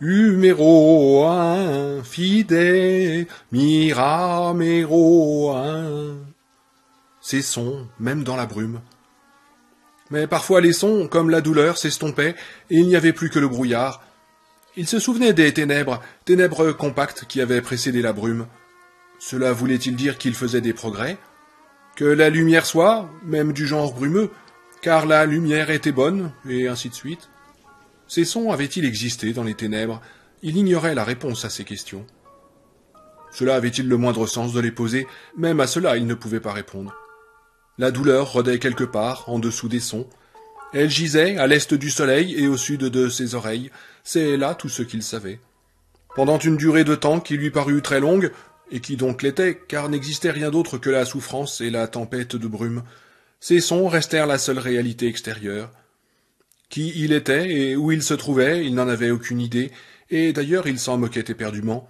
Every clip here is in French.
numéro un, fidèle, mira, un. Ces sons, même dans la brume. Mais parfois les sons, comme la douleur, s'estompaient, et il n'y avait plus que le brouillard. Il se souvenait des ténèbres, ténèbres compactes qui avaient précédé la brume. Cela voulait-il dire qu'il faisait des progrès? Que la lumière soit, même du genre brumeux, car la lumière était bonne, et ainsi de suite Ces sons avaient-ils existé dans les ténèbres? Il ignorait la réponse à ces questions. Cela avait-il le moindre sens de les poser? Même à cela il ne pouvait pas répondre. La douleur rôdait quelque part, en dessous des sons. Elle gisait à l'est du soleil et au sud de ses oreilles. C'est là tout ce qu'il savait. Pendant une durée de temps qui lui parut très longue, et qui donc l'était, car n'existait rien d'autre que la souffrance et la tempête de brume, ces sons restèrent la seule réalité extérieure. Qui il était et où il se trouvait, il n'en avait aucune idée, et d'ailleurs il s'en moquait éperdument.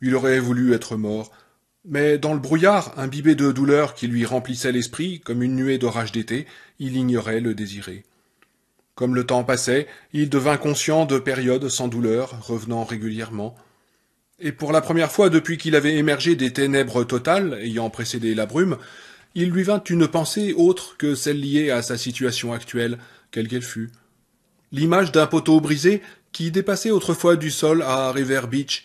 Il aurait voulu être mort, mais dans le brouillard, imbibé de douleur qui lui remplissait l'esprit comme une nuée d'orage d'été, il ignorait le désiré. Comme le temps passait, il devint conscient de périodes sans douleur revenant régulièrement. Et pour la première fois depuis qu'il avait émergé des ténèbres totales ayant précédé la brume, il lui vint une pensée autre que celle liée à sa situation actuelle, quelle qu'elle fût. L'image d'un poteau brisé qui dépassait autrefois du sol à River Beach,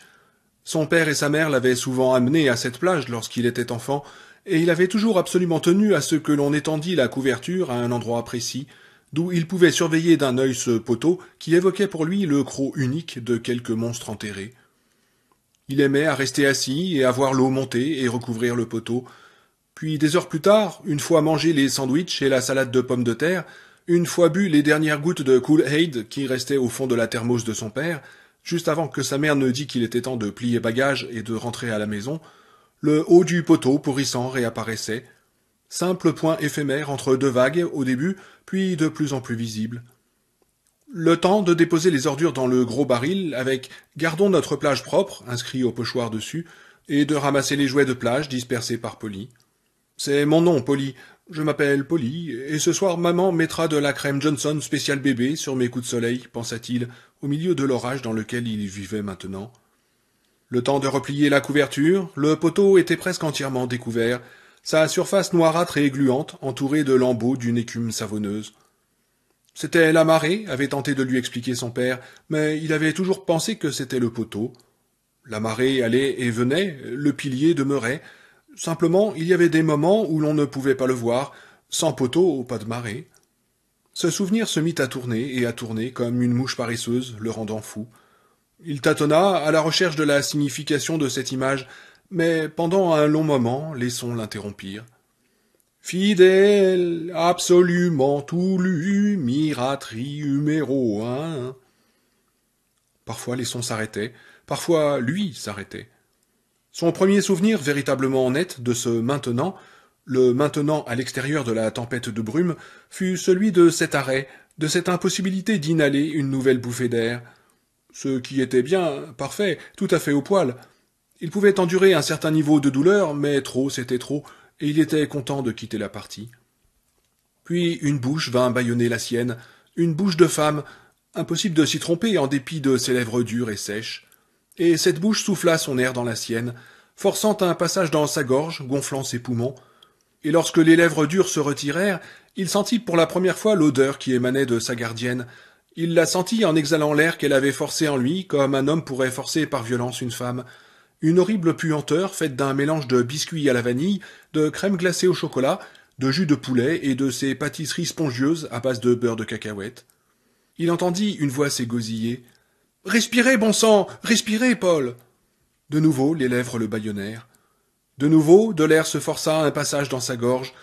son père et sa mère l'avaient souvent amené à cette plage lorsqu'il était enfant, et il avait toujours absolument tenu à ce que l'on étendît la couverture à un endroit précis, d'où il pouvait surveiller d'un œil ce poteau qui évoquait pour lui le croc unique de quelque monstre enterré. Il aimait à rester assis et à voir l'eau monter et recouvrir le poteau. Puis des heures plus tard, une fois mangé les sandwichs et la salade de pommes de terre, une fois bu les dernières gouttes de Cool Aid qui restaient au fond de la thermos de son père, Juste avant que sa mère ne dît qu'il était temps de plier bagages et de rentrer à la maison, le haut du poteau pourrissant réapparaissait, simple point éphémère entre deux vagues au début, puis de plus en plus visible. Le temps de déposer les ordures dans le gros baril avec Gardons notre plage propre inscrit au pochoir dessus, et de ramasser les jouets de plage dispersés par Polly. C'est mon nom, Polly. Je m'appelle Polly, et ce soir maman mettra de la crème Johnson spécial bébé sur mes coups de soleil, pensa-t-il, au milieu de l'orage dans lequel il vivait maintenant. Le temps de replier la couverture, le poteau était presque entièrement découvert, sa surface noirâtre et gluante, entourée de lambeaux d'une écume savonneuse. C'était la marée, avait tenté de lui expliquer son père, mais il avait toujours pensé que c'était le poteau. La marée allait et venait, le pilier demeurait, Simplement, il y avait des moments où l'on ne pouvait pas le voir, sans poteau ou pas de marée. Ce souvenir se mit à tourner et à tourner comme une mouche paresseuse, le rendant fou. Il tâtonna à la recherche de la signification de cette image, mais pendant un long moment les sons l'interrompirent. Fidèle, absolument tout lu, miratri numéro un. Parfois les sons s'arrêtaient, parfois lui s'arrêtait. Son premier souvenir véritablement net de ce maintenant, le maintenant à l'extérieur de la tempête de brume, fut celui de cet arrêt, de cette impossibilité d'inhaler une nouvelle bouffée d'air. Ce qui était bien, parfait, tout à fait au poil. Il pouvait endurer un certain niveau de douleur, mais trop c'était trop, et il était content de quitter la partie. Puis une bouche vint bâillonner la sienne, une bouche de femme, impossible de s'y tromper en dépit de ses lèvres dures et sèches et cette bouche souffla son air dans la sienne, forçant un passage dans sa gorge, gonflant ses poumons, et lorsque les lèvres dures se retirèrent, il sentit pour la première fois l'odeur qui émanait de sa gardienne. Il la sentit en exhalant l'air qu'elle avait forcé en lui, comme un homme pourrait forcer par violence une femme. Une horrible puanteur faite d'un mélange de biscuits à la vanille, de crème glacée au chocolat, de jus de poulet et de ces pâtisseries spongieuses à base de beurre de cacahuète. Il entendit une voix s'égosiller. Respirez, bon sang. Respirez, Paul. De nouveau, les lèvres le bâillonnèrent. De nouveau, de l'air se força un passage dans sa gorge.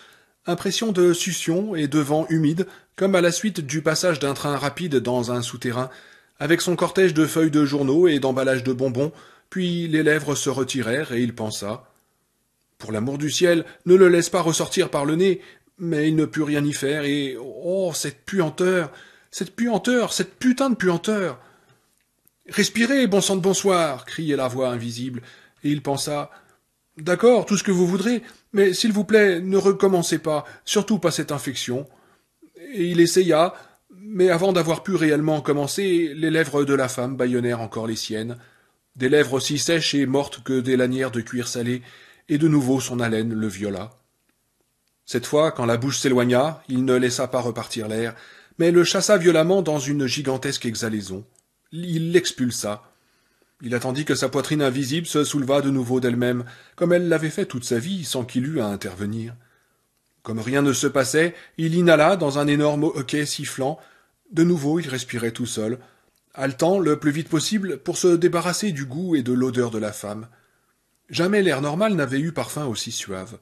Impression de succion et de vent humide, comme à la suite du passage d'un train rapide dans un souterrain, avec son cortège de feuilles de journaux et d'emballages de bonbons, puis les lèvres se retirèrent et il pensa. Pour l'amour du ciel, ne le laisse pas ressortir par le nez. Mais il ne put rien y faire et, oh, cette puanteur, cette puanteur, cette putain de puanteur. Respirez, bon sang de bonsoir criait la voix invisible, et il pensa D'accord, tout ce que vous voudrez, mais s'il vous plaît, ne recommencez pas, surtout pas cette infection. Et il essaya, Mais avant d'avoir pu réellement commencer, les lèvres de la femme bâillonnèrent encore les siennes, des lèvres aussi sèches et mortes que des lanières de cuir salé, et de nouveau son haleine le viola. Cette fois, quand la bouche s'éloigna, il ne laissa pas repartir l'air, mais le chassa violemment dans une gigantesque exhalaison. Il l'expulsa. Il attendit que sa poitrine invisible se soulevât de nouveau d'elle-même, comme elle l'avait fait toute sa vie, sans qu'il eût à intervenir. Comme rien ne se passait, il inhala dans un énorme hoquet sifflant. De nouveau, il respirait tout seul, haletant le plus vite possible pour se débarrasser du goût et de l'odeur de la femme. Jamais l'air normal n'avait eu parfum aussi suave.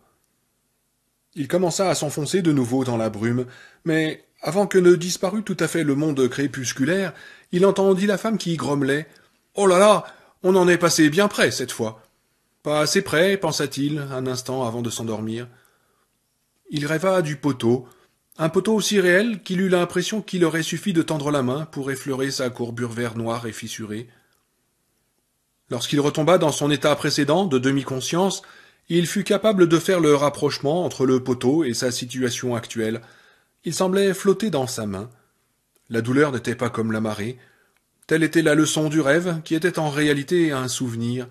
Il commença à s'enfoncer de nouveau dans la brume, mais avant que ne disparût tout à fait le monde crépusculaire, il entendit la femme qui grommelait. Oh là là. On en est passé bien près cette fois. Pas assez près, pensa-t-il, un instant avant de s'endormir. Il rêva du poteau, un poteau aussi réel qu'il eut l'impression qu'il aurait suffi de tendre la main pour effleurer sa courbure vert noire et fissurée. Lorsqu'il retomba dans son état précédent de demi-conscience, il fut capable de faire le rapprochement entre le poteau et sa situation actuelle. Il semblait flotter dans sa main. La douleur n'était pas comme la marée. Telle était la leçon du rêve, qui était en réalité un souvenir.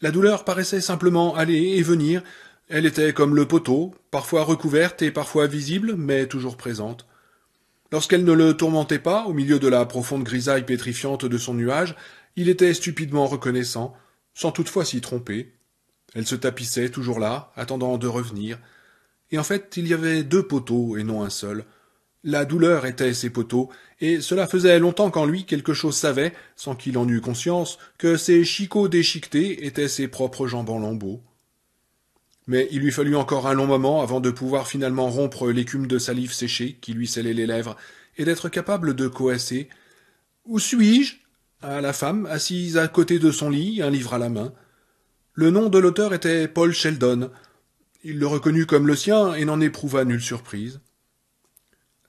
La douleur paraissait simplement aller et venir. Elle était comme le poteau, parfois recouverte et parfois visible, mais toujours présente. Lorsqu'elle ne le tourmentait pas, au milieu de la profonde grisaille pétrifiante de son nuage, il était stupidement reconnaissant, sans toutefois s'y tromper. Elle se tapissait toujours là, attendant de revenir. Et en fait, il y avait deux poteaux et non un seul. La douleur était ses poteaux, et cela faisait longtemps qu'en lui quelque chose savait, sans qu'il en eût conscience, que ses chicots déchiquetés étaient ses propres jambes en lambeaux. Mais il lui fallut encore un long moment avant de pouvoir finalement rompre l'écume de salive séchée qui lui scellait les lèvres, et d'être capable de coasser. Où suis-je? À la femme, assise à côté de son lit, un livre à la main. Le nom de l'auteur était Paul Sheldon. Il le reconnut comme le sien et n'en éprouva nulle surprise.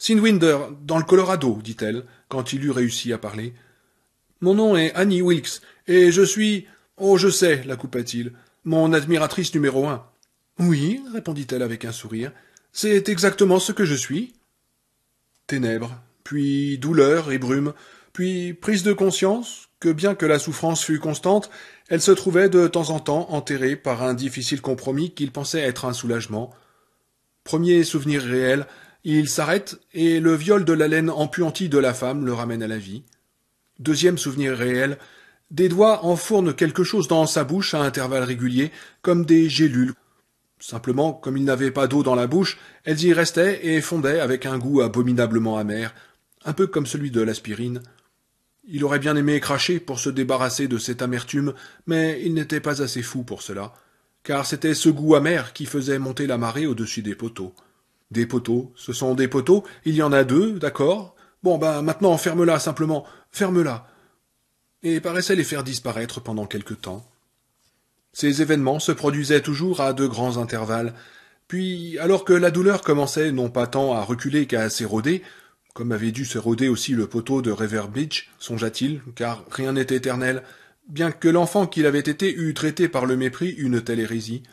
Sinwinder, dans le Colorado, dit-elle, quand il eut réussi à parler. Mon nom est Annie Wilkes, et je suis. Oh, je sais, la coupa-t-il, mon admiratrice numéro un. Oui, répondit-elle avec un sourire. C'est exactement ce que je suis. Ténèbres, puis douleur et brume, puis prise de conscience que bien que la souffrance fût constante, elle se trouvait de temps en temps enterrée par un difficile compromis qu'il pensait être un soulagement. Premier souvenir réel, il s'arrête et le viol de la laine empuantie de la femme le ramène à la vie. Deuxième souvenir réel, des doigts enfournent quelque chose dans sa bouche à intervalles réguliers, comme des gélules. Simplement, comme il n'avait pas d'eau dans la bouche, elles y restaient et fondaient avec un goût abominablement amer, un peu comme celui de l'aspirine. Il aurait bien aimé cracher pour se débarrasser de cette amertume, mais il n'était pas assez fou pour cela, car c'était ce goût amer qui faisait monter la marée au-dessus des poteaux. Des poteaux, ce sont des poteaux, il y en a deux, d'accord? Bon, ben maintenant ferme-la simplement, ferme-la. Et paraissait les faire disparaître pendant quelque temps. Ces événements se produisaient toujours à de grands intervalles, puis, alors que la douleur commençait non pas tant à reculer qu'à s'éroder, comme avait dû se rôder aussi le poteau de River Beach, songea-t-il, car rien n'est éternel, bien que l'enfant qu'il avait été eût traité par le mépris une telle hérésie.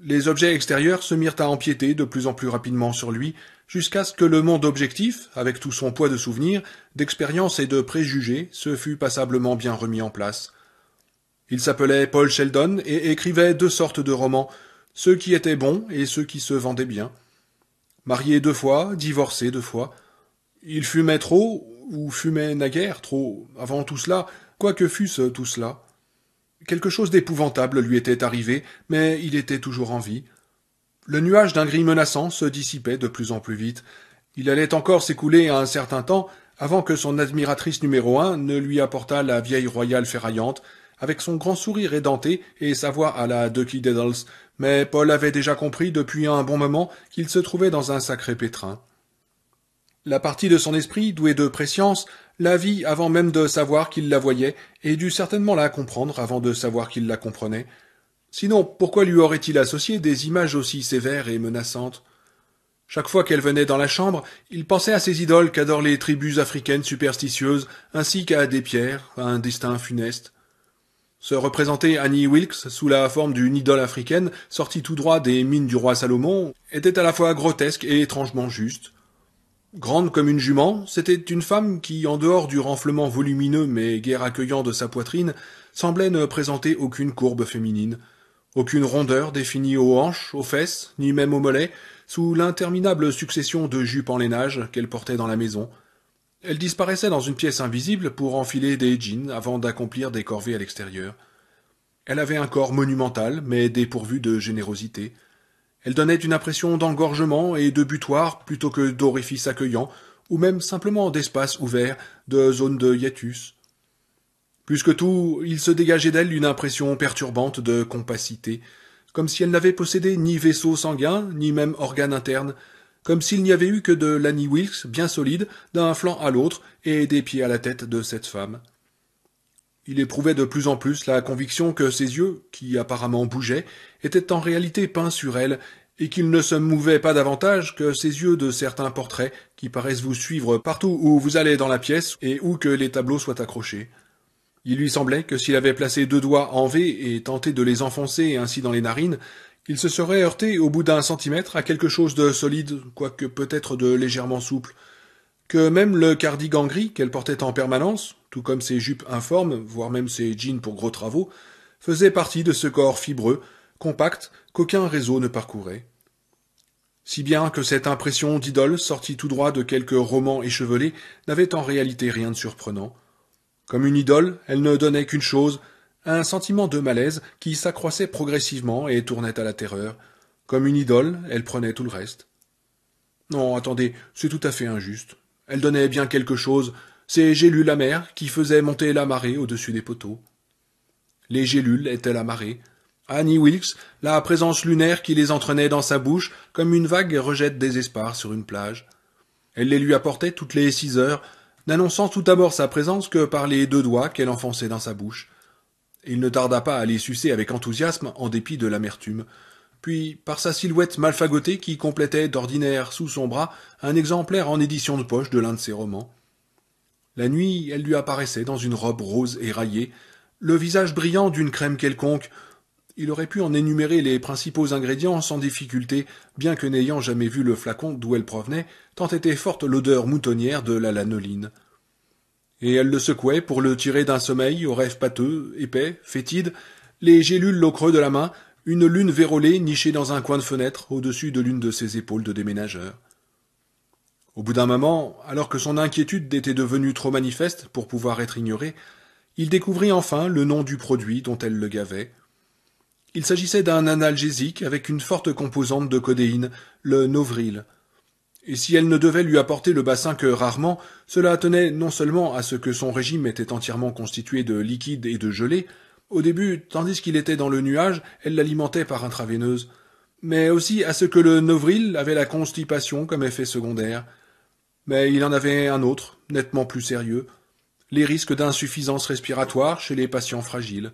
Les objets extérieurs se mirent à empiéter de plus en plus rapidement sur lui, jusqu'à ce que le monde objectif, avec tout son poids de souvenirs, d'expériences et de préjugés, se fût passablement bien remis en place. Il s'appelait Paul Sheldon et écrivait deux sortes de romans, ceux qui étaient bons et ceux qui se vendaient bien. Marié deux fois, divorcé deux fois, il fumait trop, ou fumait naguère trop, avant tout cela, quoi que fût-ce tout cela. Quelque chose d'épouvantable lui était arrivé, mais il était toujours en vie. Le nuage d'un gris menaçant se dissipait de plus en plus vite. Il allait encore s'écouler un certain temps avant que son admiratrice numéro un ne lui apportât la vieille royale ferraillante, avec son grand sourire édenté et sa voix à la Ducky Deddles, mais Paul avait déjà compris depuis un bon moment qu'il se trouvait dans un sacré pétrin. La partie de son esprit, douée de préscience, la vit avant même de savoir qu'il la voyait, et dut certainement la comprendre avant de savoir qu'il la comprenait. Sinon, pourquoi lui aurait-il associé des images aussi sévères et menaçantes? Chaque fois qu'elle venait dans la chambre, il pensait à ces idoles qu'adorent les tribus africaines superstitieuses, ainsi qu'à des pierres, à un destin funeste. Se représenter Annie Wilkes sous la forme d'une idole africaine sortie tout droit des mines du roi Salomon était à la fois grotesque et étrangement juste. Grande comme une jument, c'était une femme qui, en dehors du renflement volumineux mais guère accueillant de sa poitrine, semblait ne présenter aucune courbe féminine, aucune rondeur définie aux hanches, aux fesses, ni même aux mollets, sous l'interminable succession de jupes en lainage qu'elle portait dans la maison. Elle disparaissait dans une pièce invisible pour enfiler des jeans avant d'accomplir des corvées à l'extérieur. Elle avait un corps monumental, mais dépourvu de générosité. Elle donnait une impression d'engorgement et de butoir plutôt que d'orifice accueillant, ou même simplement d'espace ouvert, de zone de hiatus. Plus que tout, il se dégageait d'elle une impression perturbante de compacité, comme si elle n'avait possédé ni vaisseau sanguin, ni même organe interne, comme s'il n'y avait eu que de l'Annie Wilkes bien solide, d'un flanc à l'autre, et des pieds à la tête de cette femme. Il éprouvait de plus en plus la conviction que ses yeux, qui apparemment bougeaient, étaient en réalité peints sur elle, et qu'ils ne se mouvaient pas davantage que ces yeux de certains portraits qui paraissent vous suivre partout où vous allez dans la pièce et où que les tableaux soient accrochés. Il lui semblait que s'il avait placé deux doigts en V et tenté de les enfoncer ainsi dans les narines, il se serait heurté au bout d'un centimètre à quelque chose de solide, quoique peut-être de légèrement souple, que même le cardigan gris qu'elle portait en permanence, tout comme ses jupes informes, voire même ses jeans pour gros travaux, faisait partie de ce corps fibreux, compact, qu'aucun réseau ne parcourait. Si bien que cette impression d'idole sortie tout droit de quelque roman échevelé n'avait en réalité rien de surprenant. Comme une idole, elle ne donnait qu'une chose, un sentiment de malaise qui s'accroissait progressivement et tournait à la terreur. Comme une idole, elle prenait tout le reste. Non, attendez, c'est tout à fait injuste. Elle donnait bien quelque chose, ces gélules amères qui faisaient monter la marée au-dessus des poteaux. Les gélules étaient la marée. Annie Wilkes, la présence lunaire qui les entraînait dans sa bouche comme une vague rejette des espoirs sur une plage. Elle les lui apportait toutes les six heures, n'annonçant tout d'abord sa présence que par les deux doigts qu'elle enfonçait dans sa bouche. Il ne tarda pas à les sucer avec enthousiasme en dépit de l'amertume, puis par sa silhouette malfagotée qui complétait d'ordinaire sous son bras un exemplaire en édition de poche de l'un de ses romans. La nuit, elle lui apparaissait dans une robe rose éraillée, le visage brillant d'une crème quelconque. Il aurait pu en énumérer les principaux ingrédients sans difficulté, bien que n'ayant jamais vu le flacon d'où elle provenait, tant était forte l'odeur moutonnière de la lanoline et elle le secouait pour le tirer d'un sommeil au rêve pâteux, épais, fétide, les gélules au creux de la main, une lune vérolée nichée dans un coin de fenêtre au-dessus de l'une de ses épaules de déménageur. Au bout d'un moment, alors que son inquiétude était devenue trop manifeste pour pouvoir être ignorée, il découvrit enfin le nom du produit dont elle le gavait. Il s'agissait d'un analgésique avec une forte composante de codéine, le Novril, et si elle ne devait lui apporter le bassin que rarement, cela tenait non seulement à ce que son régime était entièrement constitué de liquide et de gelée, au début, tandis qu'il était dans le nuage, elle l'alimentait par intraveineuse, mais aussi à ce que le novril avait la constipation comme effet secondaire. Mais il en avait un autre, nettement plus sérieux, les risques d'insuffisance respiratoire chez les patients fragiles.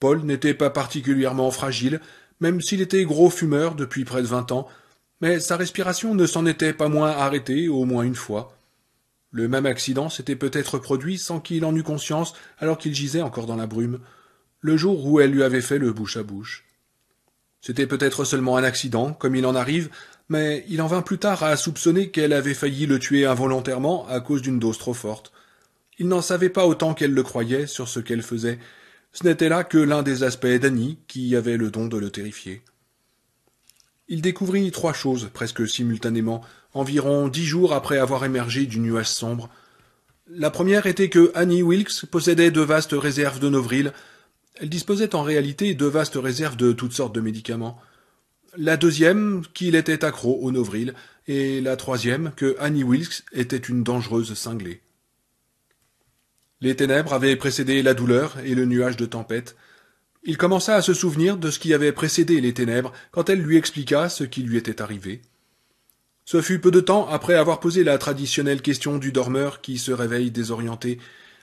Paul n'était pas particulièrement fragile, même s'il était gros fumeur depuis près de vingt ans, mais sa respiration ne s'en était pas moins arrêtée au moins une fois. Le même accident s'était peut-être produit sans qu'il en eût conscience alors qu'il gisait encore dans la brume, le jour où elle lui avait fait le bouche à bouche. C'était peut-être seulement un accident, comme il en arrive, mais il en vint plus tard à soupçonner qu'elle avait failli le tuer involontairement à cause d'une dose trop forte. Il n'en savait pas autant qu'elle le croyait sur ce qu'elle faisait. Ce n'était là que l'un des aspects d'Annie qui avait le don de le terrifier. Il découvrit trois choses presque simultanément, environ dix jours après avoir émergé du nuage sombre. La première était que Annie Wilkes possédait de vastes réserves de Novril. Elle disposait en réalité de vastes réserves de toutes sortes de médicaments. La deuxième, qu'il était accro au Novril, et la troisième, que Annie Wilkes était une dangereuse cinglée. Les ténèbres avaient précédé la douleur et le nuage de tempête. Il commença à se souvenir de ce qui avait précédé les ténèbres quand elle lui expliqua ce qui lui était arrivé. Ce fut peu de temps après avoir posé la traditionnelle question du dormeur qui se réveille désorienté,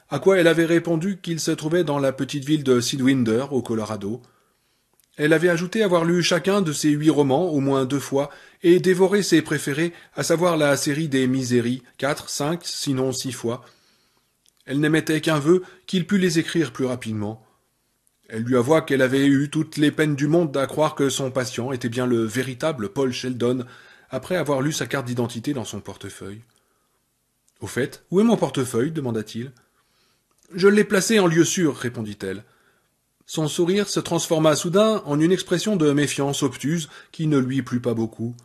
à quoi elle avait répondu qu'il se trouvait dans la petite ville de Sidwinder, au Colorado. Elle avait ajouté avoir lu chacun de ses huit romans au moins deux fois et dévoré ses préférés, à savoir la série des Miséries, quatre, cinq, sinon six fois. Elle n'émettait qu'un vœu qu'il pût les écrire plus rapidement. Elle lui avoua qu'elle avait eu toutes les peines du monde à croire que son patient était bien le véritable Paul Sheldon, après avoir lu sa carte d'identité dans son portefeuille. Au fait, où est mon portefeuille? demanda-t-il. Je l'ai placé en lieu sûr, répondit-elle. Son sourire se transforma soudain en une expression de méfiance obtuse qui ne lui plut pas beaucoup.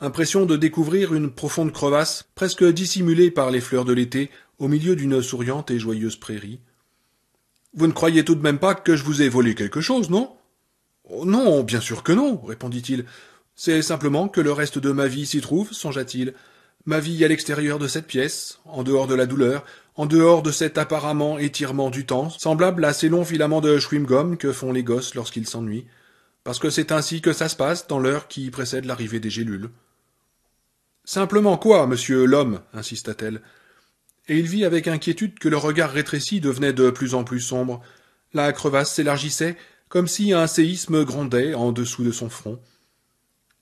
Impression de découvrir une profonde crevasse, presque dissimulée par les fleurs de l'été, au milieu d'une souriante et joyeuse prairie. Vous ne croyez tout de même pas que je vous ai volé quelque chose, non oh, Non, bien sûr que non, répondit-il. C'est simplement que le reste de ma vie s'y trouve, songea-t-il. Ma vie à l'extérieur de cette pièce, en dehors de la douleur, en dehors de cet apparemment étirement du temps, semblable à ces longs filaments de chewing-gum que font les gosses lorsqu'ils s'ennuient, parce que c'est ainsi que ça se passe dans l'heure qui précède l'arrivée des gélules. Simplement quoi, monsieur l'homme insista-t-elle. Et il vit avec inquiétude que le regard rétréci devenait de plus en plus sombre. La crevasse s'élargissait, comme si un séisme grondait en dessous de son front.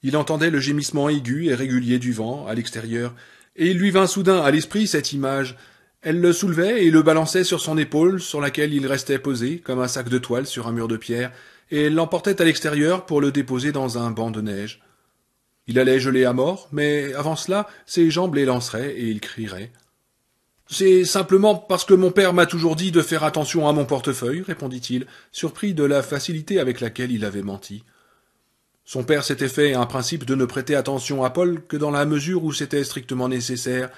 Il entendait le gémissement aigu et régulier du vent à l'extérieur, et il lui vint soudain à l'esprit cette image, elle le soulevait et le balançait sur son épaule, sur laquelle il restait posé, comme un sac de toile sur un mur de pierre, et l'emportait à l'extérieur pour le déposer dans un banc de neige. Il allait geler à mort, mais avant cela, ses jambes l'élanceraient et il crierait. C'est simplement parce que mon père m'a toujours dit de faire attention à mon portefeuille, répondit-il, surpris de la facilité avec laquelle il avait menti. Son père s'était fait un principe de ne prêter attention à Paul que dans la mesure où c'était strictement nécessaire,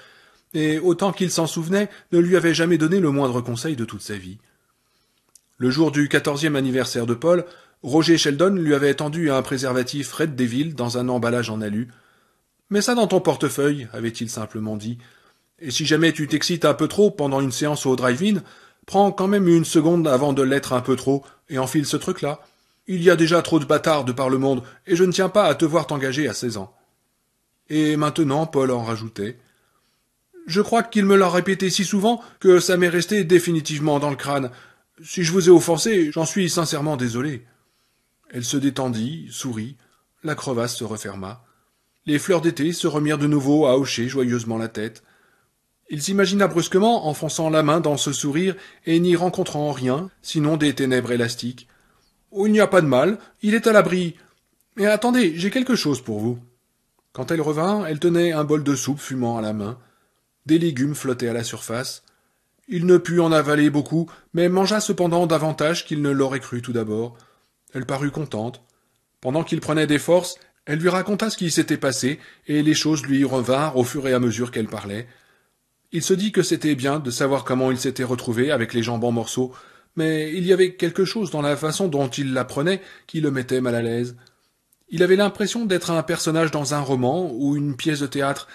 et autant qu'il s'en souvenait, ne lui avait jamais donné le moindre conseil de toute sa vie. Le jour du quatorzième anniversaire de Paul, Roger Sheldon lui avait tendu un préservatif Red Devil dans un emballage en alu. Mets ça dans ton portefeuille, avait-il simplement dit. Et si jamais tu t'excites un peu trop pendant une séance au drive-in, prends quand même une seconde avant de l'être un peu trop et enfile ce truc-là. Il y a déjà trop de bâtards de par le monde, et je ne tiens pas à te voir t'engager à seize ans. Et maintenant, Paul en rajoutait. Je crois qu'il me l'a répété si souvent que ça m'est resté définitivement dans le crâne. Si je vous ai offensé, j'en suis sincèrement désolé. Elle se détendit, sourit, la crevasse se referma. Les fleurs d'été se remirent de nouveau à hocher joyeusement la tête. Il s'imagina brusquement enfonçant la main dans ce sourire et n'y rencontrant rien, sinon des ténèbres élastiques. Il n'y a pas de mal, il est à l'abri. Mais attendez, j'ai quelque chose pour vous. Quand elle revint, elle tenait un bol de soupe fumant à la main. Des légumes flottaient à la surface. Il ne put en avaler beaucoup, mais mangea cependant davantage qu'il ne l'aurait cru tout d'abord. Elle parut contente. Pendant qu'il prenait des forces, elle lui raconta ce qui s'était passé, et les choses lui revinrent au fur et à mesure qu'elle parlait. Il se dit que c'était bien de savoir comment il s'était retrouvé avec les jambes en morceaux, mais il y avait quelque chose dans la façon dont il l'apprenait qui le mettait mal à l'aise. Il avait l'impression d'être un personnage dans un roman ou une pièce de théâtre,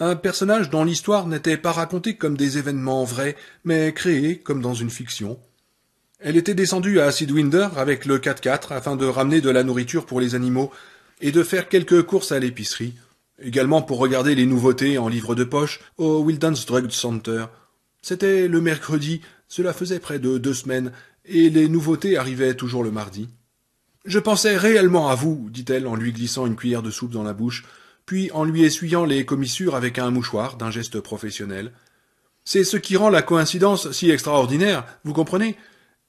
un personnage dont l'histoire n'était pas racontée comme des événements vrais, mais créés comme dans une fiction. Elle était descendue à Sidwinder avec le 4x4 afin de ramener de la nourriture pour les animaux et de faire quelques courses à l'épicerie, également pour regarder les nouveautés en livre de poche au Wildens Drug Center. C'était le mercredi, cela faisait près de deux semaines, et les nouveautés arrivaient toujours le mardi. Je pensais réellement à vous, dit-elle en lui glissant une cuillère de soupe dans la bouche, puis en lui essuyant les commissures avec un mouchoir d'un geste professionnel. C'est ce qui rend la coïncidence si extraordinaire, vous comprenez?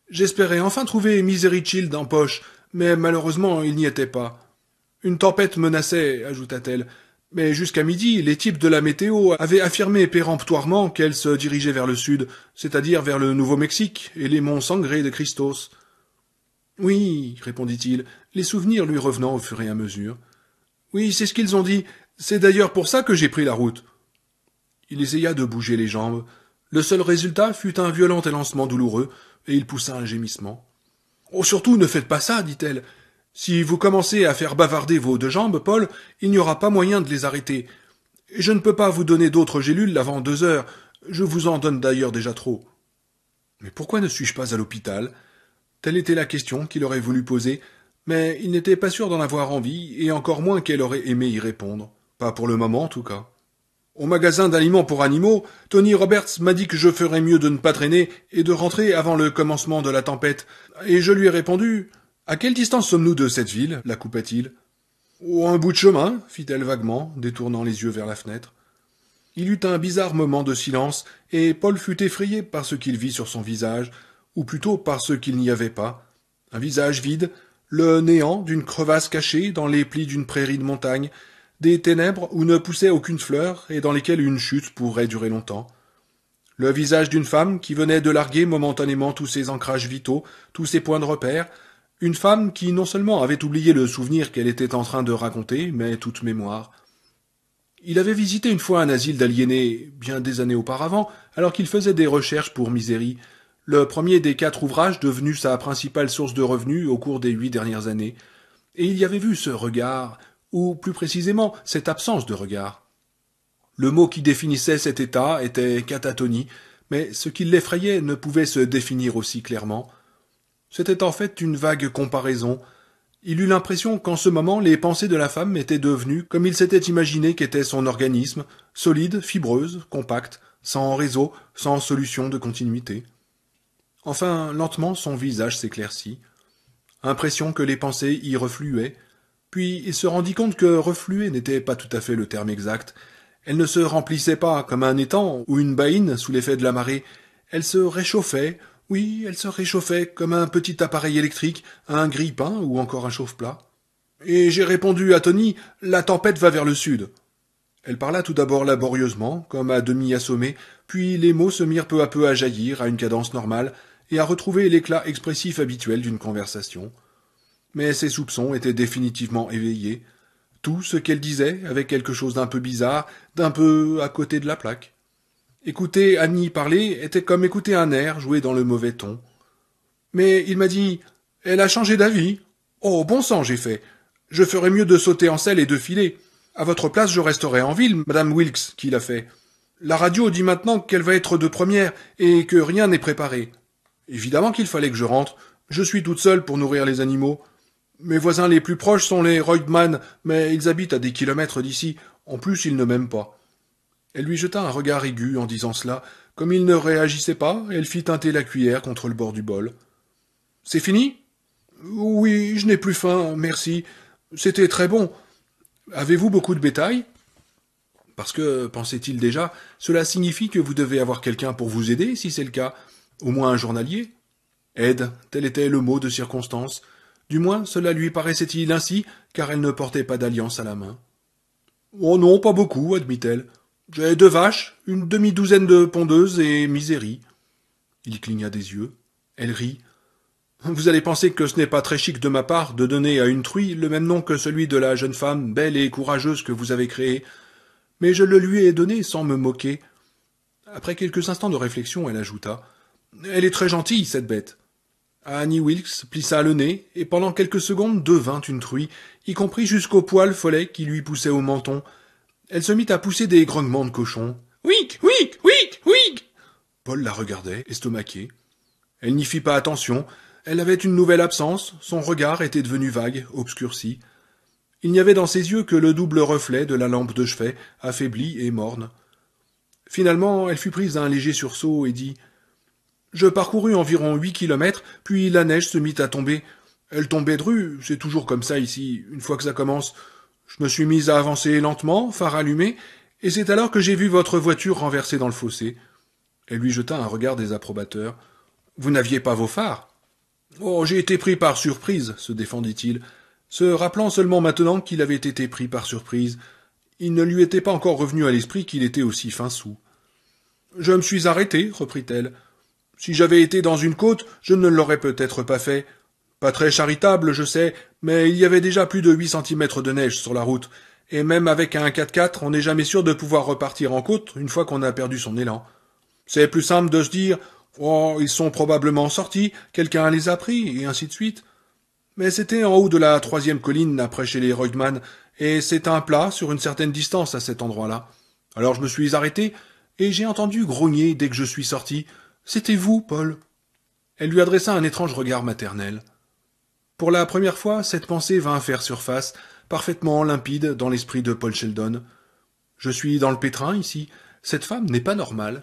J'espérais enfin trouver Misery Child en poche, mais malheureusement il n'y était pas. Une tempête menaçait, ajouta-t-elle, mais jusqu'à midi, les types de la météo avaient affirmé péremptoirement qu'elle se dirigeait vers le sud, c'est-à-dire vers le Nouveau-Mexique et les monts sangrés de Christos. Oui, répondit-il, les souvenirs lui revenant au fur et à mesure. Oui, c'est ce qu'ils ont dit. C'est d'ailleurs pour ça que j'ai pris la route. Il essaya de bouger les jambes. Le seul résultat fut un violent élancement douloureux, et il poussa un gémissement. Oh, surtout, ne faites pas ça, dit-elle. Si vous commencez à faire bavarder vos deux jambes, Paul, il n'y aura pas moyen de les arrêter. Et je ne peux pas vous donner d'autres gélules avant deux heures. Je vous en donne d'ailleurs déjà trop. Mais pourquoi ne suis-je pas à l'hôpital? Telle était la question qu'il aurait voulu poser, mais il n'était pas sûr d'en avoir envie, et encore moins qu'elle aurait aimé y répondre. Pas pour le moment, en tout cas. Au magasin d'aliments pour animaux, Tony Roberts m'a dit que je ferais mieux de ne pas traîner et de rentrer avant le commencement de la tempête. Et je lui ai répondu À quelle distance sommes-nous de cette ville? la coupa-t-il. Oh, un bout de chemin, fit-elle vaguement, détournant les yeux vers la fenêtre. Il eut un bizarre moment de silence, et Paul fut effrayé par ce qu'il vit sur son visage, ou plutôt par ce qu'il n'y avait pas. Un visage vide, le néant d'une crevasse cachée dans les plis d'une prairie de montagne, des ténèbres où ne poussait aucune fleur et dans lesquelles une chute pourrait durer longtemps. Le visage d'une femme qui venait de larguer momentanément tous ses ancrages vitaux, tous ses points de repère, une femme qui non seulement avait oublié le souvenir qu'elle était en train de raconter, mais toute mémoire. Il avait visité une fois un asile d'aliénés bien des années auparavant, alors qu'il faisait des recherches pour Misérie, le premier des quatre ouvrages devenu sa principale source de revenus au cours des huit dernières années, et il y avait vu ce regard, ou plus précisément cette absence de regard. Le mot qui définissait cet état était catatonie, mais ce qui l'effrayait ne pouvait se définir aussi clairement. C'était en fait une vague comparaison. Il eut l'impression qu'en ce moment les pensées de la femme étaient devenues comme il s'était imaginé qu'était son organisme, solide, fibreuse, compacte, sans réseau, sans solution de continuité. Enfin, lentement son visage s'éclaircit. Impression que les pensées y refluaient, puis il se rendit compte que refluer n'était pas tout à fait le terme exact. Elle ne se remplissait pas comme un étang ou une baïne sous l'effet de la marée. Elle se réchauffait, oui, elle se réchauffait comme un petit appareil électrique, un grille-pain ou encore un chauffe-plat. Et j'ai répondu à Tony, la tempête va vers le sud. Elle parla tout d'abord laborieusement, comme à demi assommée, puis les mots se mirent peu à peu à jaillir à une cadence normale et à retrouver l'éclat expressif habituel d'une conversation mais ses soupçons étaient définitivement éveillés. Tout ce qu'elle disait avait quelque chose d'un peu bizarre, d'un peu à côté de la plaque. Écouter Annie parler était comme écouter un air joué dans le mauvais ton. Mais il m'a dit Elle a changé d'avis. Oh, bon sang, j'ai fait. Je ferais mieux de sauter en selle et de filer. À votre place, je resterai en ville, madame Wilkes, qui l'a fait. La radio dit maintenant qu'elle va être de première et que rien n'est préparé. Évidemment qu'il fallait que je rentre. Je suis toute seule pour nourrir les animaux. Mes voisins les plus proches sont les Reutemann, mais ils habitent à des kilomètres d'ici. En plus, ils ne m'aiment pas. Elle lui jeta un regard aigu en disant cela. Comme il ne réagissait pas, elle fit teinter la cuillère contre le bord du bol. C'est fini? Oui, je n'ai plus faim, merci. C'était très bon. Avez-vous beaucoup de bétail? Parce que, pensait-il déjà, cela signifie que vous devez avoir quelqu'un pour vous aider, si c'est le cas. Au moins un journalier. Aide, tel était le mot de circonstance. Du moins, cela lui paraissait-il ainsi, car elle ne portait pas d'alliance à la main. Oh non, pas beaucoup, admit-elle. J'ai deux vaches, une demi-douzaine de pondeuses et misérie. Il cligna des yeux. Elle rit. Vous allez penser que ce n'est pas très chic de ma part de donner à une truie le même nom que celui de la jeune femme belle et courageuse que vous avez créée, mais je le lui ai donné sans me moquer. Après quelques instants de réflexion, elle ajouta. Elle est très gentille, cette bête. Annie Wilkes plissa le nez, et pendant quelques secondes devint une truie, y compris jusqu'au poil follet qui lui poussait au menton. Elle se mit à pousser des grognements de cochon. Wick, wick, wick, wick Paul la regardait, estomaqué. Elle n'y fit pas attention. Elle avait une nouvelle absence, son regard était devenu vague, obscurci. Il n'y avait dans ses yeux que le double reflet de la lampe de chevet, affaiblie et morne. Finalement, elle fut prise d'un léger sursaut et dit je parcourus environ huit kilomètres, puis la neige se mit à tomber. Elle tombait dru, c'est toujours comme ça ici, une fois que ça commence. Je me suis mis à avancer lentement, phare allumé, et c'est alors que j'ai vu votre voiture renversée dans le fossé. Elle lui jeta un regard désapprobateur. Vous n'aviez pas vos phares Oh, j'ai été pris par surprise, se défendit-il, se rappelant seulement maintenant qu'il avait été pris par surprise. Il ne lui était pas encore revenu à l'esprit qu'il était aussi fin sou. Je me suis arrêté, reprit-elle. Si j'avais été dans une côte, je ne l'aurais peut-être pas fait. Pas très charitable, je sais, mais il y avait déjà plus de huit centimètres de neige sur la route, et même avec un 4x4, on n'est jamais sûr de pouvoir repartir en côte une fois qu'on a perdu son élan. C'est plus simple de se dire Oh, ils sont probablement sortis, quelqu'un les a pris, et ainsi de suite. Mais c'était en haut de la troisième colline après chez les Reutemann, et c'est un plat sur une certaine distance à cet endroit-là. Alors je me suis arrêté, et j'ai entendu grogner dès que je suis sorti. C'était vous, Paul. Elle lui adressa un étrange regard maternel. Pour la première fois, cette pensée vint faire surface, parfaitement limpide dans l'esprit de Paul Sheldon. Je suis dans le pétrin ici. Cette femme n'est pas normale.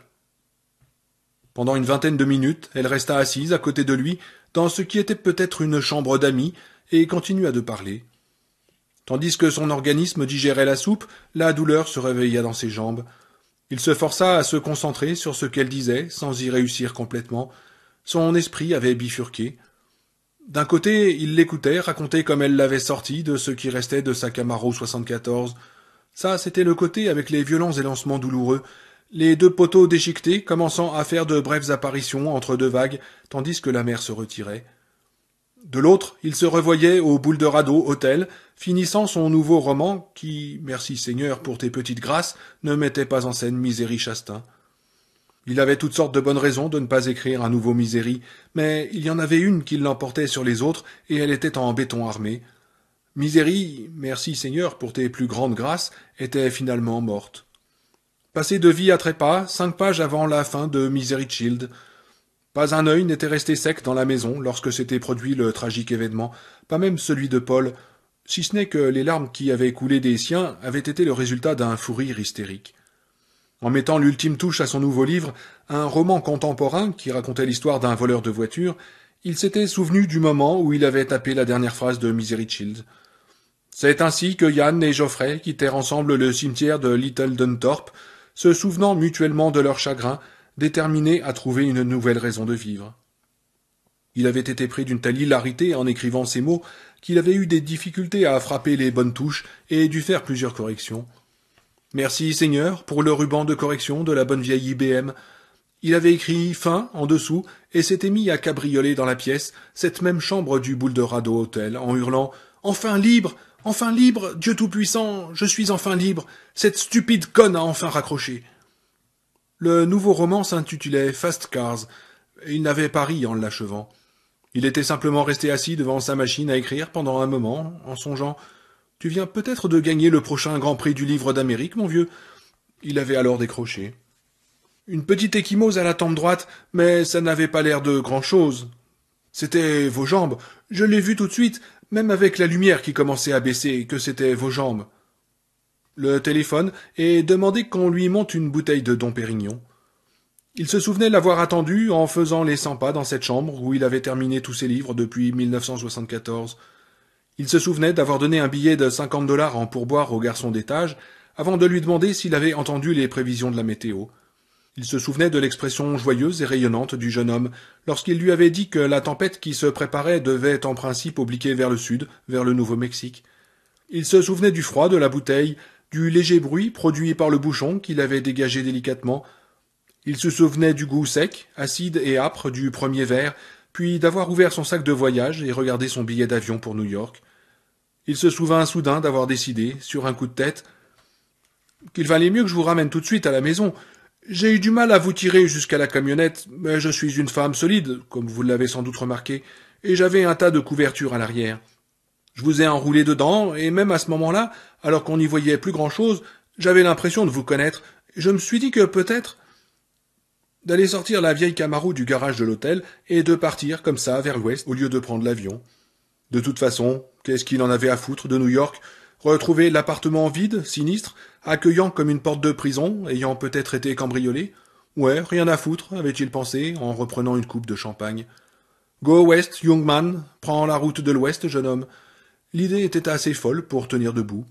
Pendant une vingtaine de minutes, elle resta assise à côté de lui, dans ce qui était peut-être une chambre d'amis, et continua de parler. Tandis que son organisme digérait la soupe, la douleur se réveilla dans ses jambes. Il se força à se concentrer sur ce qu'elle disait, sans y réussir complètement. Son esprit avait bifurqué. D'un côté, il l'écoutait raconter comme elle l'avait sorti de ce qui restait de sa Camaro 74. Ça, c'était le côté avec les violents élancements douloureux, les deux poteaux déchiquetés commençant à faire de brèves apparitions entre deux vagues, tandis que la mer se retirait. De l'autre, il se revoyait au boule de radeau hôtel, finissant son nouveau roman, qui, merci Seigneur pour tes petites grâces, ne mettait pas en scène Misérie Chastain. Il avait toutes sortes de bonnes raisons de ne pas écrire un nouveau Misérie, mais il y en avait une qui l'emportait sur les autres, et elle était en béton armé. Misérie, merci Seigneur pour tes plus grandes grâces, était finalement morte. Passé de vie à trépas, cinq pages avant la fin de Misery Child. Pas un œil n'était resté sec dans la maison lorsque s'était produit le tragique événement, pas même celui de Paul, si ce n'est que les larmes qui avaient coulé des siens avaient été le résultat d'un fou rire hystérique. En mettant l'ultime touche à son nouveau livre, un roman contemporain qui racontait l'histoire d'un voleur de voiture, il s'était souvenu du moment où il avait tapé la dernière phrase de Misery. C'est ainsi que Yann et Geoffrey quittèrent ensemble le cimetière de Little Dunthorpe, se souvenant mutuellement de leur chagrin, déterminés à trouver une nouvelle raison de vivre. Il avait été pris d'une telle hilarité en écrivant ces mots qu'il avait eu des difficultés à frapper les bonnes touches et dû faire plusieurs corrections. Merci Seigneur pour le ruban de correction de la bonne vieille IBM. Il avait écrit fin en dessous et s'était mis à cabrioler dans la pièce, cette même chambre du boule de radeau hôtel, en hurlant Enfin libre Enfin libre Dieu Tout-Puissant Je suis enfin libre Cette stupide conne a enfin raccroché Le nouveau roman s'intitulait Fast Cars, et il n'avait pas ri en l'achevant. Il était simplement resté assis devant sa machine à écrire pendant un moment, en songeant tu viens peut-être de gagner le prochain Grand Prix du livre d'Amérique, mon vieux. Il avait alors décroché. Une petite échymose à la tempe droite, mais ça n'avait pas l'air de grand-chose. C'était vos jambes. Je l'ai vu tout de suite, même avec la lumière qui commençait à baisser, que c'était vos jambes. Le téléphone et demandait qu'on lui monte une bouteille de Dom Pérignon. Il se souvenait l'avoir attendu en faisant les cent pas dans cette chambre où il avait terminé tous ses livres depuis 1974. Il se souvenait d'avoir donné un billet de cinquante dollars en pourboire au garçon d'étage avant de lui demander s'il avait entendu les prévisions de la météo. Il se souvenait de l'expression joyeuse et rayonnante du jeune homme lorsqu'il lui avait dit que la tempête qui se préparait devait en principe obliquer vers le sud, vers le Nouveau-Mexique. Il se souvenait du froid de la bouteille, du léger bruit produit par le bouchon qu'il avait dégagé délicatement. Il se souvenait du goût sec, acide et âpre du premier verre, puis d'avoir ouvert son sac de voyage et regardé son billet d'avion pour New York. Il se souvint soudain d'avoir décidé, sur un coup de tête, qu'il valait mieux que je vous ramène tout de suite à la maison. J'ai eu du mal à vous tirer jusqu'à la camionnette, mais je suis une femme solide, comme vous l'avez sans doute remarqué, et j'avais un tas de couvertures à l'arrière. Je vous ai enroulé dedans, et même à ce moment-là, alors qu'on n'y voyait plus grand-chose, j'avais l'impression de vous connaître. Je me suis dit que peut-être d'aller sortir la vieille Camaro du garage de l'hôtel et de partir comme ça vers l'ouest au lieu de prendre l'avion. De toute façon, qu'est-ce qu'il en avait à foutre de New York? Retrouver l'appartement vide, sinistre, accueillant comme une porte de prison, ayant peut-être été cambriolé? Ouais, rien à foutre, avait-il pensé, en reprenant une coupe de champagne. Go west, young man, prends la route de l'ouest, jeune homme. L'idée était assez folle pour tenir debout.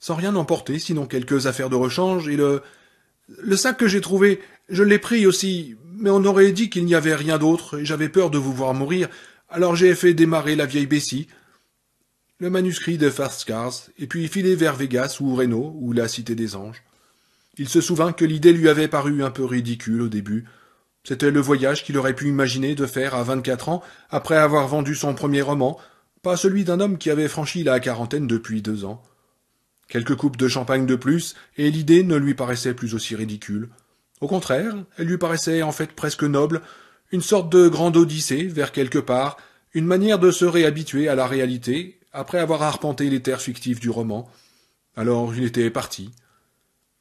Sans rien emporter, sinon quelques affaires de rechange et le. Le sac que j'ai trouvé, je l'ai pris aussi, mais on aurait dit qu'il n'y avait rien d'autre, et j'avais peur de vous voir mourir, alors j'ai fait démarrer la vieille Bessie, le manuscrit de Fast Cars, et puis filer vers Vegas ou Reno ou la Cité des Anges. Il se souvint que l'idée lui avait paru un peu ridicule au début. C'était le voyage qu'il aurait pu imaginer de faire à vingt-quatre ans après avoir vendu son premier roman, pas celui d'un homme qui avait franchi la quarantaine depuis deux ans. Quelques coupes de champagne de plus, et l'idée ne lui paraissait plus aussi ridicule. Au contraire, elle lui paraissait en fait presque noble, une sorte de grande odyssée vers quelque part, une manière de se réhabituer à la réalité, après avoir arpenté les terres fictives du roman. Alors il était parti.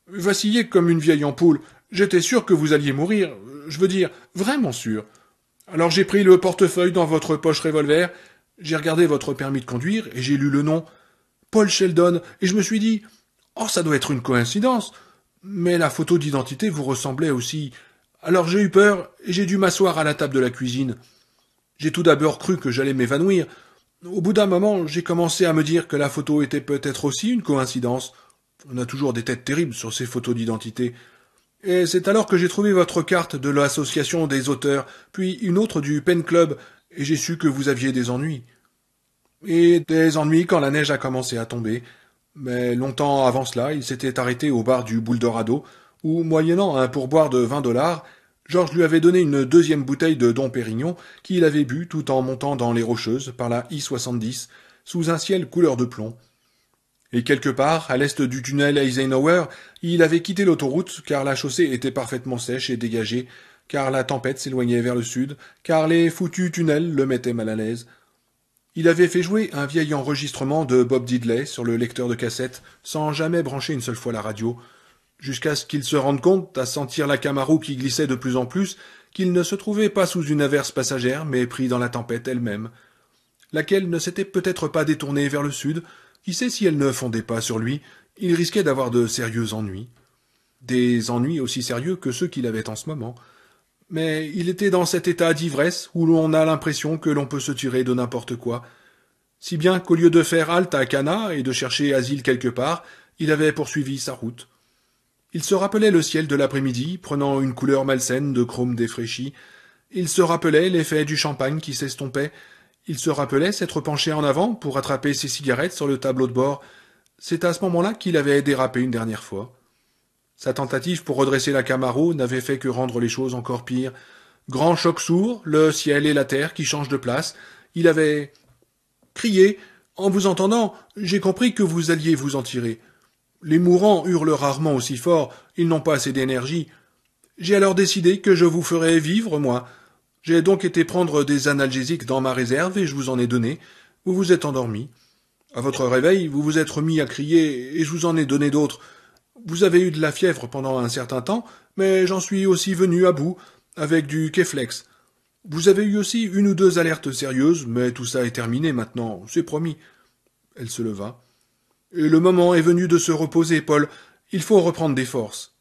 Vacillé comme une vieille ampoule, j'étais sûr que vous alliez mourir, je veux dire, vraiment sûr. Alors j'ai pris le portefeuille dans votre poche revolver, j'ai regardé votre permis de conduire et j'ai lu le nom Paul Sheldon, et je me suis dit Oh, ça doit être une coïncidence. Mais la photo d'identité vous ressemblait aussi alors j'ai eu peur et j'ai dû m'asseoir à la table de la cuisine. J'ai tout d'abord cru que j'allais m'évanouir. Au bout d'un moment, j'ai commencé à me dire que la photo était peut-être aussi une coïncidence. On a toujours des têtes terribles sur ces photos d'identité. Et c'est alors que j'ai trouvé votre carte de l'association des auteurs, puis une autre du Pen Club, et j'ai su que vous aviez des ennuis. Et des ennuis quand la neige a commencé à tomber. Mais longtemps avant cela, il s'était arrêté au bar du Bouldorado, où, moyennant un pourboire de vingt dollars, Georges lui avait donné une deuxième bouteille de Dom Pérignon qu'il avait bu tout en montant dans les Rocheuses par la I-70 sous un ciel couleur de plomb. Et quelque part, à l'est du tunnel Eisenhower, il avait quitté l'autoroute car la chaussée était parfaitement sèche et dégagée, car la tempête s'éloignait vers le sud, car les foutus tunnels le mettaient mal à l'aise. Il avait fait jouer un vieil enregistrement de Bob Diddley sur le lecteur de cassette, sans jamais brancher une seule fois la radio, jusqu'à ce qu'il se rende compte, à sentir la Camaro qui glissait de plus en plus, qu'il ne se trouvait pas sous une averse passagère, mais pris dans la tempête elle-même, laquelle ne s'était peut-être pas détournée vers le sud, qui sait si elle ne fondait pas sur lui, il risquait d'avoir de sérieux ennuis. Des ennuis aussi sérieux que ceux qu'il avait en ce moment. Mais il était dans cet état d'ivresse où l'on a l'impression que l'on peut se tirer de n'importe quoi, si bien qu'au lieu de faire halte à Cana et de chercher asile quelque part, il avait poursuivi sa route. Il se rappelait le ciel de l'après-midi, prenant une couleur malsaine de chrome défraîchi. Il se rappelait l'effet du champagne qui s'estompait. Il se rappelait s'être penché en avant pour attraper ses cigarettes sur le tableau de bord. C'est à ce moment-là qu'il avait dérapé une dernière fois. Sa tentative pour redresser la Camaro n'avait fait que rendre les choses encore pires. Grand choc sourd, le ciel et la terre qui changent de place. Il avait crié. En vous entendant, j'ai compris que vous alliez vous en tirer. Les mourants hurlent rarement aussi fort, ils n'ont pas assez d'énergie. J'ai alors décidé que je vous ferais vivre, moi. J'ai donc été prendre des analgésiques dans ma réserve et je vous en ai donné. Vous vous êtes endormi. À votre réveil, vous vous êtes remis à crier et je vous en ai donné d'autres. Vous avez eu de la fièvre pendant un certain temps, mais j'en suis aussi venu à bout, avec du Keflex. Vous avez eu aussi une ou deux alertes sérieuses, mais tout ça est terminé maintenant, c'est promis. Elle se leva. Et le moment est venu de se reposer, Paul. Il faut reprendre des forces.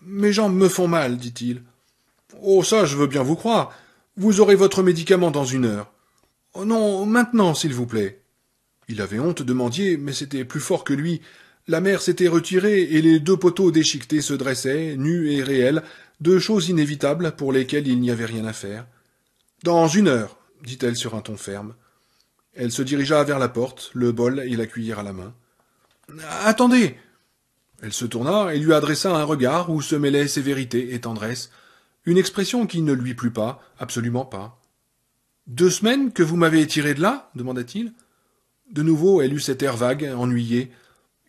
Mes jambes me font mal, dit-il. Oh, ça, je veux bien vous croire. Vous aurez votre médicament dans une heure. Oh non, maintenant, s'il vous plaît. Il avait honte de mendier, mais c'était plus fort que lui. La mer s'était retirée et les deux poteaux déchiquetés se dressaient, nus et réels, deux choses inévitables pour lesquelles il n'y avait rien à faire. Dans une heure, dit-elle sur un ton ferme. Elle se dirigea vers la porte, le bol et la cuillère à la main. Attendez. Elle se tourna et lui adressa un regard où se mêlaient sévérité et tendresse, une expression qui ne lui plut pas, absolument pas. Deux semaines que vous m'avez tiré de là? demanda-t-il. De nouveau, elle eut cet air vague, ennuyé.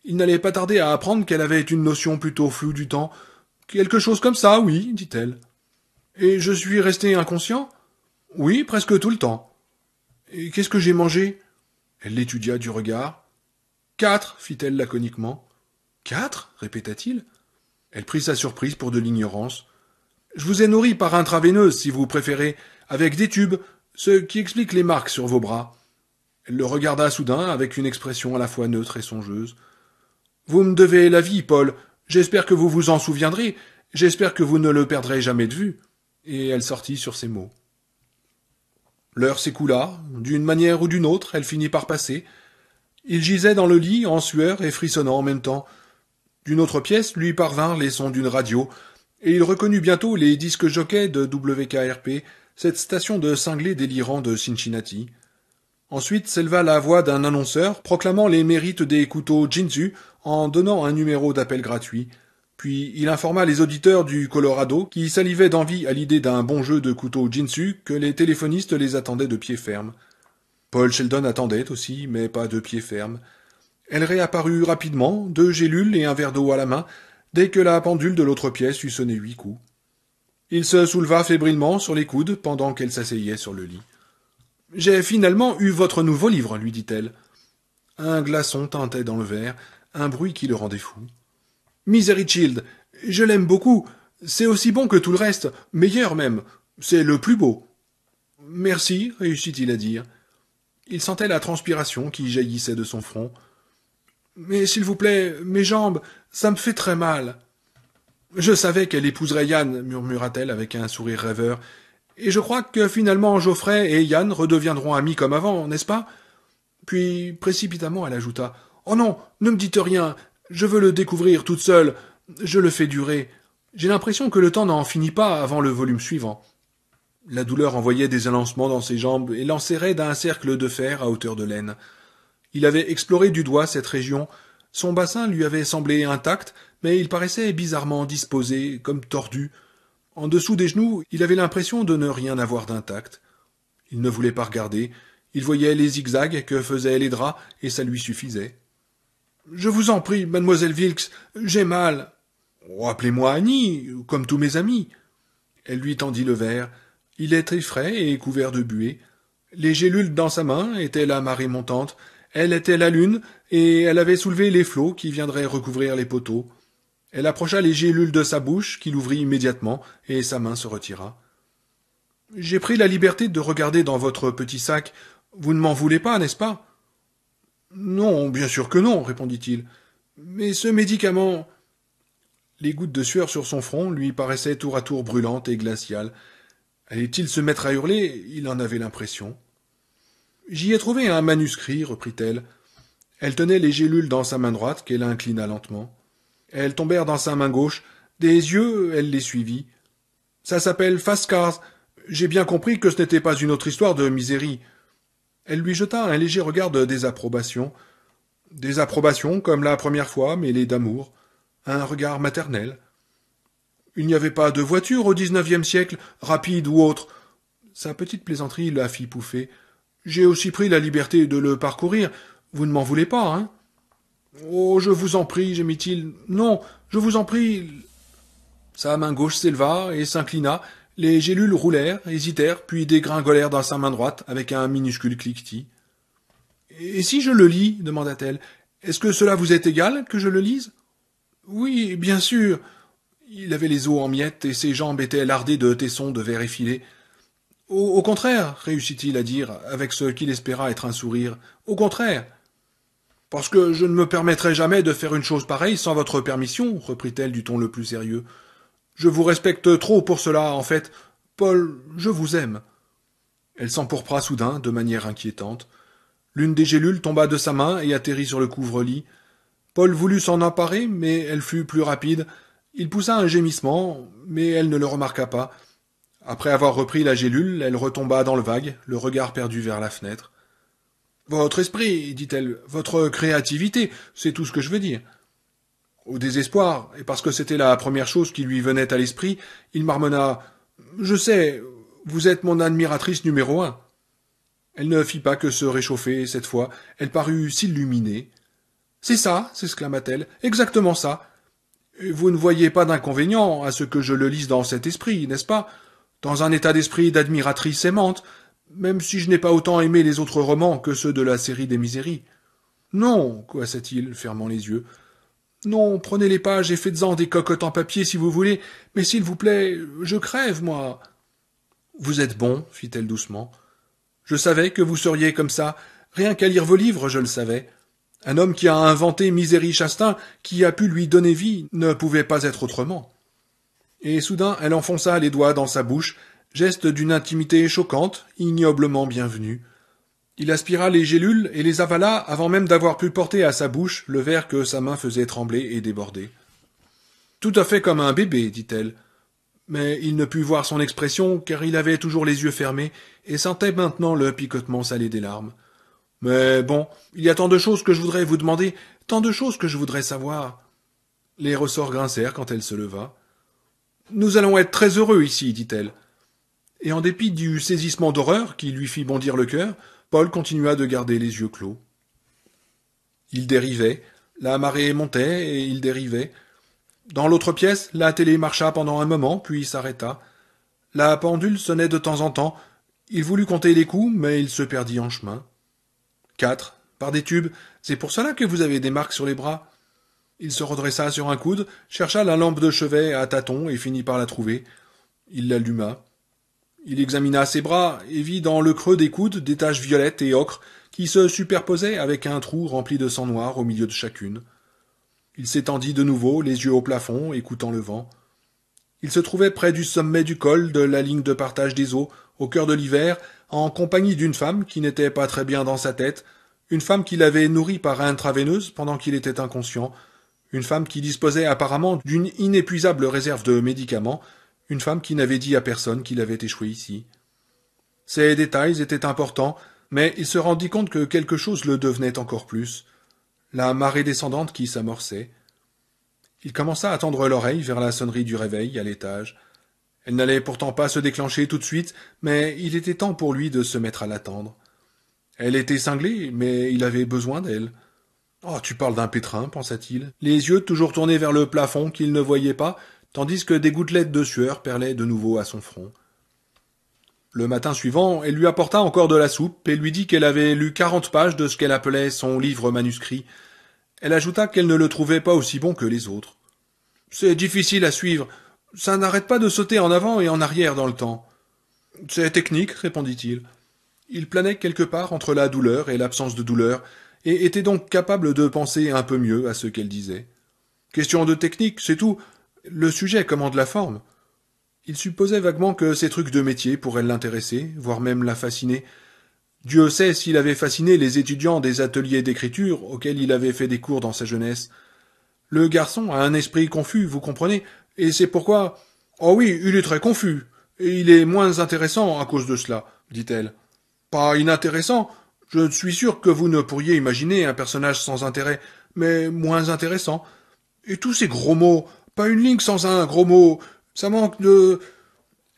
Il n'allait pas tarder à apprendre qu'elle avait une notion plutôt floue du temps. Quelque chose comme ça, oui, dit-elle. Et je suis resté inconscient? Oui, presque tout le temps. Et qu'est-ce que j'ai mangé? Elle l'étudia du regard. Quatre, fit-elle laconiquement. Quatre? répéta-t-il. Elle prit sa surprise pour de l'ignorance. Je vous ai nourri par intraveineuse, si vous préférez, avec des tubes, ce qui explique les marques sur vos bras. Elle le regarda soudain avec une expression à la fois neutre et songeuse. Vous me devez la vie, Paul. J'espère que vous vous en souviendrez. J'espère que vous ne le perdrez jamais de vue. Et elle sortit sur ces mots. L'heure s'écoula. D'une manière ou d'une autre, elle finit par passer. Il gisait dans le lit, en sueur et frissonnant en même temps. D'une autre pièce lui parvinrent les sons d'une radio, et il reconnut bientôt les disques jockeys de WKRP, cette station de cinglés délirants de Cincinnati. Ensuite s'éleva la voix d'un annonceur proclamant les mérites des couteaux Jinzu en donnant un numéro d'appel gratuit. Puis il informa les auditeurs du Colorado, qui salivaient d'envie à l'idée d'un bon jeu de couteaux Jinsu, que les téléphonistes les attendaient de pied ferme. Paul Sheldon attendait aussi, mais pas de pied ferme. Elle réapparut rapidement, deux gélules et un verre d'eau à la main, dès que la pendule de l'autre pièce eut sonné huit coups. Il se souleva fébrilement sur les coudes pendant qu'elle s'asseyait sur le lit. J'ai finalement eu votre nouveau livre, lui dit-elle. Un glaçon tintait dans le verre, un bruit qui le rendait fou. Misery Child, je l'aime beaucoup. C'est aussi bon que tout le reste, meilleur même. C'est le plus beau. Merci, réussit-il à dire. Il sentait la transpiration qui jaillissait de son front. Mais s'il vous plaît, mes jambes, ça me fait très mal. Je savais qu'elle épouserait Yann, murmura-t-elle avec un sourire rêveur. Et je crois que finalement Geoffrey et Yann redeviendront amis comme avant, n'est-ce pas? Puis, précipitamment, elle ajouta Oh non, ne me dites rien, je veux le découvrir toute seule, je le fais durer. J'ai l'impression que le temps n'en finit pas avant le volume suivant. La douleur envoyait des élancements dans ses jambes et l'enserrait d'un cercle de fer à hauteur de laine. Il avait exploré du doigt cette région, Son bassin lui avait semblé intact, mais il paraissait bizarrement disposé, comme tordu. En dessous des genoux, il avait l'impression de ne rien avoir d'intact. Il ne voulait pas regarder. Il voyait les zigzags que faisaient les draps, et ça lui suffisait. Je vous en prie, mademoiselle Wilkes, j'ai mal. Oh, appelez-moi Annie, comme tous mes amis. Elle lui tendit le verre. Il était frais et couvert de buée. Les gélules dans sa main étaient la marée montante. Elle était la lune, et elle avait soulevé les flots qui viendraient recouvrir les poteaux. Elle approcha les gélules de sa bouche, qu'il ouvrit immédiatement, et sa main se retira. J'ai pris la liberté de regarder dans votre petit sac. Vous ne m'en voulez pas, n'est-ce pas Non, bien sûr que non, répondit-il. Mais ce médicament. Les gouttes de sueur sur son front lui paraissaient tour à tour brûlantes et glaciales. Allait-il se mettre à hurler? Il en avait l'impression. J'y ai trouvé un manuscrit, reprit-elle. Elle tenait les gélules dans sa main droite, qu'elle inclina lentement. Elles tombèrent dans sa main gauche. Des yeux, elle les suivit. Ça s'appelle Fascars. J'ai bien compris que ce n'était pas une autre histoire de misérie. Elle lui jeta un léger regard de désapprobation. Désapprobation comme la première fois, mêlée d'amour. Un regard maternel. Il n'y avait pas de voiture au XIXe siècle, rapide ou autre. Sa petite plaisanterie la fit pouffer. J'ai aussi pris la liberté de le parcourir. Vous ne m'en voulez pas, hein? Oh, je vous en prie, gémit-il. Non, je vous en prie. Sa main gauche s'éleva et s'inclina. Les gélules roulèrent, hésitèrent, puis dégringolèrent dans sa main droite avec un minuscule cliquetis. Et si je le lis demanda-t-elle. Est-ce que cela vous est égal que je le lise? Oui, bien sûr. Il avait les os en miettes et ses jambes étaient lardées de tessons de verre effilé. Au, au contraire, réussit-il à dire, avec ce qu'il espéra être un sourire. Au contraire. Parce que je ne me permettrai jamais de faire une chose pareille sans votre permission, reprit-elle du ton le plus sérieux. Je vous respecte trop pour cela, en fait. Paul, je vous aime. Elle s'empourpra soudain, de manière inquiétante. L'une des gélules tomba de sa main et atterrit sur le couvre-lit. Paul voulut s'en emparer, mais elle fut plus rapide. Il poussa un gémissement, mais elle ne le remarqua pas. Après avoir repris la gélule, elle retomba dans le vague, le regard perdu vers la fenêtre. Votre esprit, dit-elle, votre créativité, c'est tout ce que je veux dire. Au désespoir, et parce que c'était la première chose qui lui venait à l'esprit, il marmonna Je sais, vous êtes mon admiratrice numéro un. Elle ne fit pas que se réchauffer cette fois, elle parut s'illuminer. C'est ça, s'exclama-t-elle, exactement ça. Vous ne voyez pas d'inconvénient à ce que je le lise dans cet esprit, n'est-ce pas? Dans un état d'esprit d'admiratrice aimante, même si je n'ai pas autant aimé les autres romans que ceux de la série des Miséries. Non, coassa-t-il, fermant les yeux. Non, prenez les pages et faites-en des cocottes en papier si vous voulez, mais s'il vous plaît, je crève, moi. Vous êtes bon, fit-elle doucement. Je savais que vous seriez comme ça. Rien qu'à lire vos livres, je le savais. Un homme qui a inventé Misérie Chastain, qui a pu lui donner vie, ne pouvait pas être autrement. Et soudain, elle enfonça les doigts dans sa bouche, geste d'une intimité choquante, ignoblement bienvenue. Il aspira les gélules et les avala avant même d'avoir pu porter à sa bouche le verre que sa main faisait trembler et déborder. Tout à fait comme un bébé, dit-elle. Mais il ne put voir son expression car il avait toujours les yeux fermés et sentait maintenant le picotement salé des larmes. Mais bon, il y a tant de choses que je voudrais vous demander, tant de choses que je voudrais savoir. Les ressorts grincèrent quand elle se leva. Nous allons être très heureux ici, dit-elle et en dépit du saisissement d'horreur qui lui fit bondir le cœur, Paul continua de garder les yeux clos. Il dérivait, la marée montait et il dérivait. Dans l'autre pièce, la télé marcha pendant un moment, puis s'arrêta. La pendule sonnait de temps en temps. Il voulut compter les coups, mais il se perdit en chemin. Quatre, par des tubes, c'est pour cela que vous avez des marques sur les bras. Il se redressa sur un coude, chercha la lampe de chevet à tâtons et finit par la trouver. Il l'alluma. Il examina ses bras et vit dans le creux des coudes des taches violettes et ocre qui se superposaient avec un trou rempli de sang noir au milieu de chacune. Il s'étendit de nouveau, les yeux au plafond, écoutant le vent. Il se trouvait près du sommet du col de la ligne de partage des eaux, au cœur de l'hiver, en compagnie d'une femme qui n'était pas très bien dans sa tête, une femme qui l'avait nourri par intraveineuse pendant qu'il était inconscient, une femme qui disposait apparemment d'une inépuisable réserve de médicaments, une femme qui n'avait dit à personne qu'il avait échoué ici. Ces détails étaient importants, mais il se rendit compte que quelque chose le devenait encore plus. la marée descendante qui s'amorçait. Il commença à tendre l'oreille vers la sonnerie du réveil à l'étage. Elle n'allait pourtant pas se déclencher tout de suite, mais il était temps pour lui de se mettre à l'attendre. Elle était cinglée, mais il avait besoin d'elle. Oh, tu parles d'un pétrin, pensa-t-il, les yeux toujours tournés vers le plafond qu'il ne voyait pas, tandis que des gouttelettes de sueur perlaient de nouveau à son front. Le matin suivant, elle lui apporta encore de la soupe et lui dit qu'elle avait lu quarante pages de ce qu'elle appelait son livre manuscrit. Elle ajouta qu'elle ne le trouvait pas aussi bon que les autres. C'est difficile à suivre. Ça n'arrête pas de sauter en avant et en arrière dans le temps. C'est technique, répondit-il. Il planait quelque part entre la douleur et l'absence de douleur, et était donc capable de penser un peu mieux à ce qu'elle disait. Question de technique, c'est tout. Le sujet commande la forme. Il supposait vaguement que ces trucs de métier pourraient l'intéresser, voire même la fasciner. Dieu sait s'il avait fasciné les étudiants des ateliers d'écriture auxquels il avait fait des cours dans sa jeunesse. Le garçon a un esprit confus, vous comprenez, et c'est pourquoi. Oh oui, il est très confus, et il est moins intéressant à cause de cela, dit-elle. Pas inintéressant, je suis sûr que vous ne pourriez imaginer un personnage sans intérêt, mais moins intéressant. Et tous ces gros mots, pas une ligne sans un gros mot, ça manque de...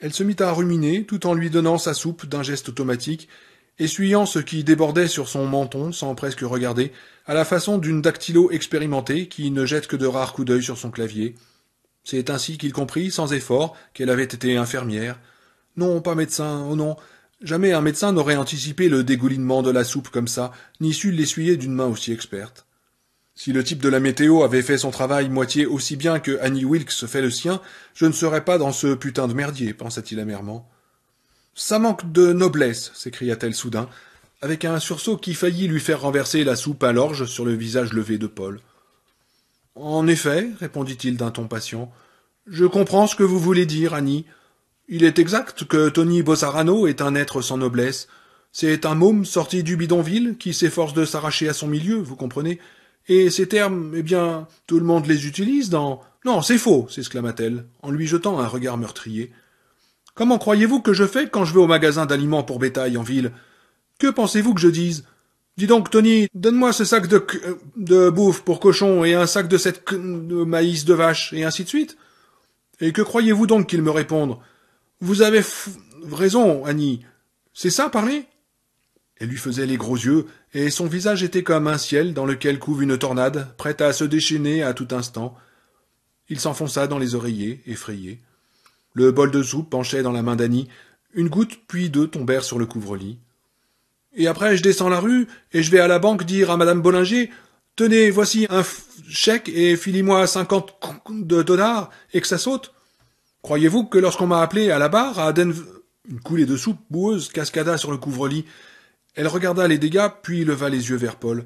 Elle se mit à ruminer, tout en lui donnant sa soupe d'un geste automatique, essuyant ce qui débordait sur son menton sans presque regarder, à la façon d'une dactylo expérimentée qui ne jette que de rares coups d'œil sur son clavier. C'est ainsi qu'il comprit, sans effort, qu'elle avait été infirmière. Non, pas médecin, oh non, Jamais un médecin n'aurait anticipé le dégoulinement de la soupe comme ça, ni su l'essuyer d'une main aussi experte. Si le type de la météo avait fait son travail moitié aussi bien que Annie Wilkes fait le sien, je ne serais pas dans ce putain de merdier, pensa-t-il amèrement. Ça manque de noblesse, s'écria-t-elle soudain, avec un sursaut qui faillit lui faire renverser la soupe à l'orge sur le visage levé de Paul. En effet, répondit-il d'un ton patient, je comprends ce que vous voulez dire, Annie. Il est exact que Tony Bossarano est un être sans noblesse. C'est un môme sorti du bidonville qui s'efforce de s'arracher à son milieu, vous comprenez. Et ces termes, eh bien, tout le monde les utilise dans. Non, c'est faux, s'exclama-t-elle, en lui jetant un regard meurtrier. Comment croyez-vous que je fais quand je vais au magasin d'aliments pour bétail en ville? Que pensez-vous que je dise? Dis donc, Tony, donne-moi ce sac de, de bouffe pour cochon et un sac de cette de maïs de vache, et ainsi de suite. Et que croyez-vous donc qu'ils me répondent vous avez raison, Annie. C'est ça, parler? Elle lui faisait les gros yeux, et son visage était comme un ciel dans lequel couve une tornade, prête à se déchaîner à tout instant. Il s'enfonça dans les oreillers, effrayé. Le bol de soupe penchait dans la main d'Annie. Une goutte, puis deux tombèrent sur le couvre-lit. Et après, je descends la rue, et je vais à la banque dire à madame Bollinger, tenez, voici un chèque, et filez-moi cinquante de dollars, et que ça saute. Croyez-vous que lorsqu'on m'a appelé à la barre, à Denver, une coulée de soupe boueuse cascada sur le couvre-lit. Elle regarda les dégâts, puis leva les yeux vers Paul.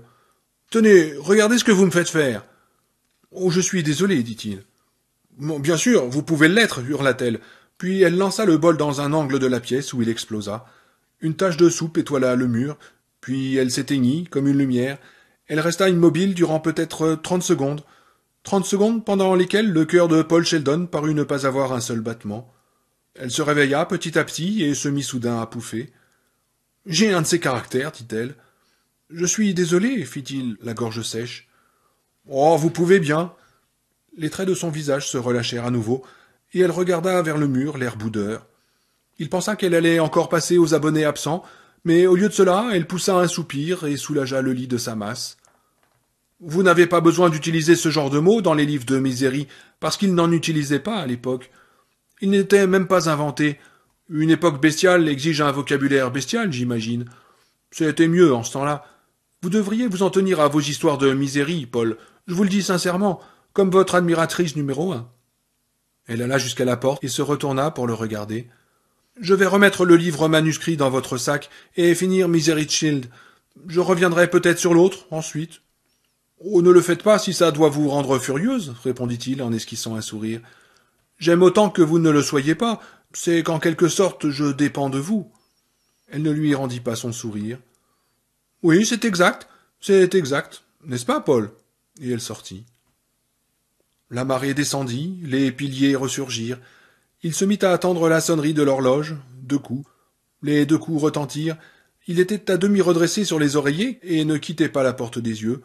Tenez, regardez ce que vous me faites faire. Oh, je suis désolé, dit-il. bien sûr, vous pouvez l'être, hurla-t-elle. Puis elle lança le bol dans un angle de la pièce où il explosa. Une tache de soupe étoila le mur, puis elle s'éteignit comme une lumière. Elle resta immobile durant peut-être trente secondes, Trente secondes pendant lesquelles le cœur de Paul Sheldon parut ne pas avoir un seul battement. Elle se réveilla petit à petit et se mit soudain à pouffer. J'ai un de ces caractères, dit-elle. Je suis désolé, fit-il, la gorge sèche. Oh, vous pouvez bien. Les traits de son visage se relâchèrent à nouveau, et elle regarda vers le mur, l'air boudeur. Il pensa qu'elle allait encore passer aux abonnés absents, mais au lieu de cela, elle poussa un soupir et soulagea le lit de sa masse. Vous n'avez pas besoin d'utiliser ce genre de mots dans les livres de Misérie, parce qu'ils n'en utilisaient pas à l'époque. Ils n'étaient même pas inventés. Une époque bestiale exige un vocabulaire bestial, j'imagine. C'était mieux en ce temps-là. Vous devriez vous en tenir à vos histoires de misérie, Paul. Je vous le dis sincèrement, comme votre admiratrice numéro un. Elle alla jusqu'à la porte et se retourna pour le regarder. Je vais remettre le livre manuscrit dans votre sac et finir Misery. Je reviendrai peut-être sur l'autre, ensuite. Oh, ne le faites pas si ça doit vous rendre furieuse, répondit-il en esquissant un sourire. J'aime autant que vous ne le soyez pas, c'est qu'en quelque sorte je dépends de vous. Elle ne lui rendit pas son sourire. Oui, c'est exact, c'est exact, n'est-ce pas, Paul? Et elle sortit. La marée descendit, les piliers ressurgirent. Il se mit à attendre la sonnerie de l'horloge, deux coups. Les deux coups retentirent. Il était à demi redressé sur les oreillers et ne quittait pas la porte des yeux.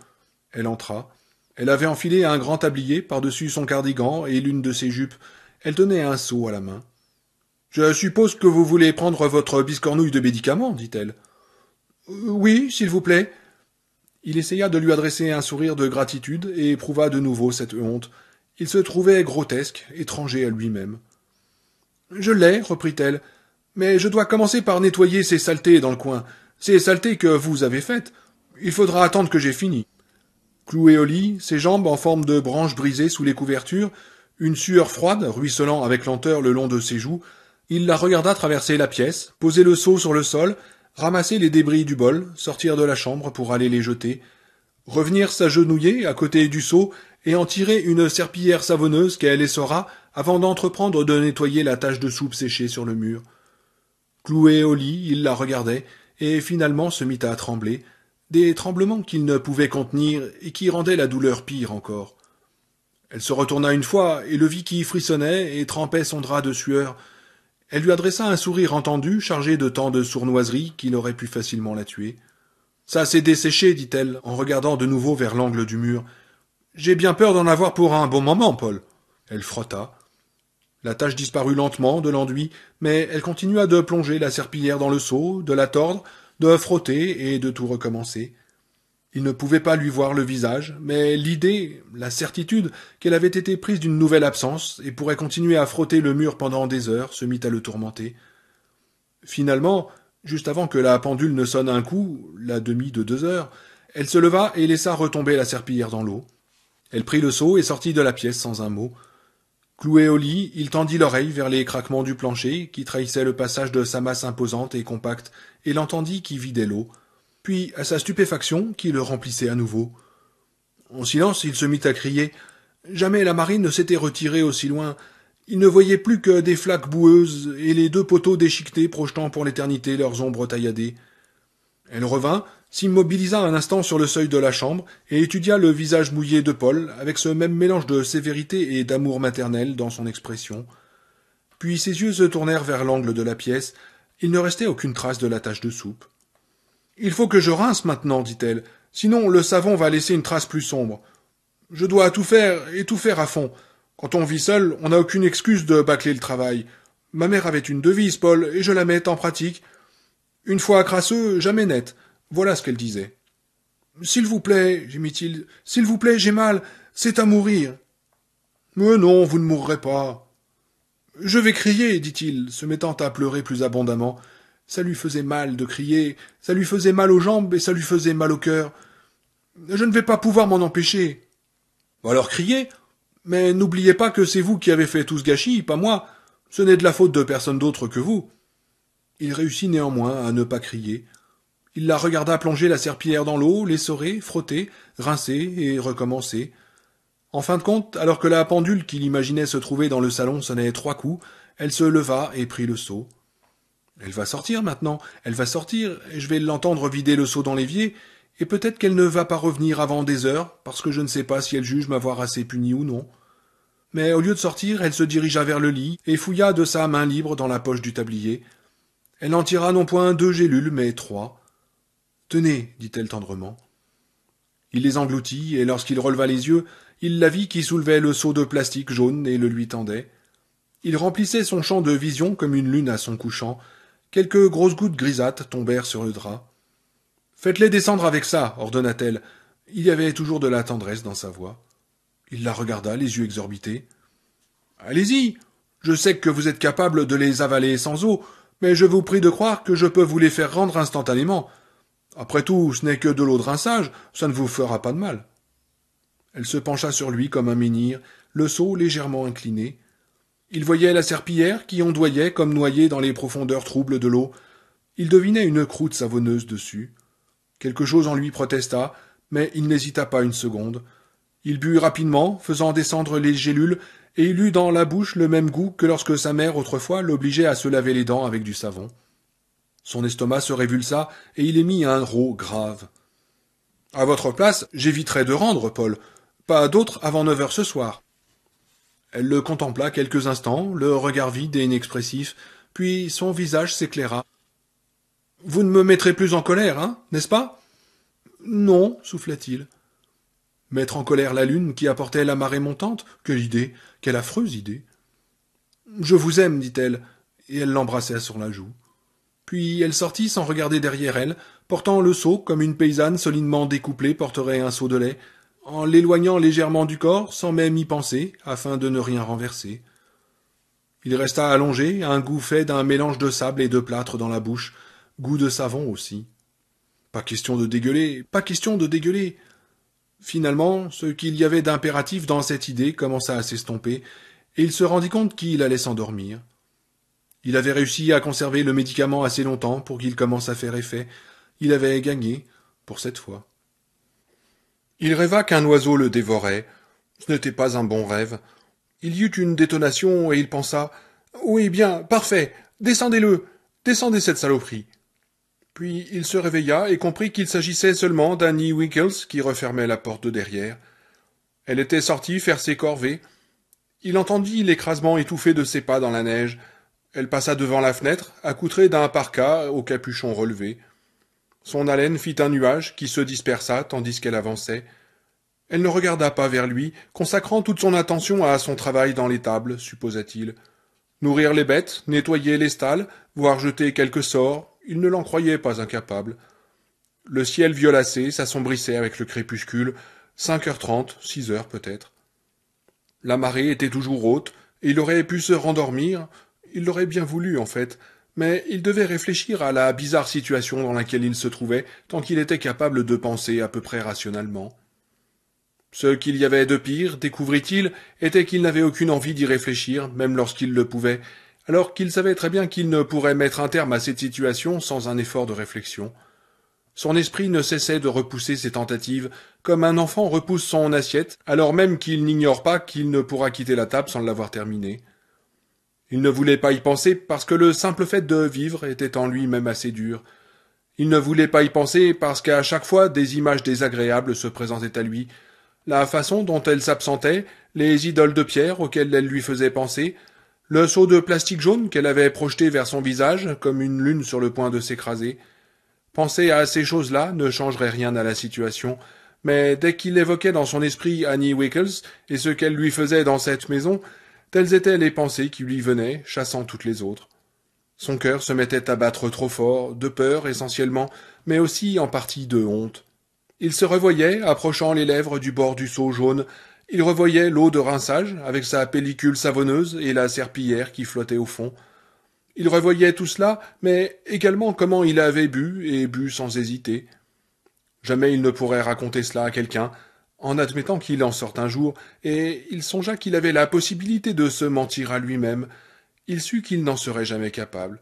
Elle entra. Elle avait enfilé un grand tablier par-dessus son cardigan et l'une de ses jupes. Elle tenait un seau à la main. Je suppose que vous voulez prendre votre biscornouille de médicaments, dit-elle. Oui, s'il vous plaît. Il essaya de lui adresser un sourire de gratitude et éprouva de nouveau cette honte. Il se trouvait grotesque, étranger à lui-même. Je l'ai, reprit-elle, mais je dois commencer par nettoyer ces saletés dans le coin, ces saletés que vous avez faites. Il faudra attendre que j'ai fini. Cloué au lit, ses jambes en forme de branches brisées sous les couvertures, une sueur froide ruisselant avec lenteur le long de ses joues, il la regarda traverser la pièce, poser le seau sur le sol, ramasser les débris du bol, sortir de la chambre pour aller les jeter, revenir s'agenouiller à côté du seau et en tirer une serpillière savonneuse qu'elle essora avant d'entreprendre de nettoyer la tache de soupe séchée sur le mur. Cloué au lit, il la regardait, et finalement se mit à trembler, des tremblements qu'il ne pouvait contenir et qui rendaient la douleur pire encore. Elle se retourna une fois et le vit qui frissonnait et trempait son drap de sueur. Elle lui adressa un sourire entendu, chargé de tant de sournoiseries qu'il aurait pu facilement la tuer. Ça s'est desséché, dit-elle, en regardant de nouveau vers l'angle du mur. J'ai bien peur d'en avoir pour un bon moment, Paul. Elle frotta. La tache disparut lentement de l'enduit, mais elle continua de plonger la serpillière dans le seau, de la tordre, de frotter et de tout recommencer. Il ne pouvait pas lui voir le visage, mais l'idée, la certitude qu'elle avait été prise d'une nouvelle absence et pourrait continuer à frotter le mur pendant des heures se mit à le tourmenter. Finalement, juste avant que la pendule ne sonne un coup, la demi de deux heures, elle se leva et laissa retomber la serpillière dans l'eau. Elle prit le seau et sortit de la pièce sans un mot. Cloué au lit, il tendit l'oreille vers les craquements du plancher qui trahissaient le passage de sa masse imposante et compacte, et l'entendit qui vidait l'eau. Puis, à sa stupéfaction, qui le remplissait à nouveau. En silence, il se mit à crier. Jamais la marine ne s'était retirée aussi loin. Il ne voyait plus que des flaques boueuses et les deux poteaux déchiquetés projetant pour l'éternité leurs ombres tailladées. Elle revint, s'immobilisa un instant sur le seuil de la chambre et étudia le visage mouillé de Paul avec ce même mélange de sévérité et d'amour maternel dans son expression. Puis ses yeux se tournèrent vers l'angle de la pièce. Il ne restait aucune trace de la tache de soupe. Il faut que je rince maintenant, dit-elle, sinon le savon va laisser une trace plus sombre. Je dois tout faire et tout faire à fond. Quand on vit seul, on n'a aucune excuse de bâcler le travail. Ma mère avait une devise, Paul, et je la mets en pratique. Une fois crasseux, jamais net. Voilà ce qu'elle disait. S'il vous plaît, gémit-il, s'il vous plaît, j'ai mal, c'est à mourir. Mais non, vous ne mourrez pas. Je vais crier, dit-il, se mettant à pleurer plus abondamment. Ça lui faisait mal de crier, ça lui faisait mal aux jambes et ça lui faisait mal au cœur. Je ne vais pas pouvoir m'en empêcher. Alors criez, mais n'oubliez pas que c'est vous qui avez fait tout ce gâchis, pas moi. Ce n'est de la faute de personne d'autre que vous. Il réussit néanmoins à ne pas crier, il la regarda plonger la serpillière dans l'eau, l'essorer, frotter, rincer et recommencer. En fin de compte, alors que la pendule qu'il imaginait se trouver dans le salon sonnait trois coups, elle se leva et prit le seau. Elle va sortir maintenant, elle va sortir, et je vais l'entendre vider le seau dans l'évier, et peut-être qu'elle ne va pas revenir avant des heures, parce que je ne sais pas si elle juge m'avoir assez puni ou non. Mais au lieu de sortir, elle se dirigea vers le lit, et fouilla de sa main libre dans la poche du tablier. Elle en tira non point deux gélules, mais trois. Tenez, dit-elle tendrement. Il les engloutit, et lorsqu'il releva les yeux, il la vit qui soulevait le seau de plastique jaune et le lui tendait. Il remplissait son champ de vision comme une lune à son couchant. Quelques grosses gouttes grisâtres tombèrent sur le drap. Faites-les descendre avec ça, ordonna-t-elle. Il y avait toujours de la tendresse dans sa voix. Il la regarda, les yeux exorbités. Allez-y. Je sais que vous êtes capable de les avaler sans eau, mais je vous prie de croire que je peux vous les faire rendre instantanément. Après tout, ce n'est que de l'eau de rinçage, ça ne vous fera pas de mal. Elle se pencha sur lui comme un menhir, le seau légèrement incliné. Il voyait la serpillière qui ondoyait comme noyée dans les profondeurs troubles de l'eau. Il devinait une croûte savonneuse dessus. Quelque chose en lui protesta, mais il n'hésita pas une seconde. Il but rapidement, faisant descendre les gélules, et il eut dans la bouche le même goût que lorsque sa mère autrefois l'obligeait à se laver les dents avec du savon. Son estomac se révulsa, et il émit un rot grave. À votre place, j'éviterais de rendre, Paul. Pas d'autre avant neuf heures ce soir. Elle le contempla quelques instants, le regard vide et inexpressif, puis son visage s'éclaira. Vous ne me mettrez plus en colère, hein, n'est-ce pas Non, souffla-t-il. Mettre en colère la lune qui apportait la marée montante Quelle idée Quelle affreuse idée Je vous aime, dit-elle, et elle l'embrassait sur la joue. Puis elle sortit sans regarder derrière elle, portant le seau comme une paysanne solidement découplée porterait un seau de lait, en l'éloignant légèrement du corps sans même y penser, afin de ne rien renverser. Il resta allongé, un goût fait d'un mélange de sable et de plâtre dans la bouche, goût de savon aussi. Pas question de dégueuler, pas question de dégueuler. Finalement, ce qu'il y avait d'impératif dans cette idée commença à s'estomper, et il se rendit compte qu'il allait s'endormir. Il avait réussi à conserver le médicament assez longtemps pour qu'il commence à faire effet. Il avait gagné, pour cette fois. Il rêva qu'un oiseau le dévorait. Ce n'était pas un bon rêve. Il y eut une détonation et il pensa Oui, bien, parfait, descendez-le, descendez cette saloperie. Puis il se réveilla et comprit qu'il s'agissait seulement d'Annie Winkles qui refermait la porte de derrière. Elle était sortie faire ses corvées. Il entendit l'écrasement étouffé de ses pas dans la neige. Elle passa devant la fenêtre, accoutrée d'un parka au capuchon relevé. Son haleine fit un nuage qui se dispersa tandis qu'elle avançait. Elle ne regarda pas vers lui, consacrant toute son attention à son travail dans l'étable, supposa-t-il. Nourrir les bêtes, nettoyer les stalles, voire jeter quelques sorts, il ne l'en croyait pas incapable. Le ciel violacé s'assombrissait avec le crépuscule, cinq heures trente, six heures peut-être. La marée était toujours haute, et il aurait pu se rendormir, il l'aurait bien voulu en fait, mais il devait réfléchir à la bizarre situation dans laquelle il se trouvait tant qu'il était capable de penser à peu près rationnellement. Ce qu'il y avait de pire, découvrit-il, était qu'il n'avait aucune envie d'y réfléchir, même lorsqu'il le pouvait, alors qu'il savait très bien qu'il ne pourrait mettre un terme à cette situation sans un effort de réflexion. Son esprit ne cessait de repousser ses tentatives, comme un enfant repousse son assiette, alors même qu'il n'ignore pas qu'il ne pourra quitter la table sans l'avoir terminée. Il ne voulait pas y penser parce que le simple fait de vivre était en lui-même assez dur. Il ne voulait pas y penser parce qu'à chaque fois des images désagréables se présentaient à lui, la façon dont elle s'absentait, les idoles de pierre auxquelles elle lui faisait penser, le seau de plastique jaune qu'elle avait projeté vers son visage comme une lune sur le point de s'écraser. Penser à ces choses-là ne changerait rien à la situation, mais dès qu'il évoquait dans son esprit Annie Wickles et ce qu'elle lui faisait dans cette maison, telles étaient les pensées qui lui venaient, chassant toutes les autres. Son cœur se mettait à battre trop fort, de peur essentiellement, mais aussi en partie de honte. Il se revoyait, approchant les lèvres du bord du seau jaune. Il revoyait l'eau de rinçage, avec sa pellicule savonneuse et la serpillière qui flottait au fond. Il revoyait tout cela, mais également comment il avait bu, et bu sans hésiter. Jamais il ne pourrait raconter cela à quelqu'un, en admettant qu'il en sorte un jour, et il songea qu'il avait la possibilité de se mentir à lui-même. Il sut qu'il n'en serait jamais capable.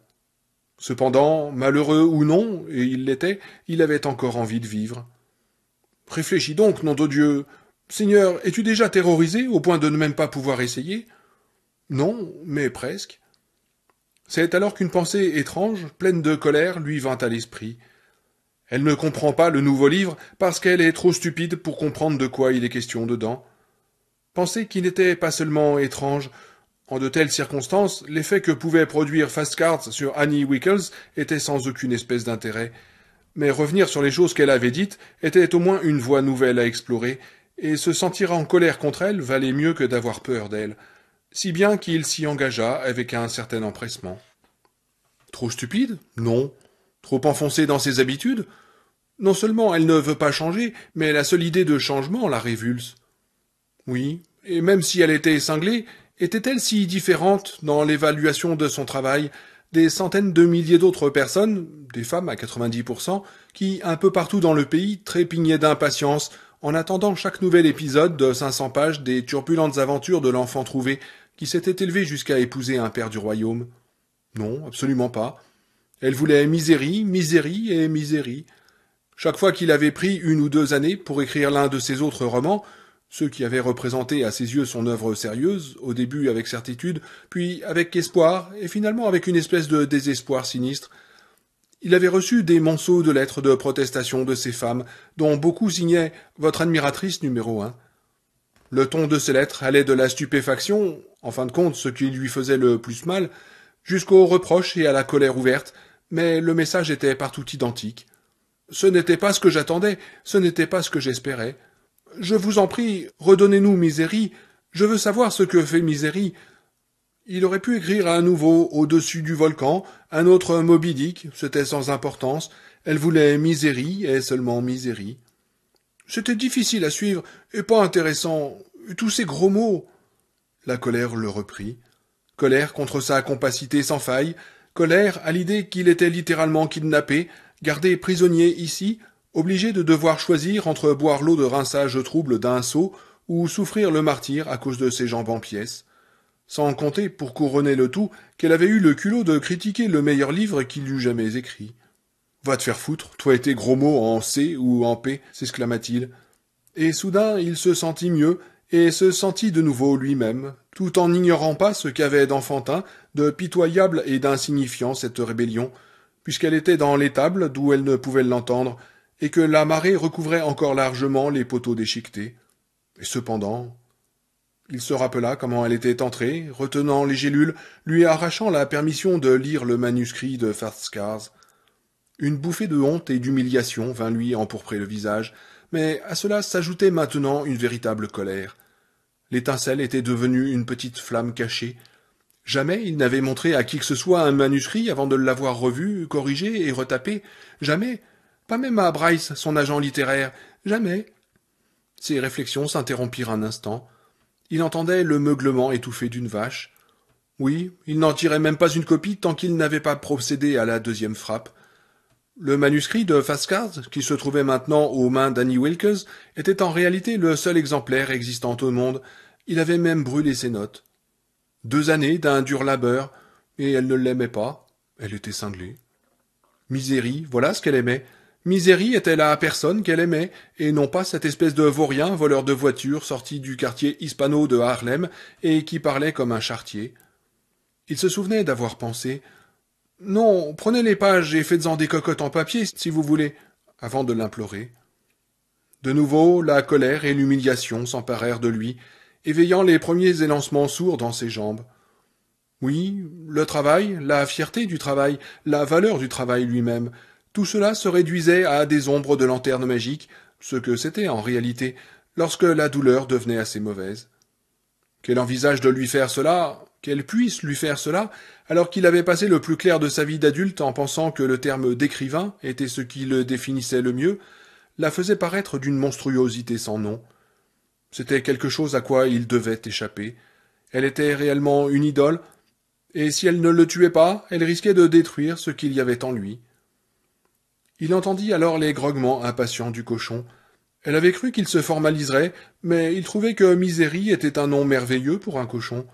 Cependant, malheureux ou non, et il l'était, il avait encore envie de vivre. Réfléchis donc, nom de Dieu. Seigneur, es-tu déjà terrorisé au point de ne même pas pouvoir essayer? Non, mais presque. C'est alors qu'une pensée étrange, pleine de colère, lui vint à l'esprit. Elle ne comprend pas le nouveau livre parce qu'elle est trop stupide pour comprendre de quoi il est question dedans. Pensée qui n'était pas seulement étrange. En de telles circonstances, l'effet que pouvait produire Fastcards sur Annie Wickles était sans aucune espèce d'intérêt mais revenir sur les choses qu'elle avait dites était au moins une voie nouvelle à explorer, et se sentir en colère contre elle valait mieux que d'avoir peur d'elle, si bien qu'il s'y engagea avec un certain empressement. Trop stupide? Non. Trop enfoncée dans ses habitudes? Non seulement elle ne veut pas changer, mais la seule idée de changement la révulse. Oui, et même si elle était cinglée, était-elle si différente dans l'évaluation de son travail? Des centaines de milliers d'autres personnes, des femmes à 90%, qui, un peu partout dans le pays, trépignaient d'impatience en attendant chaque nouvel épisode de 500 pages des turbulentes aventures de l'enfant trouvé qui s'était élevé jusqu'à épouser un père du royaume. Non, absolument pas. Elle voulait misérie, misérie et misérie. Chaque fois qu'il avait pris une ou deux années pour écrire l'un de ses autres romans, ceux qui avaient représenté à ses yeux son œuvre sérieuse, au début avec certitude, puis avec espoir, et finalement avec une espèce de désespoir sinistre. Il avait reçu des monceaux de lettres de protestation de ces femmes, dont beaucoup signaient Votre admiratrice numéro un. Le ton de ces lettres allait de la stupéfaction, en fin de compte ce qui lui faisait le plus mal, jusqu'aux reproches et à la colère ouverte, mais le message était partout identique. Ce n'était pas ce que j'attendais, ce n'était pas ce que j'espérais. Je vous en prie, redonnez-nous Misérie. Je veux savoir ce que fait Misérie. Il aurait pu écrire à nouveau au-dessus du volcan un autre Moby Dick, c'était sans importance. Elle voulait Misérie et seulement Misérie. C'était difficile à suivre et pas intéressant. Tous ces gros mots. La colère le reprit. Colère contre sa compacité sans faille, colère à l'idée qu'il était littéralement kidnappé, gardé prisonnier ici, obligé de devoir choisir entre boire l'eau de rinçage trouble d'un seau ou souffrir le martyr à cause de ses jambes en pièces. Sans compter, pour couronner le tout, qu'elle avait eu le culot de critiquer le meilleur livre qu'il eût jamais écrit. Va te faire foutre, toi et tes gros mots en C ou en P, s'exclama-t-il. Et soudain il se sentit mieux, et se sentit de nouveau lui-même, tout en n'ignorant pas ce qu'avait d'enfantin, de pitoyable et d'insignifiant cette rébellion, puisqu'elle était dans l'étable d'où elle ne pouvait l'entendre, et que la marée recouvrait encore largement les poteaux déchiquetés. Et cependant, il se rappela comment elle était entrée, retenant les gélules, lui arrachant la permission de lire le manuscrit de Farskars. Une bouffée de honte et d'humiliation vint lui empourprer le visage, mais à cela s'ajoutait maintenant une véritable colère. L'étincelle était devenue une petite flamme cachée. Jamais il n'avait montré à qui que ce soit un manuscrit avant de l'avoir revu, corrigé et retapé. Jamais. Pas même à Bryce, son agent littéraire. Jamais. Ses réflexions s'interrompirent un instant. Il entendait le meuglement étouffé d'une vache. Oui, il n'en tirait même pas une copie tant qu'il n'avait pas procédé à la deuxième frappe. Le manuscrit de Fascard, qui se trouvait maintenant aux mains d'Annie Wilkes, était en réalité le seul exemplaire existant au monde. Il avait même brûlé ses notes. Deux années d'un dur labeur, et elle ne l'aimait pas. Elle était cinglée. Misérie, voilà ce qu'elle aimait. Misérie était la personne qu'elle aimait, et non pas cette espèce de vaurien voleur de voitures sorti du quartier hispano de Harlem et qui parlait comme un chartier. Il se souvenait d'avoir pensé non, prenez les pages et faites-en des cocottes en papier, si vous voulez, avant de l'implorer. De nouveau, la colère et l'humiliation s'emparèrent de lui, éveillant les premiers élancements sourds dans ses jambes. Oui, le travail, la fierté du travail, la valeur du travail lui-même, tout cela se réduisait à des ombres de lanterne magique, ce que c'était en réalité, lorsque la douleur devenait assez mauvaise. Qu'elle envisage de lui faire cela, qu'elle puisse lui faire cela, alors qu'il avait passé le plus clair de sa vie d'adulte en pensant que le terme d'écrivain était ce qui le définissait le mieux, la faisait paraître d'une monstruosité sans nom. C'était quelque chose à quoi il devait échapper. Elle était réellement une idole, et si elle ne le tuait pas, elle risquait de détruire ce qu'il y avait en lui. Il entendit alors les grognements impatients du cochon. Elle avait cru qu'il se formaliserait, mais il trouvait que Misérie était un nom merveilleux pour un cochon.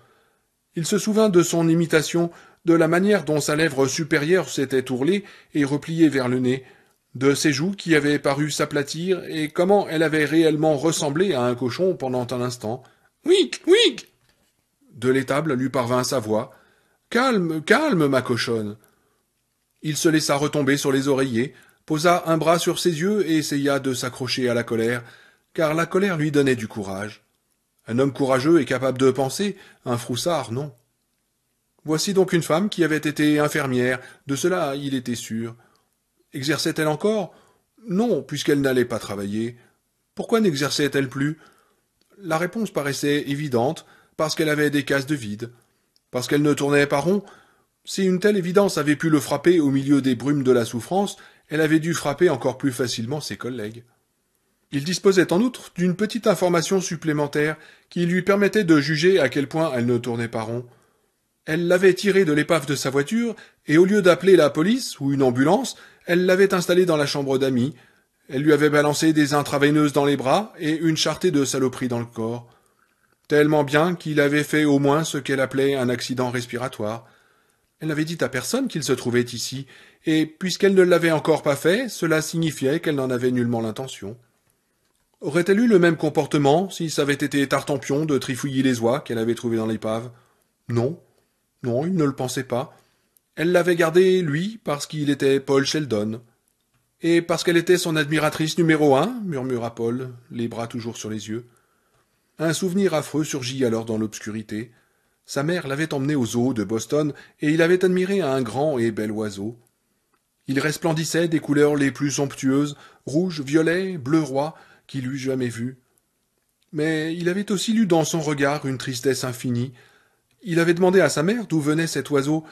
Il se souvint de son imitation, de la manière dont sa lèvre supérieure s'était ourlée et repliée vers le nez, de ses joues qui avaient paru s'aplatir, et comment elle avait réellement ressemblé à un cochon pendant un instant. Wick, wick De l'étable lui parvint sa voix. Calme, calme, ma cochonne. Il se laissa retomber sur les oreillers, posa un bras sur ses yeux et essaya de s'accrocher à la colère, car la colère lui donnait du courage. Un homme courageux et capable de penser, un froussard, non. Voici donc une femme qui avait été infirmière, de cela il était sûr. Exerçait-elle encore? Non, puisqu'elle n'allait pas travailler. Pourquoi n'exerçait-elle plus? La réponse paraissait évidente, parce qu'elle avait des cases de vide, parce qu'elle ne tournait pas rond. Si une telle évidence avait pu le frapper au milieu des brumes de la souffrance, elle avait dû frapper encore plus facilement ses collègues. Il disposait en outre d'une petite information supplémentaire qui lui permettait de juger à quel point elle ne tournait pas rond. Elle l'avait tirée de l'épave de sa voiture, et au lieu d'appeler la police ou une ambulance, elle l'avait installée dans la chambre d'amis. Elle lui avait balancé des intraveineuses dans les bras et une charretée de saloperies dans le corps. Tellement bien qu'il avait fait au moins ce qu'elle appelait un accident respiratoire. Elle n'avait dit à personne qu'il se trouvait ici, et puisqu'elle ne l'avait encore pas fait, cela signifiait qu'elle n'en avait nullement l'intention. Aurait-elle eu le même comportement si ça avait été Tartampion de trifouiller les oies qu'elle avait trouvées dans l'épave? Non. Non, il ne le pensait pas. Elle l'avait gardé, lui, parce qu'il était Paul Sheldon. Et parce qu'elle était son admiratrice numéro un, murmura Paul, les bras toujours sur les yeux. Un souvenir affreux surgit alors dans l'obscurité. Sa mère l'avait emmené aux eaux de Boston, et il avait admiré un grand et bel oiseau. Il resplendissait des couleurs les plus somptueuses, rouge, violet, bleu roi, qu'il eût jamais vu. Mais il avait aussi lu dans son regard une tristesse infinie. Il avait demandé à sa mère d'où venait cet oiseau,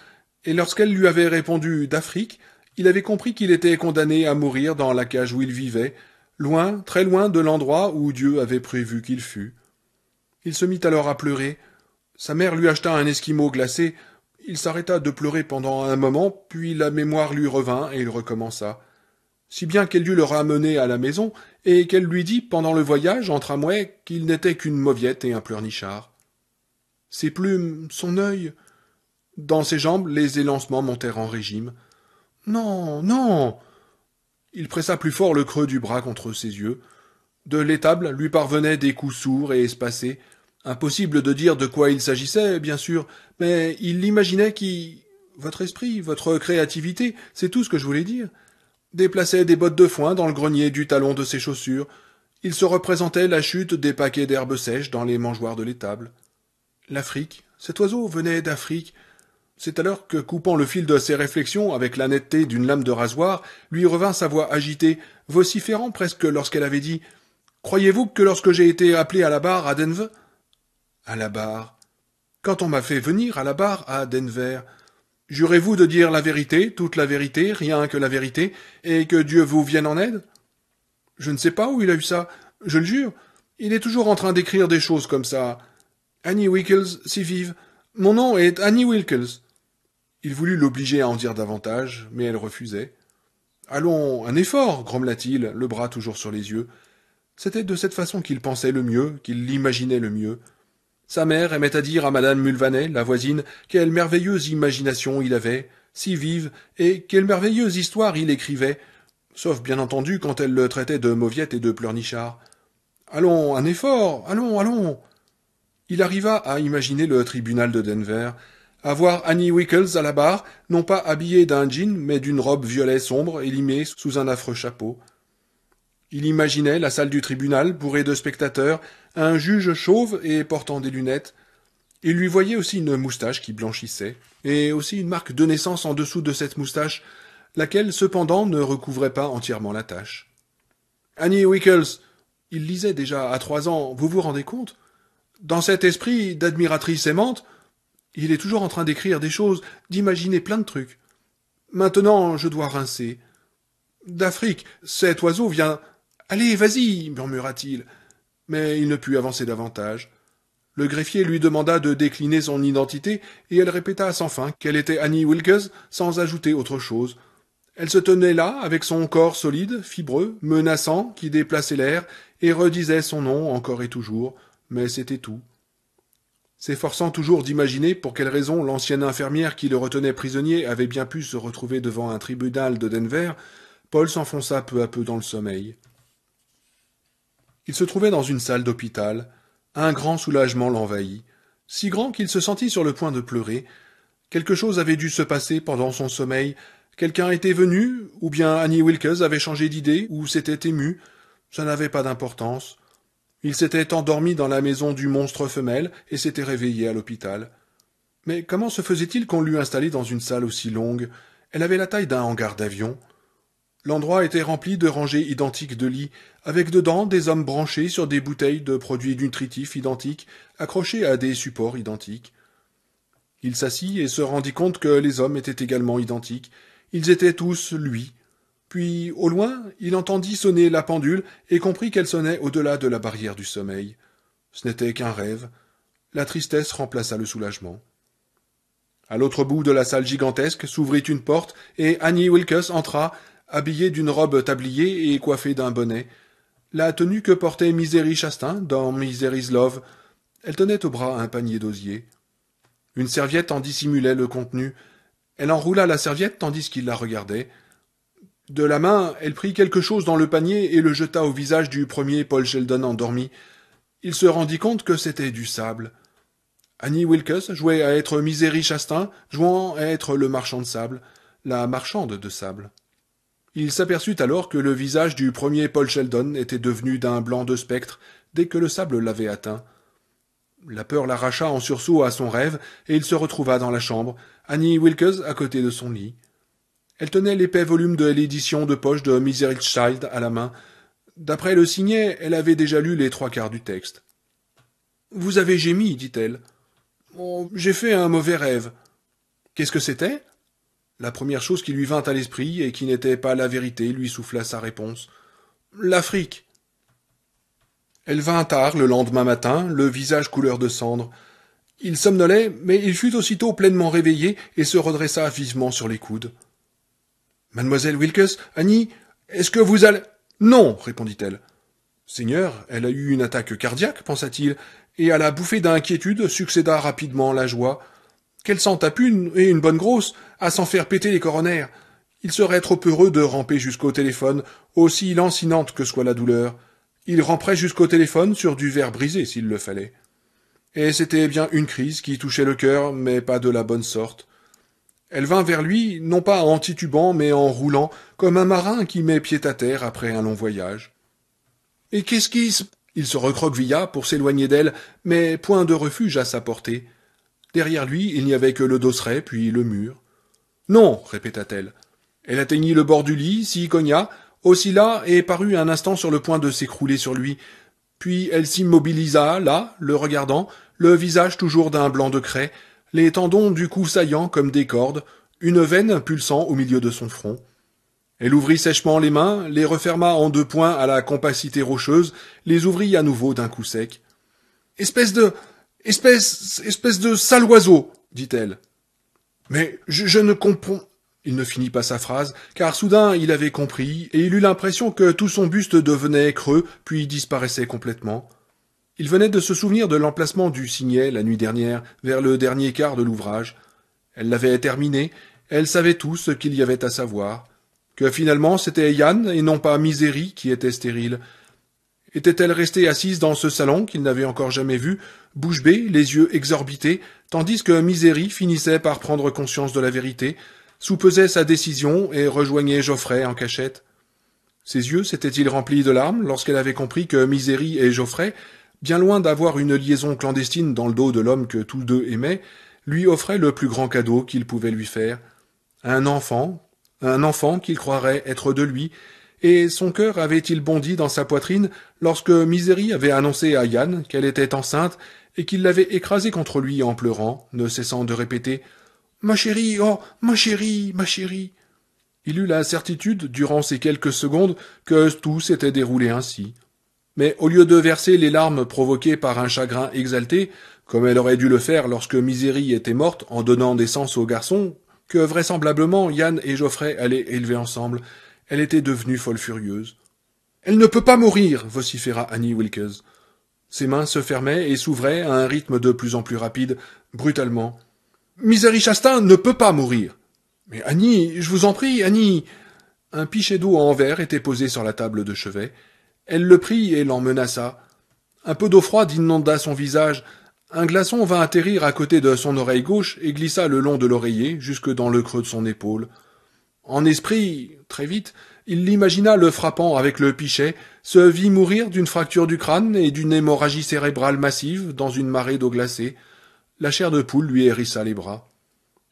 et lorsqu'elle lui avait répondu d'Afrique, il avait compris qu'il était condamné à mourir dans la cage où il vivait, loin, très loin de l'endroit où Dieu avait prévu qu'il fût. Il se mit alors à pleurer. Sa mère lui acheta un esquimau glacé. Il s'arrêta de pleurer pendant un moment, puis la mémoire lui revint et il recommença. Si bien qu'elle dut le ramener à la maison, et qu'elle lui dit pendant le voyage en tramway qu'il n'était qu'une mauviette et un pleurnichard. Ses plumes, son œil. Dans ses jambes, les élancements montèrent en régime. Non, non. Il pressa plus fort le creux du bras contre ses yeux. De l'étable lui parvenaient des coups sourds et espacés. Impossible de dire de quoi il s'agissait, bien sûr, mais il l'imaginait qui. Votre esprit, votre créativité, c'est tout ce que je voulais dire. Déplaçait des bottes de foin dans le grenier du talon de ses chaussures. Il se représentait la chute des paquets d'herbes sèches dans les mangeoires de l'étable. L'Afrique, cet oiseau venait d'Afrique. C'est alors que, coupant le fil de ses réflexions avec la netteté d'une lame de rasoir, lui revint sa voix agitée, vociférant presque lorsqu'elle avait dit Croyez-vous que lorsque j'ai été appelé à la barre à Denver? À la barre Quand on m'a fait venir à la barre à Denver, jurez-vous de dire la vérité, toute la vérité, rien que la vérité, et que Dieu vous vienne en aide? Je ne sais pas où il a eu ça, je le jure. Il est toujours en train d'écrire des choses comme ça. Annie Wickles, si vive. Mon nom est Annie Wilkes. Il voulut l'obliger à en dire davantage, mais elle refusait. Allons, un effort, grommela-t-il, le bras toujours sur les yeux. C'était de cette façon qu'il pensait le mieux, qu'il l'imaginait le mieux. Sa mère aimait à dire à madame Mulvanet, la voisine, quelle merveilleuse imagination il avait, si vive, et quelle merveilleuse histoire il écrivait, sauf bien entendu quand elle le traitait de mauviette et de pleurnichard. Allons, un effort, allons, allons. Il arriva à imaginer le tribunal de Denver, à voir Annie Wickles à la barre, non pas habillée d'un jean, mais d'une robe violet sombre et limée sous un affreux chapeau. Il imaginait la salle du tribunal bourrée de spectateurs, un juge chauve et portant des lunettes. Il lui voyait aussi une moustache qui blanchissait, et aussi une marque de naissance en dessous de cette moustache, laquelle cependant ne recouvrait pas entièrement la tache. Annie Wickles, il lisait déjà à trois ans, vous vous rendez compte? Dans cet esprit d'admiratrice aimante, il est toujours en train d'écrire des choses, d'imaginer plein de trucs. Maintenant, je dois rincer. D'Afrique, cet oiseau vient Allez, vas-y, murmura-t-il. Mais il ne put avancer davantage. Le greffier lui demanda de décliner son identité, et elle répéta sans fin qu'elle était Annie Wilkes, sans ajouter autre chose. Elle se tenait là, avec son corps solide, fibreux, menaçant, qui déplaçait l'air, et redisait son nom encore et toujours, mais c'était tout. S'efforçant toujours d'imaginer pour quelle raison l'ancienne infirmière qui le retenait prisonnier avait bien pu se retrouver devant un tribunal de Denver, Paul s'enfonça peu à peu dans le sommeil. Il se trouvait dans une salle d'hôpital. Un grand soulagement l'envahit, si grand qu'il se sentit sur le point de pleurer. Quelque chose avait dû se passer pendant son sommeil. Quelqu'un était venu, ou bien Annie Wilkes avait changé d'idée, ou s'était ému. Ça n'avait pas d'importance. Il s'était endormi dans la maison du monstre femelle et s'était réveillé à l'hôpital. Mais comment se faisait-il qu'on l'eût installé dans une salle aussi longue? Elle avait la taille d'un hangar d'avion. L'endroit était rempli de rangées identiques de lits, avec dedans des hommes branchés sur des bouteilles de produits nutritifs identiques, accrochés à des supports identiques. Il s'assit et se rendit compte que les hommes étaient également identiques. Ils étaient tous lui. Puis, au loin, il entendit sonner la pendule et comprit qu'elle sonnait au-delà de la barrière du sommeil. Ce n'était qu'un rêve. La tristesse remplaça le soulagement. À l'autre bout de la salle gigantesque s'ouvrit une porte et Annie Wilkes entra habillée d'une robe tablier et coiffée d'un bonnet, la tenue que portait Misery Chastain dans Misery's Love. Elle tenait au bras un panier d'osier. Une serviette en dissimulait le contenu. Elle enroula la serviette tandis qu'il la regardait. De la main, elle prit quelque chose dans le panier et le jeta au visage du premier Paul Sheldon endormi. Il se rendit compte que c'était du sable. Annie Wilkes jouait à être Misery Chastain, jouant à être le marchand de sable, la marchande de sable. Il s'aperçut alors que le visage du premier Paul Sheldon était devenu d'un blanc de spectre dès que le sable l'avait atteint. La peur l'arracha en sursaut à son rêve, et il se retrouva dans la chambre, Annie Wilkes à côté de son lit. Elle tenait l'épais volume de l'édition de poche de Child à la main. D'après le signet, elle avait déjà lu les trois quarts du texte. Vous avez gémi, dit-elle. Oh, j'ai fait un mauvais rêve. Qu'est-ce que c'était? La première chose qui lui vint à l'esprit et qui n'était pas la vérité lui souffla sa réponse. L'Afrique. Elle vint tard le lendemain matin, le visage couleur de cendre. Il somnolait, mais il fut aussitôt pleinement réveillé et se redressa vivement sur les coudes. Mademoiselle Wilkes, Annie, est-ce que vous allez? Non, répondit-elle. Seigneur, elle a eu une attaque cardiaque, pensa-t-il, et à la bouffée d'inquiétude succéda rapidement la joie. Quelle s'en tape une, et une bonne grosse, à s'en faire péter les coronaires. Il serait trop heureux de ramper jusqu'au téléphone, aussi lancinante que soit la douleur. Il ramperait jusqu'au téléphone sur du verre brisé s'il le fallait. Et c'était bien une crise qui touchait le cœur, mais pas de la bonne sorte. Elle vint vers lui, non pas en titubant, mais en roulant, comme un marin qui met pied à terre après un long voyage. Et qu'est-ce qui se... Il se recroquevilla pour s'éloigner d'elle, mais point de refuge à sa portée. Derrière lui, il n'y avait que le dosseret, puis le mur. Non, répéta-t-elle. Elle atteignit le bord du lit, s'y cogna, oscilla et parut un instant sur le point de s'écrouler sur lui. Puis elle s'immobilisa, là, le regardant, le visage toujours d'un blanc de craie, les tendons du cou saillants comme des cordes, une veine pulsant au milieu de son front. Elle ouvrit sèchement les mains, les referma en deux points à la compacité rocheuse, les ouvrit à nouveau d'un coup sec. Espèce de. espèce. espèce de sale oiseau, dit-elle. Mais je, ne comprends. Il ne finit pas sa phrase, car soudain il avait compris, et il eut l'impression que tout son buste devenait creux, puis disparaissait complètement. Il venait de se souvenir de l'emplacement du signet la nuit dernière, vers le dernier quart de l'ouvrage. Elle l'avait terminé, elle savait tout ce qu'il y avait à savoir. Que finalement c'était Yann et non pas Misérie qui était stérile. Était-elle restée assise dans ce salon qu'il n'avait encore jamais vu, bouche bée, les yeux exorbités, tandis que Misérie finissait par prendre conscience de la vérité, soupesait sa décision et rejoignait Geoffrey en cachette. Ses yeux s'étaient-ils remplis de larmes lorsqu'elle avait compris que Misérie et Geoffrey, bien loin d'avoir une liaison clandestine dans le dos de l'homme que tous deux aimaient, lui offraient le plus grand cadeau qu'ils pouvaient lui faire, un enfant, un enfant qu'il croirait être de lui, et son cœur avait-il bondi dans sa poitrine lorsque Misérie avait annoncé à Yann qu'elle était enceinte et qu'il l'avait écrasée contre lui en pleurant, ne cessant de répéter Ma chérie, oh, ma chérie, ma chérie. Il eut la certitude, durant ces quelques secondes, que tout s'était déroulé ainsi. Mais au lieu de verser les larmes provoquées par un chagrin exalté, comme elle aurait dû le faire lorsque Misérie était morte en donnant naissance au garçon, que vraisemblablement Yann et Geoffrey allaient élever ensemble, elle était devenue folle furieuse. Elle ne peut pas mourir, vociféra Annie Wilkes. Ses mains se fermaient et s'ouvraient à un rythme de plus en plus rapide, brutalement. Misery Chastain ne peut pas mourir. Mais Annie, je vous en prie, Annie. Un pichet d'eau en verre était posé sur la table de chevet. Elle le prit et l'en menaça. Un peu d'eau froide inonda son visage. Un glaçon vint atterrir à côté de son oreille gauche et glissa le long de l'oreiller jusque dans le creux de son épaule. En esprit, très vite, il l'imagina le frappant avec le pichet, se vit mourir d'une fracture du crâne et d'une hémorragie cérébrale massive dans une marée d'eau glacée. La chair de poule lui hérissa les bras.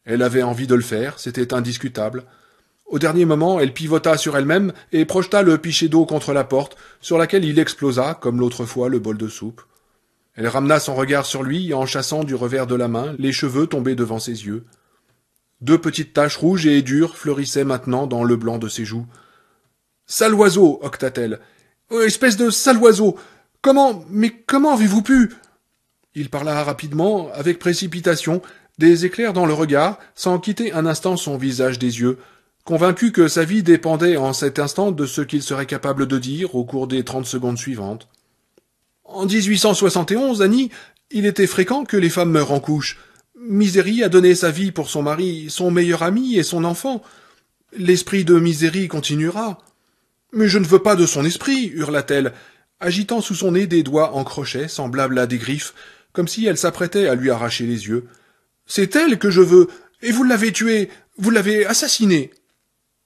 Elle avait envie de le faire, c'était indiscutable. Au dernier moment, elle pivota sur elle-même et projeta le pichet d'eau contre la porte, sur laquelle il explosa, comme l'autre fois le bol de soupe. Elle ramena son regard sur lui en chassant du revers de la main les cheveux tombés devant ses yeux. Deux petites taches rouges et dures fleurissaient maintenant dans le blanc de ses joues. Sale oiseau, octa-t-elle. Oh, espèce de sale oiseau. Comment, mais comment avez-vous pu? Il parla rapidement, avec précipitation, des éclairs dans le regard, sans quitter un instant son visage des yeux, convaincu que sa vie dépendait en cet instant de ce qu'il serait capable de dire au cours des trente secondes suivantes. En 1871, Annie, il était fréquent que les femmes meurent en couche. Misérie a donné sa vie pour son mari, son meilleur ami et son enfant. L'esprit de Misérie continuera. Mais je ne veux pas de son esprit, hurla-t-elle, agitant sous son nez des doigts en crochet semblables à des griffes, comme si elle s'apprêtait à lui arracher les yeux. C'est elle que je veux, et vous l'avez tuée, vous l'avez assassinée.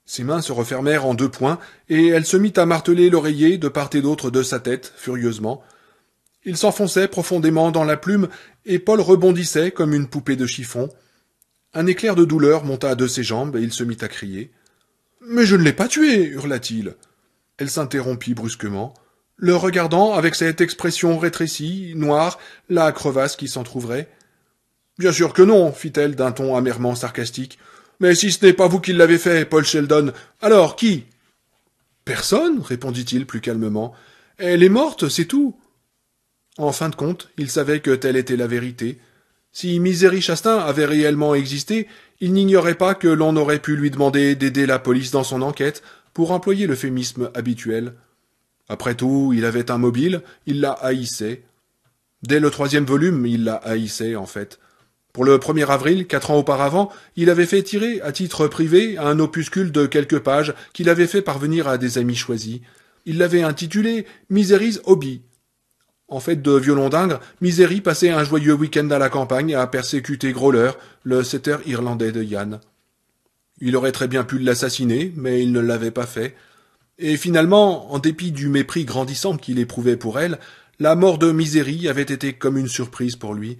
Ses mains se refermèrent en deux poings, et elle se mit à marteler l'oreiller de part et d'autre de sa tête, furieusement. Il s'enfonçait profondément dans la plume, et Paul rebondissait comme une poupée de chiffon. Un éclair de douleur monta de ses jambes, et il se mit à crier. Mais je ne l'ai pas tuée, hurla-t-il. Elle s'interrompit brusquement. le regardant avec cette expression rétrécie, noire, la crevasse qui s'entr'ouvrait. Bien sûr que non, fit-elle d'un ton amèrement sarcastique. Mais si ce n'est pas vous qui l'avez fait, Paul Sheldon, alors qui Personne, répondit-il plus calmement. Elle est morte, c'est tout. En fin de compte, il savait que telle était la vérité. Si Misery Chastain avait réellement existé, il n'ignorait pas que l'on aurait pu lui demander d'aider la police dans son enquête, pour employer l'euphémisme habituel. Après tout, il avait un mobile, il la haïssait. Dès le troisième volume, il la haïssait, en fait. Pour le 1er avril, quatre ans auparavant, il avait fait tirer, à titre privé, un opuscule de quelques pages qu'il avait fait parvenir à des amis choisis. Il l'avait intitulé Misery's Hobby. En fait de violon d'ingre, Misery passait un joyeux week-end à la campagne à persécuter Growler, le setter irlandais de Yann. Il aurait très bien pu l'assassiner, mais il ne l'avait pas fait. Et finalement, en dépit du mépris grandissant qu'il éprouvait pour elle, la mort de Misery avait été comme une surprise pour lui.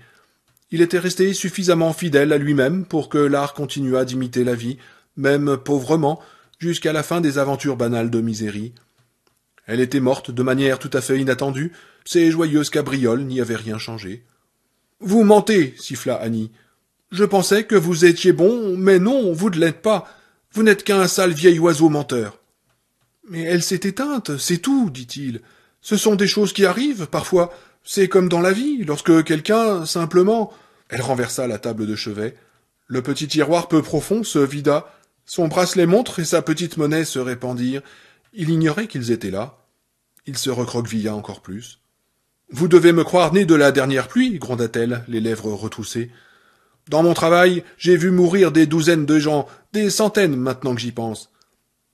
Il était resté suffisamment fidèle à lui-même pour que l'art continuât d'imiter la vie, même pauvrement, jusqu'à la fin des aventures banales de Misery. Elle était morte de manière tout à fait inattendue, ses joyeuses cabrioles n'y avaient rien changé. Vous mentez, siffla Annie. Je pensais que vous étiez bon, mais non, vous ne l'êtes pas. Vous n'êtes qu'un sale vieil oiseau menteur. Mais elle s'est éteinte, c'est tout, dit-il. Ce sont des choses qui arrivent, parfois. C'est comme dans la vie, lorsque quelqu'un, simplement, elle renversa la table de chevet. Le petit tiroir peu profond se vida. Son bracelet montre et sa petite monnaie se répandirent. Il ignorait qu'ils étaient là. Il se recroquevilla encore plus. Vous devez me croire né de la dernière pluie, gronda-t-elle, les lèvres retroussées. Dans mon travail, j'ai vu mourir des douzaines de gens, des centaines maintenant que j'y pense.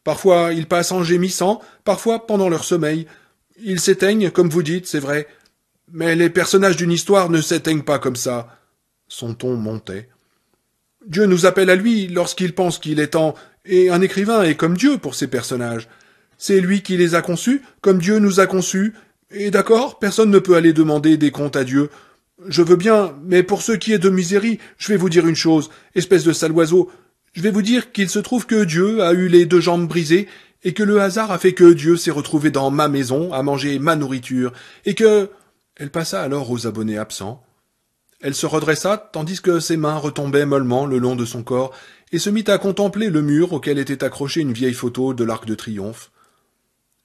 Parfois ils passent en gémissant, parfois pendant leur sommeil. Ils s'éteignent, comme vous dites, c'est vrai. Mais les personnages d'une histoire ne s'éteignent pas comme ça. Son ton montait. Dieu nous appelle à lui lorsqu'il pense qu'il est temps, et un écrivain est comme Dieu pour ses personnages. C'est lui qui les a conçus, comme Dieu nous a conçus, et d'accord, personne ne peut aller demander des comptes à Dieu. Je veux bien, mais pour ce qui est de misérie, je vais vous dire une chose, espèce de sale oiseau. Je vais vous dire qu'il se trouve que Dieu a eu les deux jambes brisées, et que le hasard a fait que Dieu s'est retrouvé dans ma maison à manger ma nourriture, et que. Elle passa alors aux abonnés absents. Elle se redressa, tandis que ses mains retombaient mollement le long de son corps, et se mit à contempler le mur auquel était accrochée une vieille photo de l'Arc de Triomphe.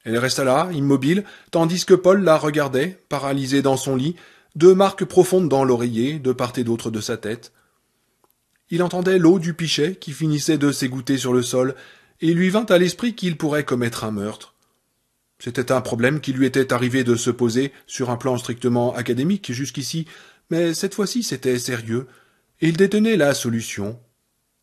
Elle resta là, immobile, tandis que Paul la regardait, paralysé dans son lit, deux marques profondes dans l'oreiller, de part et d'autre de sa tête. Il entendait l'eau du pichet qui finissait de s'égoutter sur le sol, et il lui vint à l'esprit qu'il pourrait commettre un meurtre. C'était un problème qui lui était arrivé de se poser sur un plan strictement académique jusqu'ici, mais cette fois-ci c'était sérieux, et il détenait la solution.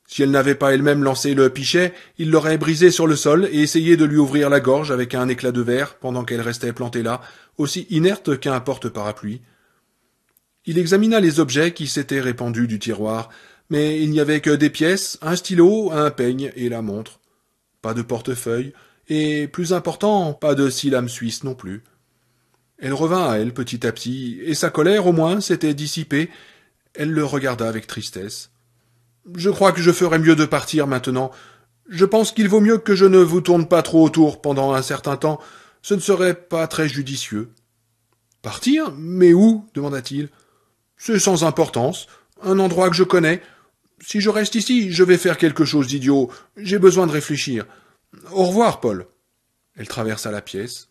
Si elle n'avait pas elle-même lancé le pichet, il l'aurait brisé sur le sol et essayé de lui ouvrir la gorge avec un éclat de verre pendant qu'elle restait plantée là, aussi inerte qu'un porte-parapluie. Il examina les objets qui s'étaient répandus du tiroir, mais il n'y avait que des pièces, un stylo, un peigne et la montre. Pas de portefeuille, et, plus important, pas de silame suisse non plus. Elle revint à elle petit à petit, et sa colère au moins s'était dissipée. Elle le regarda avec tristesse. Je crois que je ferais mieux de partir maintenant. Je pense qu'il vaut mieux que je ne vous tourne pas trop autour pendant un certain temps. Ce ne serait pas très judicieux. Partir? Mais où? demanda-t-il. C'est sans importance. Un endroit que je connais. Si je reste ici, je vais faire quelque chose d'idiot. J'ai besoin de réfléchir. Au revoir, Paul. Elle traversa la pièce.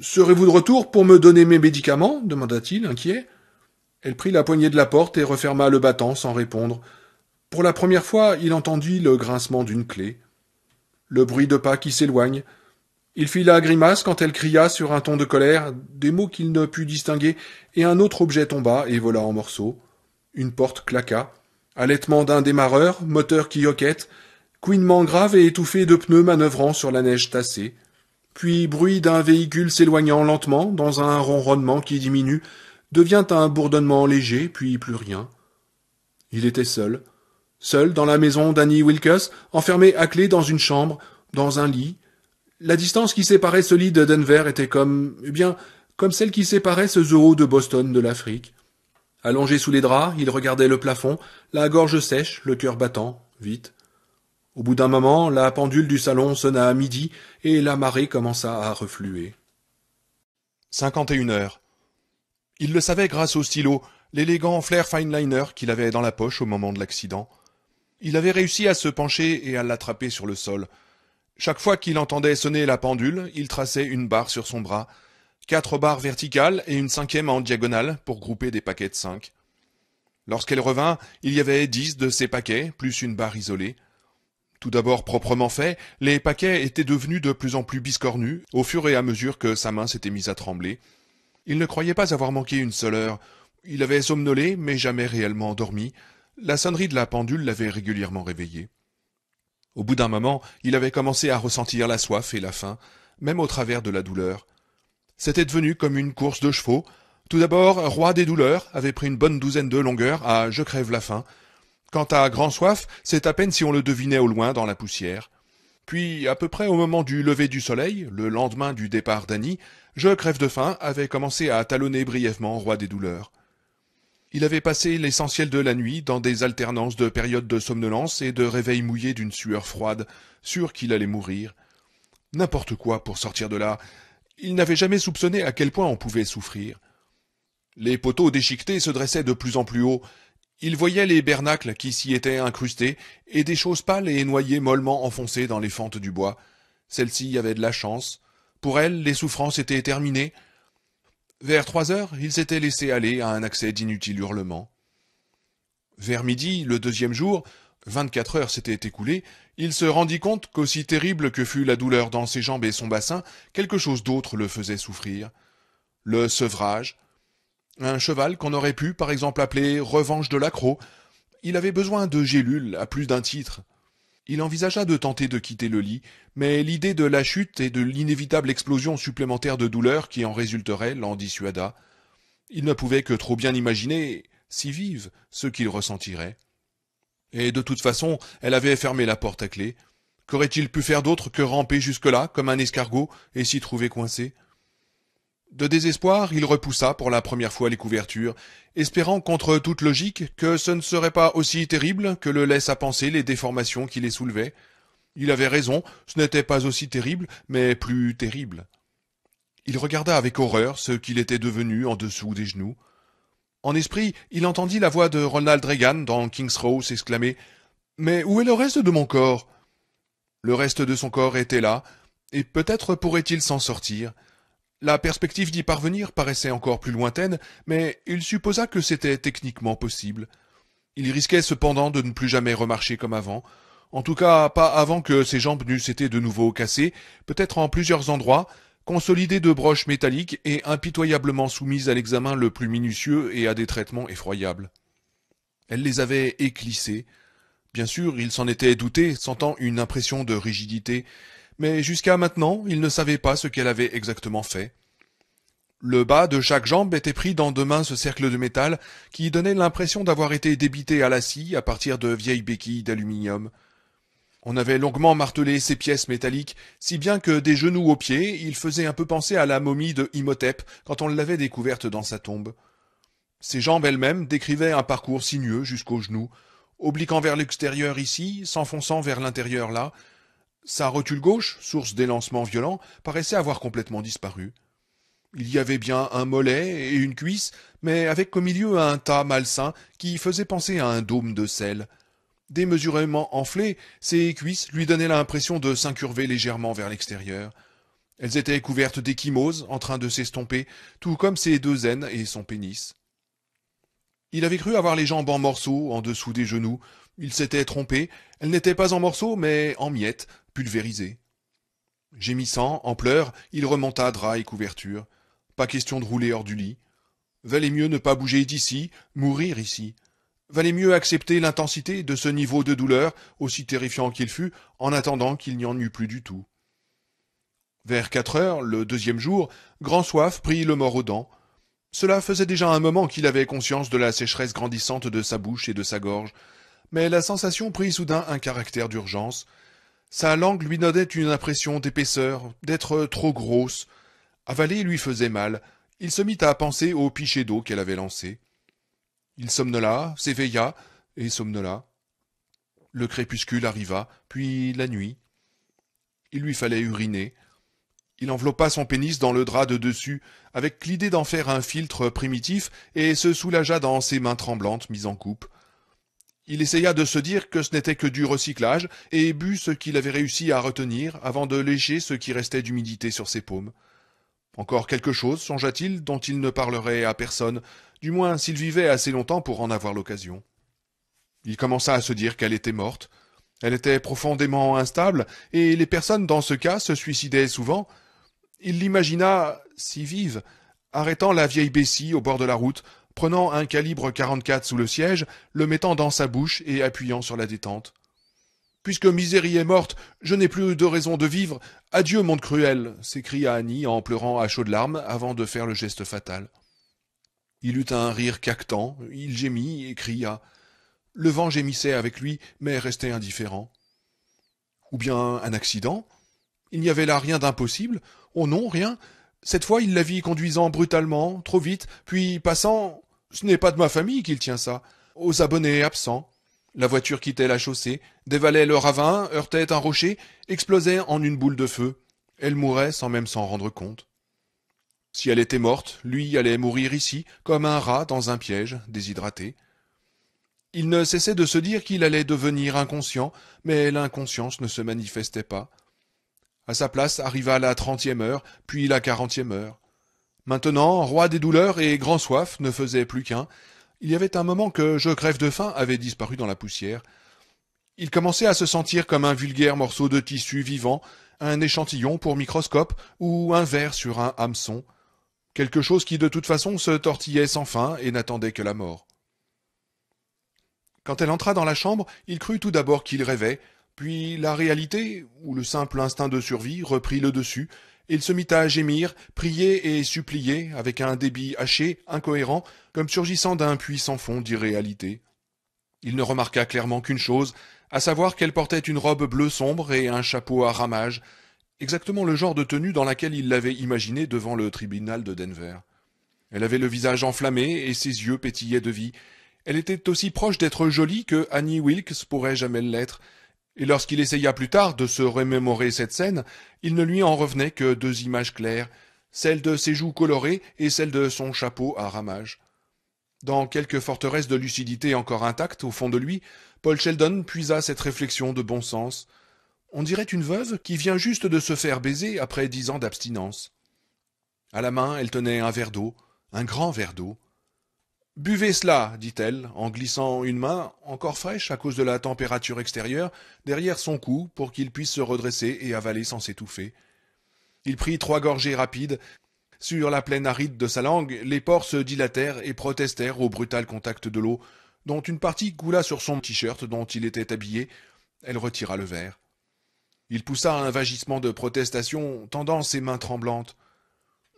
Serez-vous de retour pour me donner mes médicaments demanda-t-il, inquiet. Elle prit la poignée de la porte et referma le battant sans répondre. Pour la première fois, il entendit le grincement d'une clé. Le bruit de pas qui s'éloigne. Il fit la grimace quand elle cria sur un ton de colère, des mots qu'il ne put distinguer, et un autre objet tomba et vola en morceaux. Une porte claqua. Allaitement d'un démarreur, moteur qui hoquette, couinement grave et étouffé de pneus manœuvrant sur la neige tassée puis bruit d'un véhicule s'éloignant lentement dans un ronronnement qui diminue, devient un bourdonnement léger, puis plus rien. Il était seul, seul dans la maison d'Annie Wilkes, enfermé à clé dans une chambre, dans un lit. La distance qui séparait ce lit de Denver était comme, eh bien, comme celle qui séparait ce zoo de Boston de l'Afrique. Allongé sous les draps, il regardait le plafond, la gorge sèche, le cœur battant, vite. Au bout d'un moment, la pendule du salon sonna à midi et la marée commença à refluer. Cinquante et une heures. Il le savait grâce au stylo, l'élégant flair fineliner qu'il avait dans la poche au moment de l'accident. Il avait réussi à se pencher et à l'attraper sur le sol. Chaque fois qu'il entendait sonner la pendule, il traçait une barre sur son bras, quatre barres verticales et une cinquième en diagonale pour grouper des paquets de cinq. Lorsqu'elle revint, il y avait dix de ces paquets, plus une barre isolée. Tout d'abord proprement fait, les paquets étaient devenus de plus en plus biscornus, au fur et à mesure que sa main s'était mise à trembler. Il ne croyait pas avoir manqué une seule heure. Il avait somnolé, mais jamais réellement dormi. La sonnerie de la pendule l'avait régulièrement réveillé. Au bout d'un moment, il avait commencé à ressentir la soif et la faim, même au travers de la douleur. C'était devenu comme une course de chevaux. Tout d'abord, roi des douleurs avait pris une bonne douzaine de longueurs à je crève la faim. Quant à grand soif, c'est à peine si on le devinait au loin dans la poussière. Puis, à peu près au moment du lever du soleil, le lendemain du départ d'Annie, je crève de faim avait commencé à talonner brièvement roi des douleurs. Il avait passé l'essentiel de la nuit dans des alternances de périodes de somnolence et de réveil mouillé d'une sueur froide, sûr qu'il allait mourir. N'importe quoi pour sortir de là, il n'avait jamais soupçonné à quel point on pouvait souffrir. Les poteaux déchiquetés se dressaient de plus en plus haut. Il voyait les bernacles qui s'y étaient incrustés, et des choses pâles et noyées mollement enfoncées dans les fentes du bois. Celle-ci avait de la chance. Pour elle, les souffrances étaient terminées. Vers trois heures, il s'était laissé aller à un accès d'inutile hurlement. Vers midi, le deuxième jour, vingt-quatre heures s'étaient écoulées, il se rendit compte qu'aussi terrible que fût la douleur dans ses jambes et son bassin, quelque chose d'autre le faisait souffrir. Le sevrage. Un cheval qu'on aurait pu, par exemple, appeler revanche de l'accro. Il avait besoin de gélules, à plus d'un titre. Il envisagea de tenter de quitter le lit, mais l'idée de la chute et de l'inévitable explosion supplémentaire de douleur qui en résulterait l'en dissuada. Il ne pouvait que trop bien imaginer, si vive, ce qu'il ressentirait. Et de toute façon, elle avait fermé la porte à clé. Qu'aurait-il pu faire d'autre que ramper jusque-là, comme un escargot, et s'y trouver coincé? De désespoir, il repoussa pour la première fois les couvertures, espérant contre toute logique que ce ne serait pas aussi terrible que le laissent à penser les déformations qui les soulevaient. Il avait raison, ce n'était pas aussi terrible, mais plus terrible. Il regarda avec horreur ce qu'il était devenu en dessous des genoux. En esprit, il entendit la voix de Ronald Reagan dans King's Row s'exclamer Mais où est le reste de mon corps? Le reste de son corps était là, et peut-être pourrait-il s'en sortir. La perspective d'y parvenir paraissait encore plus lointaine, mais il supposa que c'était techniquement possible. Il risquait cependant de ne plus jamais remarcher comme avant, en tout cas pas avant que ses jambes n'eussent été de nouveau cassées, peut-être en plusieurs endroits, consolidées de broches métalliques et impitoyablement soumises à l'examen le plus minutieux et à des traitements effroyables. Elle les avait éclissées. Bien sûr, il s'en était douté, sentant une impression de rigidité, mais jusqu'à maintenant, il ne savait pas ce qu'elle avait exactement fait. Le bas de chaque jambe était pris dans de minces cercles de métal qui donnaient l'impression d'avoir été débités à la scie à partir de vieilles béquilles d'aluminium. On avait longuement martelé ces pièces métalliques, si bien que des genoux aux pieds, il faisait un peu penser à la momie de Imhotep quand on l'avait découverte dans sa tombe. Ses jambes elles-mêmes décrivaient un parcours sinueux jusqu'aux genoux, obliquant vers l'extérieur ici, s'enfonçant vers l'intérieur là. Sa rotule gauche, source d'élancements violents, paraissait avoir complètement disparu. Il y avait bien un mollet et une cuisse, mais avec au milieu un tas malsain qui faisait penser à un dôme de sel. Démesurément enflées, ses cuisses lui donnaient l'impression de s'incurver légèrement vers l'extérieur. Elles étaient couvertes d'échymoses en train de s'estomper, tout comme ses deux aines et son pénis. Il avait cru avoir les jambes en morceaux en dessous des genoux. Il s'était trompé. Elles n'étaient pas en morceaux, mais en miettes, pulvérisées. Gémissant, en pleurs, il remonta drap et couverture. Pas question de rouler hors du lit. Valait mieux ne pas bouger d'ici, mourir ici valait mieux accepter l'intensité de ce niveau de douleur, aussi terrifiant qu'il fût, en attendant qu'il n'y en eût plus du tout. Vers quatre heures, le deuxième jour, Grand Soif prit le mort aux dents. Cela faisait déjà un moment qu'il avait conscience de la sécheresse grandissante de sa bouche et de sa gorge, mais la sensation prit soudain un caractère d'urgence. Sa langue lui donnait une impression d'épaisseur, d'être trop grosse. Avaler lui faisait mal. Il se mit à penser au pichet d'eau qu'elle avait lancé. Il somnola, s'éveilla et somnola. Le crépuscule arriva, puis la nuit. Il lui fallait uriner. Il enveloppa son pénis dans le drap de dessus, avec l'idée d'en faire un filtre primitif, et se soulagea dans ses mains tremblantes mises en coupe. Il essaya de se dire que ce n'était que du recyclage, et but ce qu'il avait réussi à retenir avant de lécher ce qui restait d'humidité sur ses paumes. Encore quelque chose, songea-t-il, dont il ne parlerait à personne, du moins s'il vivait assez longtemps pour en avoir l'occasion. Il commença à se dire qu'elle était morte. Elle était profondément instable, et les personnes dans ce cas se suicidaient souvent, il l'imagina si vive, arrêtant la vieille Bessie au bord de la route, prenant un calibre 44 sous le siège, le mettant dans sa bouche et appuyant sur la détente. Puisque Misérie est morte, je n'ai plus de raison de vivre. Adieu, monde cruel, s'écria Annie en pleurant à chaudes larmes avant de faire le geste fatal. Il eut un rire caquetant, il gémit et cria. Le vent gémissait avec lui, mais restait indifférent. Ou bien un accident? Il n'y avait là rien d'impossible? Oh non, rien. Cette fois, il la vit conduisant brutalement, trop vite, puis passant. Ce n'est pas de ma famille qu'il tient ça. Aux abonnés absents. La voiture quittait la chaussée, dévalait le ravin, heurtait un rocher, explosait en une boule de feu. Elle mourait sans même s'en rendre compte. Si elle était morte, lui allait mourir ici, comme un rat dans un piège, déshydraté. Il ne cessait de se dire qu'il allait devenir inconscient, mais l'inconscience ne se manifestait pas. À sa place arriva la trentième heure, puis la quarantième heure. Maintenant, roi des douleurs et grand soif ne faisait plus qu'un. Il y avait un moment que Je crève de faim avait disparu dans la poussière. Il commençait à se sentir comme un vulgaire morceau de tissu vivant, un échantillon pour microscope ou un verre sur un hameçon, quelque chose qui de toute façon se tortillait sans fin et n'attendait que la mort. Quand elle entra dans la chambre, il crut tout d'abord qu'il rêvait, puis la réalité, ou le simple instinct de survie, reprit le dessus, il se mit à gémir, prier et supplier, avec un débit haché, incohérent, comme surgissant d'un puits sans fond d'irréalité. Il ne remarqua clairement qu'une chose, à savoir qu'elle portait une robe bleue sombre et un chapeau à ramage, exactement le genre de tenue dans laquelle il l'avait imaginée devant le tribunal de Denver. Elle avait le visage enflammé et ses yeux pétillaient de vie. Elle était aussi proche d'être jolie que Annie Wilkes pourrait jamais l'être, et lorsqu'il essaya plus tard de se remémorer cette scène, il ne lui en revenait que deux images claires, celle de ses joues colorées et celle de son chapeau à ramage. Dans quelque forteresse de lucidité encore intacte au fond de lui, Paul Sheldon puisa cette réflexion de bon sens. On dirait une veuve qui vient juste de se faire baiser après dix ans d'abstinence. À la main, elle tenait un verre d'eau, un grand verre d'eau. Buvez cela, dit-elle, en glissant une main, encore fraîche à cause de la température extérieure, derrière son cou pour qu'il puisse se redresser et avaler sans s'étouffer. Il prit trois gorgées rapides. Sur la plaine aride de sa langue, les pores se dilatèrent et protestèrent au brutal contact de l'eau, dont une partie coula sur son t-shirt dont il était habillé. Elle retira le verre. Il poussa un vagissement de protestation, tendant ses mains tremblantes.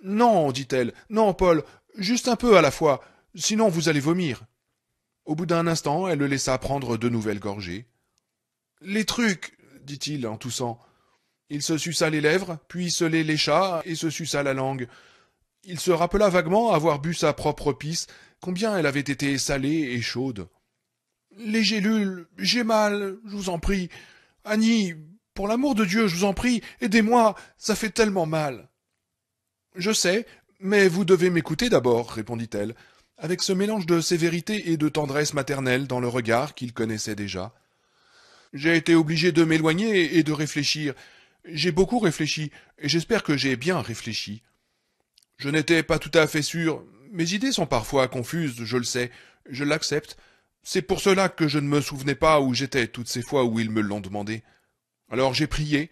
Non, dit-elle, non, Paul, juste un peu à la fois. Sinon vous allez vomir. Au bout d'un instant, elle le laissa prendre de nouvelles gorgées. Les trucs, dit-il en toussant. Il se suça les lèvres, puis se les lécha et se suça la langue. Il se rappela vaguement avoir bu sa propre pisse, combien elle avait été salée et chaude. Les gélules, j'ai mal, je vous en prie. Annie, pour l'amour de Dieu, je vous en prie, aidez-moi, ça fait tellement mal. Je sais, mais vous devez m'écouter d'abord, répondit-elle avec ce mélange de sévérité et de tendresse maternelle dans le regard qu'il connaissait déjà. J'ai été obligé de m'éloigner et de réfléchir. J'ai beaucoup réfléchi, et j'espère que j'ai bien réfléchi. Je n'étais pas tout à fait sûr. Mes idées sont parfois confuses, je le sais, je l'accepte. C'est pour cela que je ne me souvenais pas où j'étais toutes ces fois où ils me l'ont demandé. Alors j'ai prié.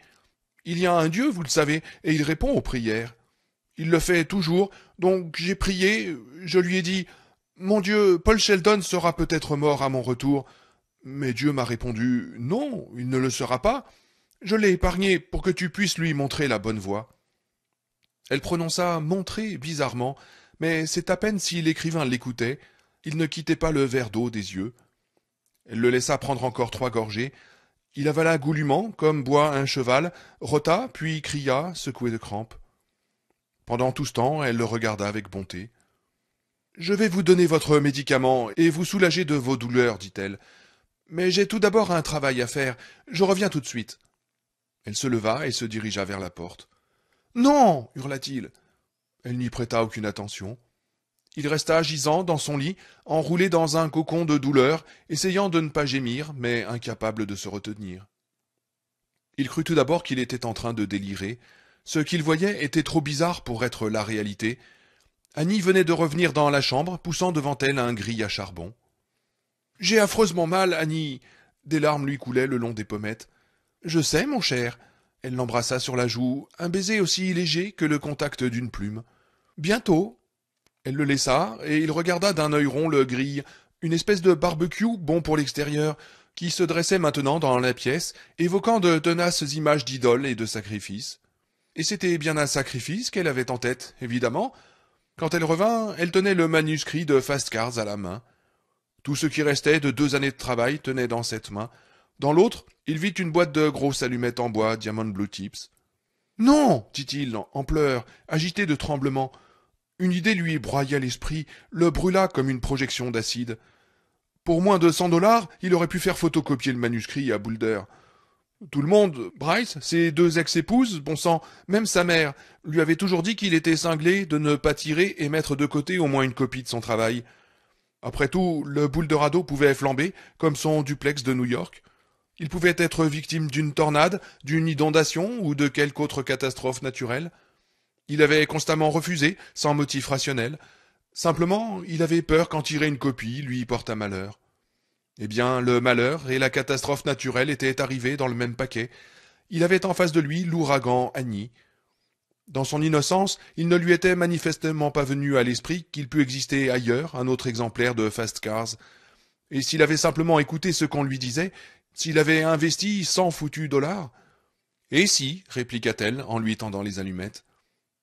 Il y a un Dieu, vous le savez, et il répond aux prières. Il le fait toujours, donc j'ai prié, je lui ai dit Mon Dieu, Paul Sheldon sera peut-être mort à mon retour. Mais Dieu m'a répondu Non, il ne le sera pas. Je l'ai épargné pour que tu puisses lui montrer la bonne voie. Elle prononça montrer bizarrement, mais c'est à peine si l'écrivain l'écoutait, il ne quittait pas le verre d'eau des yeux. Elle le laissa prendre encore trois gorgées. Il avala goulûment, comme boit un cheval, rota, puis cria, secoué de crampes. Pendant tout ce temps, elle le regarda avec bonté. Je vais vous donner votre médicament et vous soulager de vos douleurs, dit-elle. Mais j'ai tout d'abord un travail à faire. Je reviens tout de suite. Elle se leva et se dirigea vers la porte. Non hurla-t-il. Elle n'y prêta aucune attention. Il resta gisant dans son lit, enroulé dans un cocon de douleur, essayant de ne pas gémir, mais incapable de se retenir. Il crut tout d'abord qu'il était en train de délirer. Ce qu'il voyait était trop bizarre pour être la réalité. Annie venait de revenir dans la chambre, poussant devant elle un grille à charbon. J'ai affreusement mal, Annie. Des larmes lui coulaient le long des pommettes. Je sais, mon cher. Elle l'embrassa sur la joue, un baiser aussi léger que le contact d'une plume. Bientôt, elle le laissa, et il regarda d'un œil rond le grille, une espèce de barbecue bon pour l'extérieur, qui se dressait maintenant dans la pièce, évoquant de tenaces images d'idoles et de sacrifices. Et c'était bien un sacrifice qu'elle avait en tête, évidemment. Quand elle revint, elle tenait le manuscrit de Fast Cards à la main. Tout ce qui restait de deux années de travail tenait dans cette main. Dans l'autre, il vit une boîte de grosses allumettes en bois, Diamond Blue Tips. Non, dit-il, en pleurs, agité de tremblements. Une idée lui broya l'esprit, le brûla comme une projection d'acide. Pour moins de cent dollars, il aurait pu faire photocopier le manuscrit à Boulder. Tout le monde, Bryce, ses deux ex-épouses, bon sang, même sa mère, lui avait toujours dit qu'il était cinglé de ne pas tirer et mettre de côté au moins une copie de son travail. Après tout, le Bouldorado pouvait flamber, comme son duplex de New York. Il pouvait être victime d'une tornade, d'une inondation ou de quelque autre catastrophe naturelle. Il avait constamment refusé, sans motif rationnel. Simplement, il avait peur qu'en tirer une copie lui portât malheur. Eh bien, le malheur et la catastrophe naturelle étaient arrivés dans le même paquet. Il avait en face de lui l'ouragan Annie. Dans son innocence, il ne lui était manifestement pas venu à l'esprit qu'il pût exister ailleurs un autre exemplaire de Fast Cars. Et s'il avait simplement écouté ce qu'on lui disait, s'il avait investi cent foutus dollars. Et si, répliqua-t-elle en lui tendant les allumettes.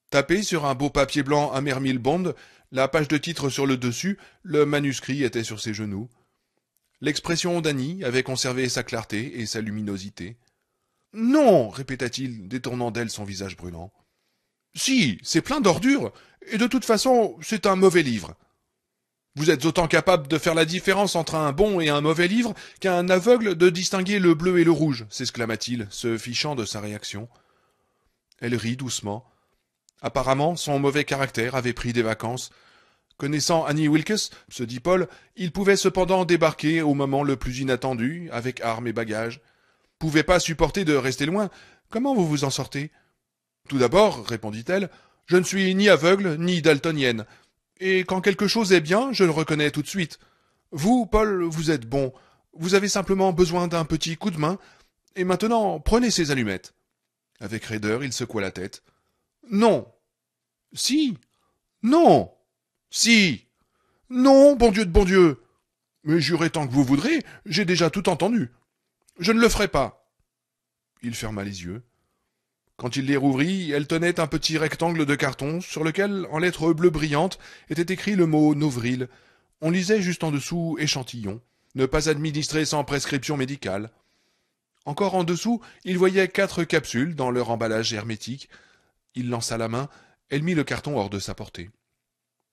Tapé sur un beau papier blanc à Mermille Bond, la page de titre sur le dessus, le manuscrit était sur ses genoux. L'expression d'Annie avait conservé sa clarté et sa luminosité. Non, répéta-t-il, détournant d'elle son visage brûlant. Si, c'est plein d'ordures, et de toute façon, c'est un mauvais livre. Vous êtes autant capable de faire la différence entre un bon et un mauvais livre qu'un aveugle de distinguer le bleu et le rouge, s'exclama-t-il, se fichant de sa réaction. Elle rit doucement. Apparemment, son mauvais caractère avait pris des vacances. Connaissant Annie Wilkes, se dit Paul, il pouvait cependant débarquer au moment le plus inattendu, avec armes et bagages. Pouvait pas supporter de rester loin. Comment vous vous en sortez? Tout d'abord, répondit-elle, je ne suis ni aveugle ni daltonienne. Et quand quelque chose est bien, je le reconnais tout de suite. Vous, Paul, vous êtes bon. Vous avez simplement besoin d'un petit coup de main. Et maintenant, prenez ces allumettes. Avec raideur, il secoua la tête. Non. Si. Non. Si. Non, bon Dieu de bon Dieu. Mais jurez tant que vous voudrez, j'ai déjà tout entendu. Je ne le ferai pas. Il ferma les yeux. Quand il les rouvrit, elle tenait un petit rectangle de carton sur lequel, en lettres bleues brillantes, était écrit le mot Novril. On lisait juste en dessous échantillon, ne pas administrer sans prescription médicale. Encore en dessous, il voyait quatre capsules dans leur emballage hermétique, il lança la main, elle mit le carton hors de sa portée.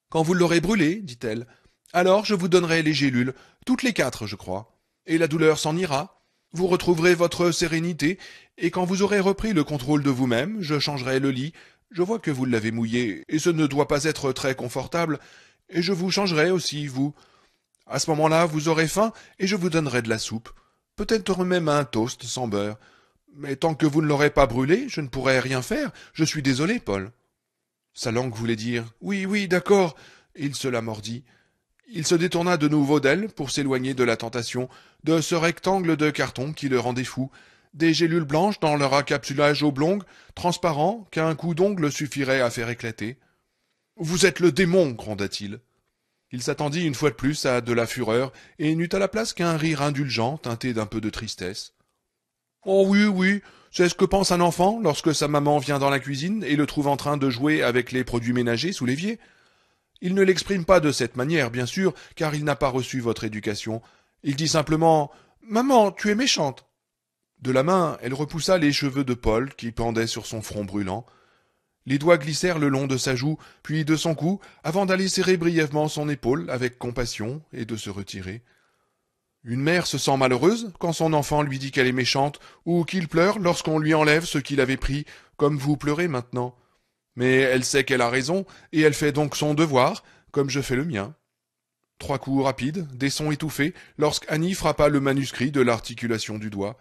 Quand vous l'aurez brûlé, dit-elle, alors je vous donnerai les gélules, toutes les quatre, je crois. Et la douleur s'en ira. Vous retrouverez votre sérénité, et quand vous aurez repris le contrôle de vous-même, je changerai le lit. Je vois que vous l'avez mouillé, et ce ne doit pas être très confortable, et je vous changerai aussi, vous. À ce moment-là, vous aurez faim, et je vous donnerai de la soupe. Peut-être même un toast sans beurre. Mais tant que vous ne l'aurez pas brûlé, je ne pourrai rien faire. Je suis désolé, Paul. Sa langue voulait dire Oui, oui, d'accord. Il se la mordit. Il se détourna de nouveau d'elle pour s'éloigner de la tentation, de ce rectangle de carton qui le rendait fou, des gélules blanches dans leur encapsulage oblong, transparent, qu'un coup d'ongle suffirait à faire éclater. Vous êtes le démon, gronda-t-il. Il s'attendit une fois de plus à de la fureur, et n'eut à la place qu'un rire indulgent teinté d'un peu de tristesse. Oh oui, oui, c'est ce que pense un enfant lorsque sa maman vient dans la cuisine et le trouve en train de jouer avec les produits ménagers sous l'évier. Il ne l'exprime pas de cette manière, bien sûr, car il n'a pas reçu votre éducation. Il dit simplement Maman, tu es méchante. De la main, elle repoussa les cheveux de Paul qui pendaient sur son front brûlant. Les doigts glissèrent le long de sa joue, puis de son cou, avant d'aller serrer brièvement son épaule avec compassion et de se retirer. Une mère se sent malheureuse quand son enfant lui dit qu'elle est méchante, ou qu'il pleure lorsqu'on lui enlève ce qu'il avait pris, comme vous pleurez maintenant. Mais elle sait qu'elle a raison, et elle fait donc son devoir, comme je fais le mien. Trois coups rapides, des sons étouffés, lorsqu'Annie frappa le manuscrit de l'articulation du doigt.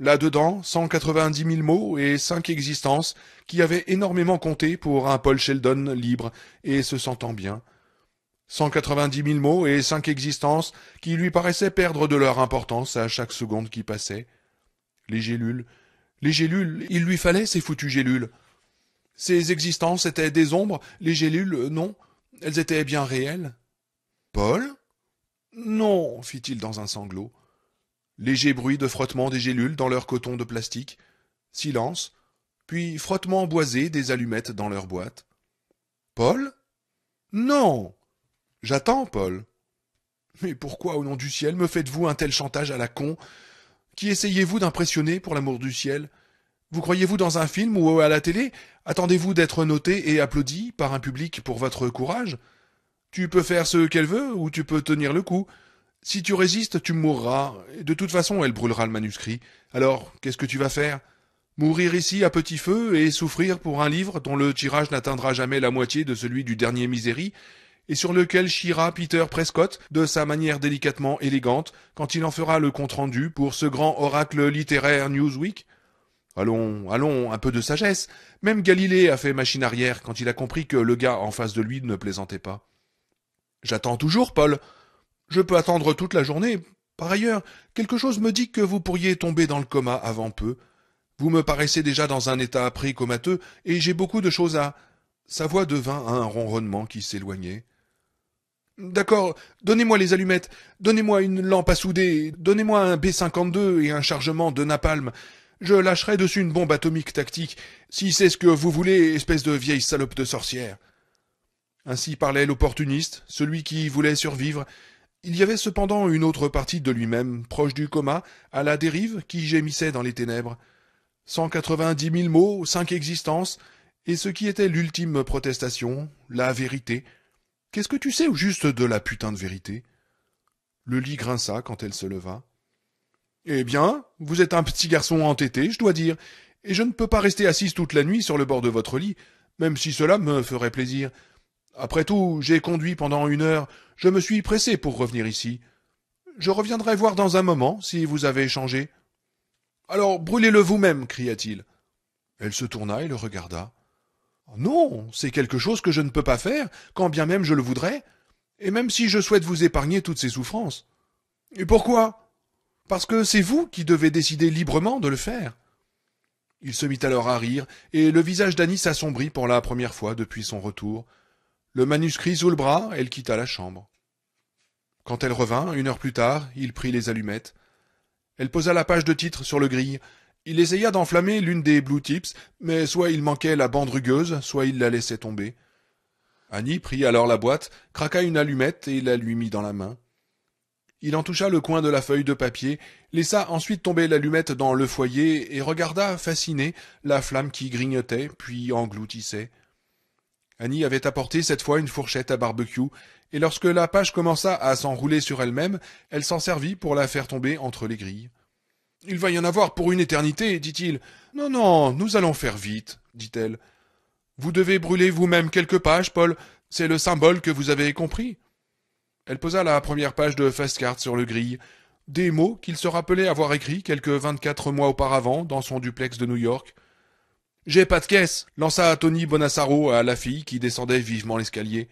Là-dedans, cent quatre-vingt-dix mille mots et cinq existences qui avaient énormément compté pour un Paul Sheldon libre et se sentant bien. Cent quatre-vingt-dix mille mots et cinq existences qui lui paraissaient perdre de leur importance à chaque seconde qui passait. Les gélules. Les gélules, il lui fallait ces foutues gélules. Ces existences étaient des ombres, les gélules, non. Elles étaient bien réelles. Paul? Non, fit-il dans un sanglot. Léger bruit de frottement des gélules dans leur coton de plastique. Silence. Puis frottement boisé des allumettes dans leur boîte. Paul? Non J'attends, Paul. Mais pourquoi, au nom du ciel, me faites-vous un tel chantage à la con? Qui essayez-vous d'impressionner, pour l'amour du ciel? Vous croyez-vous dans un film ou à la télé? Attendez-vous d'être noté et applaudi par un public pour votre courage? Tu peux faire ce qu'elle veut, ou tu peux tenir le coup. Si tu résistes, tu mourras. De toute façon, elle brûlera le manuscrit. Alors, qu'est-ce que tu vas faire? Mourir ici à petit feu et souffrir pour un livre dont le tirage n'atteindra jamais la moitié de celui du dernier Misérie, et sur lequel chiera Peter Prescott de sa manière délicatement élégante quand il en fera le compte-rendu pour ce grand oracle littéraire Newsweek Allons, allons, un peu de sagesse. Même Galilée a fait machine arrière quand il a compris que le gars en face de lui ne plaisantait pas. J'attends toujours, Paul. Je peux attendre toute la journée. Par ailleurs, quelque chose me dit que vous pourriez tomber dans le coma avant peu. Vous me paraissez déjà dans un état pré-comateux, et j'ai beaucoup de choses à. Sa voix devint un ronronnement qui s'éloignait. D'accord, donnez-moi les allumettes, donnez-moi une lampe à souder, donnez-moi un B-52 et un chargement de napalm. Je lâcherai dessus une bombe atomique tactique, si c'est ce que vous voulez, espèce de vieille salope de sorcière. Ainsi parlait l'opportuniste, celui qui voulait survivre, il y avait cependant une autre partie de lui-même, proche du coma, à la dérive, qui gémissait dans les ténèbres. Cent quatre-vingt-dix mille mots, cinq existences, et ce qui était l'ultime protestation, la vérité. Qu'est-ce que tu sais au juste de la putain de vérité? Le lit grinça quand elle se leva. Eh bien, vous êtes un petit garçon entêté, je dois dire, et je ne peux pas rester assise toute la nuit sur le bord de votre lit, même si cela me ferait plaisir. Après tout, j'ai conduit pendant une heure, je me suis pressé pour revenir ici. Je reviendrai voir dans un moment si vous avez changé. Alors brûlez-le vous-même, cria-t-il. Elle se tourna et le regarda. Non, c'est quelque chose que je ne peux pas faire, quand bien même je le voudrais, et même si je souhaite vous épargner toutes ces souffrances. Et pourquoi? Parce que c'est vous qui devez décider librement de le faire. Il se mit alors à rire, et le visage d'Annie s'assombrit pour la première fois depuis son retour. Le manuscrit sous le bras, elle quitta la chambre. Quand elle revint, une heure plus tard, il prit les allumettes. Elle posa la page de titre sur le grille. Il essaya d'enflammer l'une des blue tips, mais soit il manquait la bande rugueuse, soit il la laissait tomber. Annie prit alors la boîte, craqua une allumette et la lui mit dans la main. Il en toucha le coin de la feuille de papier, laissa ensuite tomber l'allumette dans le foyer et regarda, fasciné, la flamme qui grignotait, puis engloutissait. Annie avait apporté cette fois une fourchette à barbecue, et lorsque la page commença à s'enrouler sur elle-même, elle s'en servit pour la faire tomber entre les grilles. Il va y en avoir pour une éternité, dit-il. Non, non, nous allons faire vite, dit-elle. Vous devez brûler vous-même quelques pages, Paul. C'est le symbole que vous avez compris. Elle posa la première page de Fastcard sur le grille, des mots qu'il se rappelait avoir écrits quelques vingt-quatre mois auparavant dans son duplex de New York. J'ai pas de caisse, lança Tony Bonassaro à la fille qui descendait vivement l'escalier.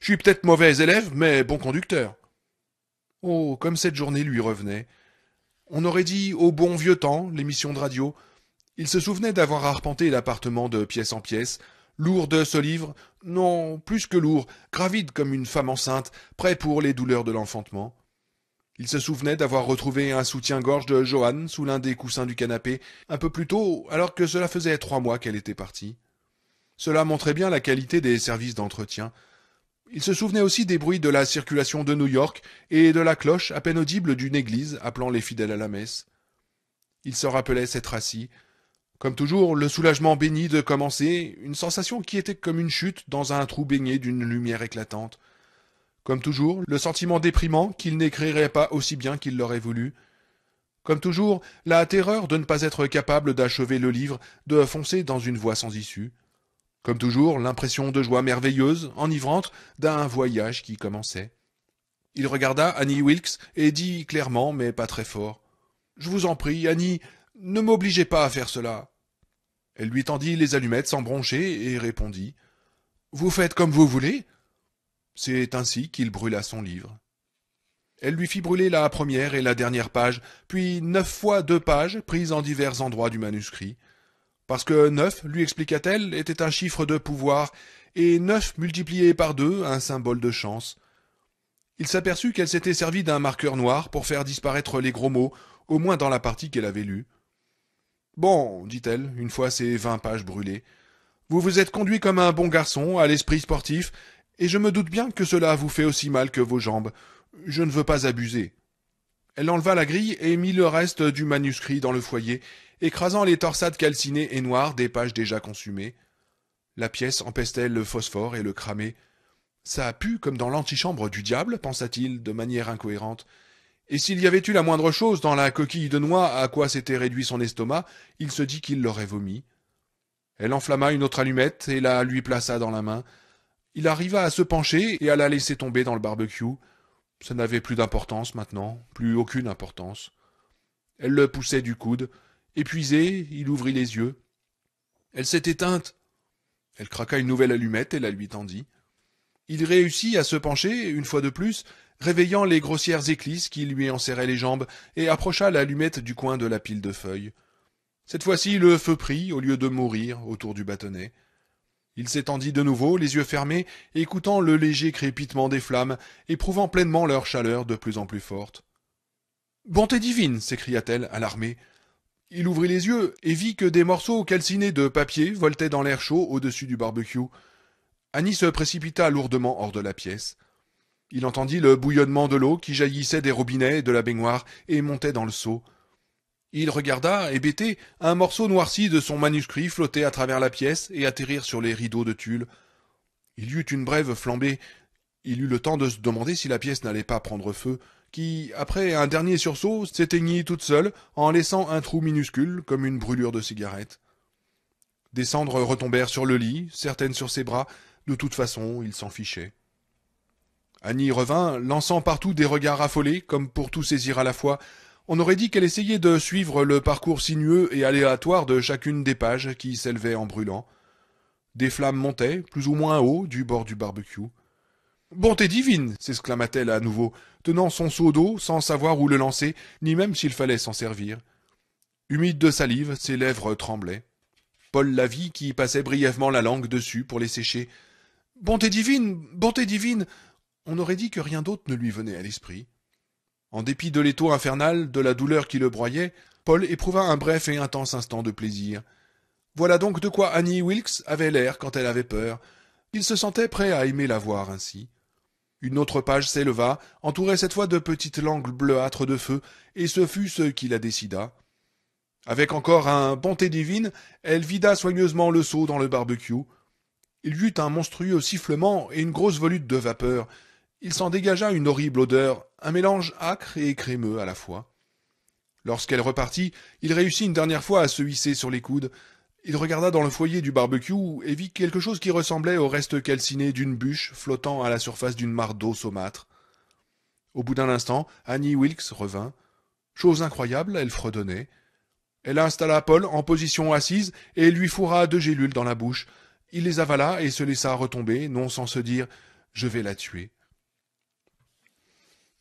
Je suis peut-être mauvais élève, mais bon conducteur. Oh, comme cette journée lui revenait. On aurait dit au bon vieux temps, l'émission de radio. Il se souvenait d'avoir arpenté l'appartement de pièce en pièce, lourd de ce livre, non, plus que lourd, gravide comme une femme enceinte, prêt pour les douleurs de l'enfantement. Il se souvenait d'avoir retrouvé un soutien-gorge de Johanne sous l'un des coussins du canapé, un peu plus tôt, alors que cela faisait trois mois qu'elle était partie. Cela montrait bien la qualité des services d'entretien. Il se souvenait aussi des bruits de la circulation de New York et de la cloche à peine audible d'une église appelant les fidèles à la messe. Il se rappelait s'être assis. Comme toujours, le soulagement béni de commencer, une sensation qui était comme une chute dans un trou baigné d'une lumière éclatante. Comme toujours, le sentiment déprimant qu'il n'écrirait pas aussi bien qu'il l'aurait voulu. Comme toujours, la terreur de ne pas être capable d'achever le livre, de foncer dans une voie sans issue. Comme toujours, l'impression de joie merveilleuse, enivrante, d'un voyage qui commençait. Il regarda Annie Wilkes et dit clairement, mais pas très fort. Je vous en prie, Annie, ne m'obligez pas à faire cela. Elle lui tendit les allumettes sans broncher et répondit. Vous faites comme vous voulez. C'est ainsi qu'il brûla son livre. Elle lui fit brûler la première et la dernière page, puis neuf fois deux pages prises en divers endroits du manuscrit. Parce que neuf, lui expliqua-t-elle, était un chiffre de pouvoir, et neuf multiplié par deux un symbole de chance. Il s'aperçut qu'elle s'était servie d'un marqueur noir pour faire disparaître les gros mots, au moins dans la partie qu'elle avait lue. Bon, dit-elle, une fois ces vingt pages brûlées, vous vous êtes conduit comme un bon garçon, à l'esprit sportif, et je me doute bien que cela vous fait aussi mal que vos jambes. Je ne veux pas abuser. Elle enleva la grille et mit le reste du manuscrit dans le foyer, écrasant les torsades calcinées et noires des pages déjà consumées. La pièce empestait le phosphore et le cramait. Ça a pu comme dans l'antichambre du diable, pensa-t-il de manière incohérente. Et s'il y avait eu la moindre chose dans la coquille de noix à quoi s'était réduit son estomac, il se dit qu'il l'aurait vomi. Elle enflamma une autre allumette et la lui plaça dans la main. Il arriva à se pencher et à la laisser tomber dans le barbecue. Ça n'avait plus d'importance maintenant, plus aucune importance. Elle le poussait du coude. Épuisé, il ouvrit les yeux. Elle s'est éteinte. Elle craqua une nouvelle allumette et la lui tendit. Il réussit à se pencher, une fois de plus, réveillant les grossières éclisses qui lui enserraient les jambes, et approcha l'allumette du coin de la pile de feuilles. Cette fois-ci, le feu prit, au lieu de mourir, autour du bâtonnet. Il s'étendit de nouveau, les yeux fermés, écoutant le léger crépitement des flammes, éprouvant pleinement leur chaleur de plus en plus forte. Bonté divine s'écria-t-elle, alarmée. Il ouvrit les yeux et vit que des morceaux calcinés de papier voltaient dans l'air chaud au-dessus du barbecue. Annie se précipita lourdement hors de la pièce. Il entendit le bouillonnement de l'eau qui jaillissait des robinets et de la baignoire et montait dans le seau. Il regarda, hébété, un morceau noirci de son manuscrit flotter à travers la pièce et atterrir sur les rideaux de tulle. Il y eut une brève flambée. Il eut le temps de se demander si la pièce n'allait pas prendre feu, qui, après un dernier sursaut, s'éteignit toute seule, en laissant un trou minuscule, comme une brûlure de cigarette. Des cendres retombèrent sur le lit, certaines sur ses bras. De toute façon, il s'en fichait. Annie revint, lançant partout des regards affolés, comme pour tout saisir à la fois, on aurait dit qu'elle essayait de suivre le parcours sinueux et aléatoire de chacune des pages qui s'élevaient en brûlant. Des flammes montaient, plus ou moins haut, du bord du barbecue. Bonté divine s'exclama-t-elle à nouveau, tenant son seau d'eau sans savoir où le lancer, ni même s'il fallait s'en servir. Humide de salive, ses lèvres tremblaient. Paul la vit qui passait brièvement la langue dessus pour les sécher. Bonté divine Bonté divine On aurait dit que rien d'autre ne lui venait à l'esprit. En dépit de l'étau infernal, de la douleur qui le broyait, Paul éprouva un bref et intense instant de plaisir. Voilà donc de quoi Annie Wilkes avait l'air quand elle avait peur. Il se sentait prêt à aimer la voir ainsi. Une autre page s'éleva, entourée cette fois de petites langues bleuâtres de feu, et ce fut ce qui la décida. Avec encore un bonté divine, elle vida soigneusement le seau dans le barbecue. Il y eut un monstrueux sifflement et une grosse volute de vapeur, il s'en dégagea une horrible odeur, un mélange âcre et crémeux à la fois. Lorsqu'elle repartit, il réussit une dernière fois à se hisser sur les coudes. Il regarda dans le foyer du barbecue et vit quelque chose qui ressemblait au reste calciné d'une bûche flottant à la surface d'une mare d'eau saumâtre. Au bout d'un instant, Annie Wilkes revint. Chose incroyable, elle fredonnait. Elle installa Paul en position assise et lui fourra deux gélules dans la bouche. Il les avala et se laissa retomber, non sans se dire Je vais la tuer.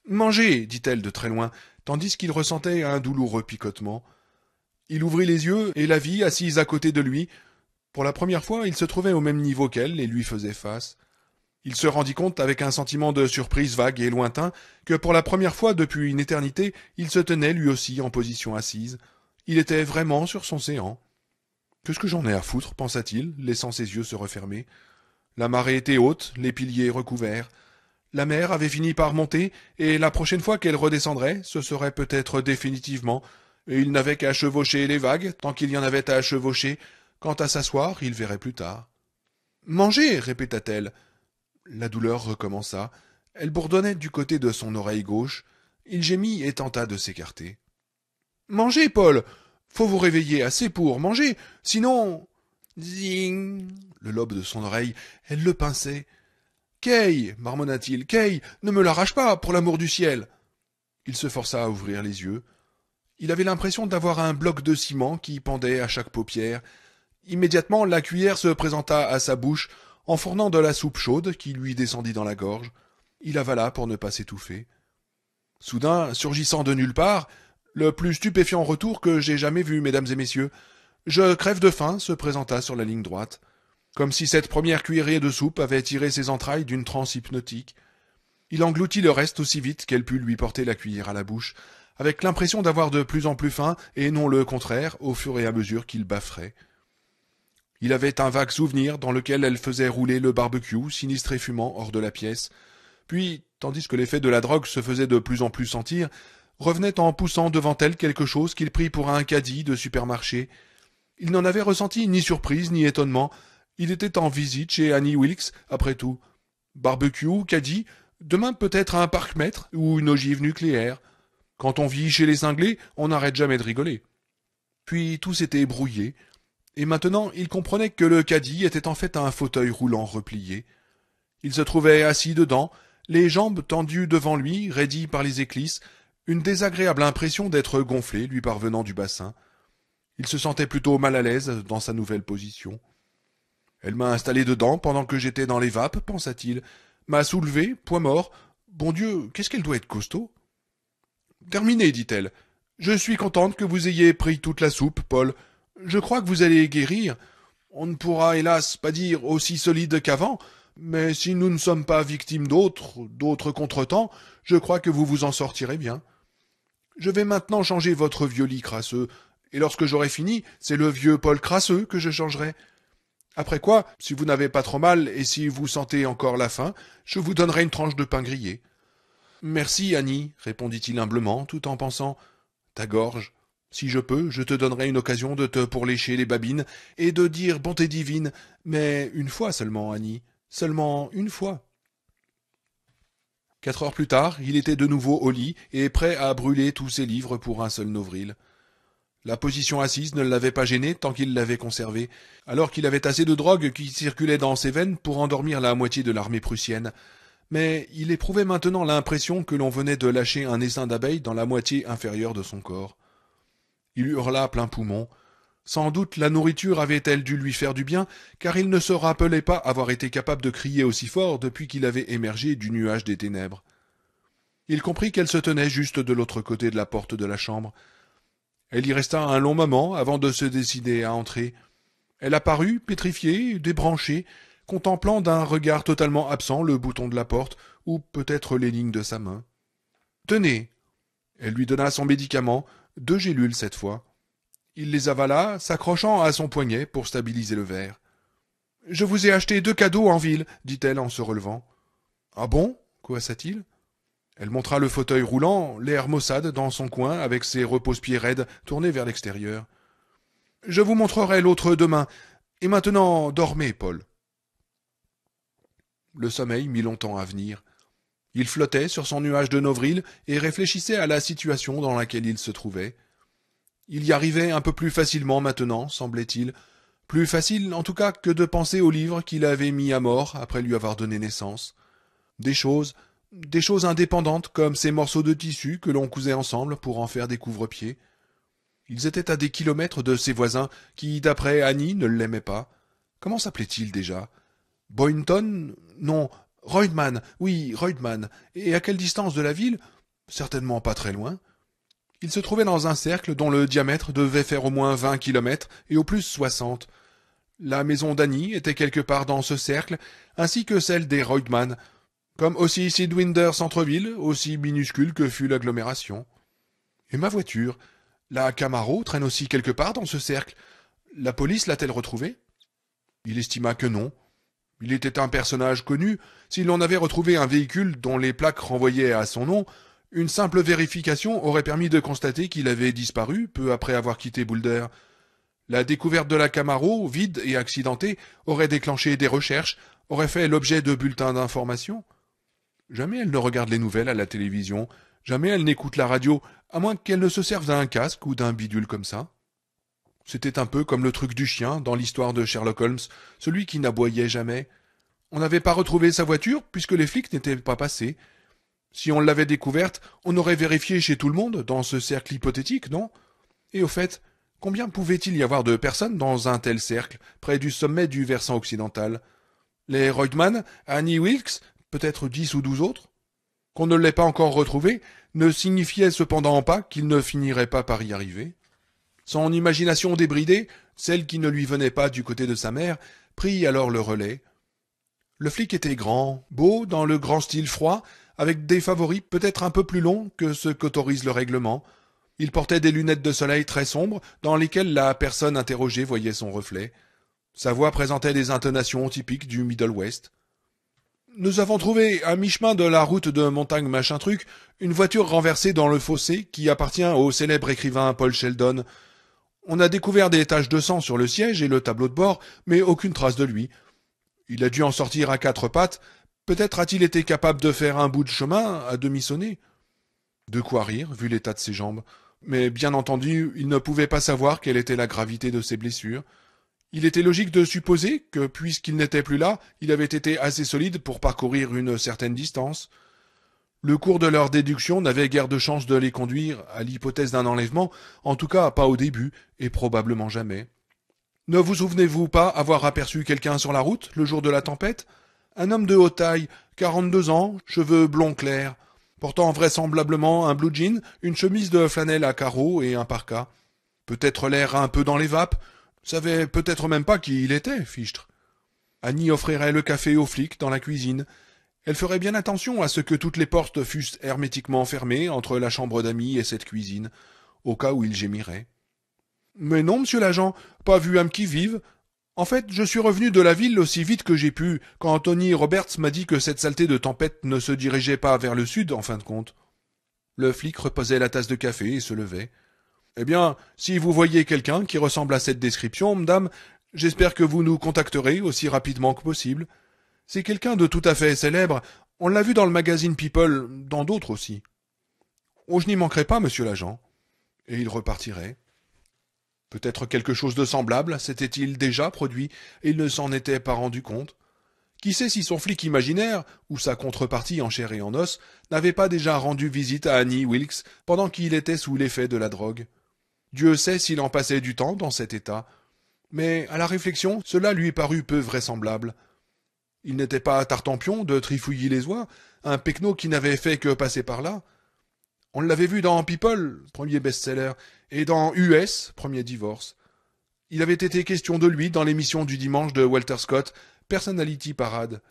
Mangez, dit-elle de très loin, tandis qu'il ressentait un douloureux picotement. Il ouvrit les yeux et la vit assise à côté de lui. Pour la première fois, il se trouvait au même niveau qu'elle et lui faisait face. Il se rendit compte avec un sentiment de surprise vague et lointain que pour la première fois depuis une éternité, il se tenait lui aussi en position assise. Il était vraiment sur son séant. Qu'est-ce que j'en ai à foutre? pensa-t-il, laissant ses yeux se refermer. La marée était haute, les piliers recouverts. La mer avait fini par monter, et la prochaine fois qu'elle redescendrait, ce serait peut-être définitivement, il n'avait qu'à chevaucher les vagues, tant qu'il y en avait à chevaucher. Quant à s'asseoir, il verrait plus tard. Mangez répéta-t-elle. La douleur recommença. Elle bourdonnait du côté de son oreille gauche. Il gémit et tenta de s'écarter. Mangez, Paul. Faut vous réveiller assez pour manger, sinon. Zing Le lobe de son oreille, elle le pinçait. Kay marmonna-t-il, Kay, ne me l'arrache pas, pour l'amour du ciel Il se força à ouvrir les yeux. Il avait l'impression d'avoir un bloc de ciment qui pendait à chaque paupière. Immédiatement, la cuillère se présenta à sa bouche, en fournant de la soupe chaude qui lui descendit dans la gorge. Il avala pour ne pas s'étouffer. Soudain, surgissant de nulle part, le plus stupéfiant retour que j'ai jamais vu, mesdames et messieurs, je crève de faim se présenta sur la ligne droite, comme si cette première cuillerée de soupe avait tiré ses entrailles d'une transe hypnotique. Il engloutit le reste aussi vite qu'elle put lui porter la cuillère à la bouche, avec l'impression d'avoir de plus en plus faim, et non le contraire, au fur et à mesure qu'il bafferait. Il avait un vague souvenir dans lequel elle faisait rouler le barbecue, sinistre et fumant, hors de la pièce. Puis, tandis que l'effet de la drogue se faisait de plus en plus sentir, revenait en poussant devant elle quelque chose qu'il prit pour un caddie de supermarché. Il n'en avait ressenti ni surprise ni étonnement. Il était en visite chez Annie Wilkes, après tout. Barbecue, caddie, demain peut-être un parc-mètre ou une ogive nucléaire. Quand on vit chez les Anglais, on n'arrête jamais de rigoler. Puis tout s'était brouillé, et maintenant il comprenait que le caddie était en fait un fauteuil roulant replié. Il se trouvait assis dedans, les jambes tendues devant lui, raidies par les éclisses, une désagréable impression d'être gonflé lui parvenant du bassin. Il se sentait plutôt mal à l'aise dans sa nouvelle position. Elle m'a installé dedans pendant que j'étais dans les vapes, pensa-t-il, m'a soulevé, point mort. Bon Dieu, qu'est-ce qu'elle doit être costaud? Terminé, dit-elle. Je suis contente que vous ayez pris toute la soupe, Paul. Je crois que vous allez guérir. On ne pourra, hélas, pas dire aussi solide qu'avant, mais si nous ne sommes pas victimes d'autres, d'autres contretemps, je crois que vous vous en sortirez bien. Je vais maintenant changer votre vieux lit crasseux, et lorsque j'aurai fini, c'est le vieux Paul crasseux que je changerai. Après quoi, si vous n'avez pas trop mal et si vous sentez encore la faim, je vous donnerai une tranche de pain grillé. Merci, Annie, répondit-il humblement, tout en pensant. Ta gorge. Si je peux, je te donnerai une occasion de te pourlécher les babines et de dire bonté divine, mais une fois seulement, Annie. Seulement une fois. Quatre heures plus tard, il était de nouveau au lit et prêt à brûler tous ses livres pour un seul novril. La position assise ne l'avait pas gêné tant qu'il l'avait conservée, alors qu'il avait assez de drogue qui circulait dans ses veines pour endormir la moitié de l'armée prussienne, mais il éprouvait maintenant l'impression que l'on venait de lâcher un essaim d'abeilles dans la moitié inférieure de son corps. Il hurla plein poumon. Sans doute la nourriture avait-elle dû lui faire du bien, car il ne se rappelait pas avoir été capable de crier aussi fort depuis qu'il avait émergé du nuage des ténèbres. Il comprit qu'elle se tenait juste de l'autre côté de la porte de la chambre. Elle y resta un long moment avant de se décider à entrer. Elle apparut, pétrifiée, débranchée, contemplant d'un regard totalement absent le bouton de la porte, ou peut-être les lignes de sa main. Tenez. Elle lui donna son médicament, deux gélules cette fois. Il les avala, s'accrochant à son poignet pour stabiliser le verre. Je vous ai acheté deux cadeaux en ville, dit-elle en se relevant. Ah bon? Coassa-t-il. Elle montra le fauteuil roulant, l'air maussade dans son coin, avec ses repose-pieds raides tournés vers l'extérieur. Je vous montrerai l'autre demain. Et maintenant, dormez, Paul. Le sommeil mit longtemps à venir. Il flottait sur son nuage de novril et réfléchissait à la situation dans laquelle il se trouvait. Il y arrivait un peu plus facilement maintenant, semblait-il, plus facile en tout cas que de penser au livre qu'il avait mis à mort après lui avoir donné naissance. Des choses, des choses indépendantes comme ces morceaux de tissu que l'on cousait ensemble pour en faire des couvre-pieds. Ils étaient à des kilomètres de ses voisins qui, d'après Annie, ne l'aimaient pas. Comment s'appelait-il déjà? Boynton? Non, Reutemann, oui, Reutemann. Et à quelle distance de la ville? Certainement pas très loin. Il se trouvait dans un cercle dont le diamètre devait faire au moins vingt kilomètres et au plus soixante. La maison d'Annie était quelque part dans ce cercle, ainsi que celle des Reutemann, comme aussi Sidwinder Centreville, aussi minuscule que fut l'agglomération. Et ma voiture? La Camaro traîne aussi quelque part dans ce cercle. La police l'a-t-elle retrouvée? Il estima que non. Il était un personnage connu. Si l'on avait retrouvé un véhicule dont les plaques renvoyaient à son nom, une simple vérification aurait permis de constater qu'il avait disparu peu après avoir quitté Boulder. La découverte de la Camaro, vide et accidentée, aurait déclenché des recherches, aurait fait l'objet de bulletins d'information. Jamais elle ne regarde les nouvelles à la télévision, jamais elle n'écoute la radio, à moins qu'elle ne se serve d'un casque ou d'un bidule comme ça. C'était un peu comme le truc du chien dans l'histoire de Sherlock Holmes, celui qui n'aboyait jamais. On n'avait pas retrouvé sa voiture puisque les flics n'étaient pas passés. Si on l'avait découverte, on aurait vérifié chez tout le monde dans ce cercle hypothétique, non? Et au fait, combien pouvait-il y avoir de personnes dans un tel cercle, près du sommet du versant occidental? Les Reutemann, Annie Wilkes, peut-être dix ou douze autres? Qu'on ne l'ait pas encore retrouvé ne signifiait cependant pas qu'il ne finirait pas par y arriver. Son imagination débridée, celle qui ne lui venait pas du côté de sa mère, prit alors le relais. Le flic était grand, beau, dans le grand style froid, avec des favoris peut-être un peu plus longs que ce qu'autorise le règlement. Il portait des lunettes de soleil très sombres, dans lesquelles la personne interrogée voyait son reflet. Sa voix présentait des intonations typiques du Middle West. Nous avons trouvé, à mi-chemin de la route de montagne machin truc, une voiture renversée dans le fossé qui appartient au célèbre écrivain Paul Sheldon. On a découvert des taches de sang sur le siège et le tableau de bord, mais aucune trace de lui. Il a dû en sortir à quatre pattes. Peut-être a-t-il été capable de faire un bout de chemin à demi sonné. De quoi rire, vu l'état de ses jambes. Mais bien entendu, il ne pouvait pas savoir quelle était la gravité de ses blessures. Il était logique de supposer que, puisqu'il n'était plus là, il avait été assez solide pour parcourir une certaine distance. Le cours de leur déduction n'avait guère de chance de les conduire à l'hypothèse d'un enlèvement, en tout cas pas au début, et probablement jamais. Ne vous souvenez-vous pas avoir aperçu quelqu'un sur la route, le jour de la tempête? Un homme de haute taille, quarante-deux ans, cheveux blonds clairs, portant vraisemblablement un blue jean, une chemise de flanelle à carreaux et un parka. Peut-être l'air un peu dans les vapes, Savait peut-être même pas qui il était, Fichtre. Annie offrirait le café aux flics dans la cuisine. Elle ferait bien attention à ce que toutes les portes fussent hermétiquement fermées entre la chambre d'amis et cette cuisine, au cas où il gémirait. Mais non, monsieur l'agent, pas vu un qui vive. En fait, je suis revenu de la ville aussi vite que j'ai pu, quand Tony Roberts m'a dit que cette saleté de tempête ne se dirigeait pas vers le sud, en fin de compte. Le flic reposait la tasse de café et se levait. Eh bien, si vous voyez quelqu'un qui ressemble à cette description, madame, j'espère que vous nous contacterez aussi rapidement que possible. C'est quelqu'un de tout à fait célèbre. On l'a vu dans le magazine People, dans d'autres aussi. Oh, je n'y manquerai pas, monsieur l'agent. Et il repartirait. Peut-être quelque chose de semblable s'était-il déjà produit, et il ne s'en était pas rendu compte. Qui sait si son flic imaginaire, ou sa contrepartie en chair et en os, n'avait pas déjà rendu visite à Annie Wilkes pendant qu'il était sous l'effet de la drogue? Dieu sait s'il en passait du temps dans cet état. Mais, à la réflexion, cela lui parut peu vraisemblable. Il n'était pas Tartampion de Trifouillis les oies, un pecno qui n'avait fait que passer par là. On l'avait vu dans People, premier best-seller, et dans US, premier divorce. Il avait été question de lui dans l'émission du dimanche de Walter Scott, Personality Parade.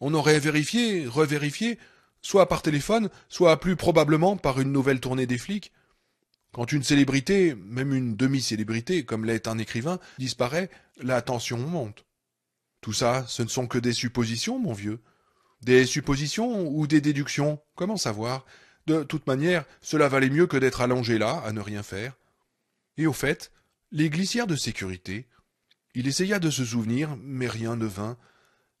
On aurait vérifié, revérifié, soit par téléphone, soit plus probablement par une nouvelle tournée des flics. Quand une célébrité, même une demi-célébrité, comme l'est un écrivain, disparaît, la tension monte. Tout ça, ce ne sont que des suppositions, mon vieux. Des suppositions ou des déductions, comment savoir? De toute manière, cela valait mieux que d'être allongé là, à ne rien faire. Et au fait, les glissières de sécurité. Il essaya de se souvenir, mais rien ne vint.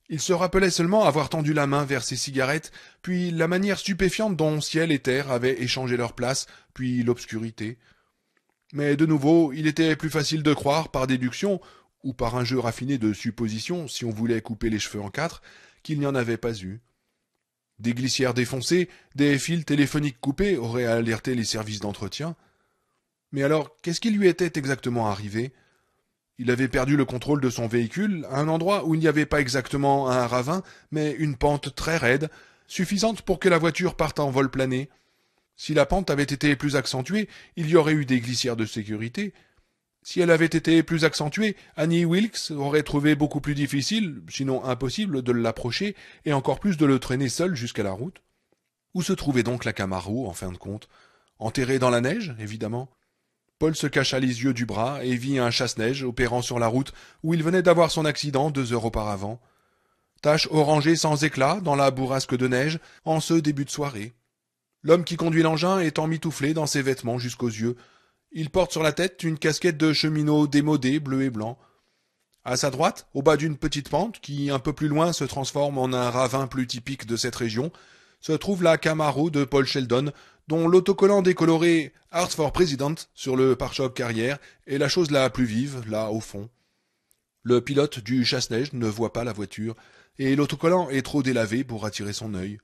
Il se rappelait seulement avoir tendu la main vers ses cigarettes, puis la manière stupéfiante dont ciel et terre avaient échangé leur place, puis l'obscurité. Mais de nouveau, il était plus facile de croire par déduction, ou par un jeu raffiné de supposition, si on voulait couper les cheveux en quatre, qu'il n'y en avait pas eu. Des glissières défoncées, des fils téléphoniques coupés auraient alerté les services d'entretien. Mais alors, qu'est-ce qui lui était exactement arrivé? Il avait perdu le contrôle de son véhicule à un endroit où il n'y avait pas exactement un ravin, mais une pente très raide, suffisante pour que la voiture parte en vol plané. Si la pente avait été plus accentuée, il y aurait eu des glissières de sécurité. Si elle avait été plus accentuée, Annie Wilkes aurait trouvé beaucoup plus difficile, sinon impossible, de l'approcher, et encore plus de le traîner seul jusqu'à la route. Où se trouvait donc la Camaro, en fin de compte? Enterrée dans la neige, évidemment? Paul se cacha les yeux du bras et vit un chasse-neige opérant sur la route où il venait d'avoir son accident deux heures auparavant. Tache orangée sans éclat dans la bourrasque de neige en ce début de soirée. L'homme qui conduit l'engin est emmitouflé dans ses vêtements jusqu'aux yeux. Il porte sur la tête une casquette de cheminot démodée bleu et blanc. À sa droite, au bas d'une petite pente qui, un peu plus loin, se transforme en un ravin plus typique de cette région, se trouve la Camaro de Paul Sheldon, dont l'autocollant décoloré Art for President sur le pare-choc carrière est la chose la plus vive, là au fond. Le pilote du chasse-neige ne voit pas la voiture, et l'autocollant est trop délavé pour attirer son œil.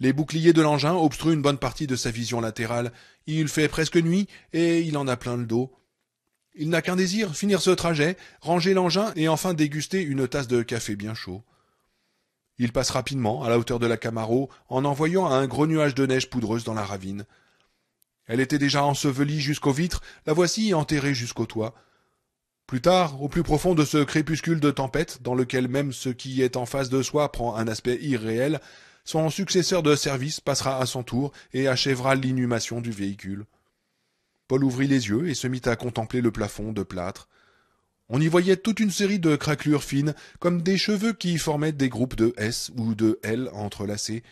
Les boucliers de l'engin obstruent une bonne partie de sa vision latérale. Il fait presque nuit, et il en a plein le dos. Il n'a qu'un désir, finir ce trajet, ranger l'engin et enfin déguster une tasse de café bien chaud. Il passe rapidement, à la hauteur de la Camaro, en envoyant un gros nuage de neige poudreuse dans la ravine. Elle était déjà ensevelie jusqu'aux vitres, la voici enterrée jusqu'au toit. Plus tard, au plus profond de ce crépuscule de tempête, dans lequel même ce qui est en face de soi prend un aspect irréel, son successeur de service passera à son tour et achèvera l'inhumation du véhicule. Paul ouvrit les yeux et se mit à contempler le plafond de plâtre. On y voyait toute une série de craquelures fines, comme des cheveux qui formaient des groupes de S ou de L entrelacés.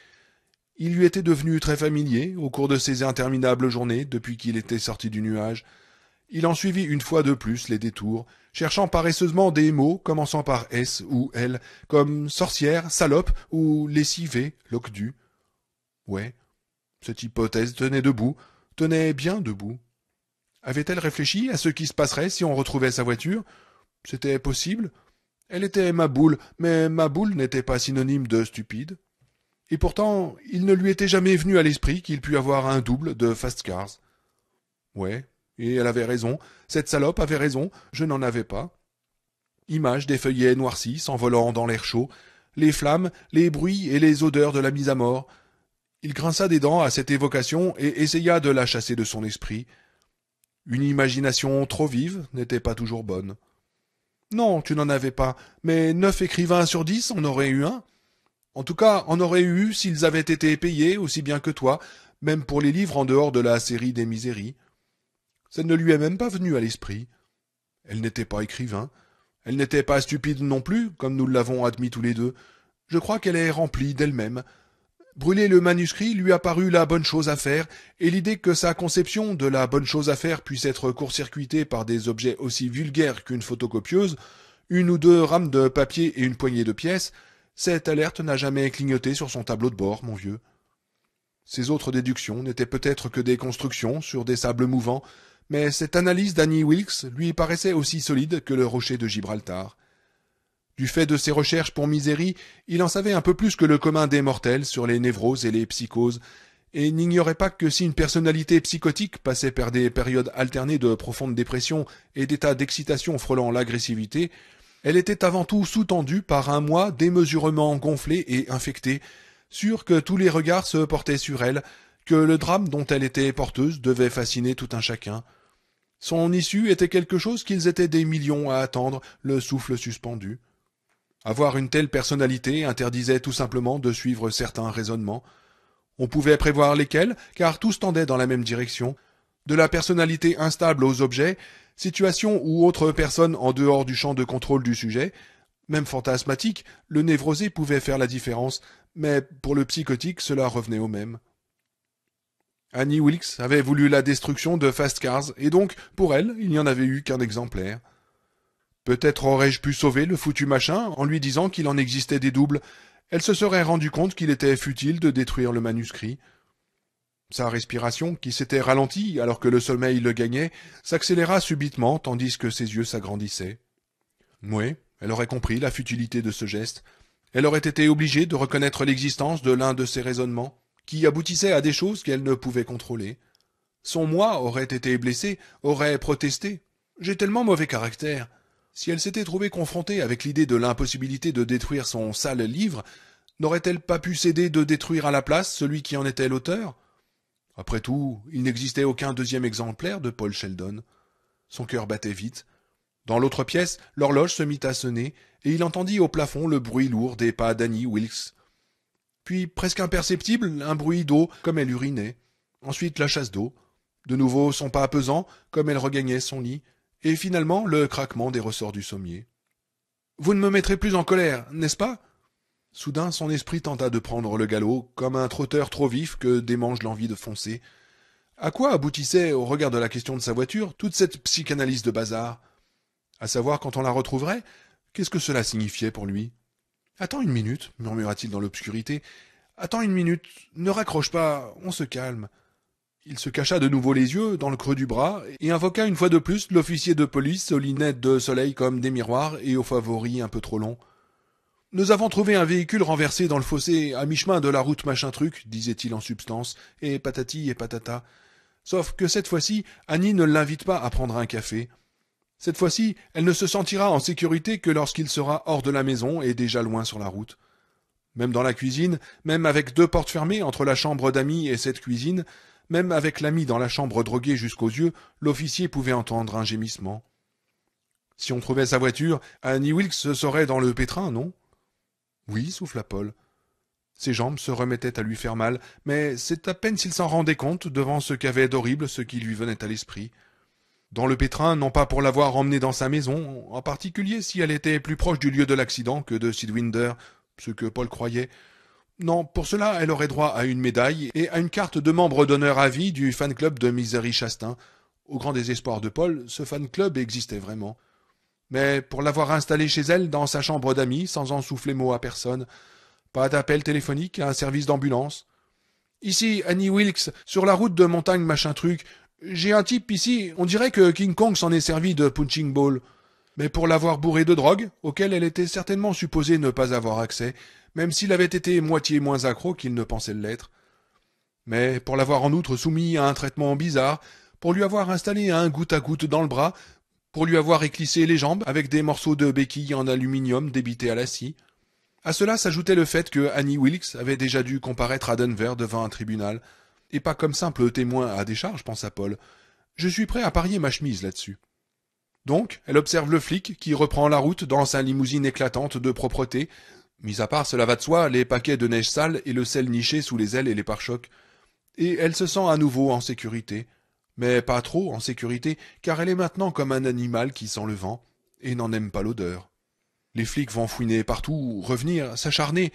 Il lui était devenu très familier au cours de ces interminables journées depuis qu'il était sorti du nuage. Il en suivit une fois de plus les détours, cherchant paresseusement des mots commençant par S ou L, comme sorcière, salope ou lessivé, locdu. Ouais, cette hypothèse tenait debout, tenait bien debout. Avait-elle réfléchi à ce qui se passerait si on retrouvait sa voiture? C'était possible. Elle était ma boule, mais ma boule n'était pas synonyme de stupide. Et pourtant, il ne lui était jamais venu à l'esprit qu'il pût avoir un double de fast cars. Ouais, et elle avait raison, cette salope avait raison, je n'en avais pas. Image des feuillets noircis s'envolant dans l'air chaud, les flammes, les bruits et les odeurs de la mise à mort. Il grinça des dents à cette évocation et essaya de la chasser de son esprit. Une imagination trop vive n'était pas toujours bonne. Non, tu n'en avais pas, mais neuf écrivains sur dix en auraient eu un. En tout cas, en auraient eu s'ils avaient été payés aussi bien que toi, même pour les livres en dehors de la série des miséries. Ça ne lui est même pas venu à l'esprit. Elle n'était pas écrivain. Elle n'était pas stupide non plus, comme nous l'avons admis tous les deux. Je crois qu'elle est remplie d'elle-même, Brûler le manuscrit lui a paru la bonne chose à faire, et l'idée que sa conception de la bonne chose à faire puisse être court-circuitée par des objets aussi vulgaires qu'une photocopieuse, une ou deux rames de papier et une poignée de pièces, cette alerte n'a jamais clignoté sur son tableau de bord, mon vieux. Ses autres déductions n'étaient peut-être que des constructions sur des sables mouvants, mais cette analyse d'Annie Wilkes lui paraissait aussi solide que le rocher de Gibraltar. Du fait de ses recherches pour Misérie, il en savait un peu plus que le commun des mortels sur les névroses et les psychoses, et n'ignorait pas que si une personnalité psychotique passait par des périodes alternées de profonde dépression et d'états d'excitation frôlant l'agressivité, elle était avant tout sous-tendue par un moi démesurement gonflé et infecté, sûr que tous les regards se portaient sur elle, que le drame dont elle était porteuse devait fasciner tout un chacun. Son issue était quelque chose qu'ils étaient des millions à attendre, le souffle suspendu. Avoir une telle personnalité interdisait tout simplement de suivre certains raisonnements. On pouvait prévoir lesquels, car tous tendaient dans la même direction. De la personnalité instable aux objets, situation ou autre personne en dehors du champ de contrôle du sujet, même fantasmatique, le névrosé pouvait faire la différence, mais pour le psychotique cela revenait au même. Annie Wilkes avait voulu la destruction de Fast Cars, et donc, pour elle, il n'y en avait eu qu'un exemplaire. Peut-être aurais-je pu sauver le foutu machin en lui disant qu'il en existait des doubles. Elle se serait rendue compte qu'il était futile de détruire le manuscrit. Sa respiration, qui s'était ralentie alors que le sommeil le gagnait, s'accéléra subitement tandis que ses yeux s'agrandissaient. Oui, elle aurait compris la futilité de ce geste. Elle aurait été obligée de reconnaître l'existence de l'un de ses raisonnements, qui aboutissaient à des choses qu'elle ne pouvait contrôler. Son moi aurait été blessé, aurait protesté. J'ai tellement mauvais caractère. Si elle s'était trouvée confrontée avec l'idée de l'impossibilité de détruire son sale livre, n'aurait-elle pas pu céder de détruire à la place celui qui en était l'auteur? Après tout, il n'existait aucun deuxième exemplaire de Paul Sheldon. Son cœur battait vite. Dans l'autre pièce, l'horloge se mit à sonner, et il entendit au plafond le bruit lourd des pas d'Annie Wilkes. Puis, presque imperceptible, un bruit d'eau, comme elle urinait. Ensuite, la chasse d'eau. De nouveau, son pas pesant, comme elle regagnait son lit et finalement le craquement des ressorts du sommier. Vous ne me mettrez plus en colère, n'est-ce pas? Soudain son esprit tenta de prendre le galop, comme un trotteur trop vif que démange l'envie de foncer. À quoi aboutissait, au regard de la question de sa voiture, toute cette psychanalyse de bazar? À savoir quand on la retrouverait Qu'est-ce que cela signifiait pour lui? Attends une minute, murmura-t-il dans l'obscurité. Attends une minute, ne raccroche pas, on se calme. Il se cacha de nouveau les yeux dans le creux du bras et invoqua une fois de plus l'officier de police aux lunettes de soleil comme des miroirs et aux favoris un peu trop longs. Nous avons trouvé un véhicule renversé dans le fossé à mi-chemin de la route machin truc, disait-il en substance, et patati et patata. Sauf que cette fois-ci, Annie ne l'invite pas à prendre un café. Cette fois-ci, elle ne se sentira en sécurité que lorsqu'il sera hors de la maison et déjà loin sur la route. Même dans la cuisine, même avec deux portes fermées entre la chambre d'amis et cette cuisine, même avec l'ami dans la chambre droguée jusqu'aux yeux, l'officier pouvait entendre un gémissement. Si on trouvait sa voiture, Annie Wilkes serait dans le pétrin, non? Oui, souffla Paul. Ses jambes se remettaient à lui faire mal, mais c'est à peine s'il s'en rendait compte devant ce qu'avait d'horrible ce qui lui venait à l'esprit. Dans le pétrin, non pas pour l'avoir emmenée dans sa maison, en particulier si elle était plus proche du lieu de l'accident que de Sidwinder, ce que Paul croyait. Non, pour cela, elle aurait droit à une médaille et à une carte de membre d'honneur à vie du fan club de Misery Chastain. Au grand désespoir de Paul, ce fan club existait vraiment. Mais pour l'avoir installé chez elle dans sa chambre d'amis, sans en souffler mot à personne, pas d'appel téléphonique un service d'ambulance. Ici, Annie Wilkes, sur la route de montagne machin truc. J'ai un type ici, on dirait que King Kong s'en est servi de punching ball mais pour l'avoir bourré de drogue, auquel elle était certainement supposée ne pas avoir accès, même s'il avait été moitié moins accro qu'il ne pensait l'être. Mais pour l'avoir en outre soumis à un traitement bizarre, pour lui avoir installé un goutte à goutte dans le bras, pour lui avoir éclissé les jambes avec des morceaux de béquilles en aluminium débités à la scie. À cela s'ajoutait le fait que Annie Wilkes avait déjà dû comparaître à Denver devant un tribunal, et pas comme simple témoin à décharge, pensa Paul. Je suis prêt à parier ma chemise là-dessus. Donc, elle observe le flic qui reprend la route dans sa limousine éclatante de propreté, mis à part cela va de soi, les paquets de neige sale et le sel niché sous les ailes et les pare-chocs. Et elle se sent à nouveau en sécurité. Mais pas trop en sécurité, car elle est maintenant comme un animal qui sent le vent, et n'en aime pas l'odeur. Les flics vont fouiner partout, revenir, s'acharner.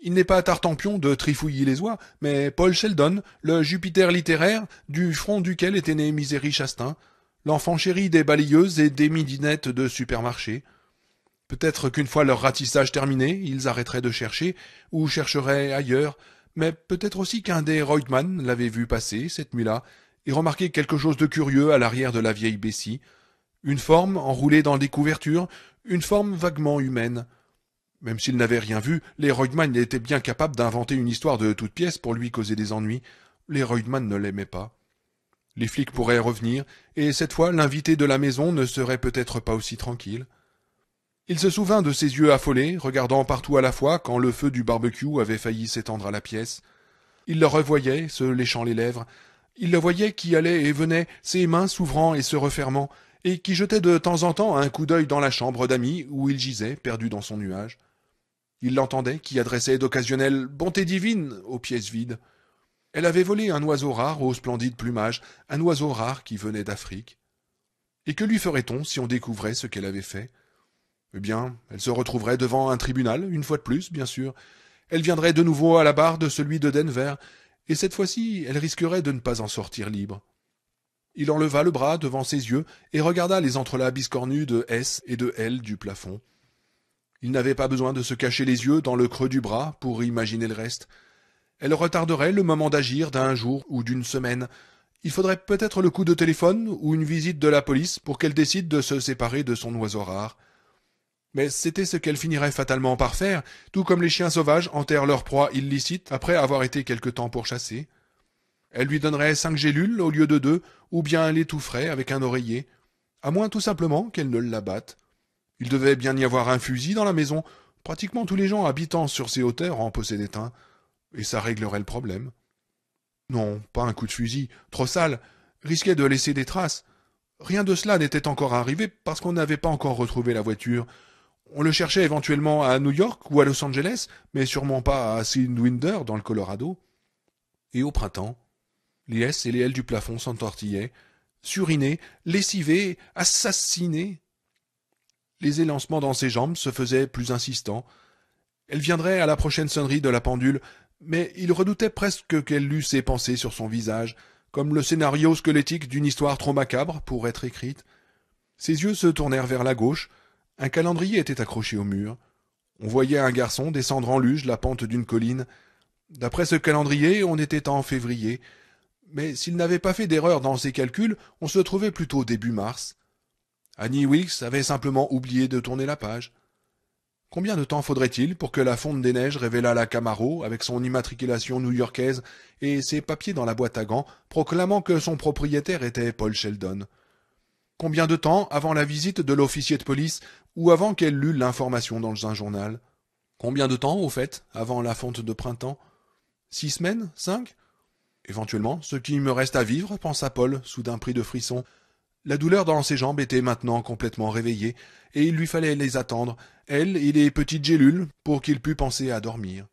Il n'est pas Tartampion de trifouiller les oies, mais Paul Sheldon, le Jupiter littéraire, du front duquel était né Misérie Chastain, l'enfant chéri des balayeuses et des midinettes de supermarché. Peut-être qu'une fois leur ratissage terminé, ils arrêteraient de chercher, ou chercheraient ailleurs, mais peut-être aussi qu'un des Reutemann l'avait vu passer, cette nuit-là, et remarqué quelque chose de curieux à l'arrière de la vieille Bessie. Une forme enroulée dans des couvertures, une forme vaguement humaine. Même s'il n'avait rien vu, les Reutemann étaient bien capables d'inventer une histoire de toute pièce pour lui causer des ennuis. Les Reutemann ne l'aimaient pas. Les flics pourraient revenir, et cette fois l'invité de la maison ne serait peut-être pas aussi tranquille. Il se souvint de ses yeux affolés, regardant partout à la fois quand le feu du barbecue avait failli s'étendre à la pièce. Il le revoyait, se léchant les lèvres. Il le voyait qui allait et venait, ses mains s'ouvrant et se refermant, et qui jetait de temps en temps un coup d'œil dans la chambre d'amis où il gisait, perdu dans son nuage. Il l'entendait qui adressait d'occasionnelles bontés divines aux pièces vides. Elle avait volé un oiseau rare au splendide plumage, un oiseau rare qui venait d'Afrique. Et que lui ferait-on si on découvrait ce qu'elle avait fait? Eh bien, elle se retrouverait devant un tribunal, une fois de plus, bien sûr. Elle viendrait de nouveau à la barre de celui de Denver, et cette fois-ci, elle risquerait de ne pas en sortir libre. Il enleva le bras devant ses yeux et regarda les entrelacs biscornus de S et de L du plafond. Il n'avait pas besoin de se cacher les yeux dans le creux du bras pour imaginer le reste. Elle retarderait le moment d'agir d'un jour ou d'une semaine. Il faudrait peut-être le coup de téléphone ou une visite de la police pour qu'elle décide de se séparer de son oiseau rare. Mais c'était ce qu'elle finirait fatalement par faire, tout comme les chiens sauvages enterrent leur proie illicite après avoir été quelque temps pourchassés. Elle lui donnerait cinq gélules au lieu de deux, ou bien l'étoufferait avec un oreiller, à moins tout simplement qu'elle ne l'abatte. Il devait bien y avoir un fusil dans la maison. Pratiquement tous les gens habitant sur ces hauteurs en possédaient un et ça réglerait le problème. Non, pas un coup de fusil, trop sale, risquait de laisser des traces. Rien de cela n'était encore arrivé parce qu'on n'avait pas encore retrouvé la voiture. On le cherchait éventuellement à New York ou à Los Angeles, mais sûrement pas à Sidwinder dans le Colorado. Et au printemps, les S et les L du plafond s'entortillaient, surinaient, lessivés, assassinés. Les élancements dans ses jambes se faisaient plus insistants. Elle viendrait à la prochaine sonnerie de la pendule mais il redoutait presque qu'elle lût ses pensées sur son visage, comme le scénario squelettique d'une histoire trop macabre pour être écrite. Ses yeux se tournèrent vers la gauche, un calendrier était accroché au mur. On voyait un garçon descendre en luge la pente d'une colline. D'après ce calendrier, on était en février. Mais s'il n'avait pas fait d'erreur dans ses calculs, on se trouvait plutôt début mars. Annie Wilkes avait simplement oublié de tourner la page. Combien de temps faudrait-il pour que la fonte des neiges révélât la Camaro avec son immatriculation new-yorkaise et ses papiers dans la boîte à gants proclamant que son propriétaire était Paul Sheldon? Combien de temps avant la visite de l'officier de police ou avant qu'elle lût l'information dans un journal? Combien de temps, au fait, avant la fonte de printemps? Six semaines? Cinq? Éventuellement, ce qui me reste à vivre, pensa Paul, soudain pris de frisson. La douleur dans ses jambes était maintenant complètement réveillée, et il lui fallait les attendre, elle et les petites gélules, pour qu'il pût penser à dormir.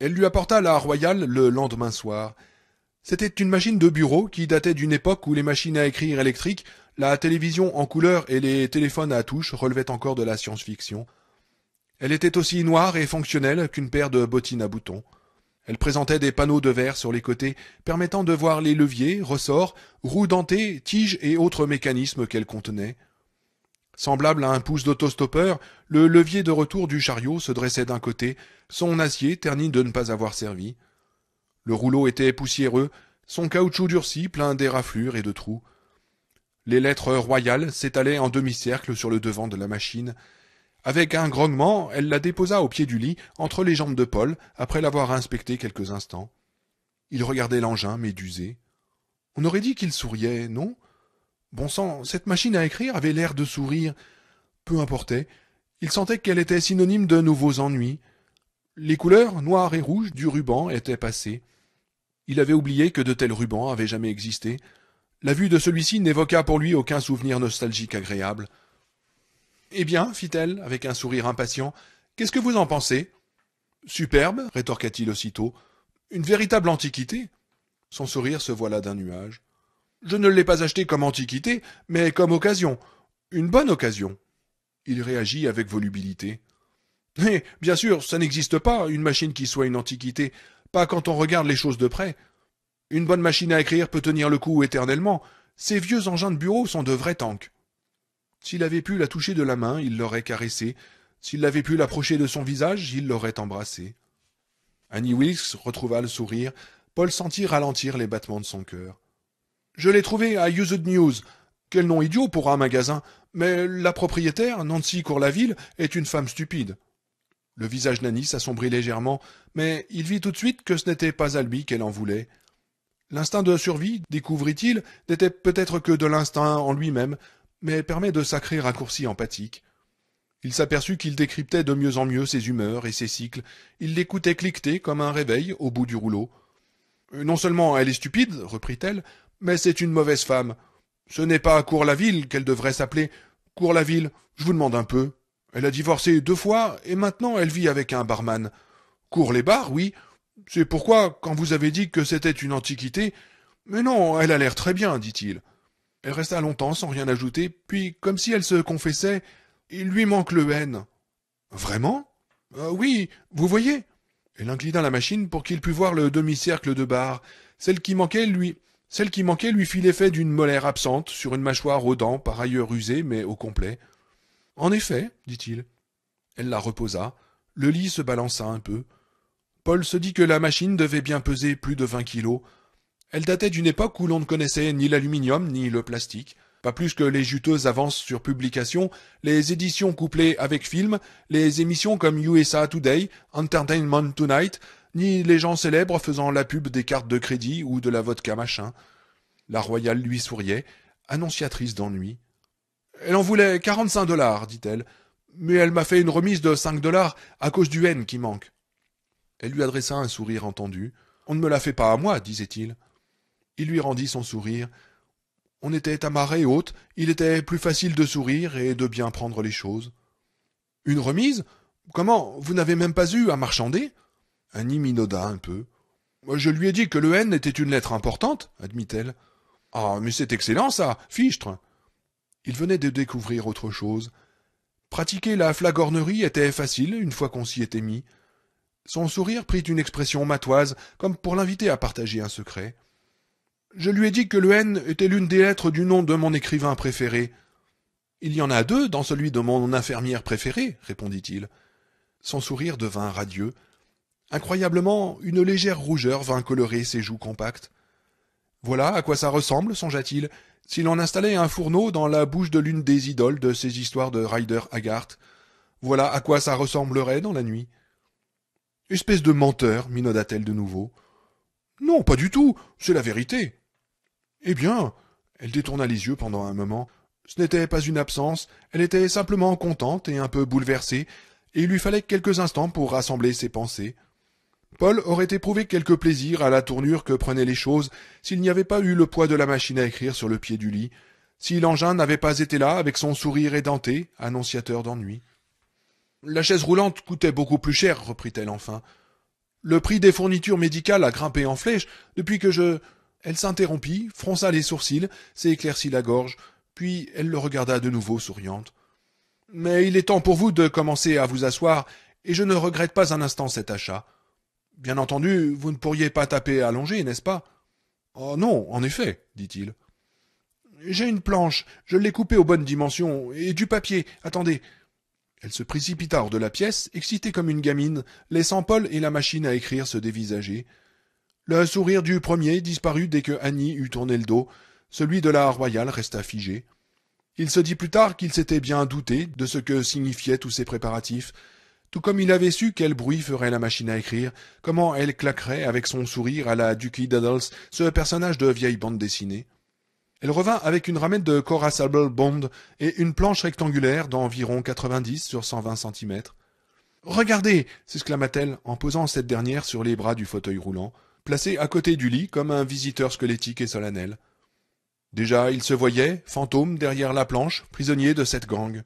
Elle lui apporta la royale le lendemain soir. C'était une machine de bureau qui datait d'une époque où les machines à écrire électriques, la télévision en couleur et les téléphones à touche relevaient encore de la science-fiction. Elle était aussi noire et fonctionnelle qu'une paire de bottines à boutons. Elle présentait des panneaux de verre sur les côtés permettant de voir les leviers, ressorts, roues dentées, tiges et autres mécanismes qu'elle contenait. Semblable à un pouce d'autostoppeur, le levier de retour du chariot se dressait d'un côté, son acier terni de ne pas avoir servi. Le rouleau était poussiéreux, son caoutchouc durci, plein d'éraflures et de trous. Les lettres royales s'étalaient en demi-cercle sur le devant de la machine, avec un grognement, elle la déposa au pied du lit, entre les jambes de Paul, après l'avoir inspecté quelques instants. Il regardait l'engin, médusé. On aurait dit qu'il souriait, non? Bon sang, cette machine à écrire avait l'air de sourire. Peu importait. Il sentait qu'elle était synonyme de nouveaux ennuis. Les couleurs, noires et rouges, du ruban étaient passées. Il avait oublié que de tels rubans avaient jamais existé. La vue de celui-ci n'évoqua pour lui aucun souvenir nostalgique agréable. Eh bien, fit-elle, avec un sourire impatient, qu'est-ce que vous en pensez? Superbe, rétorqua-t-il aussitôt. Une véritable antiquité. Son sourire se voila d'un nuage. Je ne l'ai pas acheté comme antiquité, mais comme occasion. Une bonne occasion. Il réagit avec volubilité. Mais, bien sûr, ça n'existe pas, une machine qui soit une antiquité, pas quand on regarde les choses de près. Une bonne machine à écrire peut tenir le coup éternellement. Ces vieux engins de bureau sont de vrais tanks. S'il avait pu la toucher de la main, il l'aurait caressée. S'il avait pu l'approcher de son visage, il l'aurait embrassée. Annie Wilkes retrouva le sourire. Paul sentit ralentir les battements de son cœur. Je l'ai trouvée à Used News. Quel nom idiot pour un magasin. Mais la propriétaire, Nancy Courlaville, est une femme stupide. Le visage d'Annie s'assombrit légèrement, mais il vit tout de suite que ce n'était pas à lui qu'elle en voulait. L'instinct de survie, découvrit-il, n'était peut-être que de l'instinct en lui-même, mais permet de sacrés raccourcis empathiques. Il s'aperçut qu'il décryptait de mieux en mieux ses humeurs et ses cycles. Il l'écoutait cliqueter comme un réveil au bout du rouleau. Euh, non seulement elle est stupide, reprit-elle, mais c'est une mauvaise femme. Ce n'est pas Cour-la-Ville qu'elle devrait s'appeler. Cour-la-Ville, je vous demande un peu. Elle a divorcé deux fois, et maintenant elle vit avec un barman. Cours les bars, oui. C'est pourquoi, quand vous avez dit que c'était une antiquité. Mais non, elle a l'air très bien, dit-il. Elle resta longtemps sans rien ajouter, puis, comme si elle se confessait, il lui manque le N. Vraiment? Euh, Oui, vous voyez? Elle inclina la machine pour qu'il pût voir le demi-cercle de barre. Celle qui manquait lui. Celle qui manquait lui fit l'effet d'une molaire absente sur une mâchoire aux dents par ailleurs usée mais au complet. En effet, dit-il. Elle la reposa. Le lit se balança un peu. Paul se dit que la machine devait bien peser plus de vingt kilos. Elle datait d'une époque où l'on ne connaissait ni l'aluminium ni le plastique. Pas plus que les juteuses avances sur publication, les éditions couplées avec film, les émissions comme USA Today, Entertainment Tonight, ni les gens célèbres faisant la pub des cartes de crédit ou de la vodka machin. La royale lui souriait, annonciatrice d'ennui. Elle en voulait quarante-cinq dollars, dit-elle, mais elle m'a fait une remise de cinq dollars à cause du N qui manque. Elle lui adressa un sourire entendu. On ne me la fait pas à moi, disait-il. Il lui rendit son sourire. On était à marée haute, il était plus facile de sourire et de bien prendre les choses. Une remise? Comment? Vous n'avez même pas eu à marchander? Annie minauda un peu. Je lui ai dit que le N était une lettre importante, admit-elle. Ah, mais c'est excellent, ça, fichtre. Il venait de découvrir autre chose. Pratiquer la flagornerie était facile une fois qu'on s'y était mis. Son sourire prit une expression matoise, comme pour l'inviter à partager un secret. Je lui ai dit que le N était l'une des lettres du nom de mon écrivain préféré. Il y en a deux dans celui de mon infirmière préférée, répondit-il. Son sourire devint radieux. Incroyablement, une légère rougeur vint colorer ses joues compactes. Voilà à quoi ça ressemble, songea-t-il, s'il en installait un fourneau dans la bouche de l'une des idoles de ces histoires de Ryder Haggart. Voilà à quoi ça ressemblerait dans la nuit. Espèce de menteur, minauda-t-elle de nouveau. Non, pas du tout, c'est la vérité. Eh bien, elle détourna les yeux pendant un moment. Ce n'était pas une absence, elle était simplement contente et un peu bouleversée, et il lui fallait quelques instants pour rassembler ses pensées. Paul aurait éprouvé quelque plaisir à la tournure que prenaient les choses s'il n'y avait pas eu le poids de la machine à écrire sur le pied du lit, si l'engin n'avait pas été là avec son sourire édenté, annonciateur d'ennui. La chaise roulante coûtait beaucoup plus cher, reprit-elle enfin. Le prix des fournitures médicales a grimpé en flèche depuis que je. Elle s'interrompit, fronça les sourcils, s'éclaircit la gorge, puis elle le regarda de nouveau souriante. Mais il est temps pour vous de commencer à vous asseoir, et je ne regrette pas un instant cet achat. Bien entendu, vous ne pourriez pas taper allongé, n'est-ce pas Oh non, en effet, dit-il. J'ai une planche, je l'ai coupée aux bonnes dimensions, et du papier. Attendez. Elle se précipita hors de la pièce, excitée comme une gamine, laissant Paul et la machine à écrire se dévisager. Le sourire du premier disparut dès que Annie eut tourné le dos, celui de la royale resta figé. Il se dit plus tard qu'il s'était bien douté de ce que signifiaient tous ces préparatifs, tout comme il avait su quel bruit ferait la machine à écrire, comment elle claquerait avec son sourire à la Ducky Daddles, ce personnage de vieille bande dessinée. Elle revint avec une ramette de Cora Sable Bond et une planche rectangulaire d'environ 90 sur 120 centimètres. Regardez s'exclama-t-elle en posant cette dernière sur les bras du fauteuil roulant, placé à côté du lit comme un visiteur squelettique et solennel. Déjà, il se voyait, fantôme derrière la planche, prisonnier de cette gang.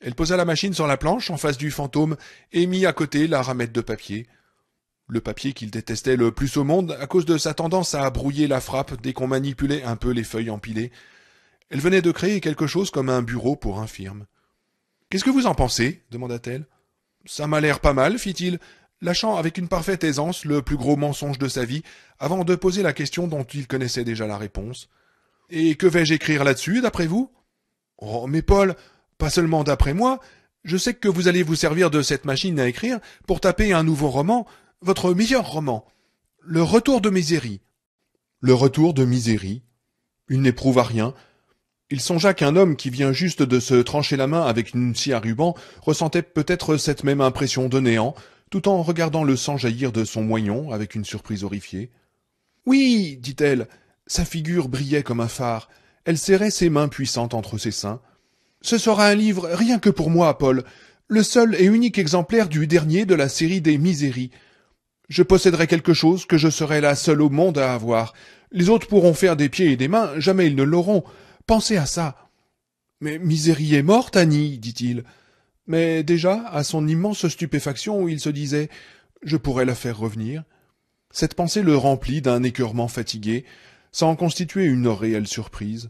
Elle posa la machine sur la planche en face du fantôme et mit à côté la ramette de papier. Le papier qu'il détestait le plus au monde à cause de sa tendance à brouiller la frappe dès qu'on manipulait un peu les feuilles empilées. Elle venait de créer quelque chose comme un bureau pour infirme. Qu'est-ce que vous en pensez? demanda-t-elle. Ça m'a l'air pas mal, fit-il, lâchant avec une parfaite aisance le plus gros mensonge de sa vie, avant de poser la question dont il connaissait déjà la réponse. Et que vais-je écrire là-dessus, d'après vous? Oh, mais Paul, pas seulement d'après moi, je sais que vous allez vous servir de cette machine à écrire pour taper un nouveau roman, votre meilleur roman. Le retour de Misérie. Le retour de Misérie. Il n'éprouva rien. Il songea qu'un homme qui vient juste de se trancher la main avec une scie à ruban ressentait peut-être cette même impression de néant, tout en regardant le sang jaillir de son moignon avec une surprise horrifiée. Oui, dit-elle. Sa figure brillait comme un phare. Elle serrait ses mains puissantes entre ses seins. Ce sera un livre rien que pour moi, Paul, le seul et unique exemplaire du dernier de la série des Miséries. Je posséderai quelque chose que je serai la seule au monde à avoir. Les autres pourront faire des pieds et des mains, jamais ils ne l'auront. Pensez à ça. Mais Misérie est morte, Annie, dit-il. Mais déjà, à son immense stupéfaction, il se disait Je pourrais la faire revenir. Cette pensée le remplit d'un écœurement fatigué, sans constituer une réelle surprise.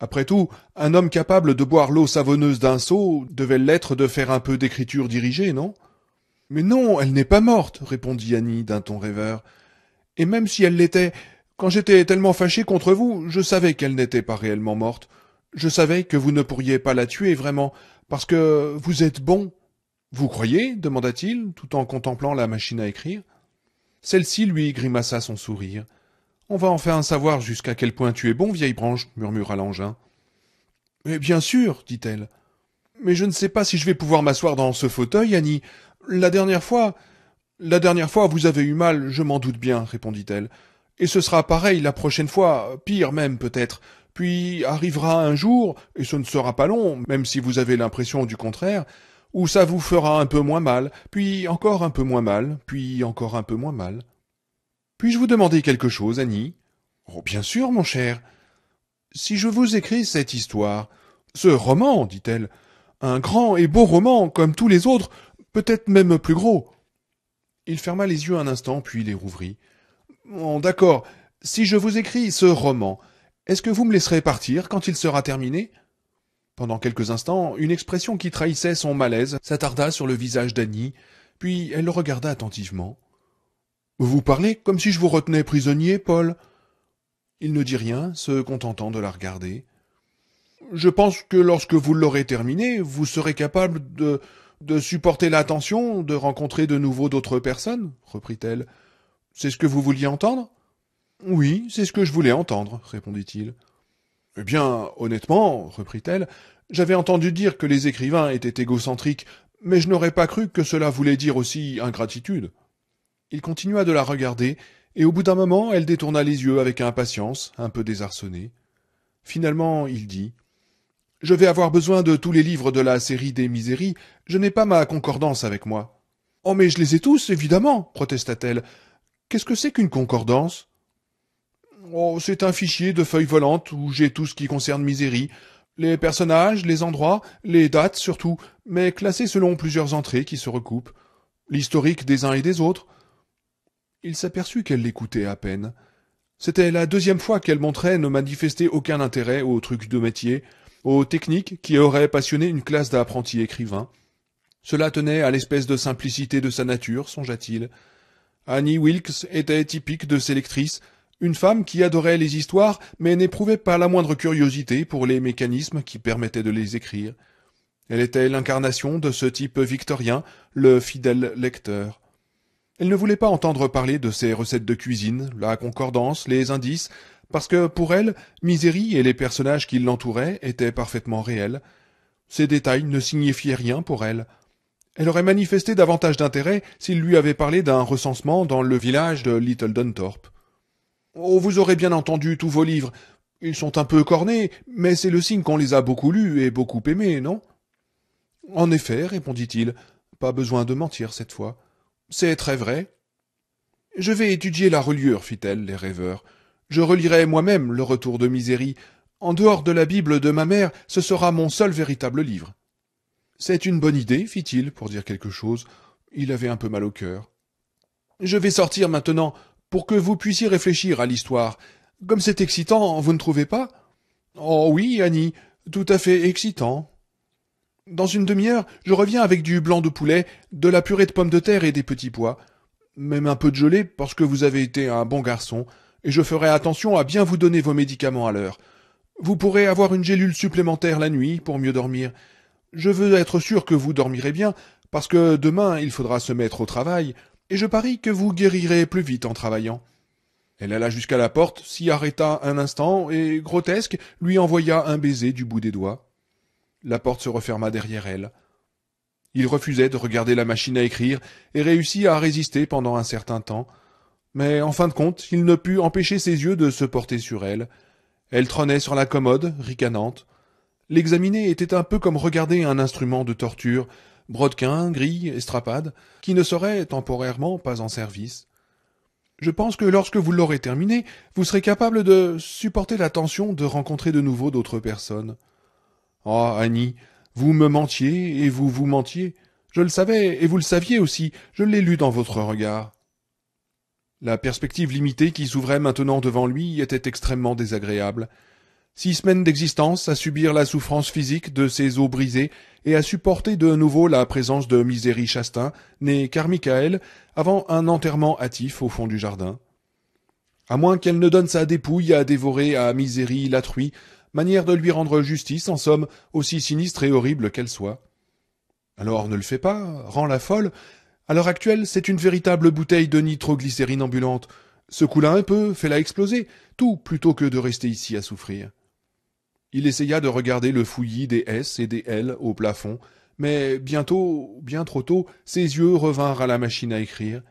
Après tout, un homme capable de boire l'eau savonneuse d'un seau devait l'être de faire un peu d'écriture dirigée, non? Mais non, elle n'est pas morte, répondit Annie d'un ton rêveur. Et même si elle l'était, quand j'étais tellement fâché contre vous, je savais qu'elle n'était pas réellement morte. Je savais que vous ne pourriez pas la tuer vraiment, parce que vous êtes bon. Vous croyez demanda-t-il, tout en contemplant la machine à écrire. Celle-ci lui grimaça son sourire. On va enfin savoir jusqu'à quel point tu es bon, vieille branche, murmura l'engin. Mais bien sûr, dit-elle. Mais je ne sais pas si je vais pouvoir m'asseoir dans ce fauteuil, Annie. La dernière fois. La dernière fois, vous avez eu mal, je m'en doute bien, répondit-elle. Et ce sera pareil la prochaine fois, pire même peut-être. Puis arrivera un jour, et ce ne sera pas long, même si vous avez l'impression du contraire, où ça vous fera un peu moins mal, puis encore un peu moins mal, puis encore un peu moins mal. Puis-je vous demander quelque chose, Annie? Oh, bien sûr, mon cher. Si je vous écris cette histoire, ce roman, dit-elle, un grand et beau roman, comme tous les autres, peut-être même plus gros. Il ferma les yeux un instant, puis les rouvrit. D'accord. Si je vous écris ce roman, est-ce que vous me laisserez partir quand il sera terminé? Pendant quelques instants, une expression qui trahissait son malaise s'attarda sur le visage d'Annie, puis elle le regarda attentivement. Vous parlez comme si je vous retenais prisonnier, Paul. Il ne dit rien, se contentant de la regarder. Je pense que lorsque vous l'aurez terminé, vous serez capable de De supporter l'attention, de rencontrer de nouveau d'autres personnes, reprit-elle. C'est ce que vous vouliez entendre? Oui, c'est ce que je voulais entendre, répondit-il. Eh bien, honnêtement, reprit-elle, j'avais entendu dire que les écrivains étaient égocentriques, mais je n'aurais pas cru que cela voulait dire aussi ingratitude. Il continua de la regarder, et au bout d'un moment elle détourna les yeux avec impatience, un peu désarçonnée. Finalement il dit. Je vais avoir besoin de tous les livres de la série des Miséries, je n'ai pas ma concordance avec moi. Oh mais je les ai tous, évidemment, protesta-t-elle. Qu'est-ce que c'est qu'une concordance? Oh, c'est un fichier de feuilles volantes où j'ai tout ce qui concerne Misérie, les personnages, les endroits, les dates surtout, mais classés selon plusieurs entrées qui se recoupent, l'historique des uns et des autres. Il s'aperçut qu'elle l'écoutait à peine. C'était la deuxième fois qu'elle montrait ne manifester aucun intérêt aux trucs de métier, aux techniques qui auraient passionné une classe d'apprentis écrivains. Cela tenait à l'espèce de simplicité de sa nature, songea-t-il. Annie Wilkes était typique de ses lectrices, une femme qui adorait les histoires, mais n'éprouvait pas la moindre curiosité pour les mécanismes qui permettaient de les écrire. Elle était l'incarnation de ce type victorien, le fidèle lecteur. Elle ne voulait pas entendre parler de ses recettes de cuisine, la concordance, les indices, parce que pour elle, Misérie et les personnages qui l'entouraient étaient parfaitement réels. Ces détails ne signifiaient rien pour elle. Elle aurait manifesté davantage d'intérêt s'il lui avait parlé d'un recensement dans le village de Little Dunthorpe. Oh, vous aurez bien entendu tous vos livres. Ils sont un peu cornés, mais c'est le signe qu'on les a beaucoup lus et beaucoup aimés, non? En effet, répondit-il, pas besoin de mentir cette fois. C'est très vrai. Je vais étudier la reliure, fit-elle, les rêveurs. Je relirai moi-même le retour de Misérie. En dehors de la Bible de ma mère, ce sera mon seul véritable livre. C'est une bonne idée, fit-il, pour dire quelque chose. Il avait un peu mal au cœur. Je vais sortir maintenant, pour que vous puissiez réfléchir à l'histoire. Comme c'est excitant, vous ne trouvez pas? Oh oui, Annie, tout à fait excitant. Dans une demi-heure, je reviens avec du blanc de poulet, de la purée de pommes de terre et des petits pois. Même un peu de gelée, parce que vous avez été un bon garçon, et je ferai attention à bien vous donner vos médicaments à l'heure. Vous pourrez avoir une gélule supplémentaire la nuit pour mieux dormir. Je veux être sûr que vous dormirez bien, parce que demain il faudra se mettre au travail, et je parie que vous guérirez plus vite en travaillant. Elle alla jusqu'à la porte, s'y arrêta un instant, et, grotesque, lui envoya un baiser du bout des doigts. La porte se referma derrière elle. Il refusait de regarder la machine à écrire, et réussit à résister pendant un certain temps, mais en fin de compte, il ne put empêcher ses yeux de se porter sur elle. Elle trônait sur la commode, ricanante. L'examiner était un peu comme regarder un instrument de torture, brodequin, grille, estrapade, qui ne serait temporairement pas en service. Je pense que lorsque vous l'aurez terminé, vous serez capable de supporter la tension de rencontrer de nouveau d'autres personnes. Ah, Annie, vous me mentiez et vous vous mentiez. Je le savais et vous le saviez aussi, je l'ai lu dans votre regard. La perspective limitée qui s'ouvrait maintenant devant lui était extrêmement désagréable. Six semaines d'existence à subir la souffrance physique de ses os brisés et à supporter de nouveau la présence de Misérie Chastain, née Carmichael, avant un enterrement hâtif au fond du jardin. À moins qu'elle ne donne sa dépouille à dévorer à Misérie la truie, manière de lui rendre justice, en somme, aussi sinistre et horrible qu'elle soit. Alors ne le fais pas, rends-la folle. À l'heure actuelle, c'est une véritable bouteille de nitroglycérine ambulante. Secoue-la un peu, fais-la exploser, tout plutôt que de rester ici à souffrir. Il essaya de regarder le fouillis des S et des L au plafond, mais bientôt, bien trop tôt, ses yeux revinrent à la machine à écrire.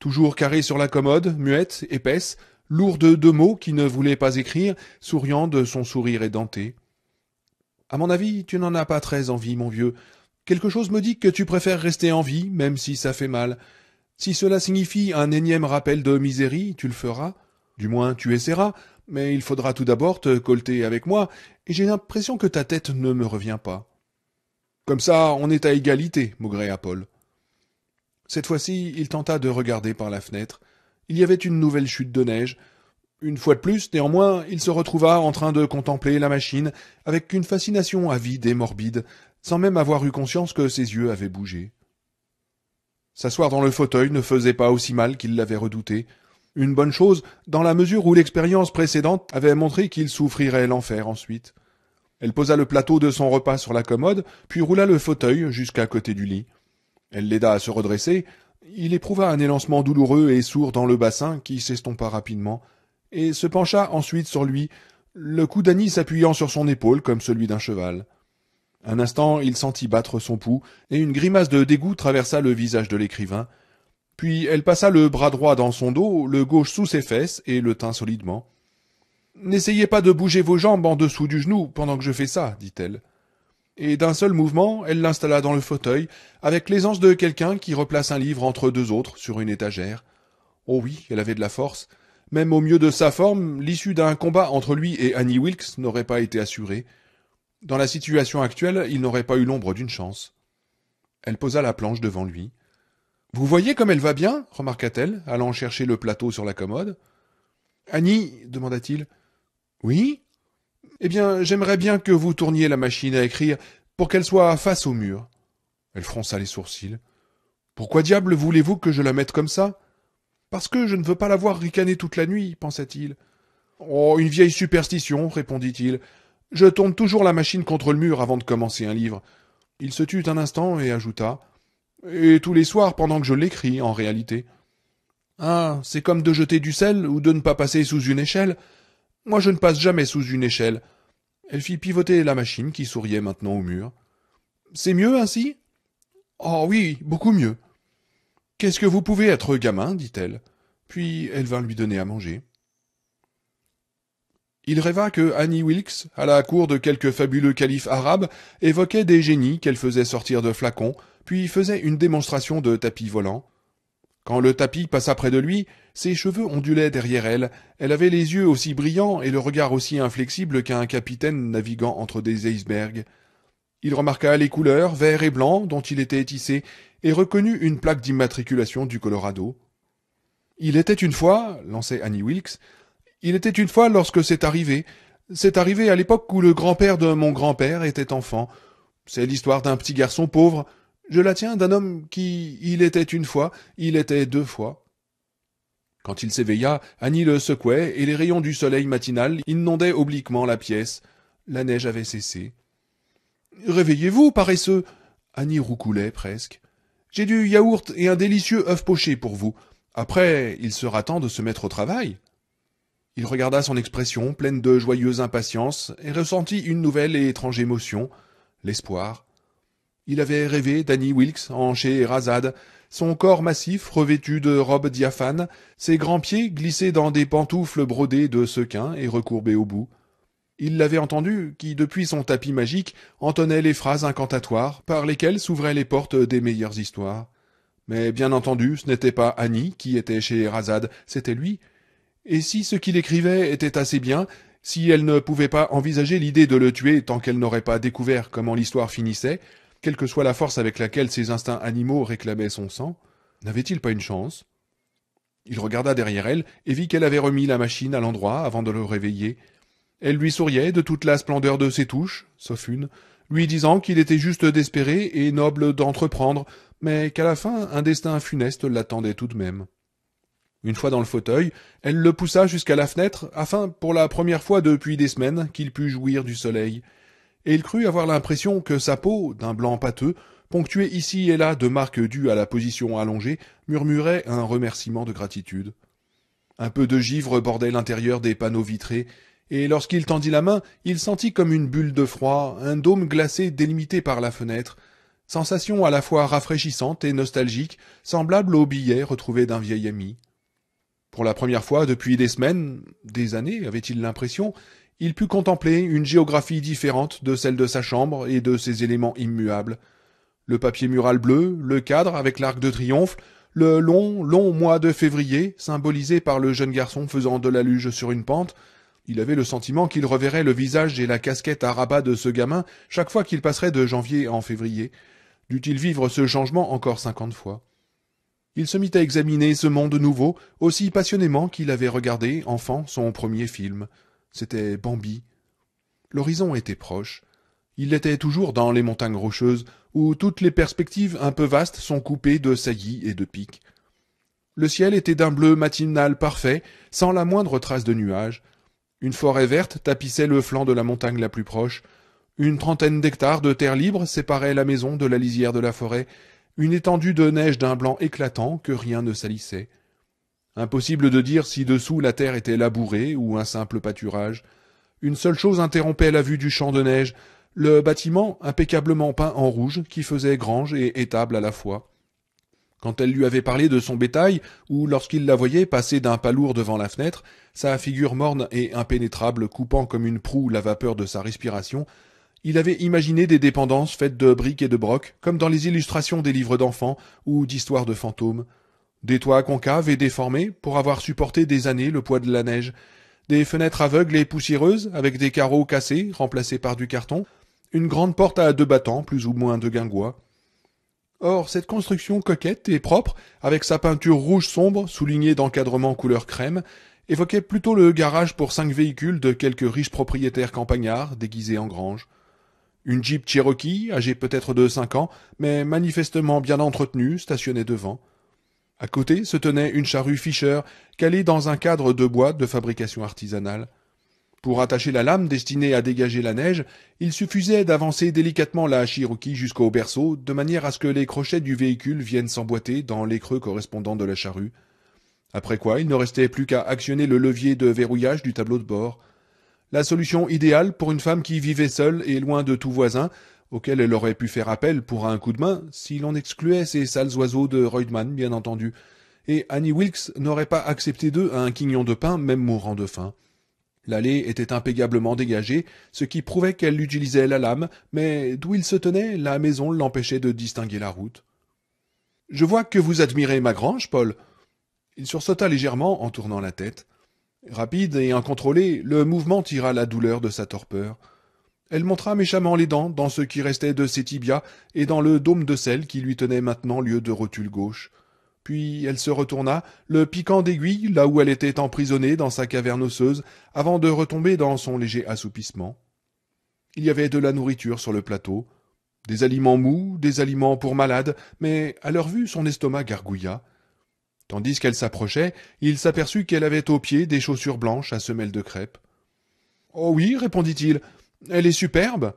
Toujours carrée sur la commode, muette, épaisse, lourde de mots qui ne voulaient pas écrire, souriant de son sourire édenté. À mon avis, tu n'en as pas très envie, mon vieux. Quelque chose me dit que tu préfères rester en vie, même si ça fait mal. Si cela signifie un énième rappel de misérie, tu le feras. Du moins, tu essaieras, mais il faudra tout d'abord te colter avec moi, et j'ai l'impression que ta tête ne me revient pas. Comme ça, on est à égalité, maugréa Paul. Cette fois-ci, il tenta de regarder par la fenêtre. Il y avait une nouvelle chute de neige. Une fois de plus, néanmoins, il se retrouva en train de contempler la machine avec une fascination avide et morbide, sans même avoir eu conscience que ses yeux avaient bougé. S'asseoir dans le fauteuil ne faisait pas aussi mal qu'il l'avait redouté, une bonne chose, dans la mesure où l'expérience précédente avait montré qu'il souffrirait l'enfer ensuite. Elle posa le plateau de son repas sur la commode, puis roula le fauteuil jusqu'à côté du lit. Elle l'aida à se redresser. Il éprouva un élancement douloureux et sourd dans le bassin qui s'estompa rapidement, et se pencha ensuite sur lui, le cou d'Annie s'appuyant sur son épaule comme celui d'un cheval. Un instant, il sentit battre son pouls, et une grimace de dégoût traversa le visage de l'écrivain. Puis elle passa le bras droit dans son dos, le gauche sous ses fesses, et le tint solidement. N'essayez pas de bouger vos jambes en dessous du genou pendant que je fais ça, dit-elle. Et d'un seul mouvement, elle l'installa dans le fauteuil, avec l'aisance de quelqu'un qui replace un livre entre deux autres sur une étagère. Oh oui, elle avait de la force. Même au mieux de sa forme, l'issue d'un combat entre lui et Annie Wilkes n'aurait pas été assurée. Dans la situation actuelle, il n'aurait pas eu l'ombre d'une chance. Elle posa la planche devant lui. Vous voyez comme elle va bien remarqua-t-elle, allant chercher le plateau sur la commode. Annie, demanda-t-il. Oui Eh bien, j'aimerais bien que vous tourniez la machine à écrire pour qu'elle soit face au mur. Elle fronça les sourcils. Pourquoi diable voulez-vous que je la mette comme ça? Parce que je ne veux pas la voir ricaner toute la nuit, pensa-t-il. Oh, une vieille superstition, répondit-il. Je tourne toujours la machine contre le mur avant de commencer un livre. Il se tut un instant et ajouta. Et tous les soirs pendant que je l'écris, en réalité. Ah, c'est comme de jeter du sel ou de ne pas passer sous une échelle. Moi je ne passe jamais sous une échelle. Elle fit pivoter la machine qui souriait maintenant au mur. C'est mieux ainsi? Oh oui, beaucoup mieux. Qu'est-ce que vous pouvez être gamin, dit-elle. Puis elle vint lui donner à manger. Il rêva que Annie Wilkes, à la cour de quelque fabuleux calife arabe, évoquait des génies qu'elle faisait sortir de flacons, puis faisait une démonstration de tapis volant. Quand le tapis passa près de lui, ses cheveux ondulaient derrière elle, elle avait les yeux aussi brillants et le regard aussi inflexible qu'un capitaine naviguant entre des icebergs. Il remarqua les couleurs, vert et blanc, dont il était tissé, et reconnut une plaque d'immatriculation du Colorado. Il était une fois, lançait Annie Wilkes, il était une fois lorsque c'est arrivé. C'est arrivé à l'époque où le grand-père de mon grand-père était enfant. C'est l'histoire d'un petit garçon pauvre. Je la tiens d'un homme qui, il était une fois, il était deux fois. Quand il s'éveilla, Annie le secouait, et les rayons du soleil matinal inondaient obliquement la pièce. La neige avait cessé. Réveillez-vous, paresseux. Annie roucoulait presque. J'ai du yaourt et un délicieux œuf poché pour vous. Après, il sera temps de se mettre au travail. Il regarda son expression, pleine de joyeuse impatience, et ressentit une nouvelle et étrange émotion, l'espoir. Il avait rêvé d'Annie Wilkes en Scheherazade, son corps massif revêtu de robes diaphanes, ses grands pieds glissés dans des pantoufles brodées de sequins et recourbés au bout. Il l'avait entendu, qui, depuis son tapis magique, entonnait les phrases incantatoires par lesquelles s'ouvraient les portes des meilleures histoires. Mais bien entendu, ce n'était pas Annie qui était chez c'était lui, et si ce qu'il écrivait était assez bien, si elle ne pouvait pas envisager l'idée de le tuer tant qu'elle n'aurait pas découvert comment l'histoire finissait, quelle que soit la force avec laquelle ses instincts animaux réclamaient son sang, n'avait-il pas une chance? Il regarda derrière elle et vit qu'elle avait remis la machine à l'endroit avant de le réveiller. Elle lui souriait de toute la splendeur de ses touches, sauf une, lui disant qu'il était juste d'espérer et noble d'entreprendre, mais qu'à la fin un destin funeste l'attendait tout de même. Une fois dans le fauteuil, elle le poussa jusqu'à la fenêtre, afin, pour la première fois depuis des semaines, qu'il pût jouir du soleil. Et il crut avoir l'impression que sa peau, d'un blanc pâteux, ponctuée ici et là de marques dues à la position allongée, murmurait un remerciement de gratitude. Un peu de givre bordait l'intérieur des panneaux vitrés, et lorsqu'il tendit la main, il sentit comme une bulle de froid, un dôme glacé délimité par la fenêtre, sensation à la fois rafraîchissante et nostalgique, semblable au billet retrouvé d'un vieil ami. Pour la première fois depuis des semaines, des années, avait-il l'impression, il put contempler une géographie différente de celle de sa chambre et de ses éléments immuables. Le papier mural bleu, le cadre avec l'arc de triomphe, le long, long mois de février, symbolisé par le jeune garçon faisant de la luge sur une pente, il avait le sentiment qu'il reverrait le visage et la casquette à rabat de ce gamin chaque fois qu'il passerait de janvier en février. Dut-il vivre ce changement encore cinquante fois? Il se mit à examiner ce monde nouveau aussi passionnément qu'il avait regardé, enfant, son premier film. C'était Bambi. L'horizon était proche. Il l'était toujours dans les montagnes rocheuses, où toutes les perspectives un peu vastes sont coupées de saillies et de pics. Le ciel était d'un bleu matinal parfait, sans la moindre trace de nuage. Une forêt verte tapissait le flanc de la montagne la plus proche. Une trentaine d'hectares de terre libre séparaient la maison de la lisière de la forêt, une étendue de neige d'un blanc éclatant que rien ne salissait. Impossible de dire si dessous la terre était labourée ou un simple pâturage. Une seule chose interrompait la vue du champ de neige, le bâtiment impeccablement peint en rouge qui faisait grange et étable à la fois. Quand elle lui avait parlé de son bétail, ou lorsqu'il la voyait passer d'un pas lourd devant la fenêtre, sa figure morne et impénétrable coupant comme une proue la vapeur de sa respiration, il avait imaginé des dépendances faites de briques et de brocs, comme dans les illustrations des livres d'enfants ou d'histoires de fantômes. Des toits concaves et déformés pour avoir supporté des années le poids de la neige, des fenêtres aveugles et poussiéreuses avec des carreaux cassés remplacés par du carton, une grande porte à deux battants plus ou moins de guingois. Or, cette construction coquette et propre, avec sa peinture rouge sombre soulignée d'encadrements couleur crème, évoquait plutôt le garage pour cinq véhicules de quelques riches propriétaires campagnards déguisés en grange. Une Jeep Cherokee, âgée peut-être de cinq ans, mais manifestement bien entretenue, stationnait devant. À côté se tenait une charrue Fischer, calée dans un cadre de bois de fabrication artisanale. Pour attacher la lame destinée à dégager la neige, il suffisait d'avancer délicatement la Cherokee jusqu'au berceau, de manière à ce que les crochets du véhicule viennent s'emboîter dans les creux correspondants de la charrue. Après quoi, il ne restait plus qu'à actionner le levier de verrouillage du tableau de bord. La solution idéale pour une femme qui vivait seule et loin de tout voisin, auquel elle aurait pu faire appel pour un coup de main, si l'on excluait ces sales oiseaux de Reutemann, bien entendu. Et Annie Wilkes n'aurait pas accepté d'eux un quignon de pain, même mourant de faim. L'allée était impeccablement dégagée, ce qui prouvait qu'elle utilisait la lame, mais d'où il se tenait, la maison l'empêchait de distinguer la route. Je vois que vous admirez ma grange, Paul. Il sursauta légèrement en tournant la tête. Rapide et incontrôlé, le mouvement tira la douleur de sa torpeur. Elle montra méchamment les dents dans ce qui restait de ses tibias et dans le dôme de sel qui lui tenait maintenant lieu de rotule gauche. Puis elle se retourna, le piquant d'aiguille là où elle était emprisonnée dans sa caverne osseuse, avant de retomber dans son léger assoupissement. Il y avait de la nourriture sur le plateau, des aliments mous, des aliments pour malades, mais à leur vue son estomac gargouilla. Tandis qu'elle s'approchait, il s'aperçut qu'elle avait aux pieds des chaussures blanches à semelles de crêpe. Oh oui, répondit-il, elle est superbe.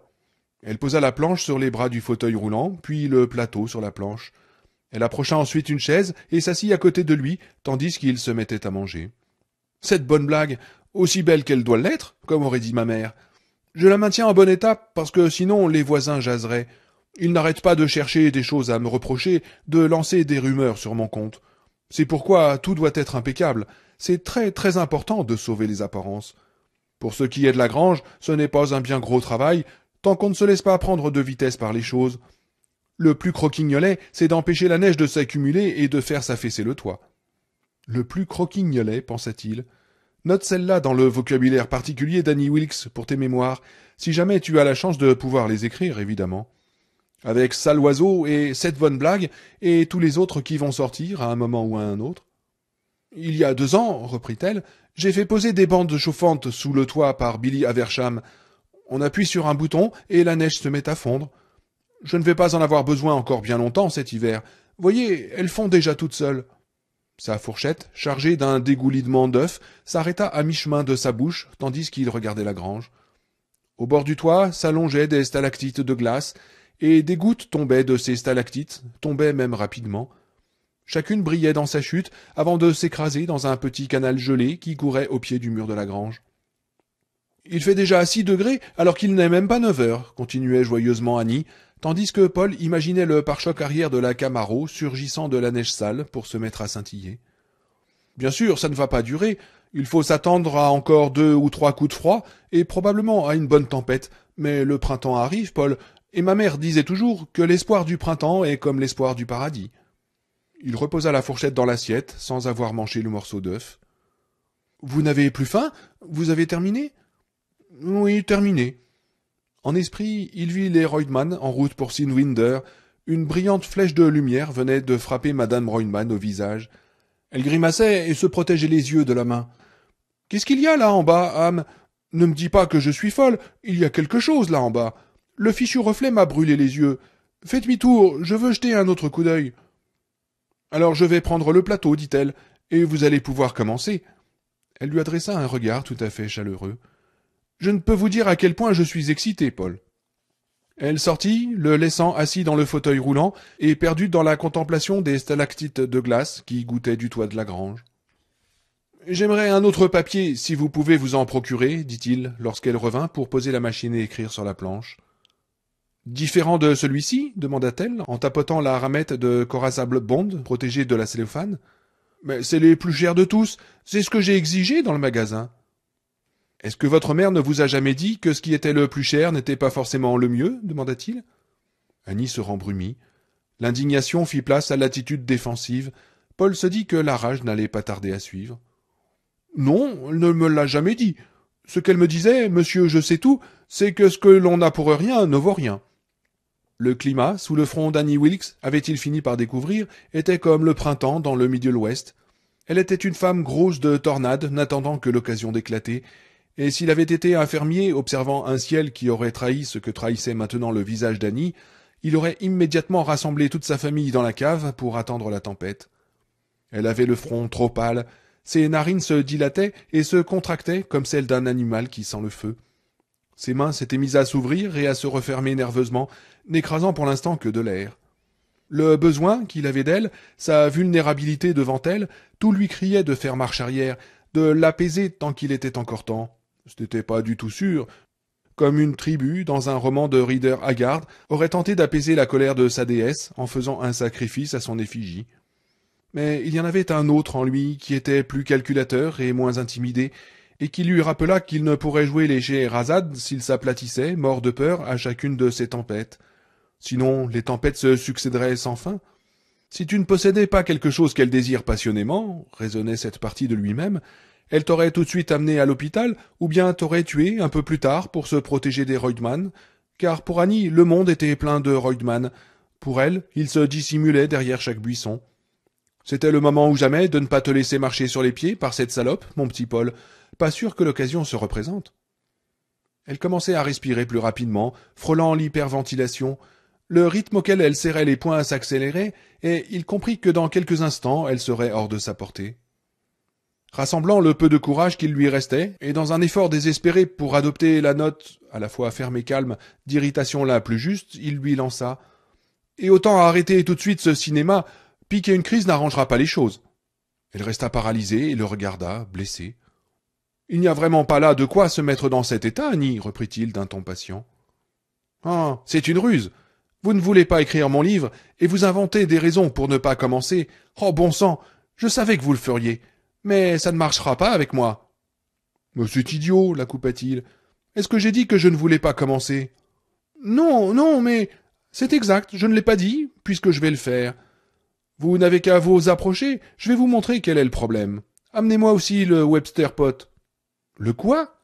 Elle posa la planche sur les bras du fauteuil roulant, puis le plateau sur la planche. Elle approcha ensuite une chaise et s'assit à côté de lui, tandis qu'il se mettait à manger. Cette bonne blague, aussi belle qu'elle doit l'être, comme aurait dit ma mère. Je la maintiens en bon état, parce que sinon les voisins jaseraient. Ils n'arrêtent pas de chercher des choses à me reprocher, de lancer des rumeurs sur mon compte. C'est pourquoi tout doit être impeccable. C'est très très important de sauver les apparences. Pour ce qui est de la grange, ce n'est pas un bien gros travail, tant qu'on ne se laisse pas prendre de vitesse par les choses. Le plus croquignolet, c'est d'empêcher la neige de s'accumuler et de faire s'affaisser le toit. Le plus croquignolet, pensa-t-il. Note celle-là dans le vocabulaire particulier d'Annie Wilkes pour tes mémoires, si jamais tu as la chance de pouvoir les écrire, évidemment. Avec sale oiseau et cette bonne blague, et tous les autres qui vont sortir à un moment ou à un autre. Il y a deux ans, reprit-elle, j'ai fait poser des bandes chauffantes sous le toit par Billy Aversham. On appuie sur un bouton et la neige se met à fondre. Je ne vais pas en avoir besoin encore bien longtemps cet hiver. Voyez, elles font déjà toutes seules. Sa fourchette, chargée d'un dégoulinement d'œufs, s'arrêta à mi-chemin de sa bouche, tandis qu'il regardait la grange. Au bord du toit s'allongeaient des stalactites de glace, et des gouttes tombaient de ces stalactites, tombaient même rapidement. Chacune brillait dans sa chute avant de s'écraser dans un petit canal gelé qui courait au pied du mur de la grange. Il fait déjà six degrés alors qu'il n'est même pas neuf heures, continuait joyeusement Annie, tandis que Paul imaginait le pare-choc arrière de la Camaro surgissant de la neige sale pour se mettre à scintiller. Bien sûr, ça ne va pas durer. Il faut s'attendre à encore deux ou trois coups de froid, et probablement à une bonne tempête. Mais le printemps arrive, Paul, et ma mère disait toujours que l'espoir du printemps est comme l'espoir du paradis. Il reposa la fourchette dans l'assiette, sans avoir mangé le morceau d'œuf. Vous n'avez plus faim? Vous avez terminé? Oui, terminé. En esprit, il vit les Reutemann en route pour Sinwinder. Une brillante flèche de lumière venait de frapper madame Reutemann au visage. Elle grimaçait et se protégeait les yeux de la main. Qu'est-ce qu'il y a là en bas, âme? Ne me dis pas que je suis folle, il y a quelque chose là en bas. Le fichu reflet m'a brûlé les yeux. Faites demi-tour, je veux jeter un autre coup d'œil. Alors je vais prendre le plateau, dit-elle, et vous allez pouvoir commencer. Elle lui adressa un regard tout à fait chaleureux. Je ne peux vous dire à quel point je suis excité, Paul. Elle sortit, le laissant assis dans le fauteuil roulant et perdu dans la contemplation des stalactites de glace qui goûtaient du toit de la grange. J'aimerais un autre papier, si vous pouvez vous en procurer, dit-il, lorsqu'elle revint pour poser la machine et écrire sur la planche. Différent de celui-ci demanda-t-elle, en tapotant la ramette de Corazable Bond, protégée de la cellophane. Mais c'est les plus chers de tous, c'est ce que j'ai exigé dans le magasin. Est-ce que votre mère ne vous a jamais dit que ce qui était le plus cher n'était pas forcément le mieux? demanda-t-il. Annie se rembrumit. L'indignation fit place à l'attitude défensive. Paul se dit que la rage n'allait pas tarder à suivre. Non, elle ne me l'a jamais dit. Ce qu'elle me disait, monsieur, je sais tout, c'est que ce que l'on a pour rien ne vaut rien. Le climat, sous le front d'Annie Wilkes, avait-il fini par découvrir, était comme le printemps dans le Middle West. Elle était une femme grosse de tornade, n'attendant que l'occasion d'éclater, et s'il avait été un fermier observant un ciel qui aurait trahi ce que trahissait maintenant le visage d'Annie, il aurait immédiatement rassemblé toute sa famille dans la cave pour attendre la tempête. Elle avait le front trop pâle, ses narines se dilataient et se contractaient comme celles d'un animal qui sent le feu. Ses mains s'étaient mises à s'ouvrir et à se refermer nerveusement, n'écrasant pour l'instant que de l'air. Le besoin qu'il avait d'elle, sa vulnérabilité devant elle, tout lui criait de faire marche arrière, de l'apaiser tant qu'il était encore temps. Ce n'était pas du tout sûr. Comme une tribu, dans un roman de Reader Haggard, aurait tenté d'apaiser la colère de sa déesse en faisant un sacrifice à son effigie. Mais il y en avait un autre en lui qui était plus calculateur et moins intimidé, et qui lui rappela qu'il ne pourrait jouer les Scheherazade s'il s'aplatissait, mort de peur, à chacune de ses tempêtes. Sinon, les tempêtes se succéderaient sans fin. Si tu ne possédais pas quelque chose qu'elle désire passionnément, raisonnait cette partie de lui-même, elle t'aurait tout de suite amené à l'hôpital, ou bien t'aurait tué un peu plus tard pour se protéger des Reutemann, car pour Annie, le monde était plein de Reutemann. Pour elle, il se dissimulait derrière chaque buisson. C'était le moment ou jamais de ne pas te laisser marcher sur les pieds par cette salope, mon petit Paul. Pas sûr que l'occasion se représente. Elle commençait à respirer plus rapidement, frôlant l'hyperventilation. Le rythme auquel elle serrait les poings s'accélérait, et il comprit que dans quelques instants elle serait hors de sa portée. Rassemblant le peu de courage qu'il lui restait, et dans un effort désespéré pour adopter la note, à la fois ferme et calme, d'irritation la plus juste, il lui lança. Et autant arrêter tout de suite ce cinéma, Piquer une crise n'arrangera pas les choses. Elle resta paralysée et le regarda, blessée. Il n'y a vraiment pas là de quoi se mettre dans cet état, Annie, reprit-il d'un ton patient. Ah, c'est une ruse. Vous ne voulez pas écrire mon livre, et vous inventez des raisons pour ne pas commencer. Oh bon sang. Je savais que vous le feriez. Mais ça ne marchera pas avec moi. Mais c'est idiot, la coupa-t-il. Est-ce que j'ai dit que je ne voulais pas commencer? Non, non, mais. C'est exact, je ne l'ai pas dit, puisque je vais le faire. Vous n'avez qu'à vous approcher, je vais vous montrer quel est le problème. Amenez-moi aussi le Webster Pot. Le quoi?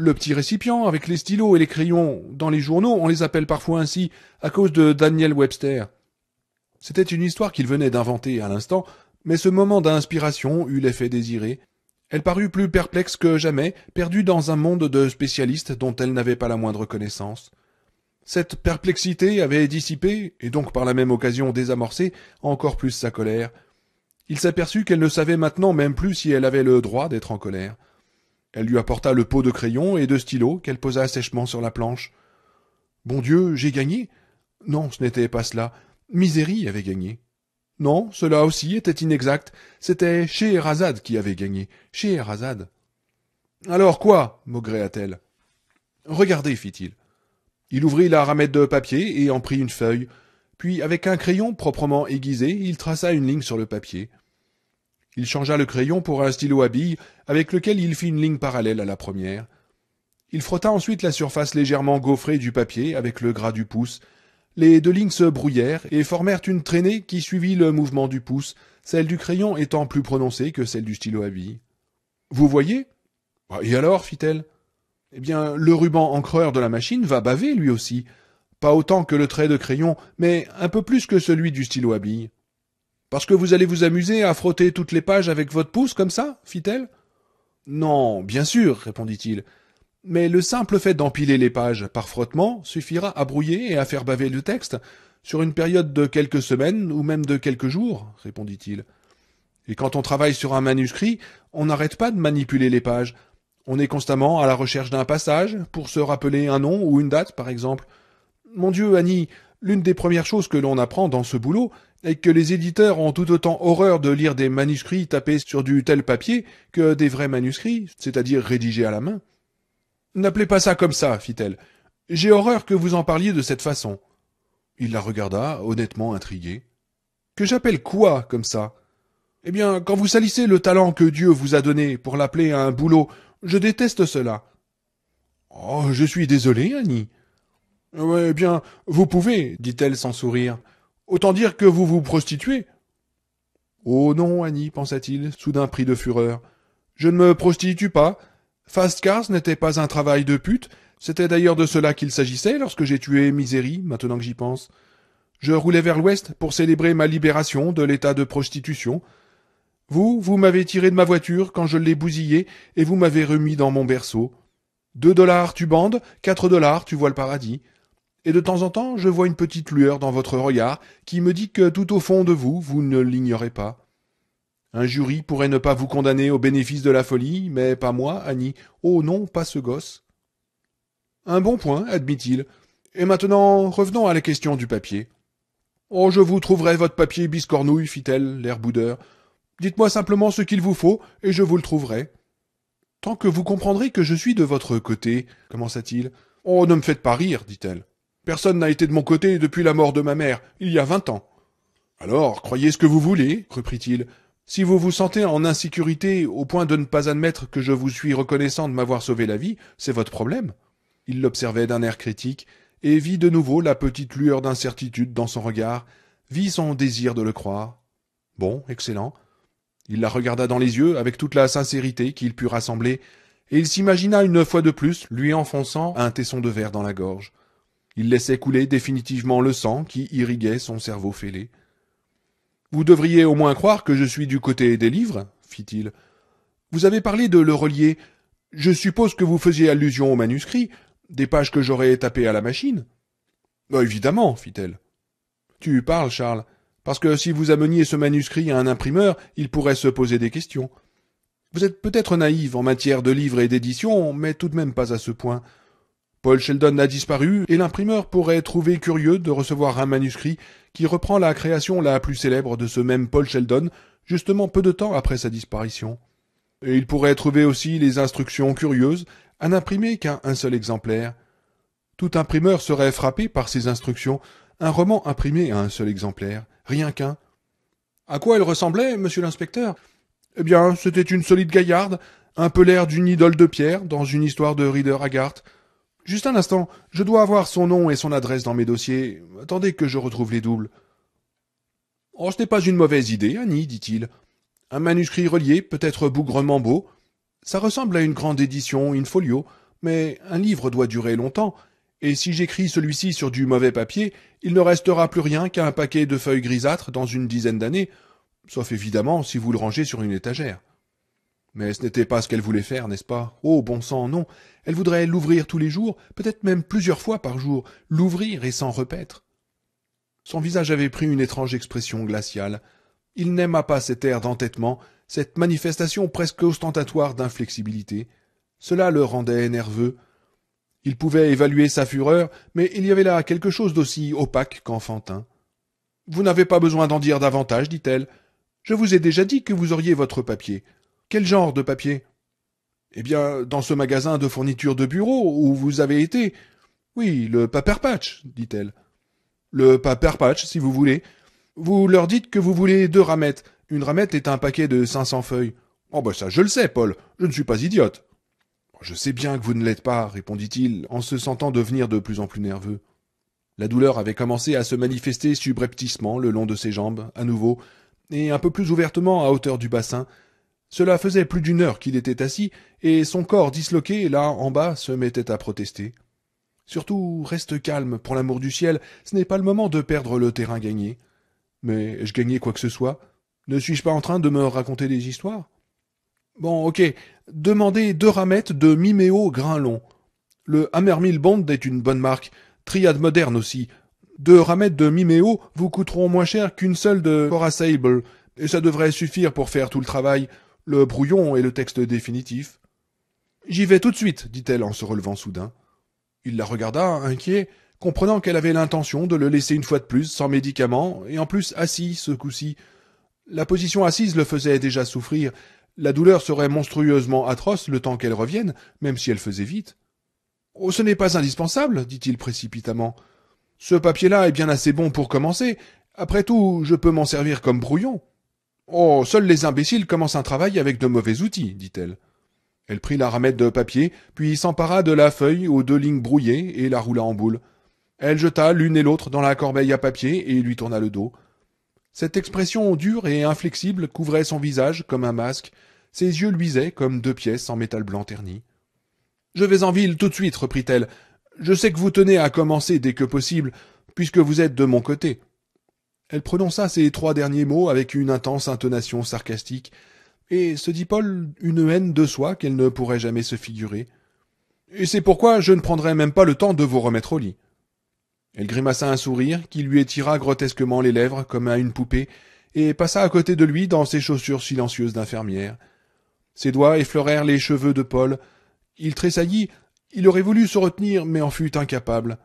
Le petit récipient avec les stylos et les crayons. Dans les journaux, on les appelle parfois ainsi, à cause de Daniel Webster. C'était une histoire qu'il venait d'inventer à l'instant, mais ce moment d'inspiration eut l'effet désiré. Elle parut plus perplexe que jamais, perdue dans un monde de spécialistes dont elle n'avait pas la moindre connaissance. Cette perplexité avait dissipé, et donc par la même occasion désamorcé, encore plus sa colère. Il s'aperçut qu'elle ne savait maintenant même plus si elle avait le droit d'être en colère. Elle lui apporta le pot de crayon et de stylo qu'elle posa sèchement sur la planche. Bon Dieu, j'ai gagné? Non, ce n'était pas cela. Misérie avait gagné. Non, cela aussi était inexact. C'était Scheherazade qui avait gagné. Scheherazade. Alors quoi? maugréa-t-elle. Regardez, fit-il. Il ouvrit la ramette de papier et en prit une feuille. Puis, avec un crayon proprement aiguisé, il traça une ligne sur le papier. Il changea le crayon pour un stylo à billes, avec lequel il fit une ligne parallèle à la première. Il frotta ensuite la surface légèrement gaufrée du papier avec le gras du pouce. Les deux lignes se brouillèrent et formèrent une traînée qui suivit le mouvement du pouce, celle du crayon étant plus prononcée que celle du stylo à billes. Vous voyez Et alors? fit-elle eh bien, le ruban encreur de la machine va baver lui aussi. Pas autant que le trait de crayon, mais un peu plus que celui du stylo à billes. Parce que vous allez vous amuser à frotter toutes les pages avec votre pouce comme ça fit-elle. Non, bien sûr, répondit-il. Mais le simple fait d'empiler les pages par frottement suffira à brouiller et à faire baver le texte sur une période de quelques semaines ou même de quelques jours, répondit-il. Et quand on travaille sur un manuscrit, on n'arrête pas de manipuler les pages, on est constamment à la recherche d'un passage, pour se rappeler un nom ou une date, par exemple. Mon Dieu, Annie, l'une des premières choses que l'on apprend dans ce boulot est que les éditeurs ont tout autant horreur de lire des manuscrits tapés sur du tel papier que des vrais manuscrits, c'est-à-dire rédigés à la main. N'appelez pas ça comme ça, fit-elle. J'ai horreur que vous en parliez de cette façon. Il la regarda, honnêtement intrigué. Que j'appelle quoi comme ça? Eh bien, quand vous salissez le talent que Dieu vous a donné pour l'appeler à un boulot, je déteste cela. Oh, je suis désolé, Annie. Eh bien, vous pouvez, dit-elle sans sourire. Autant dire que vous vous prostituez. Oh non, Annie, pensa-t-il, soudain pris de fureur. Je ne me prostitue pas. Fast Cars n'était pas un travail de pute. C'était d'ailleurs de cela qu'il s'agissait lorsque j'ai tué Misery, maintenant que j'y pense. Je roulais vers l'ouest pour célébrer ma libération de l'état de prostitution. Vous, vous m'avez tiré de ma voiture quand je l'ai bousillé et vous m'avez remis dans mon berceau. Deux dollars tu bandes, quatre dollars tu vois le paradis. Et de temps en temps, je vois une petite lueur dans votre regard qui me dit que tout au fond de vous, vous ne l'ignorez pas. Un jury pourrait ne pas vous condamner au bénéfice de la folie, mais pas moi, Annie. Oh non, pas ce gosse. Un bon point, admit-il. Et maintenant, revenons à la question du papier. Oh, je vous trouverai votre papier biscornouille, fit-elle, l'air boudeur. Dites-moi simplement ce qu'il vous faut, et je vous le trouverai. Tant que vous comprendrez que je suis de votre côté, commença-t-il. Oh, ne me faites pas rire, dit-elle. Personne n'a été de mon côté depuis la mort de ma mère, il y a vingt ans. Alors, croyez ce que vous voulez, reprit-il. Si vous vous sentez en insécurité au point de ne pas admettre que je vous suis reconnaissant de m'avoir sauvé la vie, c'est votre problème. Il l'observait d'un air critique, et vit de nouveau la petite lueur d'incertitude dans son regard, vit son désir de le croire. Bon, excellent. Il la regarda dans les yeux avec toute la sincérité qu'il put rassembler, et il s'imagina une fois de plus lui enfonçant un tesson de verre dans la gorge. Il laissait couler définitivement le sang qui irriguait son cerveau fêlé. Vous devriez au moins croire que je suis du côté des livres, fit-il. Vous avez parlé de le relier. Je suppose que vous faisiez allusion au manuscrit, des pages que j'aurais tapées à la machine. Bah, évidemment, fit-elle. Tu parles, Charles, parce que si vous ameniez ce manuscrit à un imprimeur, il pourrait se poser des questions. Vous êtes peut-être naïve en matière de livres et d'édition, mais tout de même pas à ce point. Paul Sheldon a disparu, et l'imprimeur pourrait trouver curieux de recevoir un manuscrit qui reprend la création la plus célèbre de ce même Paul Sheldon, justement peu de temps après sa disparition. Et il pourrait trouver aussi les instructions curieuses à n'imprimer qu'un seul exemplaire. Tout imprimeur serait frappé par ces instructions, un roman imprimé à un seul exemplaire, rien qu'un. À quoi elle ressemblait, monsieur l'inspecteur? Eh bien, c'était une solide gaillarde, un peu l'air d'une idole de pierre dans une histoire de Reader Haggart, Juste un instant, je dois avoir son nom et son adresse dans mes dossiers. Attendez que je retrouve les doubles. Oh, ce n'est pas une mauvaise idée, Annie, dit-il. Un manuscrit relié, peut-être bougrement beau. Ça ressemble à une grande édition, une folio, mais un livre doit durer longtemps, et si j'écris celui-ci sur du mauvais papier, il ne restera plus rien qu'un paquet de feuilles grisâtres dans une dizaine d'années, sauf évidemment si vous le rangez sur une étagère. Mais ce n'était pas ce qu'elle voulait faire, n'est-ce pas? Oh, bon sang, non. Elle voudrait l'ouvrir tous les jours, peut-être même plusieurs fois par jour, l'ouvrir et s'en repaître. Son visage avait pris une étrange expression glaciale. Il n'aima pas cet air d'entêtement, cette manifestation presque ostentatoire d'inflexibilité. Cela le rendait nerveux. Il pouvait évaluer sa fureur, mais il y avait là quelque chose d'aussi opaque qu'enfantin. Vous n'avez pas besoin d'en dire davantage, dit-elle. Je vous ai déjà dit que vous auriez votre papier. Quel genre de papier? Eh bien, dans ce magasin de fourniture de bureau où vous avez été. Oui, le paper patch, dit-elle. Le paper patch, si vous voulez. Vous leur dites que vous voulez deux ramettes. Une ramette est un paquet de cinq cents feuilles. Oh, bah ça, je le sais, Paul. Je ne suis pas idiote. Je sais bien que vous ne l'êtes pas, répondit-il, en se sentant devenir de plus en plus nerveux. La douleur avait commencé à se manifester subrepticement le long de ses jambes, à nouveau, et un peu plus ouvertement à hauteur du bassin, cela faisait plus d'une heure qu'il était assis, et son corps disloqué, là, en bas, se mettait à protester. Surtout, reste calme, pour l'amour du ciel, ce n'est pas le moment de perdre le terrain gagné. Mais ai-je gagné quoi que ce soit Ne suis-je pas en train de me raconter des histoires? Bon, ok, demandez deux ramettes de Miméo grain long. Le Hammermill Bond est une bonne marque, triade moderne aussi. Deux ramettes de Miméo vous coûteront moins cher qu'une seule de Cora Sable, et ça devrait suffire pour faire tout le travail le brouillon et le texte définitif. J'y vais tout de suite, dit-elle en se relevant soudain. Il la regarda, inquiet, comprenant qu'elle avait l'intention de le laisser une fois de plus sans médicaments, et en plus assis ce coup-ci. La position assise le faisait déjà souffrir. La douleur serait monstrueusement atroce le temps qu'elle revienne, même si elle faisait vite. Oh, ce n'est pas indispensable, dit-il précipitamment. Ce papier-là est bien assez bon pour commencer. Après tout, je peux m'en servir comme brouillon. Oh, seuls les imbéciles commencent un travail avec de mauvais outils, dit-elle. Elle prit la ramette de papier, puis s'empara de la feuille aux deux lignes brouillées et la roula en boule. Elle jeta l'une et l'autre dans la corbeille à papier et lui tourna le dos. Cette expression dure et inflexible couvrait son visage comme un masque, ses yeux luisaient comme deux pièces en métal blanc terni. Je vais en ville tout de suite, reprit-elle. Je sais que vous tenez à commencer dès que possible, puisque vous êtes de mon côté. Elle prononça ces trois derniers mots avec une intense intonation sarcastique, et se dit Paul une haine de soi qu'elle ne pourrait jamais se figurer. Et c'est pourquoi je ne prendrai même pas le temps de vous remettre au lit. Elle grimaça un sourire qui lui étira grotesquement les lèvres comme à une poupée, et passa à côté de lui dans ses chaussures silencieuses d'infirmière. Ses doigts effleurèrent les cheveux de Paul. Il tressaillit, il aurait voulu se retenir, mais en fut incapable.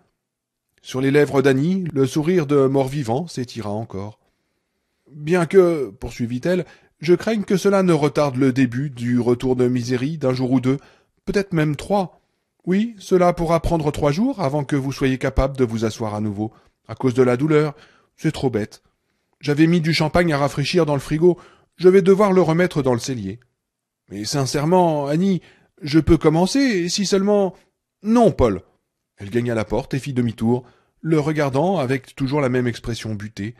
Sur les lèvres d'Annie, le sourire de mort-vivant s'étira encore. Bien que, poursuivit-elle, je craigne que cela ne retarde le début du retour de Misérie d'un jour ou deux, peut-être même trois. Oui, cela pourra prendre trois jours avant que vous soyez capable de vous asseoir à nouveau, à cause de la douleur. C'est trop bête. J'avais mis du champagne à rafraîchir dans le frigo, je vais devoir le remettre dans le cellier. Mais sincèrement, Annie, je peux commencer, si seulement. Non, Paul. Elle gagna la porte et fit demi-tour, le regardant avec toujours la même expression butée.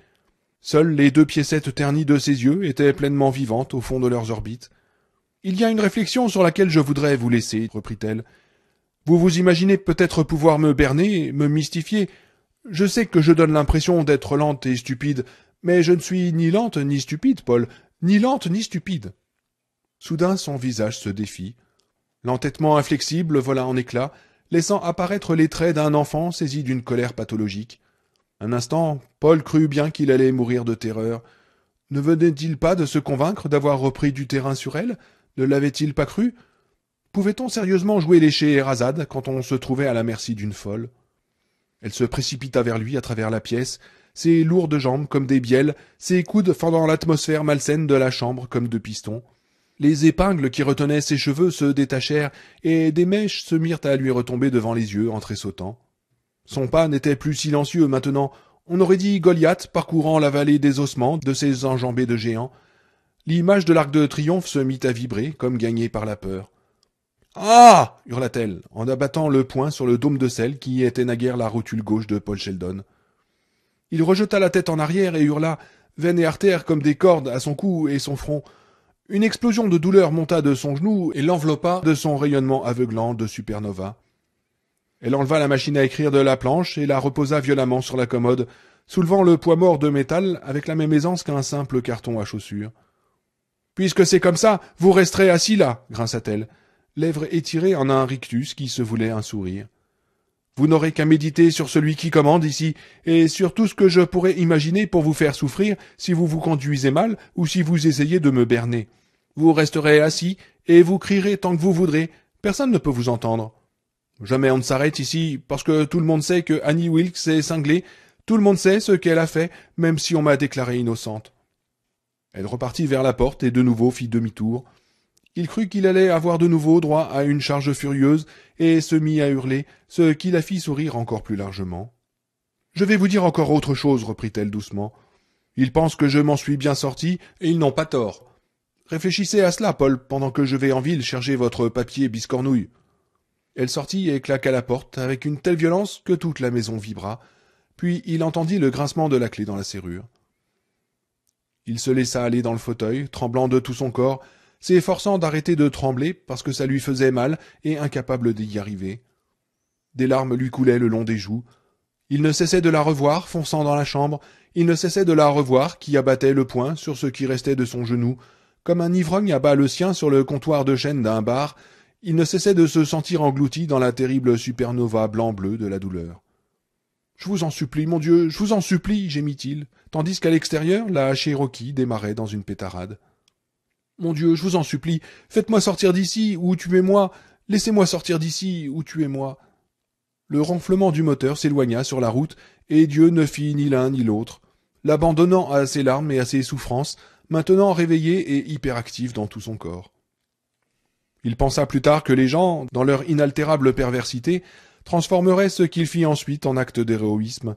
Seules les deux piécettes ternies de ses yeux étaient pleinement vivantes au fond de leurs orbites. Il y a une réflexion sur laquelle je voudrais vous laisser, reprit-elle. Vous vous imaginez peut-être pouvoir me berner, me mystifier. Je sais que je donne l'impression d'être lente et stupide, mais je ne suis ni lente ni stupide, Paul, ni lente ni stupide. Soudain son visage se défit. L'entêtement inflexible vola en éclats, laissant apparaître les traits d'un enfant saisi d'une colère pathologique. Un instant, Paul crut bien qu'il allait mourir de terreur. Ne venait-il pas de se convaincre d'avoir repris du terrain sur elle? Ne l'avait-il pas cru? Pouvait-on sérieusement jouer les Scheherazade quand on se trouvait à la merci d'une folle? Elle se précipita vers lui à travers la pièce, ses lourdes jambes comme des bielles, ses coudes fendant l'atmosphère malsaine de la chambre comme deux pistons. Les épingles qui retenaient ses cheveux se détachèrent, et des mèches se mirent à lui retomber devant les yeux en tressautant. Son pas n'était plus silencieux maintenant, on aurait dit Goliath parcourant la vallée des ossements de ses enjambées de géants. L'image de l'arc de triomphe se mit à vibrer, comme gagnée par la peur. Ah hurla-t-elle, en abattant le poing sur le dôme de sel qui était naguère la rotule gauche de Paul Sheldon. Il rejeta la tête en arrière et hurla, veines et artères comme des cordes à son cou et son front. Une explosion de douleur monta de son genou et l'enveloppa de son rayonnement aveuglant de supernova. Elle enleva la machine à écrire de la planche et la reposa violemment sur la commode, soulevant le poids mort de métal avec la même aisance qu'un simple carton à chaussures. Puisque c'est comme ça, vous resterez assis là, grinça-t-elle, lèvres étirées en un rictus qui se voulait un sourire. Vous n'aurez qu'à méditer sur celui qui commande ici, et sur tout ce que je pourrais imaginer pour vous faire souffrir si vous vous conduisez mal ou si vous essayez de me berner. Vous resterez assis et vous crierez tant que vous voudrez. Personne ne peut vous entendre. Jamais on ne s'arrête ici parce que tout le monde sait que Annie Wilkes est cinglée. Tout le monde sait ce qu'elle a fait, même si on m'a déclarée innocente. Elle repartit vers la porte et de nouveau fit demi-tour. Il crut qu'il allait avoir de nouveau droit à une charge furieuse et se mit à hurler, ce qui la fit sourire encore plus largement. Je vais vous dire encore autre chose, reprit-elle doucement. Ils pensent que je m'en suis bien sorti, et ils n'ont pas tort. Réfléchissez à cela, Paul, pendant que je vais en ville chercher votre papier biscornouille. Elle sortit et claqua la porte avec une telle violence que toute la maison vibra, puis il entendit le grincement de la clé dans la serrure. Il se laissa aller dans le fauteuil, tremblant de tout son corps, s'efforçant d'arrêter de trembler parce que ça lui faisait mal et incapable d'y arriver. Des larmes lui coulaient le long des joues. Il ne cessait de la revoir fonçant dans la chambre, il ne cessait de la revoir qui abattait le poing sur ce qui restait de son genou, comme un ivrogne abat le sien sur le comptoir de chêne d'un bar, il ne cessait de se sentir englouti dans la terrible supernova blanc-bleu de la douleur. Je vous en supplie, mon Dieu, je vous en supplie, gémit-il, tandis qu'à l'extérieur, la Cherokee démarrait dans une pétarade. Mon Dieu, je vous en supplie, faites-moi sortir d'ici, ou tuez-moi, laissez-moi sortir d'ici, ou tuez-moi. Le ronflement du moteur s'éloigna sur la route, et Dieu ne fit ni l'un ni l'autre, l'abandonnant à ses larmes et à ses souffrances, maintenant réveillé et hyperactif dans tout son corps. Il pensa plus tard que les gens, dans leur inaltérable perversité, transformeraient ce qu'il fit ensuite en acte d'héroïsme,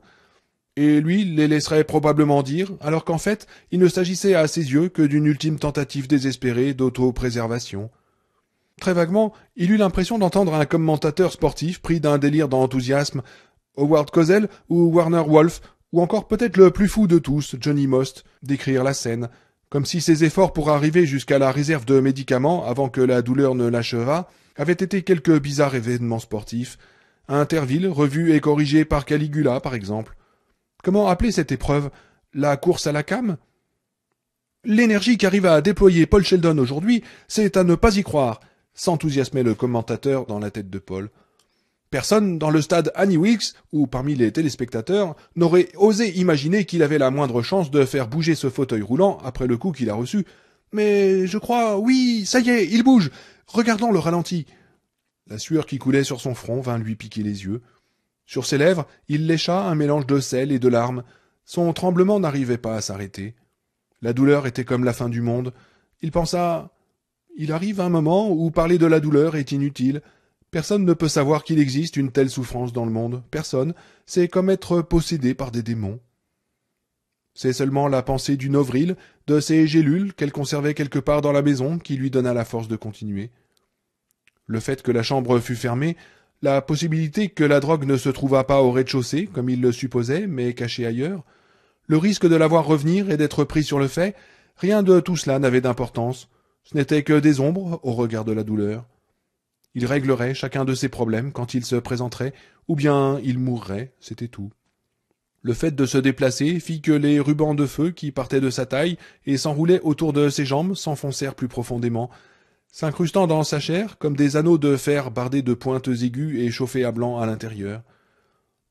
et lui les laisserait probablement dire, alors qu'en fait il ne s'agissait à ses yeux que d'une ultime tentative désespérée d'auto-préservation. Très vaguement, il eut l'impression d'entendre un commentateur sportif pris d'un délire d'enthousiasme, Howard Cosell ou Warner Wolf, ou encore peut-être le plus fou de tous, Johnny Most, décrire la scène, comme si ses efforts pour arriver jusqu'à la réserve de médicaments avant que la douleur ne l'achevât avaient été quelques bizarres événements sportifs, Interville, revu et corrigé par Caligula, par exemple. Comment appeler cette épreuve? La course à la cam? L'énergie qu'arrive à déployer Paul Sheldon aujourd'hui, c'est à ne pas y croire, s'enthousiasmait le commentateur dans la tête de Paul. Personne dans le stade Annie ou parmi les téléspectateurs, n'aurait osé imaginer qu'il avait la moindre chance de faire bouger ce fauteuil roulant après le coup qu'il a reçu. Mais je crois, oui, ça y est, il bouge. Regardons le ralenti. La sueur qui coulait sur son front vint lui piquer les yeux. Sur ses lèvres, il lécha un mélange de sel et de larmes. Son tremblement n'arrivait pas à s'arrêter. La douleur était comme la fin du monde. Il pensa Il arrive un moment où parler de la douleur est inutile. Personne ne peut savoir qu'il existe une telle souffrance dans le monde. Personne. C'est comme être possédé par des démons. C'est seulement la pensée du Novril, de ses gélules qu'elle conservait quelque part dans la maison, qui lui donna la force de continuer. Le fait que la chambre fût fermée la possibilité que la drogue ne se trouvât pas au rez-de-chaussée, comme il le supposait, mais cachée ailleurs, le risque de la voir revenir et d'être pris sur le fait, rien de tout cela n'avait d'importance. Ce n'était que des ombres au regard de la douleur. Il réglerait chacun de ses problèmes quand il se présenterait, ou bien il mourrait, c'était tout. Le fait de se déplacer fit que les rubans de feu qui partaient de sa taille et s'enroulaient autour de ses jambes s'enfoncèrent plus profondément, s'incrustant dans sa chair comme des anneaux de fer bardés de pointes aiguës et chauffés à blanc à l'intérieur.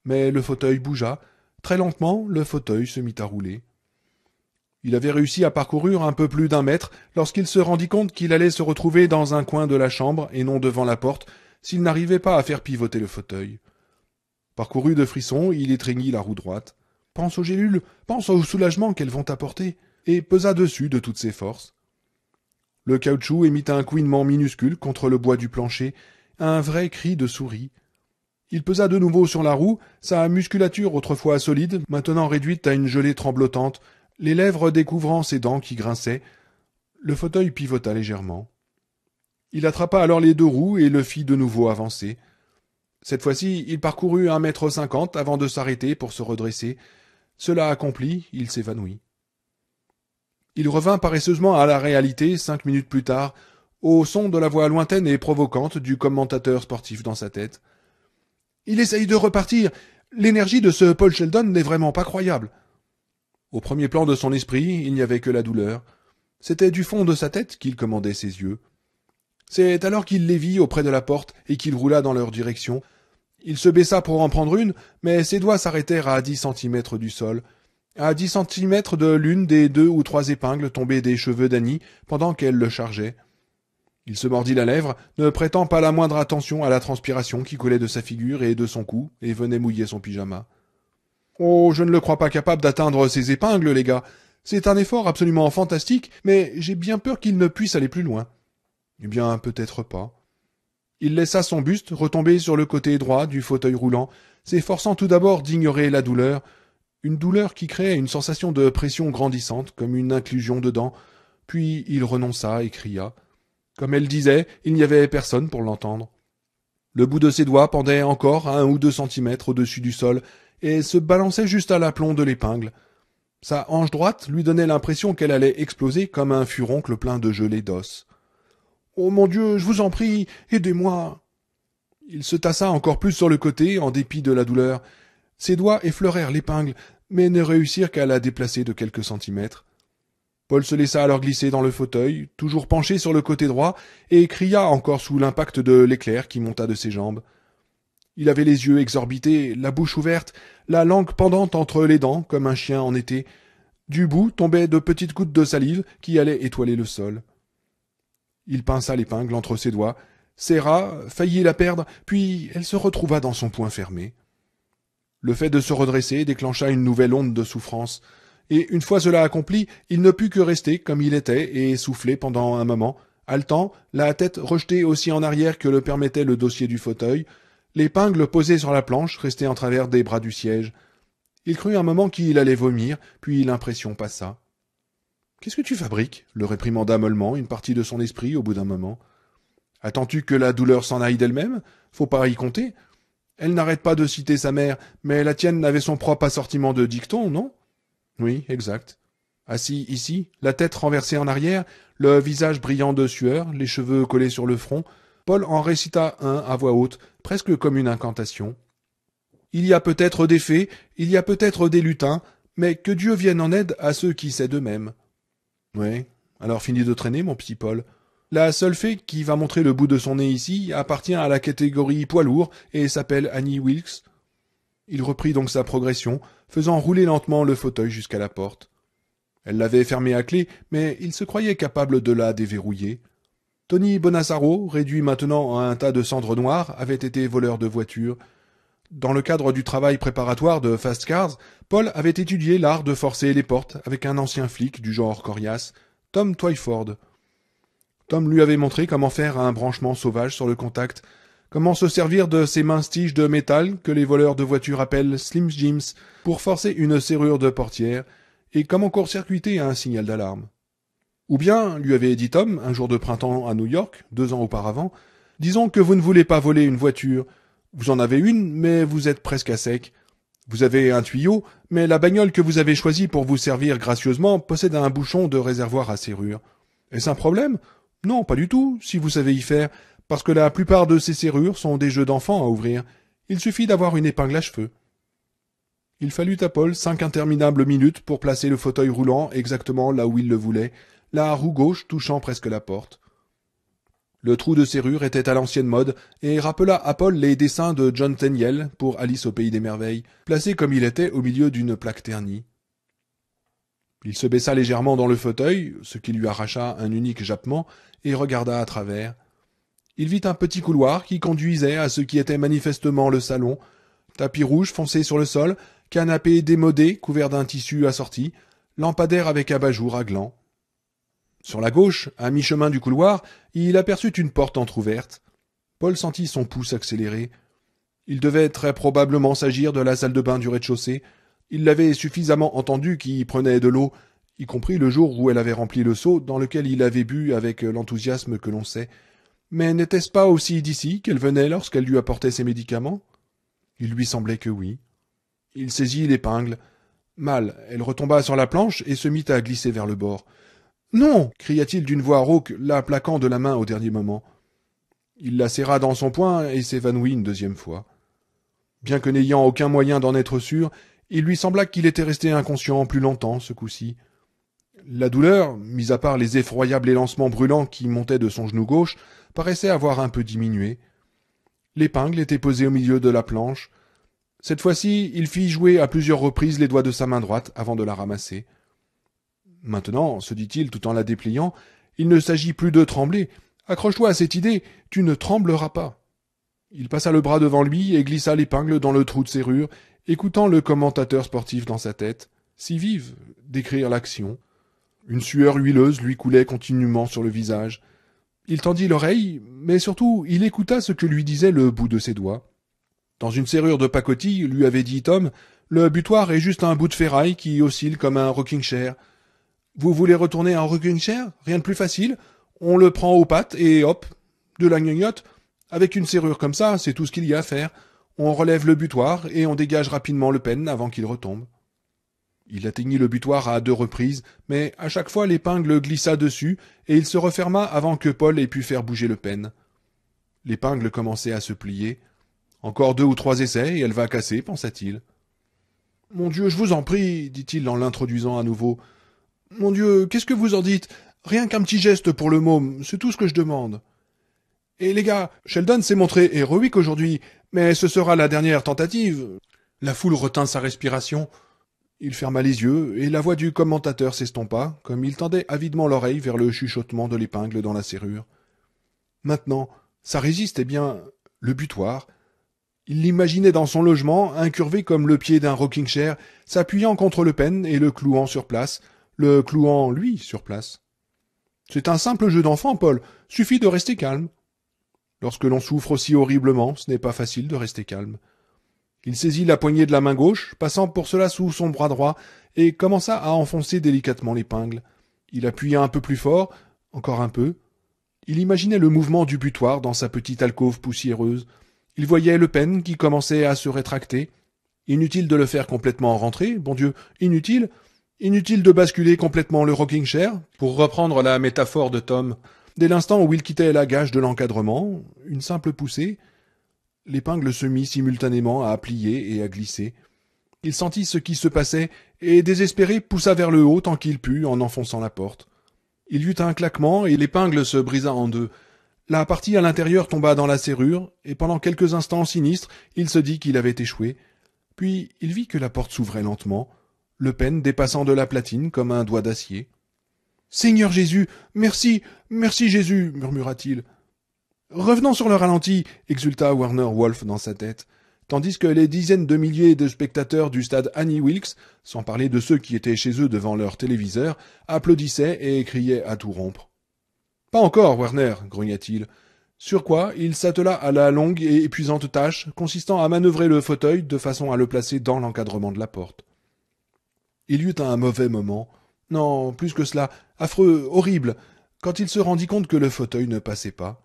Mais le fauteuil bougea. Très lentement, le fauteuil se mit à rouler. Il avait réussi à parcourir un peu plus d'un mètre lorsqu'il se rendit compte qu'il allait se retrouver dans un coin de la chambre et non devant la porte s'il n'arrivait pas à faire pivoter le fauteuil. Parcouru de frissons, il étreignit la roue droite. Pense aux gélules, pense au soulagement qu'elles vont apporter, et pesa dessus de toutes ses forces. Le caoutchouc émit un couinement minuscule contre le bois du plancher, un vrai cri de souris. Il pesa de nouveau sur la roue, sa musculature autrefois solide, maintenant réduite à une gelée tremblotante, les lèvres découvrant ses dents qui grinçaient. Le fauteuil pivota légèrement. Il attrapa alors les deux roues et le fit de nouveau avancer. Cette fois-ci, il parcourut un mètre cinquante avant de s'arrêter pour se redresser. Cela accompli, il s'évanouit. Il revint paresseusement à la réalité cinq minutes plus tard, au son de la voix lointaine et provocante du commentateur sportif dans sa tête. Il essaye de repartir. L'énergie de ce Paul Sheldon n'est vraiment pas croyable. Au premier plan de son esprit, il n'y avait que la douleur. C'était du fond de sa tête qu'il commandait ses yeux. C'est alors qu'il les vit auprès de la porte et qu'il roula dans leur direction. Il se baissa pour en prendre une, mais ses doigts s'arrêtèrent à dix centimètres du sol, à dix centimètres de l'une des deux ou trois épingles tombées des cheveux d'Annie pendant qu'elle le chargeait. Il se mordit la lèvre, ne prêtant pas la moindre attention à la transpiration qui coulait de sa figure et de son cou, et venait mouiller son pyjama. Oh, je ne le crois pas capable d'atteindre ces épingles, les gars. C'est un effort absolument fantastique, mais j'ai bien peur qu'il ne puisse aller plus loin. Eh bien, peut-être pas. Il laissa son buste retomber sur le côté droit du fauteuil roulant, s'efforçant tout d'abord d'ignorer la douleur, une douleur qui créait une sensation de pression grandissante, comme une inclusion dedans, puis il renonça et cria. Comme elle disait, il n'y avait personne pour l'entendre. Le bout de ses doigts pendait encore à un ou deux centimètres au-dessus du sol, et se balançait juste à l'aplomb de l'épingle. Sa hanche droite lui donnait l'impression qu'elle allait exploser comme un furoncle plein de gelée d'os. Oh mon Dieu, je vous en prie, aidez-moi. Il se tassa encore plus sur le côté, en dépit de la douleur. Ses doigts effleurèrent l'épingle, mais ne réussirent qu'à la déplacer de quelques centimètres. Paul se laissa alors glisser dans le fauteuil, toujours penché sur le côté droit, et cria encore sous l'impact de l'éclair qui monta de ses jambes. Il avait les yeux exorbités, la bouche ouverte, la langue pendante entre les dents, comme un chien en été. Du bout tombaient de petites gouttes de salive qui allaient étoiler le sol. Il pinça l'épingle entre ses doigts, serra, faillit la perdre, puis elle se retrouva dans son poing fermé. Le fait de se redresser déclencha une nouvelle onde de souffrance, et une fois cela accompli, il ne put que rester comme il était et souffler pendant un moment, haletant, la tête rejetée aussi en arrière que le permettait le dossier du fauteuil, l'épingle posée sur la planche restée en travers des bras du siège. Il crut un moment qu'il allait vomir, puis l'impression passa. Qu'est-ce que tu fabriques? le réprimanda mollement une partie de son esprit au bout d'un moment. Attends-tu que la douleur s'en aille d'elle-même? Faut pas y compter. Elle n'arrête pas de citer sa mère, mais la tienne avait son propre assortiment de dictons, non? Oui, exact. Assis ici, la tête renversée en arrière, le visage brillant de sueur, les cheveux collés sur le front, Paul en récita un à voix haute, presque comme une incantation. Il y a peut-être des fées, il y a peut-être des lutins, mais que Dieu vienne en aide à ceux qui sait d'eux-mêmes. Oui, alors finis de traîner, mon petit Paul. La seule fée qui va montrer le bout de son nez ici appartient à la catégorie poids lourd et s'appelle Annie Wilkes. Il reprit donc sa progression, faisant rouler lentement le fauteuil jusqu'à la porte. Elle l'avait fermée à clé, mais il se croyait capable de la déverrouiller. Tony Bonassaro, réduit maintenant à un tas de cendres noires, avait été voleur de voitures. Dans le cadre du travail préparatoire de Fast Cars, Paul avait étudié l'art de forcer les portes avec un ancien flic du genre coriace, Tom Twyford. Tom lui avait montré comment faire un branchement sauvage sur le contact, comment se servir de ces minces tiges de métal que les voleurs de voitures appellent Slim Jims pour forcer une serrure de portière, et comment court-circuiter un signal d'alarme. Ou bien, lui avait dit Tom, un jour de printemps à New York, deux ans auparavant, disons que vous ne voulez pas voler une voiture. Vous en avez une, mais vous êtes presque à sec. Vous avez un tuyau, mais la bagnole que vous avez choisie pour vous servir gracieusement possède un bouchon de réservoir à serrure. Est-ce un problème? Non, pas du tout, si vous savez y faire, parce que la plupart de ces serrures sont des jeux d'enfants à ouvrir. Il suffit d'avoir une épingle à cheveux. Il fallut à Paul cinq interminables minutes pour placer le fauteuil roulant exactement là où il le voulait, la roue gauche touchant presque la porte. Le trou de serrure était à l'ancienne mode et rappela à Paul les dessins de John Tenniel pour Alice au pays des merveilles, placé comme il était au milieu d'une plaque ternie. Il se baissa légèrement dans le fauteuil, ce qui lui arracha un unique jappement, et regarda à travers. Il vit un petit couloir qui conduisait à ce qui était manifestement le salon, tapis rouge foncé sur le sol, canapé démodé couvert d'un tissu assorti, lampadaire avec abat-jour à. Sur la gauche, à mi-chemin du couloir, il aperçut une porte entr'ouverte. Paul sentit son pouce accélérer. Il devait très probablement s'agir de la salle de bain du rez-de-chaussée. Il l'avait suffisamment entendu qui prenait de l'eau, y compris le jour où elle avait rempli le seau dans lequel il avait bu avec l'enthousiasme que l'on sait. Mais n'était-ce pas aussi d'ici qu'elle venait lorsqu'elle lui apportait ses médicaments? Il lui semblait que oui. Il saisit l'épingle. Mal, elle retomba sur la planche et se mit à glisser vers le bord. Non cria-t-il d'une voix rauque, la plaquant de la main au dernier moment. Il la serra dans son poing et s'évanouit une deuxième fois. Bien que n'ayant aucun moyen d'en être sûr, il lui sembla qu'il était resté inconscient plus longtemps ce coup-ci. La douleur, mis à part les effroyables élancements brûlants qui montaient de son genou gauche, paraissait avoir un peu diminué. L'épingle était posée au milieu de la planche. Cette fois-ci, il fit jouer à plusieurs reprises les doigts de sa main droite avant de la ramasser. Maintenant, se dit-il tout en la dépliant, il ne s'agit plus de trembler. Accroche-toi à cette idée, tu ne trembleras pas. Il passa le bras devant lui et glissa l'épingle dans le trou de serrure, écoutant le commentateur sportif dans sa tête, si vive, décrire l'action. Une sueur huileuse lui coulait continuellement sur le visage. Il tendit l'oreille, mais surtout il écouta ce que lui disait le bout de ses doigts. Dans une serrure de pacotille, lui avait dit Tom, le butoir est juste un bout de ferraille qui oscille comme un rocking chair. Vous voulez retourner un rocking chair Rien de plus facile. On le prend aux pattes et hop, de la gnognotte. Avec une serrure comme ça, c'est tout ce qu'il y a à faire. On relève le butoir et on dégage rapidement le penne avant qu'il retombe. Il atteignit le butoir à deux reprises, mais à chaque fois l'épingle glissa dessus, et il se referma avant que Paul ait pu faire bouger le penne. L'épingle commençait à se plier. Encore deux ou trois essais, et elle va casser, pensa-t-il. Mon Dieu, je vous en prie, dit-il en l'introduisant à nouveau. Mon Dieu, qu'est-ce que vous en dites? Rien qu'un petit geste pour le môme, c'est tout ce que je demande. Et les gars, Sheldon s'est montré héroïque aujourd'hui, mais ce sera la dernière tentative. La foule retint sa respiration. Il ferma les yeux, et la voix du commentateur s'estompa, comme il tendait avidement l'oreille vers le chuchotement de l'épingle dans la serrure. Maintenant, Ça résiste, eh bien, le butoir. Il l'imaginait dans son logement, incurvé comme le pied d'un rocking chair, s'appuyant contre le pen et le clouant sur place, le clouant, lui, sur place. C'est un simple jeu d'enfant, Paul. Suffit de rester calme. Lorsque l'on souffre aussi horriblement, ce n'est pas facile de rester calme. Il saisit la poignée de la main gauche, passant pour cela sous son bras droit, et commença à enfoncer délicatement l'épingle. Il appuya un peu plus fort, encore un peu. Il imaginait le mouvement du butoir dans sa petite alcôve poussiéreuse. Il voyait Le Pen qui commençait à se rétracter. Inutile de le faire complètement rentrer, bon Dieu, inutile. Inutile de basculer complètement le rocking chair, pour reprendre la métaphore de Tom. Dès l'instant où il quittait la gage de l'encadrement, une simple poussée, l'épingle se mit simultanément à plier et à glisser. Il sentit ce qui se passait, et désespéré poussa vers le haut tant qu'il put en enfonçant la porte. Il y eut un claquement, et l'épingle se brisa en deux. La partie à l'intérieur tomba dans la serrure, et pendant quelques instants sinistres, il se dit qu'il avait échoué. Puis il vit que la porte s'ouvrait lentement, le pen dépassant de la platine comme un doigt d'acier. Seigneur Jésus, merci, merci Jésus, murmura-t-il. Revenons sur le ralenti, exulta Warner Wolf dans sa tête, tandis que les dizaines de milliers de spectateurs du stade Annie Wilkes, sans parler de ceux qui étaient chez eux devant leur téléviseur, applaudissaient et criaient à tout rompre. Pas encore, Werner, grogna-t-il. Sur quoi il s'attela à la longue et épuisante tâche consistant à manœuvrer le fauteuil de façon à le placer dans l'encadrement de la porte. Il y eut un mauvais moment, non, plus que cela, affreux, horrible, quand il se rendit compte que le fauteuil ne passait pas.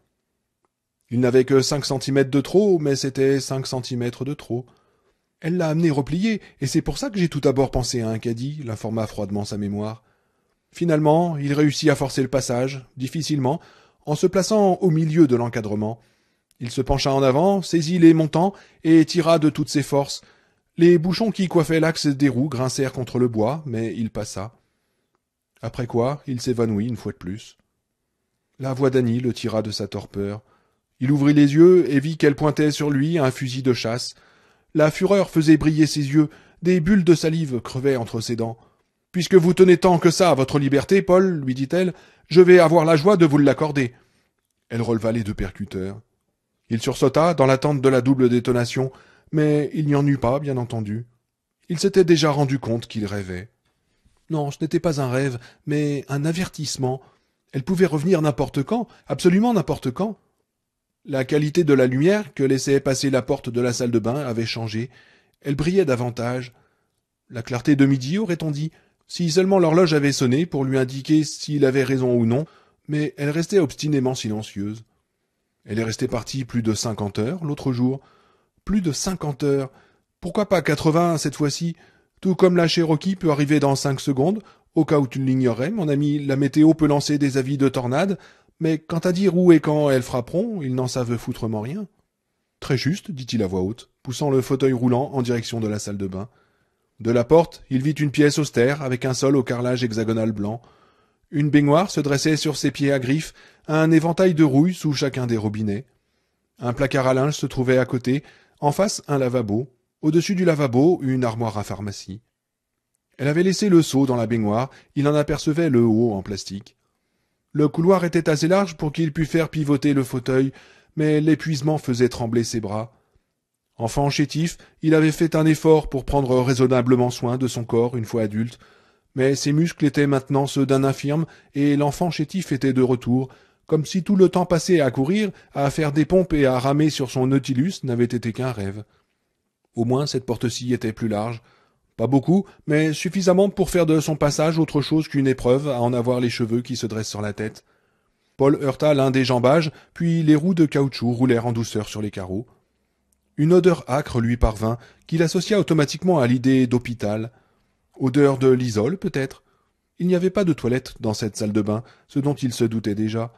Il n'avait que cinq centimètres de trop, mais c'était cinq centimètres de trop. Elle l'a amené replié, et c'est pour ça que j'ai tout d'abord pensé à un caddie, l'informa froidement sa mémoire. Finalement, il réussit à forcer le passage, difficilement, en se plaçant au milieu de l'encadrement. Il se pencha en avant, saisit les montants et tira de toutes ses forces. Les bouchons qui coiffaient l'axe des roues grincèrent contre le bois, mais il passa. Après quoi, il s'évanouit une fois de plus. La voix d'Annie le tira de sa torpeur. Il ouvrit les yeux et vit qu'elle pointait sur lui un fusil de chasse. La fureur faisait briller ses yeux, des bulles de salive crevaient entre ses dents. Puisque vous tenez tant que ça à votre liberté, Paul, lui dit-elle, je vais avoir la joie de vous l'accorder. Elle releva les deux percuteurs. Il sursauta dans l'attente de la double détonation, mais il n'y en eut pas, bien entendu. Il s'était déjà rendu compte qu'il rêvait. Non, ce n'était pas un rêve, mais un avertissement. Elle pouvait revenir n'importe quand, absolument n'importe quand. La qualité de la lumière que laissait passer la porte de la salle de bain avait changé. Elle brillait davantage. La clarté de midi, aurait-on dit, si seulement l'horloge avait sonné pour lui indiquer s'il avait raison ou non, mais elle restait obstinément silencieuse. Elle est restée partie plus de cinquante heures l'autre jour. Plus de cinquante heures. Pourquoi pas quatre-vingts cette fois-ci? Tout comme la Cherokee peut arriver dans cinq secondes, au cas où tu l'ignorais, mon ami, la météo peut lancer des avis de tornade, mais quant à dire où et quand elles frapperont, ils n'en savent foutrement rien. Très juste, dit-il à voix haute, poussant le fauteuil roulant en direction de la salle de bain. De la porte, il vit une pièce austère, avec un sol au carrelage hexagonal blanc. Une baignoire se dressait sur ses pieds à griffes, un éventail de rouille sous chacun des robinets. Un placard à linge se trouvait à côté, en face un lavabo, au-dessus du lavabo, une armoire à pharmacie. Elle avait laissé le seau dans la baignoire, il en apercevait le haut en plastique. Le couloir était assez large pour qu'il pût faire pivoter le fauteuil, mais l'épuisement faisait trembler ses bras. Enfant chétif, il avait fait un effort pour prendre raisonnablement soin de son corps une fois adulte, mais ses muscles étaient maintenant ceux d'un infirme, et l'enfant chétif était de retour, comme si tout le temps passé à courir, à faire des pompes et à ramer sur son Nautilus n'avait été qu'un rêve. Au moins cette porte-ci était plus large. Pas beaucoup, mais suffisamment pour faire de son passage autre chose qu'une épreuve à en avoir les cheveux qui se dressent sur la tête. Paul heurta l'un des jambages, puis les roues de caoutchouc roulèrent en douceur sur les carreaux. Une odeur âcre lui parvint, qu'il associa automatiquement à l'idée d'hôpital. Odeur de l'isole, peut-être? Il n'y avait pas de toilette dans cette salle de bain, ce dont il se doutait déjà.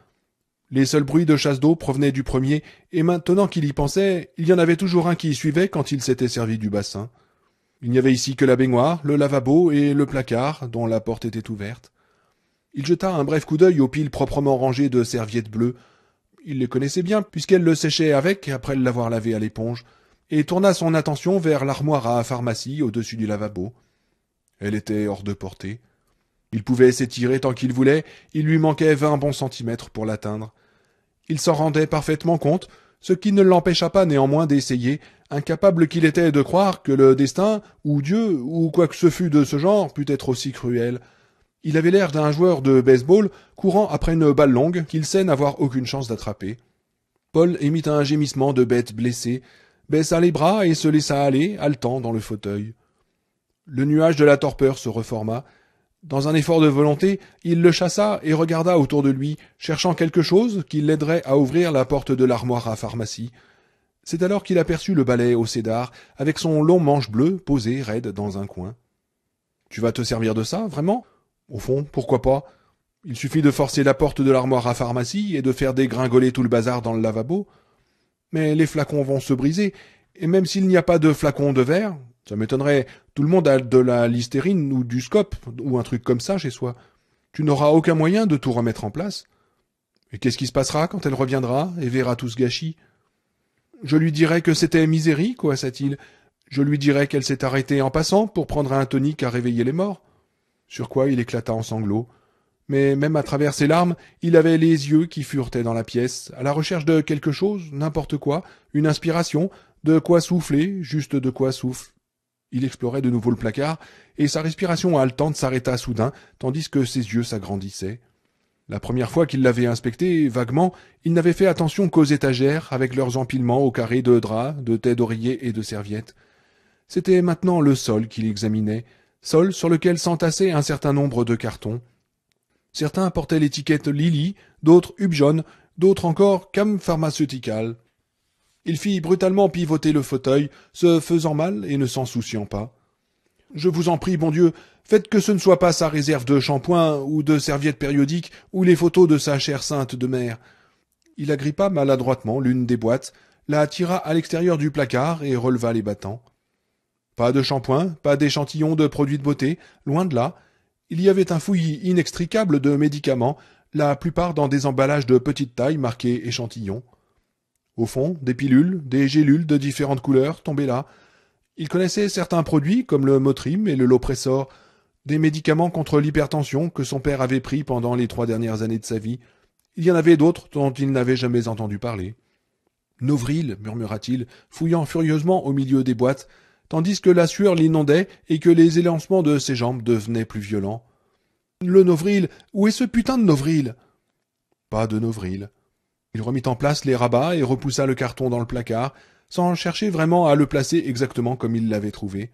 Les seuls bruits de chasse d'eau provenaient du premier, et maintenant qu'il y pensait, il y en avait toujours un qui y suivait quand il s'était servi du bassin. Il n'y avait ici que la baignoire, le lavabo et le placard, dont la porte était ouverte. Il jeta un bref coup d'œil aux piles proprement rangées de serviettes bleues. Il les connaissait bien, puisqu'elle le séchait avec, après l'avoir lavé à l'éponge, et tourna son attention vers l'armoire à pharmacie au-dessus du lavabo. Elle était hors de portée. Il pouvait s'étirer tant qu'il voulait, il lui manquait vingt bons centimètres pour l'atteindre. Il s'en rendait parfaitement compte, ce qui ne l'empêcha pas néanmoins d'essayer, incapable qu'il était de croire que le destin, ou Dieu, ou quoi que ce fût de ce genre, pût être aussi cruel. Il avait l'air d'un joueur de baseball courant après une balle longue qu'il sait n'avoir aucune chance d'attraper. Paul émit un gémissement de bête blessée, baissa les bras et se laissa aller, haletant dans le fauteuil. Le nuage de la torpeur se reforma. Dans un effort de volonté, il le chassa et regarda autour de lui, cherchant quelque chose qui l'aiderait à ouvrir la porte de l'armoire à pharmacie. C'est alors qu'il aperçut le balai au cédar, avec son long manche bleu posé raide dans un coin. Tu vas te servir de ça, vraiment? Au fond, pourquoi pas? Il suffit de forcer la porte de l'armoire à pharmacie et de faire dégringoler tout le bazar dans le lavabo. Mais les flacons vont se briser, et même s'il n'y a pas de flacon de verre, ça m'étonnerait. Tout le monde a de la listérine ou du scope ou un truc comme ça chez soi. Tu n'auras aucun moyen de tout remettre en place. Et qu'est-ce qui se passera quand elle reviendra et verra tout ce gâchis? Je lui dirai que c'était misérie, quoi, il Je lui dirai qu'elle s'est arrêtée en passant pour prendre un tonique à réveiller les morts. Sur quoi il éclata en sanglots. Mais même à travers ses larmes, il avait les yeux qui furetaient dans la pièce, à la recherche de quelque chose, n'importe quoi, une inspiration, de quoi souffler, juste de quoi souffle. Il explorait de nouveau le placard, et sa respiration haletante s'arrêta soudain, tandis que ses yeux s'agrandissaient. La première fois qu'il l'avait inspecté, vaguement, il n'avait fait attention qu'aux étagères, avec leurs empilements au carré de draps, de têtes d'oreiller et de serviettes. C'était maintenant le sol qu'il examinait, sol sur lequel s'entassaient un certain nombre de cartons. Certains portaient l'étiquette Lily, d'autres Upjohn, d'autres encore Cam Pharmaceutical. Il fit brutalement pivoter le fauteuil, se faisant mal et ne s'en souciant pas. Je vous en prie, bon Dieu, faites que ce ne soit pas sa réserve de shampoing ou de serviettes périodiques ou les photos de sa chère sainte de mère. Il agrippa maladroitement l'une des boîtes, la tira à l'extérieur du placard et releva les battants. Pas de shampoing, pas d'échantillon de produits de beauté, loin de là. Il y avait un fouillis inextricable de médicaments, la plupart dans des emballages de petite taille marqués échantillons. Au fond, des pilules, des gélules de différentes couleurs tombaient là. Il connaissait certains produits, comme le Motrim et le Lopressor, des médicaments contre l'hypertension que son père avait pris pendant les trois dernières années de sa vie. Il y en avait d'autres dont il n'avait jamais entendu parler. Novril, murmura-t-il, fouillant furieusement au milieu des boîtes, tandis que la sueur l'inondait et que les élancements de ses jambes devenaient plus violents. Le Novril, où est ce putain de Novril Pas de Novril. Il remit en place les rabats et repoussa le carton dans le placard, sans chercher vraiment à le placer exactement comme il l'avait trouvé.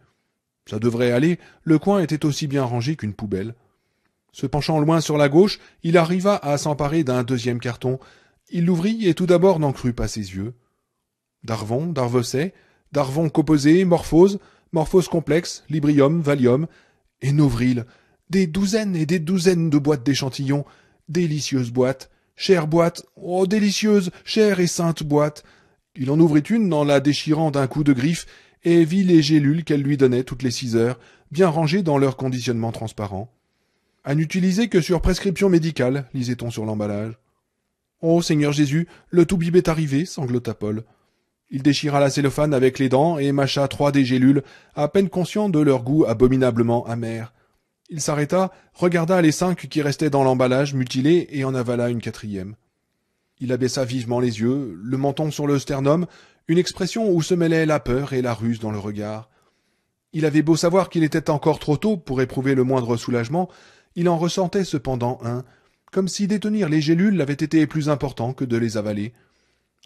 Ça devrait aller, le coin était aussi bien rangé qu'une poubelle. Se penchant loin sur la gauche, il arriva à s'emparer d'un deuxième carton. Il l'ouvrit et tout d'abord n'en crut pas ses yeux. Darvon, Darvosset, Darvon composé, Morphose, Morphose complexe, Librium, Valium, et Novril. Des douzaines et des douzaines de boîtes d'échantillons, délicieuses boîtes, Chère boîte, oh délicieuse, chère et sainte boîte. Il en ouvrit une en la déchirant d'un coup de griffe et vit les gélules qu'elle lui donnait toutes les six heures, bien rangées dans leur conditionnement transparent. À n'utiliser que sur prescription médicale, lisait-on sur l'emballage. Oh Seigneur Jésus, le toubib est arrivé, sanglota Paul. Il déchira la cellophane avec les dents et mâcha trois des gélules, à peine conscient de leur goût abominablement amer. Il s'arrêta, regarda les cinq qui restaient dans l'emballage mutilé et en avala une quatrième. Il abaissa vivement les yeux, le menton sur le sternum, une expression où se mêlaient la peur et la ruse dans le regard. Il avait beau savoir qu'il était encore trop tôt pour éprouver le moindre soulagement, il en ressentait cependant un, comme si détenir les gélules avait été plus important que de les avaler.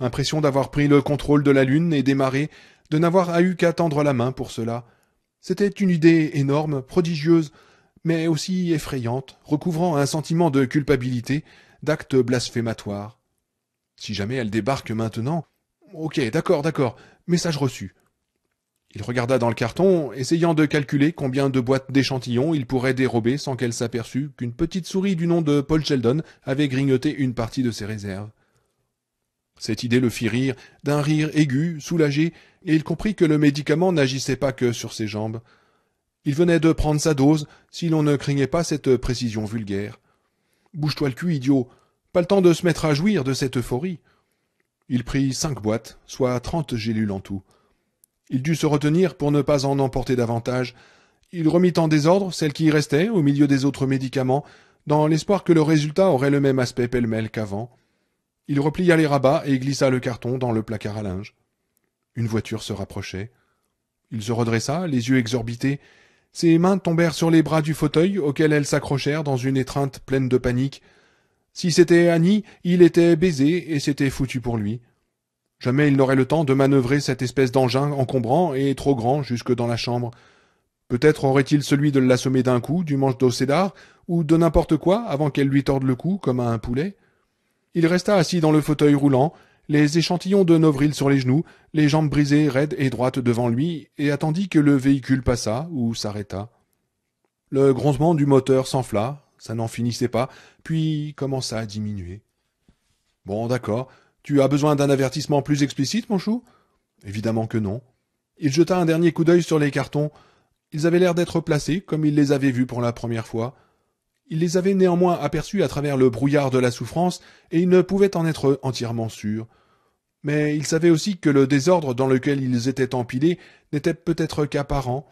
Impression d'avoir pris le contrôle de la lune et des marées, de n'avoir eu qu'à tendre la main pour cela. C'était une idée énorme, prodigieuse, mais aussi effrayante, recouvrant un sentiment de culpabilité, d'acte blasphématoire. Si jamais elle débarque maintenant. Ok, d'accord, d'accord. Message reçu. Il regarda dans le carton, essayant de calculer combien de boîtes d'échantillons il pourrait dérober sans qu'elle s'aperçût qu'une petite souris du nom de Paul Sheldon avait grignoté une partie de ses réserves. Cette idée le fit rire, d'un rire aigu, soulagé, et il comprit que le médicament n'agissait pas que sur ses jambes. Il venait de prendre sa dose, si l'on ne craignait pas cette précision vulgaire. Bouge-toi le cul, idiot. Pas le temps de se mettre à jouir de cette euphorie. Il prit cinq boîtes, soit trente gélules en tout. Il dut se retenir pour ne pas en emporter davantage. Il remit en désordre celles qui y restaient, au milieu des autres médicaments, dans l'espoir que le résultat aurait le même aspect pêle-mêle qu'avant. Il replia les rabats et glissa le carton dans le placard à linge. Une voiture se rapprochait. Il se redressa, les yeux exorbités. Ses mains tombèrent sur les bras du fauteuil auquel elles s'accrochèrent dans une étreinte pleine de panique. Si c'était Annie, il était baisé et c'était foutu pour lui. Jamais il n'aurait le temps de manœuvrer cette espèce d'engin encombrant et trop grand jusque dans la chambre. Peut-être aurait-il celui de l'assommer d'un coup, du manche d'Océdar, ou de n'importe quoi, avant qu'elle lui torde le cou, comme à un poulet. Il resta assis dans le fauteuil roulant, les échantillons de Novril sur les genoux, les jambes brisées, raides et droites devant lui, et attendit que le véhicule passât ou s'arrêtât. Le grondement du moteur s'enfla, ça n'en finissait pas, puis commença à diminuer. Bon, d'accord. Tu as besoin d'un avertissement plus explicite, mon chou? Évidemment que non. Il jeta un dernier coup d'œil sur les cartons. Ils avaient l'air d'être placés comme il les avait vus pour la première fois. Il les avait néanmoins aperçus à travers le brouillard de la souffrance, et il ne pouvait en être entièrement sûr. Mais il savait aussi que le désordre dans lequel ils étaient empilés n'était peut-être qu'apparent.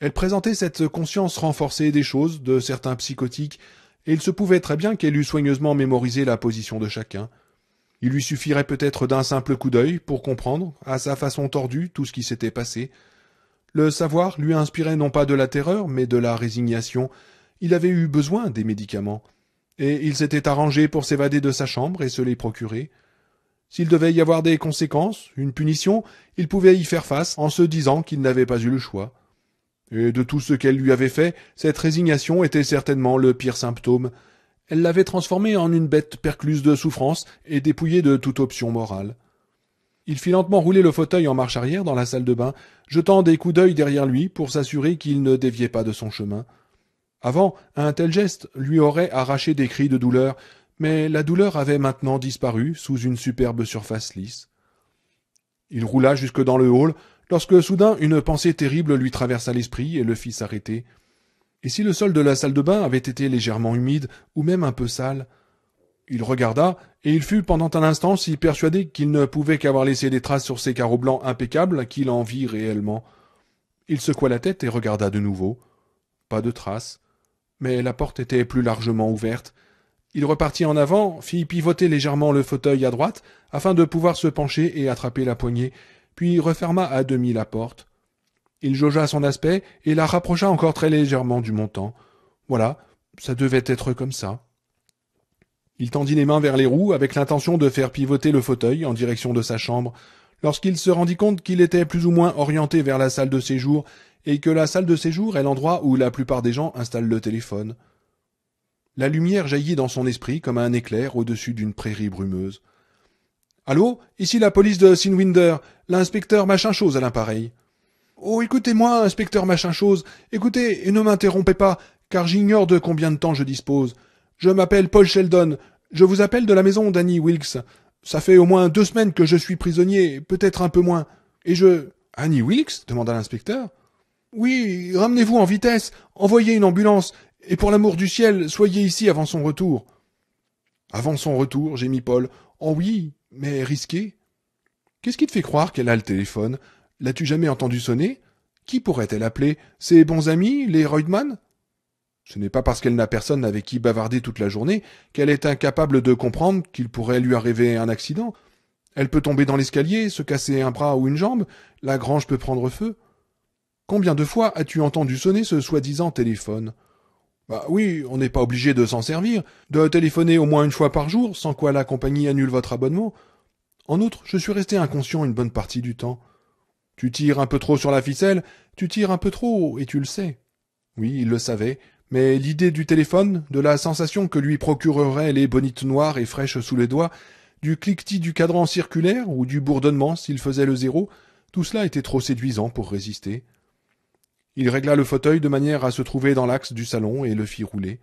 Elle présentait cette conscience renforcée des choses, de certains psychotiques, et il se pouvait très bien qu'elle eût soigneusement mémorisé la position de chacun. Il lui suffirait peut-être d'un simple coup d'œil pour comprendre, à sa façon tordue, tout ce qui s'était passé. Le savoir lui inspirait non pas de la terreur, mais de la résignation, il avait eu besoin des médicaments, et il s'était arrangé pour s'évader de sa chambre et se les procurer. S'il devait y avoir des conséquences, une punition, il pouvait y faire face en se disant qu'il n'avait pas eu le choix. Et de tout ce qu'elle lui avait fait, cette résignation était certainement le pire symptôme. Elle l'avait transformé en une bête percluse de souffrance et dépouillée de toute option morale. Il fit lentement rouler le fauteuil en marche arrière dans la salle de bain, jetant des coups d'œil derrière lui pour s'assurer qu'il ne déviait pas de son chemin. Avant, un tel geste lui aurait arraché des cris de douleur, mais la douleur avait maintenant disparu sous une superbe surface lisse. Il roula jusque dans le hall, lorsque soudain une pensée terrible lui traversa l'esprit et le fit s'arrêter. Et si le sol de la salle de bain avait été légèrement humide, ou même un peu sale? Il regarda, et il fut pendant un instant si persuadé qu'il ne pouvait qu'avoir laissé des traces sur ses carreaux blancs impeccables qu'il en vit réellement. Il secoua la tête et regarda de nouveau. Pas de traces mais la porte était plus largement ouverte. Il repartit en avant, fit pivoter légèrement le fauteuil à droite, afin de pouvoir se pencher et attraper la poignée, puis referma à demi la porte. Il jaugea son aspect et la rapprocha encore très légèrement du montant. Voilà, ça devait être comme ça. Il tendit les mains vers les roues avec l'intention de faire pivoter le fauteuil en direction de sa chambre, lorsqu'il se rendit compte qu'il était plus ou moins orienté vers la salle de séjour et que la salle de séjour est l'endroit où la plupart des gens installent le téléphone. La lumière jaillit dans son esprit comme un éclair au-dessus d'une prairie brumeuse. Allô Ici la police de Sinwinder, l'inspecteur machin chose à l'appareil. Oh, écoutez-moi, inspecteur machin chose, écoutez et ne m'interrompez pas, car j'ignore de combien de temps je dispose. Je m'appelle Paul Sheldon, je vous appelle de la maison d'Annie Wilkes. Ça fait au moins deux semaines que je suis prisonnier, peut-être un peu moins. Et je. Annie Wilkes demanda l'inspecteur. Oui, ramenez-vous en vitesse, envoyez une ambulance, et pour l'amour du ciel, soyez ici avant son retour. Avant son retour, gémit Paul. Oh oui, mais risqué. Qu'est-ce qui te fait croire qu'elle a le téléphone? L'as-tu jamais entendu sonner? Qui pourrait-elle appeler? Ses bons amis, les Reutemann Ce n'est pas parce qu'elle n'a personne avec qui bavarder toute la journée qu'elle est incapable de comprendre qu'il pourrait lui arriver un accident. Elle peut tomber dans l'escalier, se casser un bras ou une jambe, la grange peut prendre feu. Combien de fois as-tu entendu sonner ce soi-disant téléphone? Bah oui, on n'est pas obligé de s'en servir, de téléphoner au moins une fois par jour, sans quoi la compagnie annule votre abonnement. En outre, je suis resté inconscient une bonne partie du temps. Tu tires un peu trop sur la ficelle, tu tires un peu trop, et tu le sais. Oui, il le savait, mais l'idée du téléphone, de la sensation que lui procureraient les bonites noires et fraîches sous les doigts, du cliquetis du cadran circulaire ou du bourdonnement s'il faisait le zéro, tout cela était trop séduisant pour résister. Il régla le fauteuil de manière à se trouver dans l'axe du salon et le fit rouler.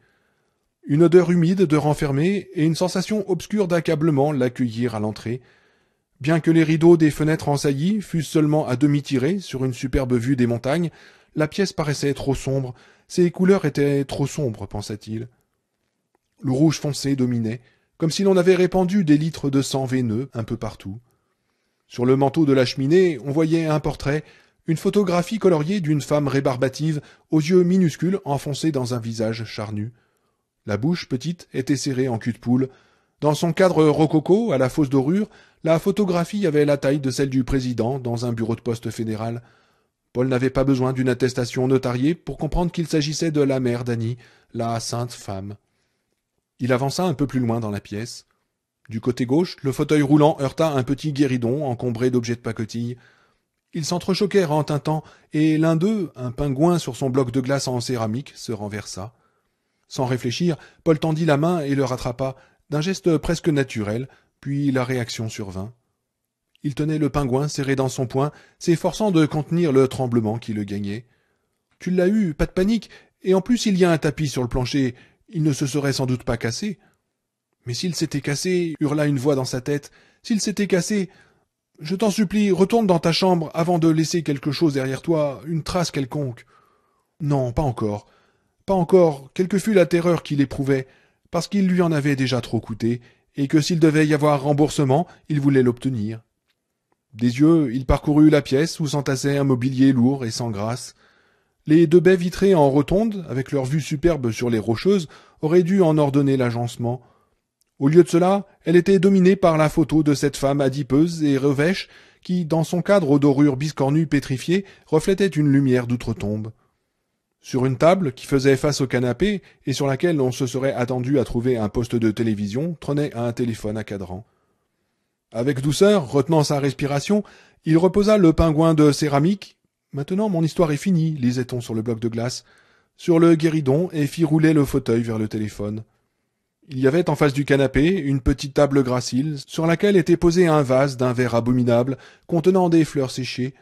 Une odeur humide de renfermé et une sensation obscure d'accablement l'accueillirent à l'entrée. Bien que les rideaux des fenêtres en saillie fussent seulement à demi tirés sur une superbe vue des montagnes, la pièce paraissait trop sombre, ses couleurs étaient trop sombres, pensa-t-il. Le rouge foncé dominait, comme si l'on avait répandu des litres de sang veineux un peu partout. Sur le manteau de la cheminée, on voyait un portrait une photographie coloriée d'une femme rébarbative, aux yeux minuscules enfoncés dans un visage charnu. La bouche petite était serrée en cul de poule. Dans son cadre rococo, à la fosse dorure, la photographie avait la taille de celle du président dans un bureau de poste fédéral. Paul n'avait pas besoin d'une attestation notariée pour comprendre qu'il s'agissait de la mère d'Annie, la sainte femme. Il avança un peu plus loin dans la pièce. Du côté gauche, le fauteuil roulant heurta un petit guéridon encombré d'objets de pacotille. Ils s'entrechoquèrent en tintant, et l'un d'eux, un pingouin sur son bloc de glace en céramique, se renversa. Sans réfléchir, Paul tendit la main et le rattrapa, d'un geste presque naturel, puis la réaction survint. Il tenait le pingouin serré dans son poing, s'efforçant de contenir le tremblement qui le gagnait. Tu l'as eu, pas de panique, et en plus il y a un tapis sur le plancher, il ne se serait sans doute pas cassé. Mais s'il s'était cassé, hurla une voix dans sa tête, s'il s'était cassé, je t'en supplie, retourne dans ta chambre avant de laisser quelque chose derrière toi, une trace quelconque. Non, pas encore. Pas encore, quelle que fût la terreur qu'il éprouvait, parce qu'il lui en avait déjà trop coûté, et que s'il devait y avoir remboursement, il voulait l'obtenir. Des yeux, il parcourut la pièce où s'entassait un mobilier lourd et sans grâce. Les deux baies vitrées en rotonde, avec leur vue superbe sur les rocheuses, auraient dû en ordonner l'agencement. Au lieu de cela, elle était dominée par la photo de cette femme adipeuse et revêche qui, dans son cadre aux dorures biscornues pétrifiées, reflétait une lumière d'outre-tombe. Sur une table qui faisait face au canapé et sur laquelle on se serait attendu à trouver un poste de télévision trônait un téléphone à cadran. Avec douceur, retenant sa respiration, il reposa le pingouin de céramique. Maintenant mon histoire est finie, lisait-on sur le bloc de glace, sur le guéridon et fit rouler le fauteuil vers le téléphone. Il y avait en face du canapé une petite table gracile sur laquelle était posé un vase d'un verre abominable contenant des fleurs séchées.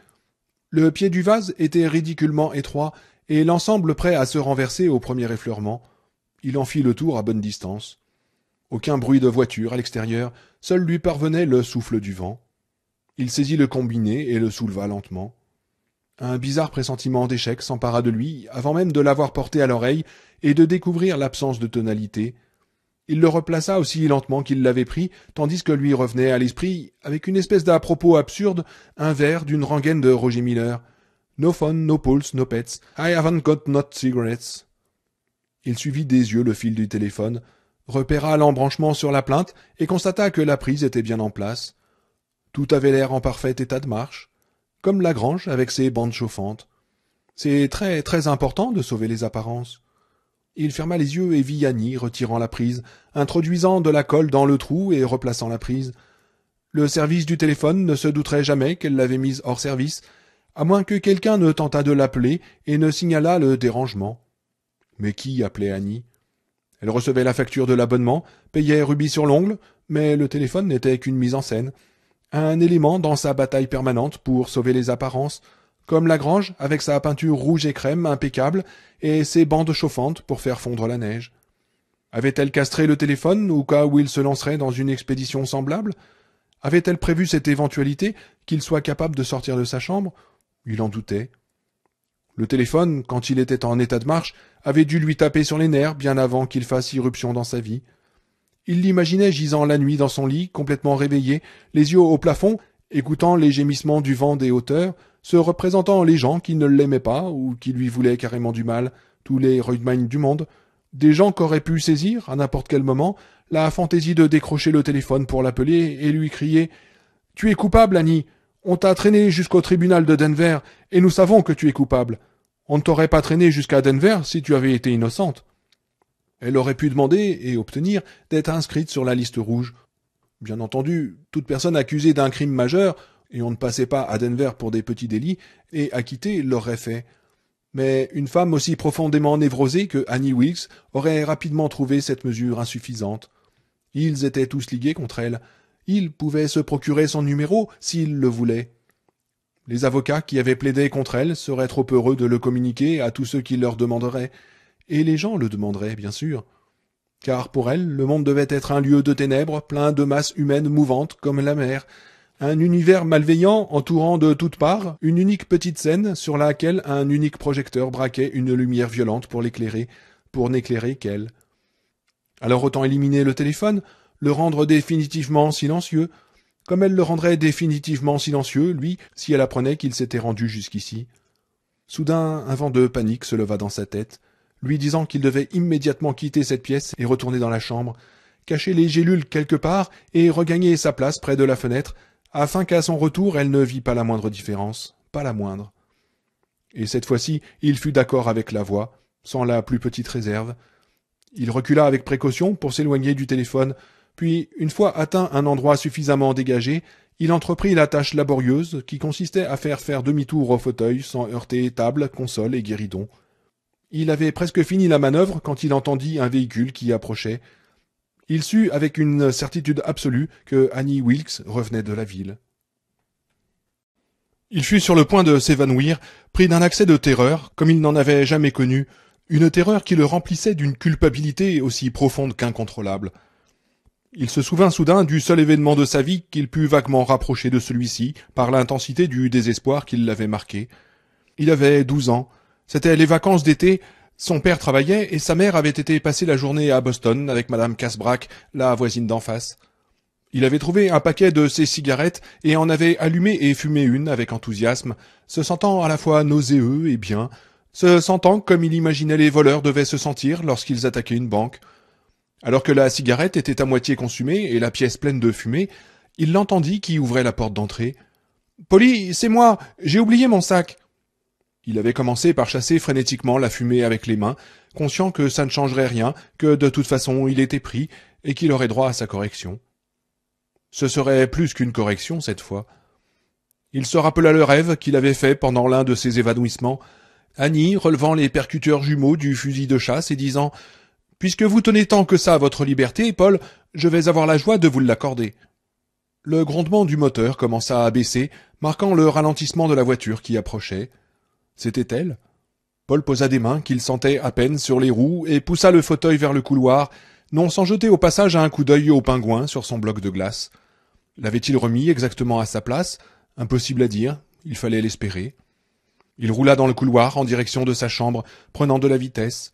Le pied du vase était ridiculement étroit et l'ensemble prêt à se renverser au premier effleurement. Il en fit le tour à bonne distance. Aucun bruit de voiture à l'extérieur, seul lui parvenait le souffle du vent. Il saisit le combiné et le souleva lentement. Un bizarre pressentiment d'échec s'empara de lui avant même de l'avoir porté à l'oreille et de découvrir l'absence de tonalité. Il le replaça aussi lentement qu'il l'avait pris, tandis que lui revenait à l'esprit, avec une espèce d'à propos absurde, un vers d'une rengaine de Roger Miller. No phone, no pulse, no pets. I haven't got not cigarettes. Il suivit des yeux le fil du téléphone, repéra l'embranchement sur la plainte et constata que la prise était bien en place. Tout avait l'air en parfait état de marche, comme la grange avec ses bandes chauffantes. C'est très très important de sauver les apparences. Il ferma les yeux et vit Annie retirant la prise, introduisant de la colle dans le trou et replaçant la prise. Le service du téléphone ne se douterait jamais qu'elle l'avait mise hors service, à moins que quelqu'un ne tentât de l'appeler et ne signalât le dérangement. Mais qui appelait Annie? Elle recevait la facture de l'abonnement, payait rubis sur l'ongle, mais le téléphone n'était qu'une mise en scène, un élément dans sa bataille permanente pour sauver les apparences, comme Lagrange, avec sa peinture rouge et crème impeccable, et ses bandes chauffantes pour faire fondre la neige. Avait-elle castré le téléphone au cas où il se lancerait dans une expédition semblable? Avait-elle prévu cette éventualité qu'il soit capable de sortir de sa chambre? Il en doutait. Le téléphone, quand il était en état de marche, avait dû lui taper sur les nerfs bien avant qu'il fasse irruption dans sa vie. Il l'imaginait gisant la nuit dans son lit, complètement réveillé, les yeux au plafond, écoutant les gémissements du vent des hauteurs, se représentant les gens qui ne l'aimaient pas ou qui lui voulaient carrément du mal, tous les Reutemann du monde, des gens qu'aurait pu saisir, à n'importe quel moment, la fantaisie de décrocher le téléphone pour l'appeler et lui crier Tu es coupable, Annie. On t'a traîné jusqu'au tribunal de Denver, et nous savons que tu es coupable. On ne t'aurait pas traîné jusqu'à Denver si tu avais été innocente. Elle aurait pu demander et obtenir d'être inscrite sur la liste rouge. Bien entendu, toute personne accusée d'un crime majeur et on ne passait pas à Denver pour des petits délits, et acquitté l'aurait fait. Mais une femme aussi profondément névrosée que Annie Wilkes aurait rapidement trouvé cette mesure insuffisante. Ils étaient tous ligués contre elle. Ils pouvaient se procurer son numéro s'ils le voulaient. Les avocats qui avaient plaidé contre elle seraient trop heureux de le communiquer à tous ceux qui leur demanderaient, et les gens le demanderaient, bien sûr. Car pour elle, le monde devait être un lieu de ténèbres, plein de masses humaines mouvantes comme la mer, un univers malveillant entourant de toutes parts une unique petite scène sur laquelle un unique projecteur braquait une lumière violente pour l'éclairer, pour n'éclairer qu'elle. Alors autant éliminer le téléphone, le rendre définitivement silencieux, comme elle le rendrait définitivement silencieux, lui, si elle apprenait qu'il s'était rendu jusqu'ici. Soudain, un vent de panique se leva dans sa tête, lui disant qu'il devait immédiatement quitter cette pièce et retourner dans la chambre, cacher les gélules quelque part et regagner sa place près de la fenêtre, afin qu'à son retour elle ne vît pas la moindre différence, pas la moindre. Et cette fois-ci, il fut d'accord avec la voix, sans la plus petite réserve. Il recula avec précaution pour s'éloigner du téléphone, puis, une fois atteint un endroit suffisamment dégagé, il entreprit la tâche laborieuse qui consistait à faire faire demi-tour au fauteuil sans heurter table, console et guéridon. Il avait presque fini la manœuvre quand il entendit un véhicule qui approchait. Il sut avec une certitude absolue que Annie Wilkes revenait de la ville. Il fut sur le point de s'évanouir, pris d'un accès de terreur, comme il n'en avait jamais connu, une terreur qui le remplissait d'une culpabilité aussi profonde qu'incontrôlable. Il se souvint soudain du seul événement de sa vie qu'il put vaguement rapprocher de celui-ci par l'intensité du désespoir qui l'avait marqué. Il avait douze ans. C'étaient les vacances d'été. Son père travaillait et sa mère avait été passer la journée à Boston avec madame Casbrack, la voisine d'en face. Il avait trouvé un paquet de ses cigarettes et en avait allumé et fumé une avec enthousiasme, se sentant à la fois nauséeux et bien, se sentant comme il imaginait les voleurs devaient se sentir lorsqu'ils attaquaient une banque. Alors que la cigarette était à moitié consumée et la pièce pleine de fumée, il l'entendit qui ouvrait la porte d'entrée. Polly, c'est moi, j'ai oublié mon sac. Il avait commencé par chasser frénétiquement la fumée avec les mains, conscient que ça ne changerait rien, que de toute façon il était pris, et qu'il aurait droit à sa correction. Ce serait plus qu'une correction cette fois. Il se rappela le rêve qu'il avait fait pendant l'un de ses évanouissements, Annie relevant les percuteurs jumeaux du fusil de chasse et disant Puisque vous tenez tant que ça à votre liberté, Paul, je vais avoir la joie de vous l'accorder. Le grondement du moteur commença à baisser, marquant le ralentissement de la voiture qui approchait. C'était elle. Paul posa des mains qu'il sentait à peine sur les roues et poussa le fauteuil vers le couloir, non sans jeter au passage un coup d'œil au pingouin sur son bloc de glace. L'avait-il remis exactement à sa place? Impossible à dire, il fallait l'espérer. Il roula dans le couloir en direction de sa chambre, prenant de la vitesse.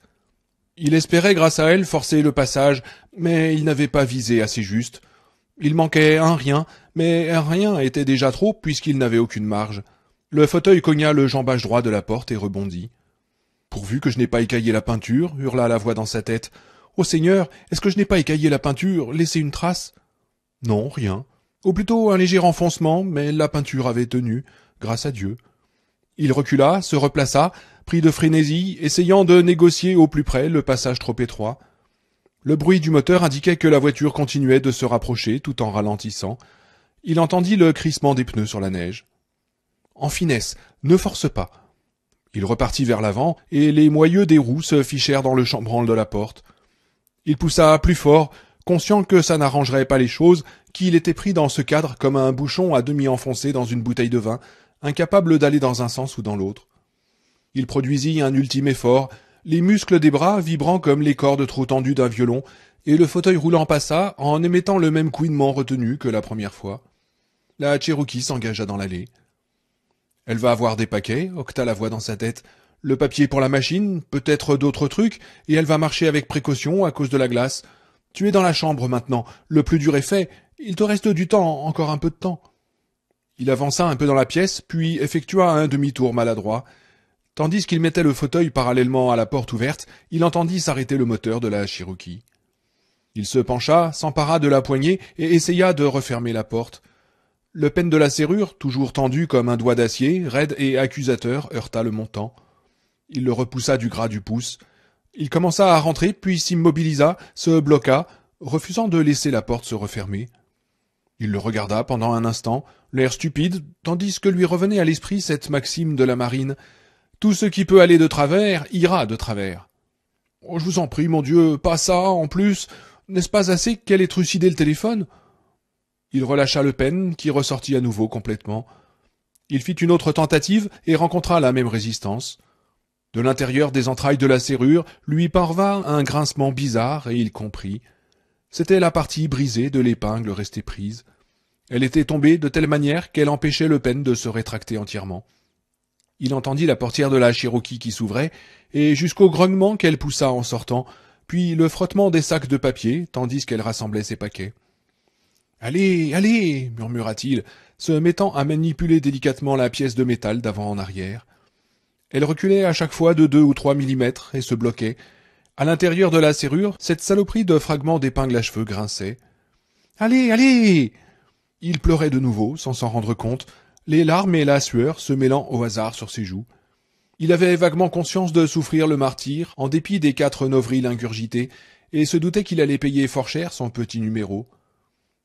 Il espérait grâce à elle forcer le passage, mais il n'avait pas visé assez juste. Il manquait un rien, mais un rien était déjà trop puisqu'il n'avait aucune marge. Le fauteuil cogna le jambage droit de la porte et rebondit. Pourvu que je n'ai pas écaillé la peinture, hurla la voix dans sa tête. Ô Seigneur, est-ce que je n'ai pas écaillé la peinture, laissé une trace? Non, rien. Ou plutôt un léger enfoncement, mais la peinture avait tenu, grâce à Dieu. Il recula, se replaça, pris de frénésie, essayant de négocier au plus près le passage trop étroit. Le bruit du moteur indiquait que la voiture continuait de se rapprocher tout en ralentissant. Il entendit le crissement des pneus sur la neige. En finesse, ne force pas. Il repartit vers l'avant, et les moyeux des roues se fichèrent dans le chambranle de la porte. Il poussa plus fort, conscient que ça n'arrangerait pas les choses, qu'il était pris dans ce cadre comme un bouchon à demi enfoncé dans une bouteille de vin, incapable d'aller dans un sens ou dans l'autre. Il produisit un ultime effort, les muscles des bras vibrant comme les cordes trop tendues d'un violon, et le fauteuil roulant passa en émettant le même couinement retenu que la première fois. La Cherokee s'engagea dans l'allée. Elle va avoir des paquets, octa la voix dans sa tête. Le papier pour la machine, peut-être d'autres trucs, et elle va marcher avec précaution à cause de la glace. Tu es dans la chambre maintenant, le plus dur est fait, il te reste du temps, encore un peu de temps. Il avança un peu dans la pièce, puis effectua un demi-tour maladroit. Tandis qu'il mettait le fauteuil parallèlement à la porte ouverte, il entendit s'arrêter le moteur de la Cherokee. Il se pencha, s'empara de la poignée et essaya de refermer la porte. Le peigne de la serrure, toujours tendu comme un doigt d'acier, raide et accusateur, heurta le montant. Il le repoussa du gras du pouce. Il commença à rentrer, puis s'immobilisa, se bloqua, refusant de laisser la porte se refermer. Il le regarda pendant un instant, l'air stupide, tandis que lui revenait à l'esprit cette maxime de la marine. Tout ce qui peut aller de travers ira de travers. Oh, je vous en prie, mon Dieu, pas ça, en plus. N'est-ce pas assez qu'elle ait trucidé le téléphone? Il relâcha le peine, qui ressortit à nouveau complètement. Il fit une autre tentative et rencontra la même résistance. De l'intérieur des entrailles de la serrure lui parvint un grincement bizarre et il comprit. C'était la partie brisée de l'épingle restée prise. Elle était tombée de telle manière qu'elle empêchait le peine de se rétracter entièrement. Il entendit la portière de la Cherokee qui s'ouvrait, et jusqu'au grognement qu'elle poussa en sortant, puis le frottement des sacs de papier, tandis qu'elle rassemblait ses paquets. Allez, allez, murmura-t-il, se mettant à manipuler délicatement la pièce de métal d'avant en arrière. Elle reculait à chaque fois de deux ou trois millimètres et se bloquait. À l'intérieur de la serrure, cette saloperie de fragments d'épingles à cheveux grinçait. Allez, allez Il pleurait de nouveau, sans s'en rendre compte, les larmes et la sueur se mêlant au hasard sur ses joues. Il avait vaguement conscience de souffrir le martyr, en dépit des quatre novrils ingurgités, et se doutait qu'il allait payer fort cher son petit numéro.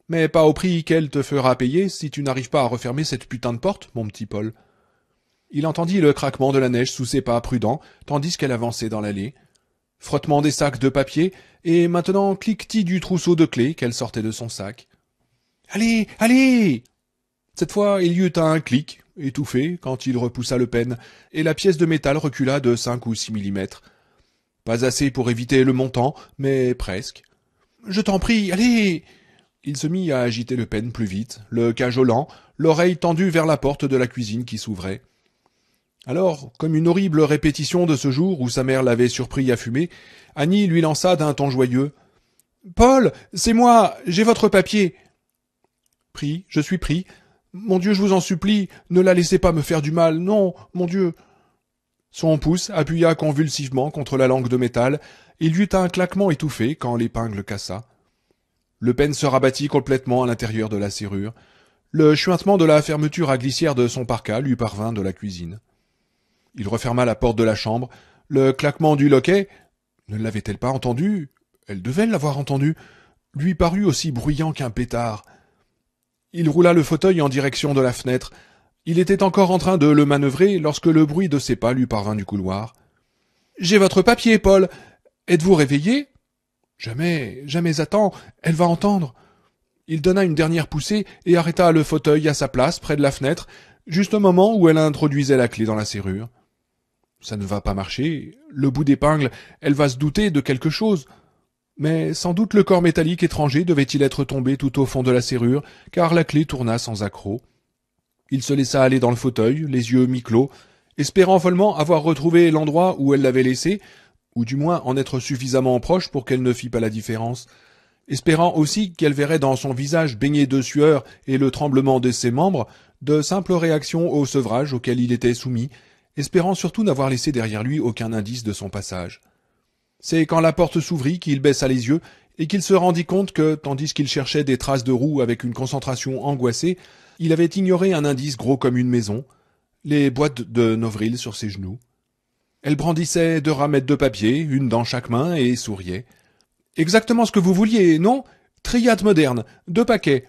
Mais pas au prix qu'elle te fera payer si tu n'arrives pas à refermer cette putain de porte, mon petit Paul. Il entendit le craquement de la neige sous ses pas prudents, tandis qu'elle avançait dans l'allée. Frottement des sacs de papier, et maintenant cliquetis du trousseau de clés qu'elle sortait de son sac. Allez, allez! Cette fois, il y eut un clic, étouffé, quand il repoussa le pen, et la pièce de métal recula de cinq ou six millimètres. Pas assez pour éviter le montant, mais presque. Je t'en prie, allez! Il se mit à agiter le pen plus vite, le cajolant, l'oreille tendue vers la porte de la cuisine qui s'ouvrait. Alors, comme une horrible répétition de ce jour où sa mère l'avait surpris à fumer, Annie lui lança d'un ton joyeux. Paul, c'est moi, j'ai votre papier. Pris, je suis pris. Mon Dieu, je vous en supplie, ne la laissez pas me faire du mal, non, mon Dieu. Son pouce appuya convulsivement contre la langue de métal, il y eut un claquement étouffé quand l'épingle cassa. Le pen se rabattit complètement à l'intérieur de la serrure. Le chuintement de la fermeture à glissière de son parka lui parvint de la cuisine. Il referma la porte de la chambre. Le claquement du loquet, ne l'avait-elle pas entendu? Elle devait l'avoir entendu. Lui parut aussi bruyant qu'un pétard. Il roula le fauteuil en direction de la fenêtre. Il était encore en train de le manœuvrer lorsque le bruit de ses pas lui parvint du couloir. J'ai votre papier, Paul. Êtes-vous réveillé Jamais, jamais attends, elle va entendre. Il donna une dernière poussée et arrêta le fauteuil à sa place près de la fenêtre, juste au moment où elle introduisait la clé dans la serrure. Ça ne va pas marcher. Le bout d'épingle, elle va se douter de quelque chose. Mais sans doute le corps métallique étranger devait-il être tombé tout au fond de la serrure, car la clé tourna sans accroc. Il se laissa aller dans le fauteuil, les yeux mi-clos, espérant follement avoir retrouvé l'endroit où elle l'avait laissé, ou du moins en être suffisamment proche pour qu'elle ne fît pas la différence, espérant aussi qu'elle verrait dans son visage baigné de sueur et le tremblement de ses membres de simples réactions au sevrage auquel il était soumis, espérant surtout n'avoir laissé derrière lui aucun indice de son passage. C'est quand la porte s'ouvrit qu'il baissa les yeux et qu'il se rendit compte que, tandis qu'il cherchait des traces de roues avec une concentration angoissée, il avait ignoré un indice gros comme une maison, les boîtes de Novril sur ses genoux. Elle brandissait deux ramettes de papier, une dans chaque main, et souriait. Exactement ce que vous vouliez, non? Triade moderne, deux paquets.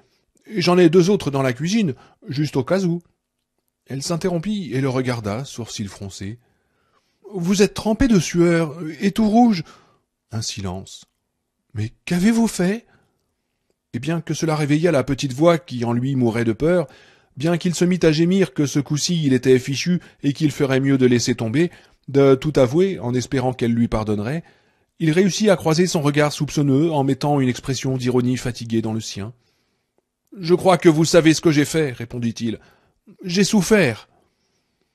J'en ai deux autres dans la cuisine, juste au cas où. Elle s'interrompit et le regarda, sourcils froncés. Vous êtes trempé de sueur, et tout rouge. Un silence. Mais qu'avez-vous fait? Et bien que cela réveilla la petite voix qui en lui mourait de peur, bien qu'il se mit à gémir que ce coup-ci il était fichu et qu'il ferait mieux de laisser tomber, de tout avouer en espérant qu'elle lui pardonnerait, il réussit à croiser son regard soupçonneux en mettant une expression d'ironie fatiguée dans le sien. Je crois que vous savez ce que j'ai fait, répondit-il. J'ai souffert.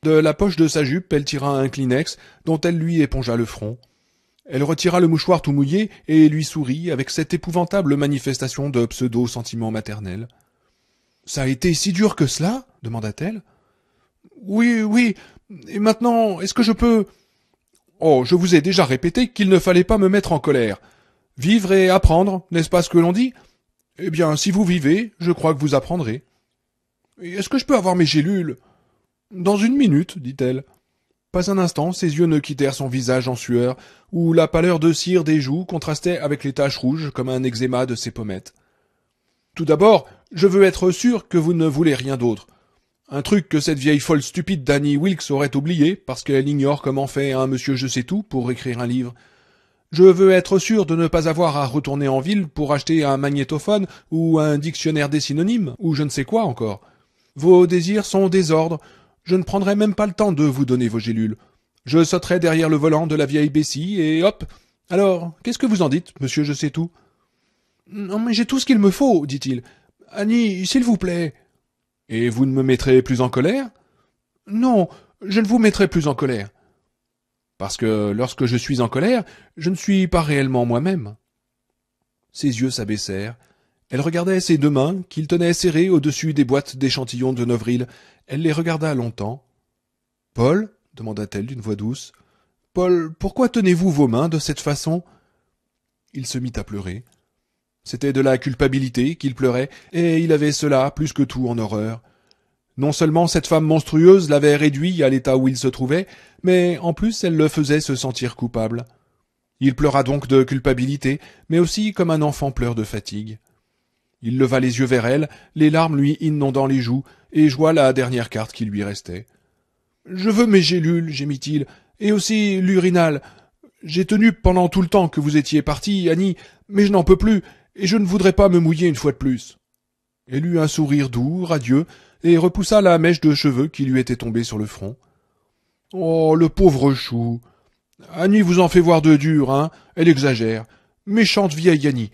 De la poche de sa jupe, elle tira un Kleenex, dont elle lui épongea le front. Elle retira le mouchoir tout mouillé et lui sourit avec cette épouvantable manifestation de pseudo-sentiment maternel. Ça a été si dur que cela? demanda-t-elle. Oui, oui. Et maintenant, est-ce que je peux? Oh, je vous ai déjà répété qu'il ne fallait pas me mettre en colère. Vivre et apprendre, n'est-ce pas ce que l'on dit? Eh bien, si vous vivez, je crois que vous apprendrez. Est-ce que je peux avoir mes gélules? Dans une minute, dit-elle. Pas un instant, ses yeux ne quittèrent son visage en sueur, où la pâleur de cire des joues contrastait avec les taches rouges comme un eczéma de ses pommettes. Tout d'abord, je veux être sûr que vous ne voulez rien d'autre. Un truc que cette vieille folle stupide d'Annie Wilkes aurait oublié, parce qu'elle ignore comment fait un monsieur je sais tout pour écrire un livre. Je veux être sûr de ne pas avoir à retourner en ville pour acheter un magnétophone ou un dictionnaire des synonymes, ou je ne sais quoi encore. Vos désirs sont désordres. Je ne prendrai même pas le temps de vous donner vos gélules. Je sauterai derrière le volant de la vieille Bessie et hop. Alors, qu'est-ce que vous en dites, monsieur je sais tout? Non, mais j'ai tout ce qu'il me faut, dit-il. Annie, s'il vous plaît. Et vous ne me mettrez plus en colère? Non, je ne vous mettrai plus en colère. Parce que lorsque je suis en colère, je ne suis pas réellement moi-même. Ses yeux s'abaissèrent, elle regardait ses deux mains, qu'il tenait serrées au-dessus des boîtes d'échantillons de Novril. Elle les regarda longtemps. Paul demanda-t-elle d'une voix douce. Paul, pourquoi tenez-vous vos mains de cette façon? Il se mit à pleurer. C'était de la culpabilité qu'il pleurait, et il avait cela plus que tout en horreur. Non seulement cette femme monstrueuse l'avait réduit à l'état où il se trouvait, mais en plus elle le faisait se sentir coupable. Il pleura donc de culpabilité, mais aussi comme un enfant pleure de fatigue. Il leva les yeux vers elle, les larmes lui inondant les joues, et joua la dernière carte qui lui restait. Je veux mes gélules, gémit-il, et aussi l'urinal. J'ai tenu pendant tout le temps que vous étiez partie, Annie, mais je n'en peux plus, et je ne voudrais pas me mouiller une fois de plus. Elle eut un sourire doux, radieux, et repoussa la mèche de cheveux qui lui était tombée sur le front. Oh, le pauvre chou. Annie vous en fait voir de dur, hein. Elle exagère. Méchante vieille Annie.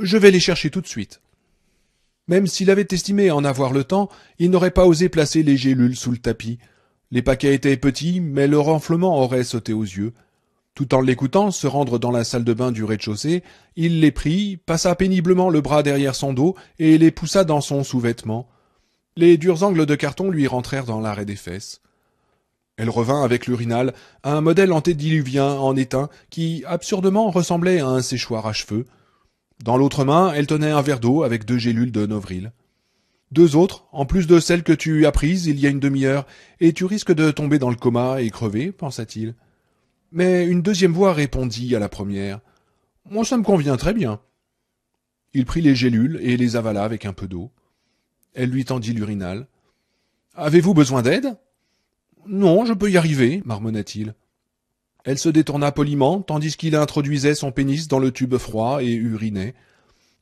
Je vais les chercher tout de suite. Même s'il avait estimé en avoir le temps, il n'aurait pas osé placer les gélules sous le tapis. Les paquets étaient petits, mais le renflement aurait sauté aux yeux. Tout en l'écoutant se rendre dans la salle de bain du rez-de-chaussée, il les prit, passa péniblement le bras derrière son dos et les poussa dans son sous-vêtement. Les durs angles de carton lui rentrèrent dans l'arrêt des fesses. Elle revint avec l'urinal, un modèle antédiluvien en étain qui absurdement ressemblait à un séchoir à cheveux. Dans l'autre main, elle tenait un verre d'eau avec deux gélules de Novril. Deux autres, en plus de celles que tu as prises il y a une demi-heure, et tu risques de tomber dans le coma et crever, pensa-t-il. Mais une deuxième voix répondit à la première. Moi, ça me convient très bien. Il prit les gélules et les avala avec un peu d'eau. Elle lui tendit l'urinal. Avez-vous besoin d'aide? Non, je peux y arriver, marmonna-t-il. Elle se détourna poliment, tandis qu'il introduisait son pénis dans le tube froid et urinait.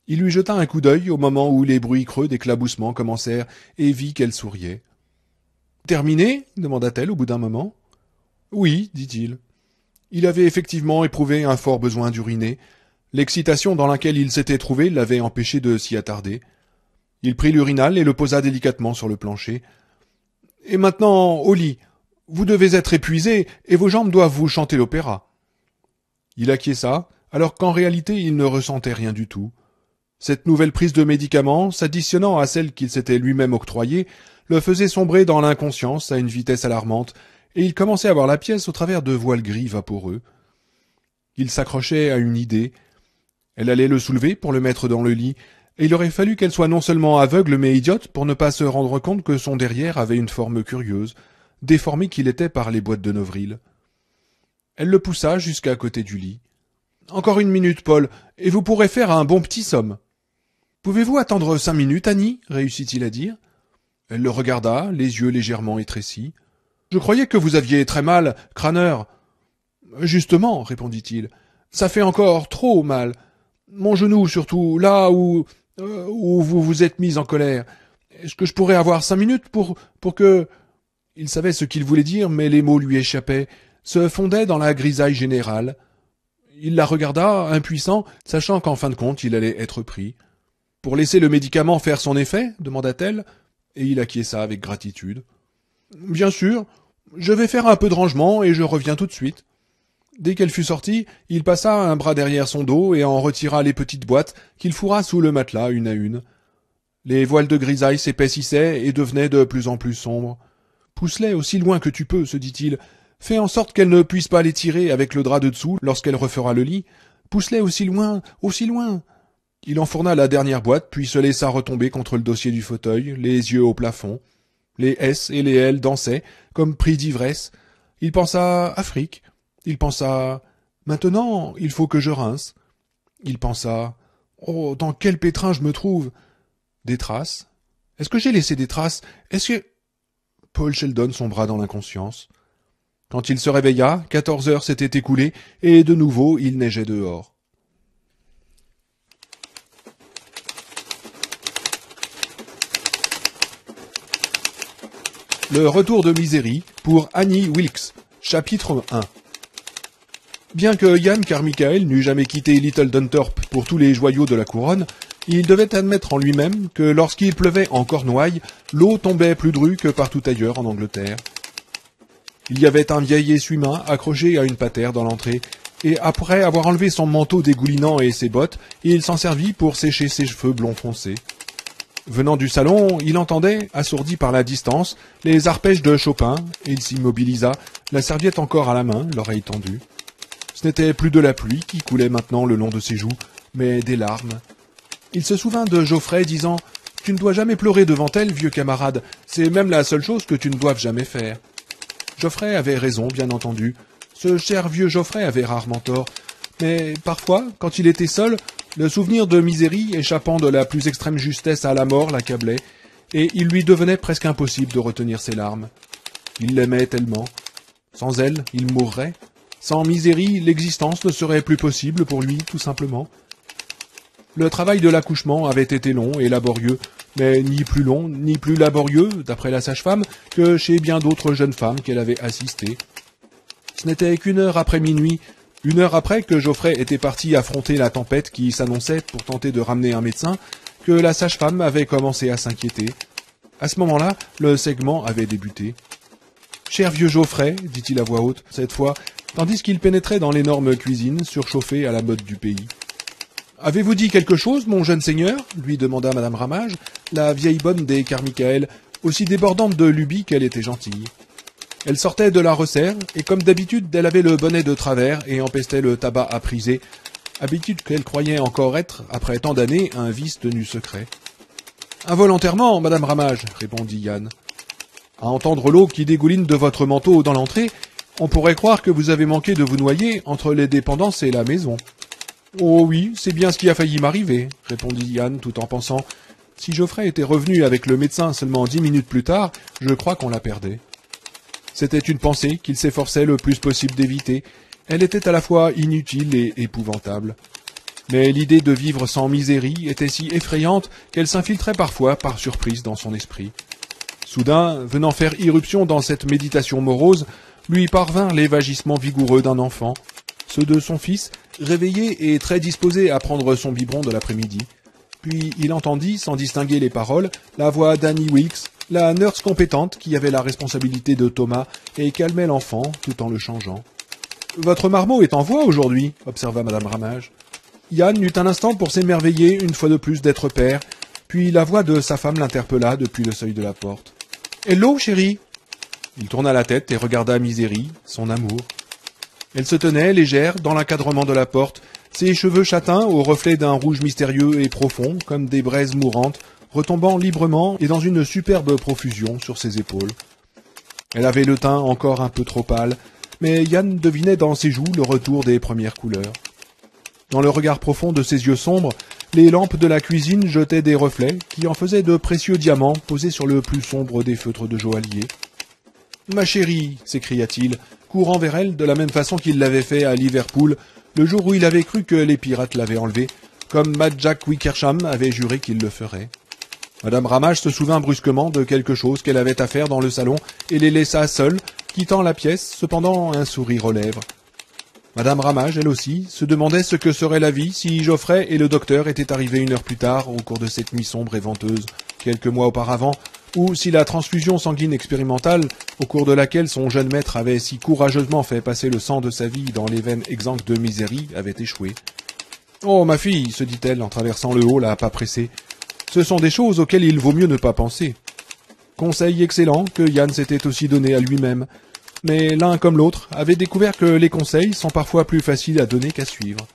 Il lui jeta un coup d'œil au moment où les bruits creux d'éclaboussement commencèrent et vit qu'elle souriait. Terminé? demanda-t-elle au bout d'un moment. Oui, dit-il. Il avait effectivement éprouvé un fort besoin d'uriner. L'excitation dans laquelle il s'était trouvé l'avait empêché de s'y attarder. Il prit l'urinal et le posa délicatement sur le plancher. Et maintenant, au lit. Vous devez être épuisé, et vos jambes doivent vous chanter l'opéra. Il acquiesça, alors qu'en réalité il ne ressentait rien du tout. Cette nouvelle prise de médicaments, s'additionnant à celle qu'il s'était lui-même octroyée, le faisait sombrer dans l'inconscience à une vitesse alarmante, et il commençait à voir la pièce au travers de voiles gris vaporeux. Il s'accrochait à une idée. Elle allait le soulever pour le mettre dans le lit, et il aurait fallu qu'elle soit non seulement aveugle mais idiote pour ne pas se rendre compte que son derrière avait une forme curieuse, déformé qu'il était par les boîtes de Novril. Elle le poussa jusqu'à côté du lit. Encore une minute, Paul, et vous pourrez faire un bon petit somme. Pouvez-vous attendre cinq minutes, Annie? réussit-il à dire. Elle le regarda, les yeux légèrement étrécis. Je croyais que vous aviez très mal, crâneur. Justement, répondit-il, ça fait encore trop mal. Mon genou, surtout, là où, euh, où vous vous êtes mis en colère. Est-ce que je pourrais avoir cinq minutes pour, pour que... Il savait ce qu'il voulait dire, mais les mots lui échappaient, se fondaient dans la grisaille générale. Il la regarda, impuissant, sachant qu'en fin de compte il allait être pris. Pour laisser le médicament faire son effet? demanda-t-elle, et il acquiesça avec gratitude. Bien sûr, je vais faire un peu de rangement et je reviens tout de suite. Dès qu'elle fut sortie, il passa un bras derrière son dos et en retira les petites boîtes qu'il fourra sous le matelas une à une. Les voiles de grisaille s'épaississaient et devenaient de plus en plus sombres. Pousse-les aussi loin que tu peux, se dit-il. Fais en sorte qu'elle ne puisse pas les tirer avec le drap de dessous lorsqu'elle refera le lit. Pousse-les aussi loin, aussi loin. Il enfourna la dernière boîte, puis se laissa retomber contre le dossier du fauteuil, les yeux au plafond. Les S et les L dansaient, comme pris d'ivresse. Il pensa Afrique. Il pensa Maintenant, il faut que je rince. Il pensa Oh, dans quel pétrin je me trouve? Des traces Est-ce que j'ai laissé des traces? Est-ce que. Paul Sheldon sombra dans l'inconscience. Quand il se réveilla, quatorze heures s'étaient écoulées, et de nouveau il neigeait dehors. Le retour de Misérie pour Annie Wilkes, chapitre 1. Bien que Yann Carmichael n'eût jamais quitté Little Dunthorpe pour tous les joyaux de la couronne, il devait admettre en lui-même que lorsqu'il pleuvait en Cornouailles, l'eau tombait plus drue que partout ailleurs en Angleterre. Il y avait un vieil essuie-main accroché à une patère dans l'entrée, et après avoir enlevé son manteau dégoulinant et ses bottes, il s'en servit pour sécher ses cheveux blonds foncés. Venant du salon, il entendait, assourdi par la distance, les arpèges de Chopin, et il s'immobilisa, la serviette encore à la main, l'oreille tendue. Ce n'était plus de la pluie qui coulait maintenant le long de ses joues, mais des larmes. Il se souvint de Geoffrey disant Tu ne dois jamais pleurer devant elle, vieux camarade, c'est même la seule chose que tu ne doives jamais faire. Geoffrey avait raison, bien entendu. Ce cher vieux Geoffrey avait rarement tort. Mais parfois, quand il était seul, le souvenir de misérie échappant de la plus extrême justesse à la mort l'accablait, et il lui devenait presque impossible de retenir ses larmes. Il l'aimait tellement. Sans elle, il mourrait. Sans misérie, l'existence ne serait plus possible pour lui, tout simplement. Le travail de l'accouchement avait été long et laborieux, mais ni plus long, ni plus laborieux, d'après la sage-femme, que chez bien d'autres jeunes femmes qu'elle avait assistées. Ce n'était qu'une heure après minuit, une heure après que Geoffrey était parti affronter la tempête qui s'annonçait pour tenter de ramener un médecin, que la sage-femme avait commencé à s'inquiéter. À ce moment-là, le segment avait débuté. Cher vieux Geoffrey, dit-il à voix haute, cette fois, tandis qu'il pénétrait dans l'énorme cuisine surchauffée à la mode du pays. Avez-vous dit quelque chose, mon jeune seigneur lui demanda madame Ramage, la vieille bonne des Carmichael, aussi débordante de lubie qu'elle était gentille. Elle sortait de la resserre, et comme d'habitude, elle avait le bonnet de travers et empestait le tabac à priser, habitude qu'elle croyait encore être, après tant d'années, un vice tenu secret. Involontairement, madame Ramage, répondit Yann. À entendre l'eau qui dégouline de votre manteau dans l'entrée, on pourrait croire que vous avez manqué de vous noyer entre les dépendances et la maison. Oh oui, c'est bien ce qui a failli m'arriver, répondit Yann tout en pensant. Si Geoffrey était revenu avec le médecin seulement dix minutes plus tard, je crois qu'on la perdait. C'était une pensée qu'il s'efforçait le plus possible d'éviter. Elle était à la fois inutile et épouvantable. Mais l'idée de vivre sans misérie était si effrayante qu'elle s'infiltrait parfois par surprise dans son esprit. Soudain, venant faire irruption dans cette méditation morose, lui parvinrent les vagissements vigoureux d'un enfant, ceux de son fils, réveillé et très disposé à prendre son biberon de l'après-midi. Puis il entendit, sans distinguer les paroles, la voix d'Annie Wilkes, la nurse compétente qui avait la responsabilité de Thomas et calmait l'enfant tout en le changeant. Votre marmot est en voix aujourd'hui, observa madame Ramage. Yann eut un instant pour s'émerveiller une fois de plus d'être père, puis la voix de sa femme l'interpella depuis le seuil de la porte. Hello, chérie il tourna la tête et regarda Misérie, son amour. Elle se tenait, légère, dans l'encadrement de la porte, ses cheveux châtains au reflet d'un rouge mystérieux et profond, comme des braises mourantes, retombant librement et dans une superbe profusion sur ses épaules. Elle avait le teint encore un peu trop pâle, mais Yann devinait dans ses joues le retour des premières couleurs. Dans le regard profond de ses yeux sombres, les lampes de la cuisine jetaient des reflets qui en faisaient de précieux diamants posés sur le plus sombre des feutres de joaillier. Ma chérie, s'écria-t-il, courant vers elle de la même façon qu'il l'avait fait à Liverpool, le jour où il avait cru que les pirates l'avaient enlevé, comme Mad Jack Wickersham avait juré qu'il le ferait. Madame Ramage se souvint brusquement de quelque chose qu'elle avait à faire dans le salon et les laissa seuls, quittant la pièce, cependant un sourire aux lèvres. Madame Ramage, elle aussi, se demandait ce que serait la vie si Geoffrey et le docteur étaient arrivés une heure plus tard au cours de cette nuit sombre et venteuse, quelques mois auparavant, ou si la transfusion sanguine expérimentale, au cours de laquelle son jeune maître avait si courageusement fait passer le sang de sa vie dans les veines exsangues de misérie, avait échoué. Oh, ma fille, se dit-elle en traversant le hall à pas pressés, ce sont des choses auxquelles il vaut mieux ne pas penser. Conseil excellent que Yann s'était aussi donné à lui-même, mais l'un comme l'autre avait découvert que les conseils sont parfois plus faciles à donner qu'à suivre.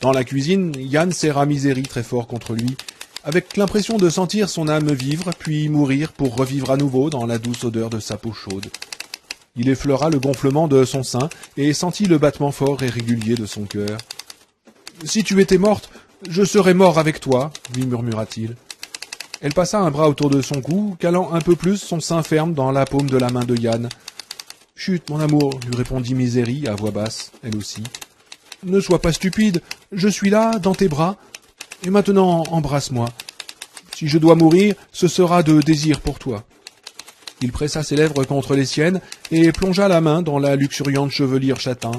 Dans la cuisine, Yann serra Misérie très fort contre lui, avec l'impression de sentir son âme vivre, puis mourir pour revivre à nouveau dans la douce odeur de sa peau chaude. Il effleura le gonflement de son sein et sentit le battement fort et régulier de son cœur. Si tu étais morte, je serais mort avec toi, lui murmura-t-il. Elle passa un bras autour de son cou, calant un peu plus son sein ferme dans la paume de la main de Yann. Chut, mon amour, lui répondit Misérie à voix basse, elle aussi. Ne sois pas stupide, je suis là, dans tes bras, et maintenant, embrasse-moi. Si je dois mourir, ce sera de désir pour toi. Il pressa ses lèvres contre les siennes et plongea la main dans la luxuriante chevelure châtain.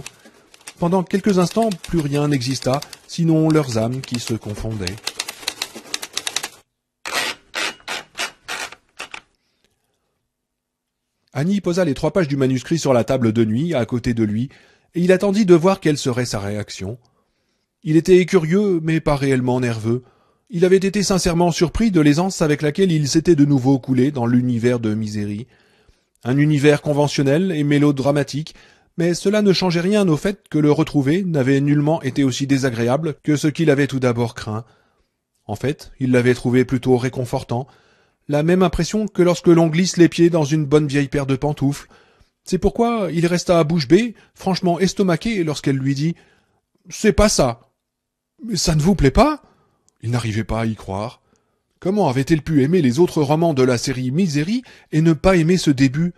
Pendant quelques instants, plus rien n'exista, sinon leurs âmes qui se confondaient. Annie posa les trois pages du manuscrit sur la table de nuit, à côté de lui, et il attendit de voir quelle serait sa réaction. Il était curieux, mais pas réellement nerveux. Il avait été sincèrement surpris de l'aisance avec laquelle il s'était de nouveau coulé dans l'univers de Misérie. Un univers conventionnel et mélodramatique, mais cela ne changeait rien au fait que le retrouver n'avait nullement été aussi désagréable que ce qu'il avait tout d'abord craint. En fait, il l'avait trouvé plutôt réconfortant, la même impression que lorsque l'on glisse les pieds dans une bonne vieille paire de pantoufles. C'est pourquoi il resta à bouche bée, franchement estomaqué, lorsqu'elle lui dit C'est pas ça. Ça ne vous plaît pas? Il n'arrivait pas à y croire. Comment avait-il pu aimer les autres romans de la série Misérie et ne pas aimer ce début?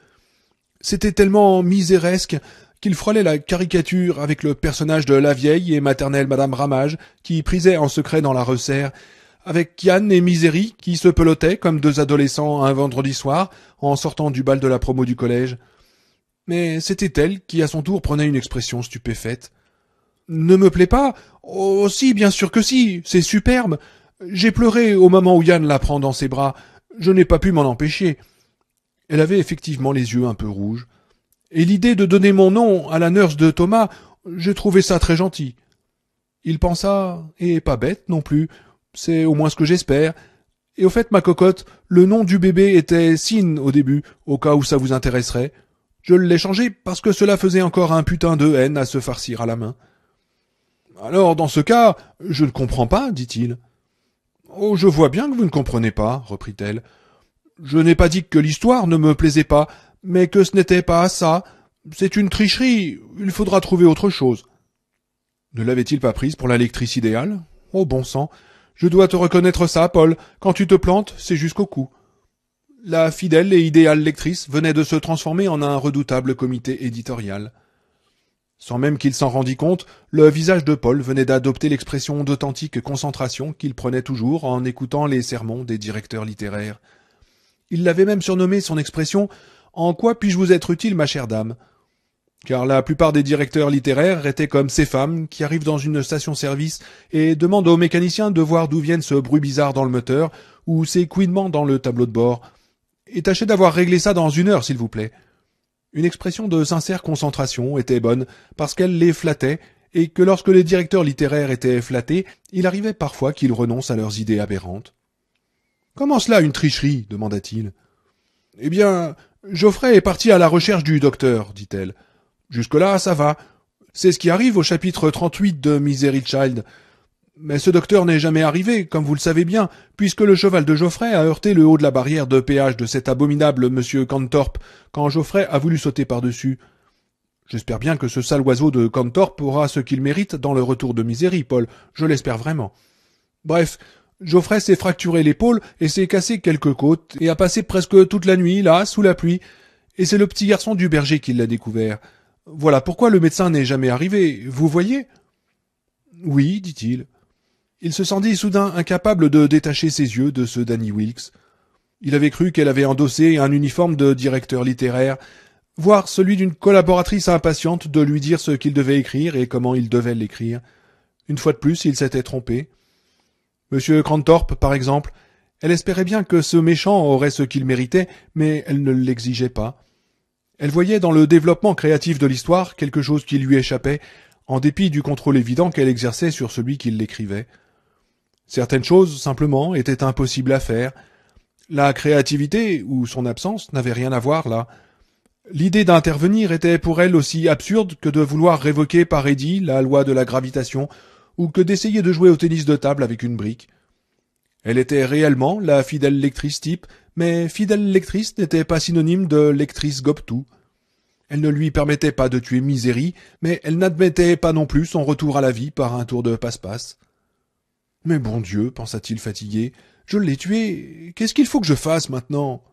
C'était tellement miséresque qu'il frôlait la caricature avec le personnage de la vieille et maternelle Madame Ramage, qui prisait en secret dans la resserre, avec Yann et Misérie, qui se pelotaient comme deux adolescents un vendredi soir, en sortant du bal de la promo du collège. Mais c'était elle qui à son tour prenait une expression stupéfaite. Ne me plaît pas? Oh si, bien sûr que si, c'est superbe. J'ai pleuré au moment où Yann la prend dans ses bras. Je n'ai pas pu m'en empêcher. Elle avait effectivement les yeux un peu rouges. Et l'idée de donner mon nom à la nurse de Thomas, j'ai trouvé ça très gentil. Il pensa, et pas bête non plus, c'est au moins ce que j'espère. Et au fait, ma cocotte, le nom du bébé était Sin au début, au cas où ça vous intéresserait. Je l'ai changé parce que cela faisait encore un putain de haine à se farcir à la main. Alors, dans ce cas, je ne comprends pas, dit-il. Oh, je vois bien que vous ne comprenez pas, reprit-elle. Je n'ai pas dit que l'histoire ne me plaisait pas, mais que ce n'était pas ça. C'est une tricherie. Il faudra trouver autre chose. Ne l'avait-il pas prise pour la lectrice idéale? Oh bon sang. Je dois te reconnaître ça, Paul. Quand tu te plantes, c'est jusqu'au cou. La fidèle et idéale lectrice venait de se transformer en un redoutable comité éditorial. Sans même qu'il s'en rendît compte, le visage de Paul venait d'adopter l'expression d'authentique concentration qu'il prenait toujours en écoutant les sermons des directeurs littéraires. Il l'avait même surnommé son expression en quoi puis-je vous être utile, ma chère dame? Car la plupart des directeurs littéraires étaient comme ces femmes qui arrivent dans une station-service et demandent au mécanicien de voir d'où viennent ce bruit bizarre dans le moteur ou ces couinements dans le tableau de bord. Et tâchez d'avoir réglé ça dans une heure, s'il vous plaît. Une expression de sincère concentration était bonne parce qu'elle les flattait et que lorsque les directeurs littéraires étaient flattés, il arrivait parfois qu'ils renoncent à leurs idées aberrantes. Comment cela une tricherie? demanda-t-il. Eh bien, Geoffrey est parti à la recherche du docteur, dit-elle. Jusque-là, ça va. C'est ce qui arrive au chapitre 38 de Misery Child. Mais ce docteur n'est jamais arrivé, comme vous le savez bien, puisque le cheval de Geoffrey a heurté le haut de la barrière de péage de cet abominable monsieur Cantorp quand Geoffrey a voulu sauter par-dessus. J'espère bien que ce sale oiseau de Cantorp aura ce qu'il mérite dans le retour de Misery, Paul. Je l'espère vraiment. Bref, Geoffrey s'est fracturé l'épaule et s'est cassé quelques côtes et a passé presque toute la nuit là, sous la pluie. Et c'est le petit garçon du berger qui l'a découvert. Voilà pourquoi le médecin n'est jamais arrivé, vous voyez? Oui, dit-il. Il se sentit soudain incapable de détacher ses yeux de ceux d'Annie Wilkes. Il avait cru qu'elle avait endossé un uniforme de directeur littéraire, voire celui d'une collaboratrice impatiente de lui dire ce qu'il devait écrire et comment il devait l'écrire. Une fois de plus, il s'était trompé. Monsieur Cranthorpe, par exemple, elle espérait bien que ce méchant aurait ce qu'il méritait, mais elle ne l'exigeait pas. Elle voyait dans le développement créatif de l'histoire quelque chose qui lui échappait, en dépit du contrôle évident qu'elle exerçait sur celui qui l'écrivait. Certaines choses, simplement, étaient impossibles à faire. La créativité, ou son absence, n'avait rien à voir là. L'idée d'intervenir était pour elle aussi absurde que de vouloir révoquer par édit la loi de la gravitation ou que d'essayer de jouer au tennis de table avec une brique. Elle était réellement la fidèle lectrice type, mais fidèle lectrice n'était pas synonyme de lectrice gobe-tout. Elle ne lui permettait pas de tuer Misérie, mais elle n'admettait pas non plus son retour à la vie par un tour de passe-passe. Mais bon Dieu, pensa-t-il fatigué, je l'ai tué. Qu'est-ce qu'il faut que je fasse maintenant?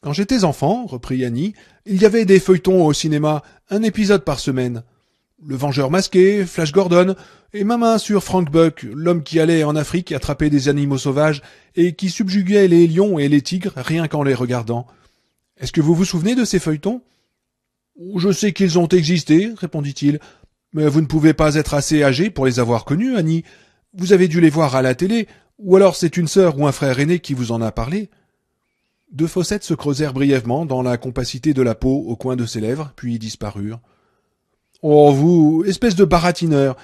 Quand j'étais enfant, reprit Annie, il y avait des feuilletons au cinéma, un épisode par semaine. Le Vengeur masqué, Flash Gordon, et ma main sur Frank Buck, l'homme qui allait en Afrique attraper des animaux sauvages et qui subjuguait les lions et les tigres rien qu'en les regardant. Est-ce que vous vous souvenez de ces feuilletons? Je sais qu'ils ont existé, répondit-il, mais vous ne pouvez pas être assez âgé pour les avoir connus, Annie. Vous avez dû les voir à la télé, ou alors c'est une sœur ou un frère aîné qui vous en a parlé. Deux fossettes se creusèrent brièvement dans la compacité de la peau au coin de ses lèvres, puis disparurent. Oh, vous, espèce de baratineur.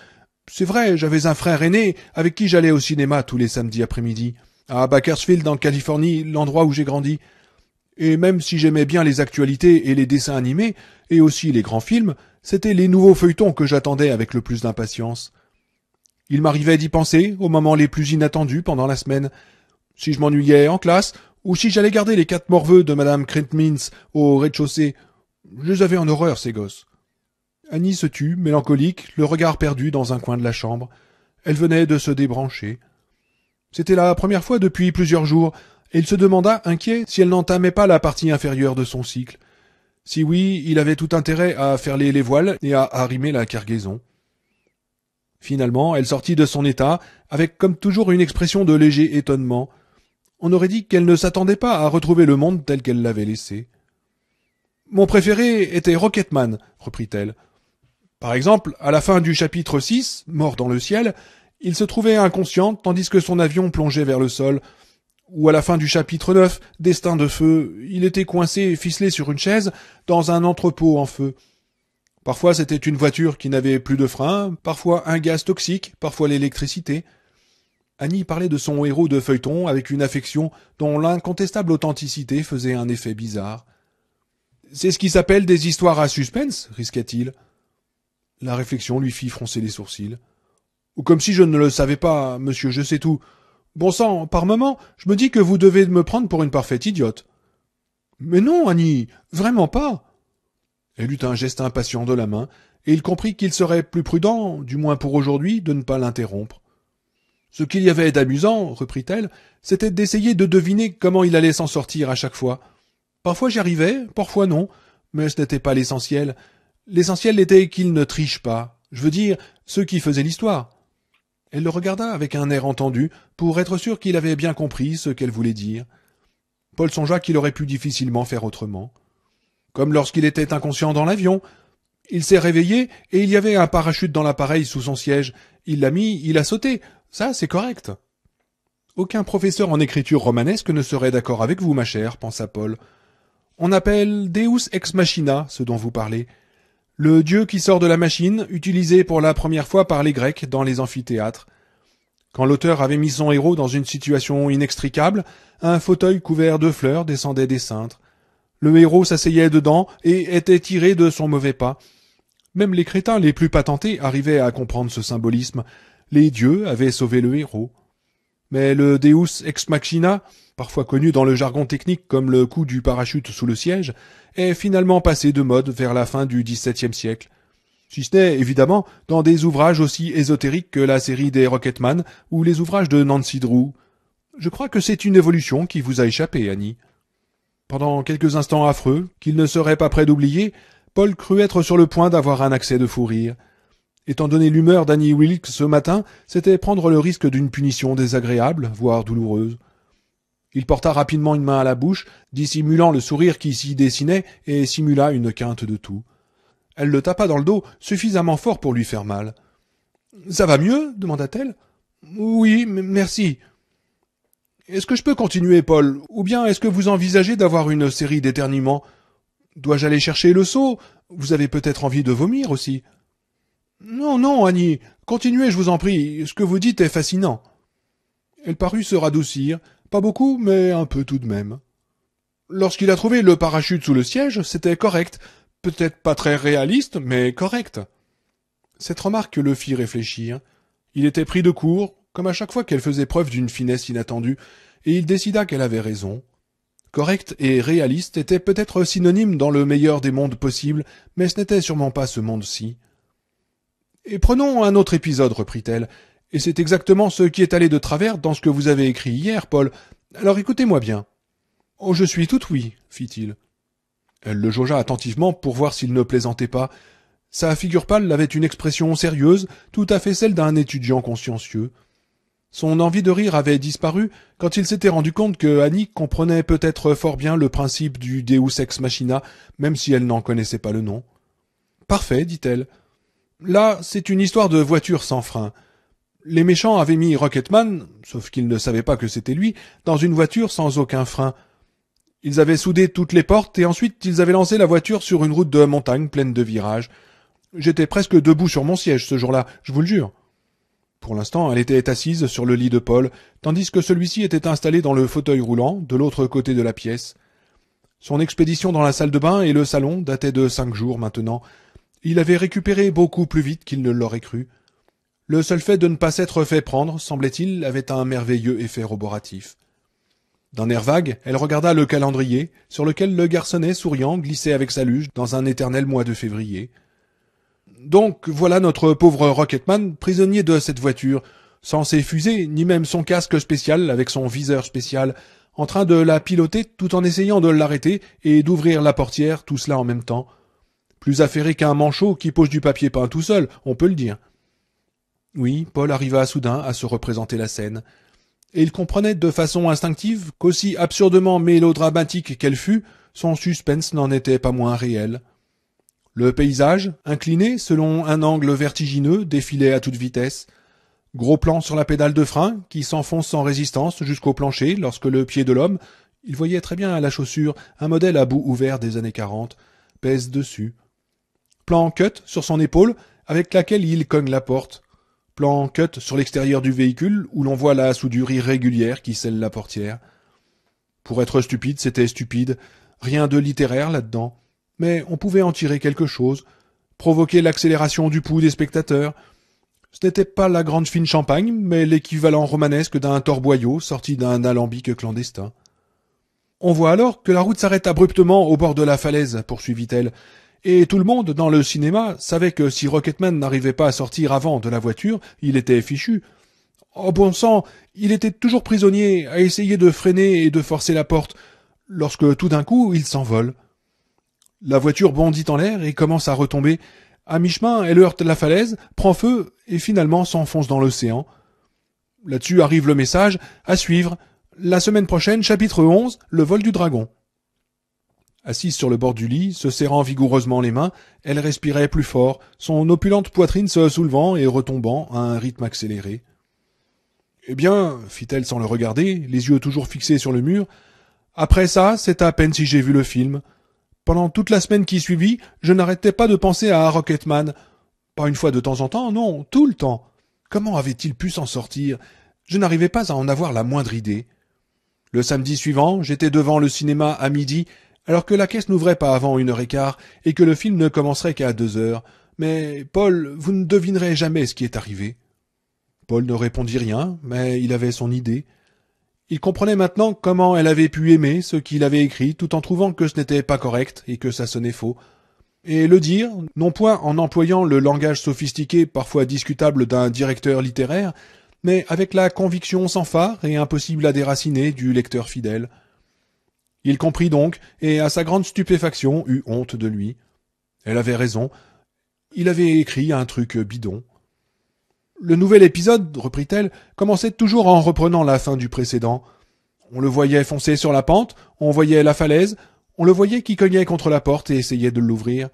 C'est vrai, j'avais un frère aîné avec qui j'allais au cinéma tous les samedis après-midi, à Bakersfield en Californie, l'endroit où j'ai grandi. Et même si j'aimais bien les actualités et les dessins animés, et aussi les grands films, c'étaient les nouveaux feuilletons que j'attendais avec le plus d'impatience. Il m'arrivait d'y penser aux moments les plus inattendus pendant la semaine. Si je m'ennuyais en classe, ou si j'allais garder les quatre morveux de madame Krentmins au rez-de-chaussée. Je les avais en horreur, ces gosses. Annie se tut, mélancolique, le regard perdu dans un coin de la chambre. Elle venait de se débrancher. C'était la première fois depuis plusieurs jours, et il se demanda, inquiet, si elle n'entamait pas la partie inférieure de son cycle. Si oui, il avait tout intérêt à ferler les voiles et à arrimer la cargaison. Finalement, elle sortit de son état, avec comme toujours une expression de léger étonnement. On aurait dit qu'elle ne s'attendait pas à retrouver le monde tel qu'elle l'avait laissé. Mon préféré était Rocketman, reprit-elle. Par exemple, à la fin du chapitre 6, Mort dans le ciel, il se trouvait inconscient tandis que son avion plongeait vers le sol. Ou à la fin du chapitre 9, Destin de feu, il était coincé, ficelé sur une chaise, dans un entrepôt en feu. Parfois c'était une voiture qui n'avait plus de frein, parfois un gaz toxique, parfois l'électricité. Annie parlait de son héros de feuilleton avec une affection dont l'incontestable authenticité faisait un effet bizarre. C'est ce qui s'appelle des histoires à suspense, risqua-t-il. La réflexion lui fit froncer les sourcils. Ou comme si je ne le savais pas, monsieur, je sais tout. Bon sang, par moment, je me dis que vous devez me prendre pour une parfaite idiote. Mais non, Annie, vraiment pas. Elle eut un geste impatient de la main, et il comprit qu'il serait plus prudent, du moins pour aujourd'hui, de ne pas l'interrompre. Ce qu'il y avait d'amusant, reprit-elle, c'était d'essayer de deviner comment il allait s'en sortir à chaque fois. Parfois j'y arrivais, parfois non, mais ce n'était pas l'essentiel. L'essentiel était qu'il ne triche pas, je veux dire, ceux qui faisaient l'histoire. Elle le regarda avec un air entendu, pour être sûr qu'il avait bien compris ce qu'elle voulait dire. Paul songea qu'il aurait pu difficilement faire autrement. Comme lorsqu'il était inconscient dans l'avion. Il s'est réveillé, et il y avait un parachute dans l'appareil sous son siège. Il l'a mis, il a sauté, ça, c'est correct. Aucun professeur en écriture romanesque ne serait d'accord avec vous, ma chère, pensa Paul. On appelle Deus ex machina ce dont vous parlez. Le dieu qui sort de la machine, utilisé pour la première fois par les Grecs dans les amphithéâtres. Quand l'auteur avait mis son héros dans une situation inextricable, un fauteuil couvert de fleurs descendait des cintres. Le héros s'asseyait dedans et était tiré de son mauvais pas. Même les crétins les plus patentés arrivaient à comprendre ce symbolisme, les dieux avaient sauvé le héros. Mais le Deus ex machina, parfois connu dans le jargon technique comme le coup du parachute sous le siège, est finalement passé de mode vers la fin du XVIIe siècle. Si ce n'est, évidemment, dans des ouvrages aussi ésotériques que la série des Rocketman ou les ouvrages de Nancy Drew. Je crois que c'est une évolution qui vous a échappé, Annie. Pendant quelques instants affreux, qu'il ne serait pas prêt d'oublier, Paul crut être sur le point d'avoir un accès de fou rire. Étant donné l'humeur d'Annie Wilkes ce matin, c'était prendre le risque d'une punition désagréable, voire douloureuse. Il porta rapidement une main à la bouche, dissimulant le sourire qui s'y dessinait, et simula une quinte de tout. Elle le tapa dans le dos suffisamment fort pour lui faire mal. Ça va mieux? demanda-t-elle. Oui, merci. Est-ce que je peux continuer, Paul? Ou bien est-ce que vous envisagez d'avoir une série d'éternuements? Dois-je aller chercher le seau? Vous avez peut-être envie de vomir aussi. Non, non, Annie, continuez, je vous en prie, ce que vous dites est fascinant. Elle parut se radoucir, pas beaucoup, mais un peu tout de même. Lorsqu'il a trouvé le parachute sous le siège, c'était correct, peut-être pas très réaliste, mais correct. Cette remarque le fit réfléchir. Il était pris de court, comme à chaque fois qu'elle faisait preuve d'une finesse inattendue, et il décida qu'elle avait raison. Correct et réaliste étaient peut-être synonymes dans le meilleur des mondes possibles, mais ce n'était sûrement pas ce monde-ci. Et prenons un autre épisode, reprit-elle. Et c'est exactement ce qui est allé de travers dans ce que vous avez écrit hier, Paul. Alors écoutez-moi bien. Oh, je suis tout oui, fit-il. Elle le jaugea attentivement pour voir s'il ne plaisantait pas. Sa figure pâle avait une expression sérieuse, tout à fait celle d'un étudiant consciencieux. Son envie de rire avait disparu quand il s'était rendu compte que Annie comprenait peut-être fort bien le principe du Deus ex machina, même si elle n'en connaissait pas le nom. Parfait, dit-elle. Là, c'est une histoire de voiture sans frein. Les méchants avaient mis Rocketman, sauf qu'ils ne savaient pas que c'était lui, dans une voiture sans aucun frein. Ils avaient soudé toutes les portes et ensuite ils avaient lancé la voiture sur une route de montagne pleine de virages. J'étais presque debout sur mon siège ce jour-là, je vous le jure. Pour l'instant, elle était assise sur le lit de Paul, tandis que celui-ci était installé dans le fauteuil roulant, de l'autre côté de la pièce. Son expédition dans la salle de bain et le salon datait de cinq jours maintenant. Il avait récupéré beaucoup plus vite qu'il ne l'aurait cru. Le seul fait de ne pas s'être fait prendre, semblait-il, avait un merveilleux effet roboratif. D'un air vague, elle regarda le calendrier, sur lequel le garçonnet souriant glissait avec sa luge dans un éternel mois de février. Donc voilà notre pauvre Rocketman prisonnier de cette voiture, sans ses fusées, ni même son casque spécial avec son viseur spécial, en train de la piloter tout en essayant de l'arrêter et d'ouvrir la portière, tout cela en même temps. Plus affairé qu'un manchot qui pose du papier peint tout seul, on peut le dire. Oui, Paul arriva soudain à se représenter la scène et il comprenait de façon instinctive qu'aussi absurdement mélodramatique qu'elle fût, son suspense n'en était pas moins réel. Le paysage, incliné selon un angle vertigineux, défilait à toute vitesse. Gros plan sur la pédale de frein, qui s'enfonce sans résistance jusqu'au plancher lorsque le pied de l'homme, il voyait très bien à la chaussure un modèle à bout ouvert des années quarante, pèse dessus. Plan cut sur son épaule, avec laquelle il cogne la porte. Plan cut sur l'extérieur du véhicule où l'on voit la soudure irrégulière qui scelle la portière. Pour être stupide, c'était stupide. Rien de littéraire là-dedans. Mais on pouvait en tirer quelque chose. Provoquer l'accélération du pouls des spectateurs. Ce n'était pas la grande fine champagne, mais l'équivalent romanesque d'un torboyau sorti d'un alambic clandestin. On voit alors que la route s'arrête abruptement au bord de la falaise, poursuivit-elle, et tout le monde dans le cinéma savait que si Rocketman n'arrivait pas à sortir avant de la voiture, il était fichu. Oh bon sang, il était toujours prisonnier, à essayer de freiner et de forcer la porte, lorsque tout d'un coup il s'envole. La voiture bondit en l'air et commence à retomber. À mi-chemin, elle heurte la falaise, prend feu et finalement s'enfonce dans l'océan. Là-dessus arrive le message à suivre. La semaine prochaine, chapitre 11, le vol du dragon. Assise sur le bord du lit, se serrant vigoureusement les mains, elle respirait plus fort, son opulente poitrine se soulevant et retombant à un rythme accéléré. Eh bien, fit-elle sans le regarder, les yeux toujours fixés sur le mur, après ça, c'est à peine si j'ai vu le film. Pendant toute la semaine qui suivit, je n'arrêtais pas de penser à Rocketman. Pas une fois de temps en temps, non, tout le temps. Comment avait-il pu s'en sortir? Je n'arrivais pas à en avoir la moindre idée. Le samedi suivant, j'étais devant le cinéma à midi alors que la caisse n'ouvrait pas avant une heure et quart, et que le film ne commencerait qu'à deux heures. Mais, Paul, vous ne devinerez jamais ce qui est arrivé. Paul ne répondit rien, mais il avait son idée. Il comprenait maintenant comment elle avait pu aimer ce qu'il avait écrit tout en trouvant que ce n'était pas correct et que ça sonnait faux. Et le dire, non point en employant le langage sophistiqué parfois discutable d'un directeur littéraire, mais avec la conviction sans phare et impossible à déraciner du lecteur fidèle. Il comprit donc, et à sa grande stupéfaction eut honte de lui. Elle avait raison. Il avait écrit un truc bidon. Le nouvel épisode, reprit-elle, commençait toujours en reprenant la fin du précédent. On le voyait foncer sur la pente, on voyait la falaise, on le voyait qui cognait contre la porte et essayait de l'ouvrir.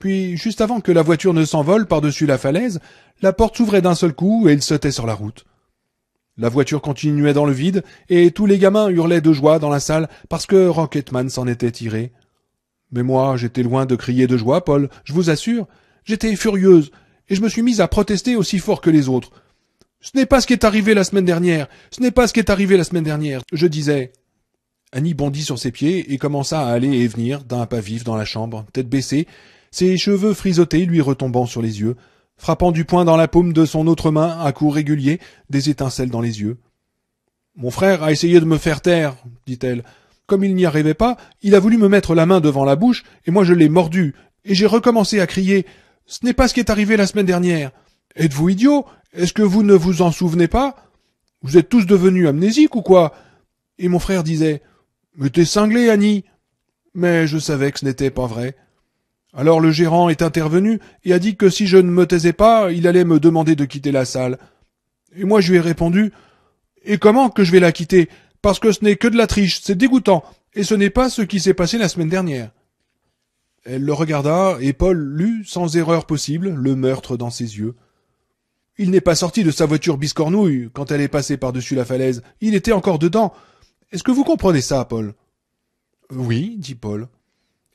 Puis, juste avant que la voiture ne s'envole par-dessus la falaise, la porte s'ouvrait d'un seul coup et il sautait sur la route. La voiture continuait dans le vide, et tous les gamins hurlaient de joie dans la salle parce que Rocketman s'en était tiré. Mais moi, j'étais loin de crier de joie, Paul, je vous assure. J'étais furieuse, et je me suis mise à protester aussi fort que les autres. Ce n'est pas ce qui est arrivé la semaine dernière. Ce n'est pas ce qui est arrivé la semaine dernière. Je disais. Annie bondit sur ses pieds et commença à aller et venir d'un pas vif dans la chambre, tête baissée, ses cheveux frisottés lui retombant sur les yeux frappant du poing dans la paume de son autre main à coups réguliers, des étincelles dans les yeux. Mon frère a essayé de me faire taire, dit-elle. Comme il n'y arrivait pas, il a voulu me mettre la main devant la bouche, et moi je l'ai mordu, et j'ai recommencé à crier. Ce n'est pas ce qui est arrivé la semaine dernière. Êtes-vous idiot? Est-ce que vous ne vous en souvenez pas? Vous êtes tous devenus amnésiques ou quoi? Et mon frère disait Mais t'es cinglé, Annie Mais je savais que ce n'était pas vrai. Alors le gérant est intervenu et a dit que si je ne me taisais pas, il allait me demander de quitter la salle. Et moi je lui ai répondu Et comment que je vais la quitter? Parce que ce n'est que de la triche, c'est dégoûtant, et ce n'est pas ce qui s'est passé la semaine dernière. Elle le regarda, et Paul lut, sans erreur possible, le meurtre dans ses yeux. Il n'est pas sorti de sa voiture biscornouille quand elle est passée par-dessus la falaise. Il était encore dedans. Est-ce que vous comprenez ça, Paul? Oui, dit Paul.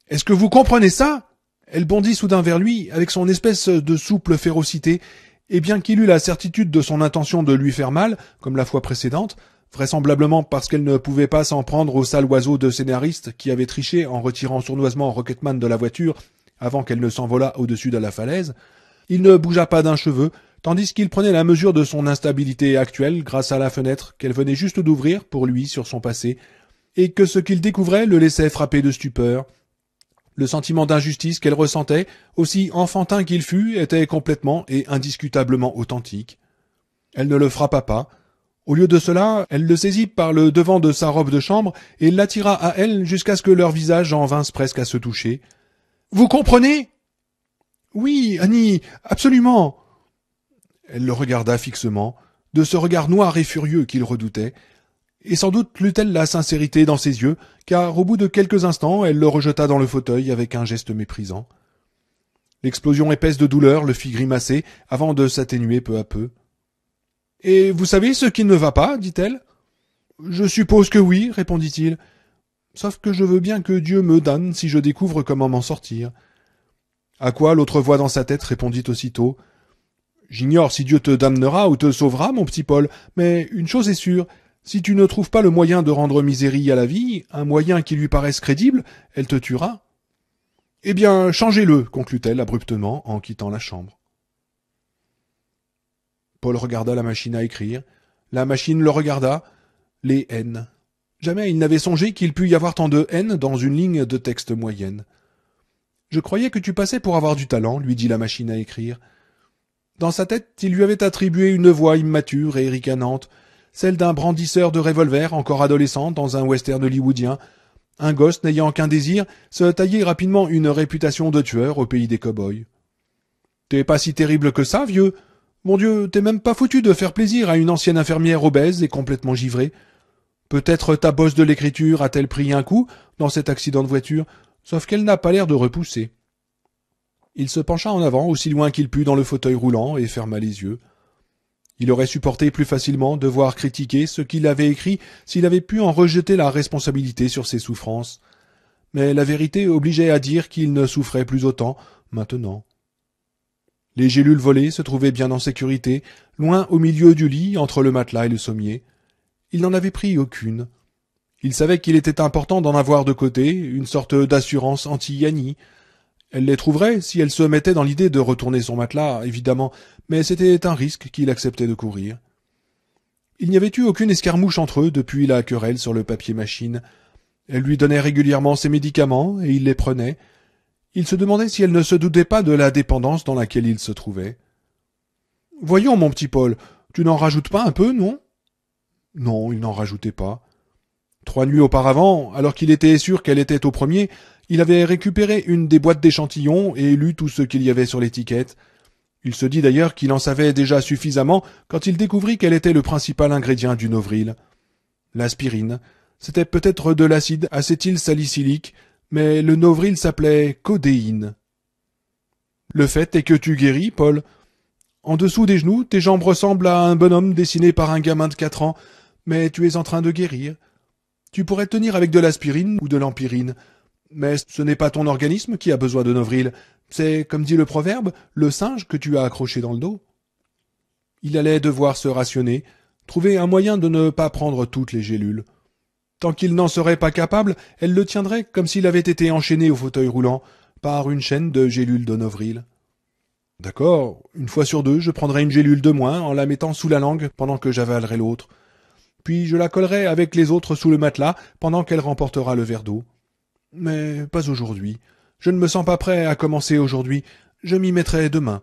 Est-ce que vous comprenez ça? Elle bondit soudain vers lui, avec son espèce de souple férocité, et bien qu'il eût la certitude de son intention de lui faire mal, comme la fois précédente, vraisemblablement parce qu'elle ne pouvait pas s'en prendre au sale oiseau de scénariste qui avait triché en retirant sournoisement Rocketman de la voiture avant qu'elle ne s'envolât au-dessus de la falaise, il ne bougea pas d'un cheveu, tandis qu'il prenait la mesure de son instabilité actuelle grâce à la fenêtre qu'elle venait juste d'ouvrir pour lui sur son passé, et que ce qu'il découvrait le laissait frapper de stupeur. Le sentiment d'injustice qu'elle ressentait, aussi enfantin qu'il fût, était complètement et indiscutablement authentique. Elle ne le frappa pas. Au lieu de cela, elle le saisit par le devant de sa robe de chambre et l'attira à elle jusqu'à ce que leurs visages en vinssent presque à se toucher. Vous comprenez? Oui, Annie, absolument. Elle le regarda fixement, de ce regard noir et furieux qu'il redoutait, et sans doute lut-elle la sincérité dans ses yeux, car au bout de quelques instants elle le rejeta dans le fauteuil avec un geste méprisant. L'explosion épaisse de douleur le fit grimacer avant de s'atténuer peu à peu. Et vous savez ce qui ne va pas dit-elle. Je suppose que oui, répondit-il. Sauf que je veux bien que Dieu me donne si je découvre comment m'en sortir. À quoi l'autre voix dans sa tête répondit aussitôt. J'ignore si Dieu te damnera ou te sauvera, mon petit Paul, mais une chose est sûre, si tu ne trouves pas le moyen de rendre misérie à la vie, un moyen qui lui paraisse crédible, elle te tuera. Eh bien, changez-le, conclut-elle abruptement en quittant la chambre. Paul regarda la machine à écrire. La machine le regarda. Les N. Jamais il n'avait songé qu'il pût y avoir tant de N dans une ligne de texte moyenne. Je croyais que tu passais pour avoir du talent, lui dit la machine à écrire. Dans sa tête, il lui avait attribué une voix immature et ricanante, celle d'un brandisseur de revolver encore adolescent dans un western hollywoodien, un gosse n'ayant qu'un désir, se tailler rapidement une réputation de tueur au pays des cow-boys. T'es pas si terrible que ça, vieux. Mon Dieu, t'es même pas foutu de faire plaisir à une ancienne infirmière obèse et complètement givrée. Peut-être ta bosse de l'écriture a-t-elle pris un coup dans cet accident de voiture, sauf qu'elle n'a pas l'air de repousser. Il se pencha en avant aussi loin qu'il put dans le fauteuil roulant et ferma les yeux. Il aurait supporté plus facilement devoir critiquer ce qu'il avait écrit s'il avait pu en rejeter la responsabilité sur ses souffrances. Mais la vérité obligeait à dire qu'il ne souffrait plus autant maintenant. Les gélules volées se trouvaient bien en sécurité, loin au milieu du lit, entre le matelas et le sommier. Il n'en avait pris aucune. Il savait qu'il était important d'en avoir de côté, une sorte d'assurance anti-Yanni, elle les trouverait si elle se mettait dans l'idée de retourner son matelas, évidemment, mais c'était un risque qu'il acceptait de courir. Il n'y avait eu aucune escarmouche entre eux depuis la querelle sur le papier machine. Elle lui donnait régulièrement ses médicaments, et il les prenait. Il se demandait si elle ne se doutait pas de la dépendance dans laquelle il se trouvait. Voyons, mon petit Paul, tu n'en rajoutes pas un peu, non? Non, il n'en rajoutait pas. Trois nuits auparavant, alors qu'il était sûr qu'elle était au premier, il avait récupéré une des boîtes d'échantillons et lu tout ce qu'il y avait sur l'étiquette. Il se dit d'ailleurs qu'il en savait déjà suffisamment quand il découvrit quel était le principal ingrédient du novril. L'aspirine. C'était peut-être de l'acide acétylsalicylique, mais le novril s'appelait codéine. Le fait est que tu guéris, Paul. En dessous des genoux, tes jambes ressemblent à un bonhomme dessiné par un gamin de quatre ans, mais tu es en train de guérir. Tu pourrais tenir avec de l'aspirine ou de l'empirine. Mais ce n'est pas ton organisme qui a besoin de Novril, c'est, comme dit le proverbe, le singe que tu as accroché dans le dos. Il allait devoir se rationner, trouver un moyen de ne pas prendre toutes les gélules. Tant qu'il n'en serait pas capable, elle le tiendrait comme s'il avait été enchaîné au fauteuil roulant par une chaîne de gélules de Novril. D'accord, une fois sur deux, je prendrai une gélule de moins en la mettant sous la langue pendant que j'avalerai l'autre. Puis je la collerai avec les autres sous le matelas pendant qu'elle remportera le verre d'eau. Mais pas aujourd'hui. Je ne me sens pas prêt à commencer aujourd'hui. Je m'y mettrai demain.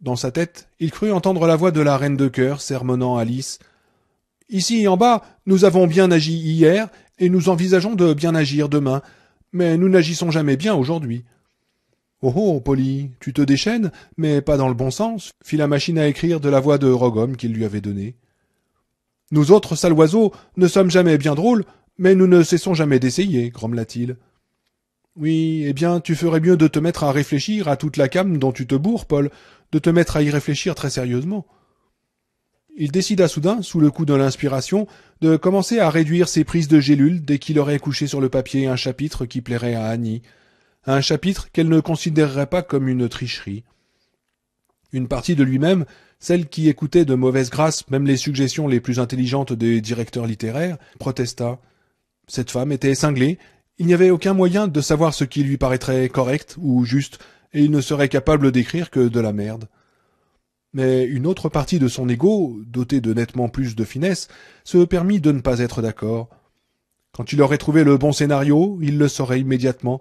Dans sa tête, il crut entendre la voix de la reine de cœur sermonnant Alice. Ici en bas, nous avons bien agi hier, et nous envisageons de bien agir demain, mais nous n'agissons jamais bien aujourd'hui. Oh oh, Polly, tu te déchaînes, mais pas dans le bon sens, fit la machine à écrire de la voix de Rogom qu'il lui avait donnée. Nous autres sales oiseaux ne sommes jamais bien drôles, mais nous ne cessons jamais d'essayer, grommela-t-il. Oui, eh bien, tu ferais mieux de te mettre à réfléchir à toute la cam dont tu te bourres, Paul, de te mettre à y réfléchir très sérieusement. Il décida soudain, sous le coup de l'inspiration, de commencer à réduire ses prises de gélules dès qu'il aurait couché sur le papier un chapitre qui plairait à Annie, un chapitre qu'elle ne considérerait pas comme une tricherie. Une partie de lui-même, celle qui écoutait de mauvaise grâce même les suggestions les plus intelligentes des directeurs littéraires, protesta. Cette femme était cinglée, il n'y avait aucun moyen de savoir ce qui lui paraîtrait correct ou juste, et il ne serait capable d'écrire que de la merde. Mais une autre partie de son ego, dotée de nettement plus de finesse, se permit de ne pas être d'accord. Quand il aurait trouvé le bon scénario, il le saurait immédiatement.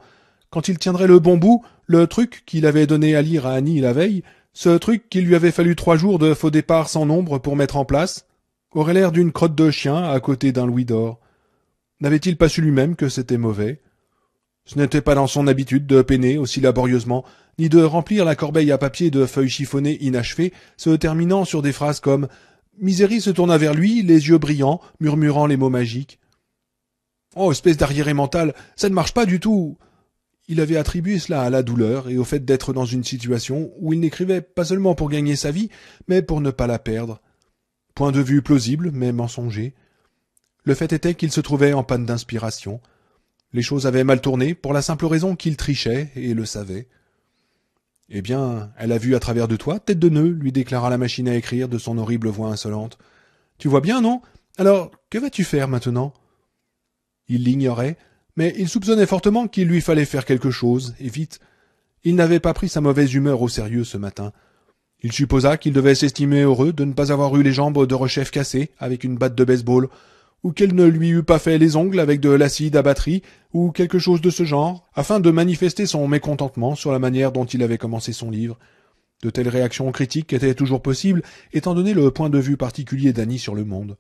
Quand il tiendrait le bon bout, le truc qu'il avait donné à lire à Annie la veille, ce truc qu'il lui avait fallu trois jours de faux départ sans nombre pour mettre en place, aurait l'air d'une crotte de chien à côté d'un louis d'or. N'avait-il pas su lui-même que c'était mauvais? Ce n'était pas dans son habitude de peiner aussi laborieusement, ni de remplir la corbeille à papier de feuilles chiffonnées inachevées, se terminant sur des phrases comme Misérie se tourna vers lui, les yeux brillants, murmurant les mots magiques. Oh, espèce d'arriéré mental, ça ne marche pas du tout. Il avait attribué cela à la douleur et au fait d'être dans une situation où il n'écrivait pas seulement pour gagner sa vie, mais pour ne pas la perdre. Point de vue plausible, mais mensonger. Le fait était qu'il se trouvait en panne d'inspiration. Les choses avaient mal tourné pour la simple raison qu'il trichait et le savait. Eh bien, elle a vu à travers de toi, tête de nœud, lui déclara la machine à écrire de son horrible voix insolente. Tu vois bien, non? Alors, que vas-tu faire maintenant? Il l'ignorait, mais il soupçonnait fortement qu'il lui fallait faire quelque chose, et vite. Il n'avait pas pris sa mauvaise humeur au sérieux ce matin. Il supposa qu'il devait s'estimer heureux de ne pas avoir eu les jambes de rechef cassées avec une batte de baseball, ou qu'elle ne lui eût pas fait les ongles avec de l'acide à batterie, ou quelque chose de ce genre, afin de manifester son mécontentement sur la manière dont il avait commencé son livre. De telles réactions critiques étaient toujours possibles, étant donné le point de vue particulier d'Annie sur le monde.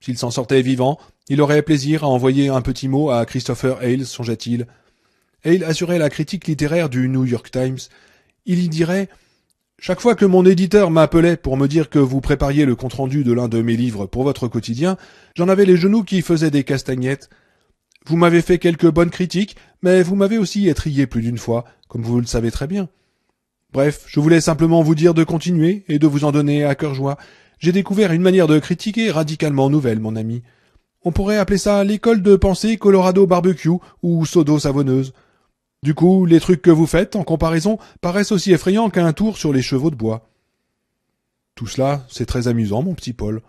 S'il s'en sortait vivant, il aurait plaisir à envoyer un petit mot à Christopher Hale, songeait-il. Hale assurait la critique littéraire du New York Times. Il y dirait chaque fois que mon éditeur m'appelait pour me dire que vous prépariez le compte-rendu de l'un de mes livres pour votre quotidien, j'en avais les genoux qui faisaient des castagnettes. Vous m'avez fait quelques bonnes critiques, mais vous m'avez aussi étrié plus d'une fois, comme vous le savez très bien. Bref, je voulais simplement vous dire de continuer et de vous en donner à cœur joie. J'ai découvert une manière de critiquer radicalement nouvelle, mon ami. On pourrait appeler ça l'école de pensée Colorado Barbecue ou Sodo Savonneuse. Du coup, les trucs que vous faites, en comparaison, paraissent aussi effrayants qu'un tour sur les chevaux de bois. Tout cela, c'est très amusant, mon petit Paul.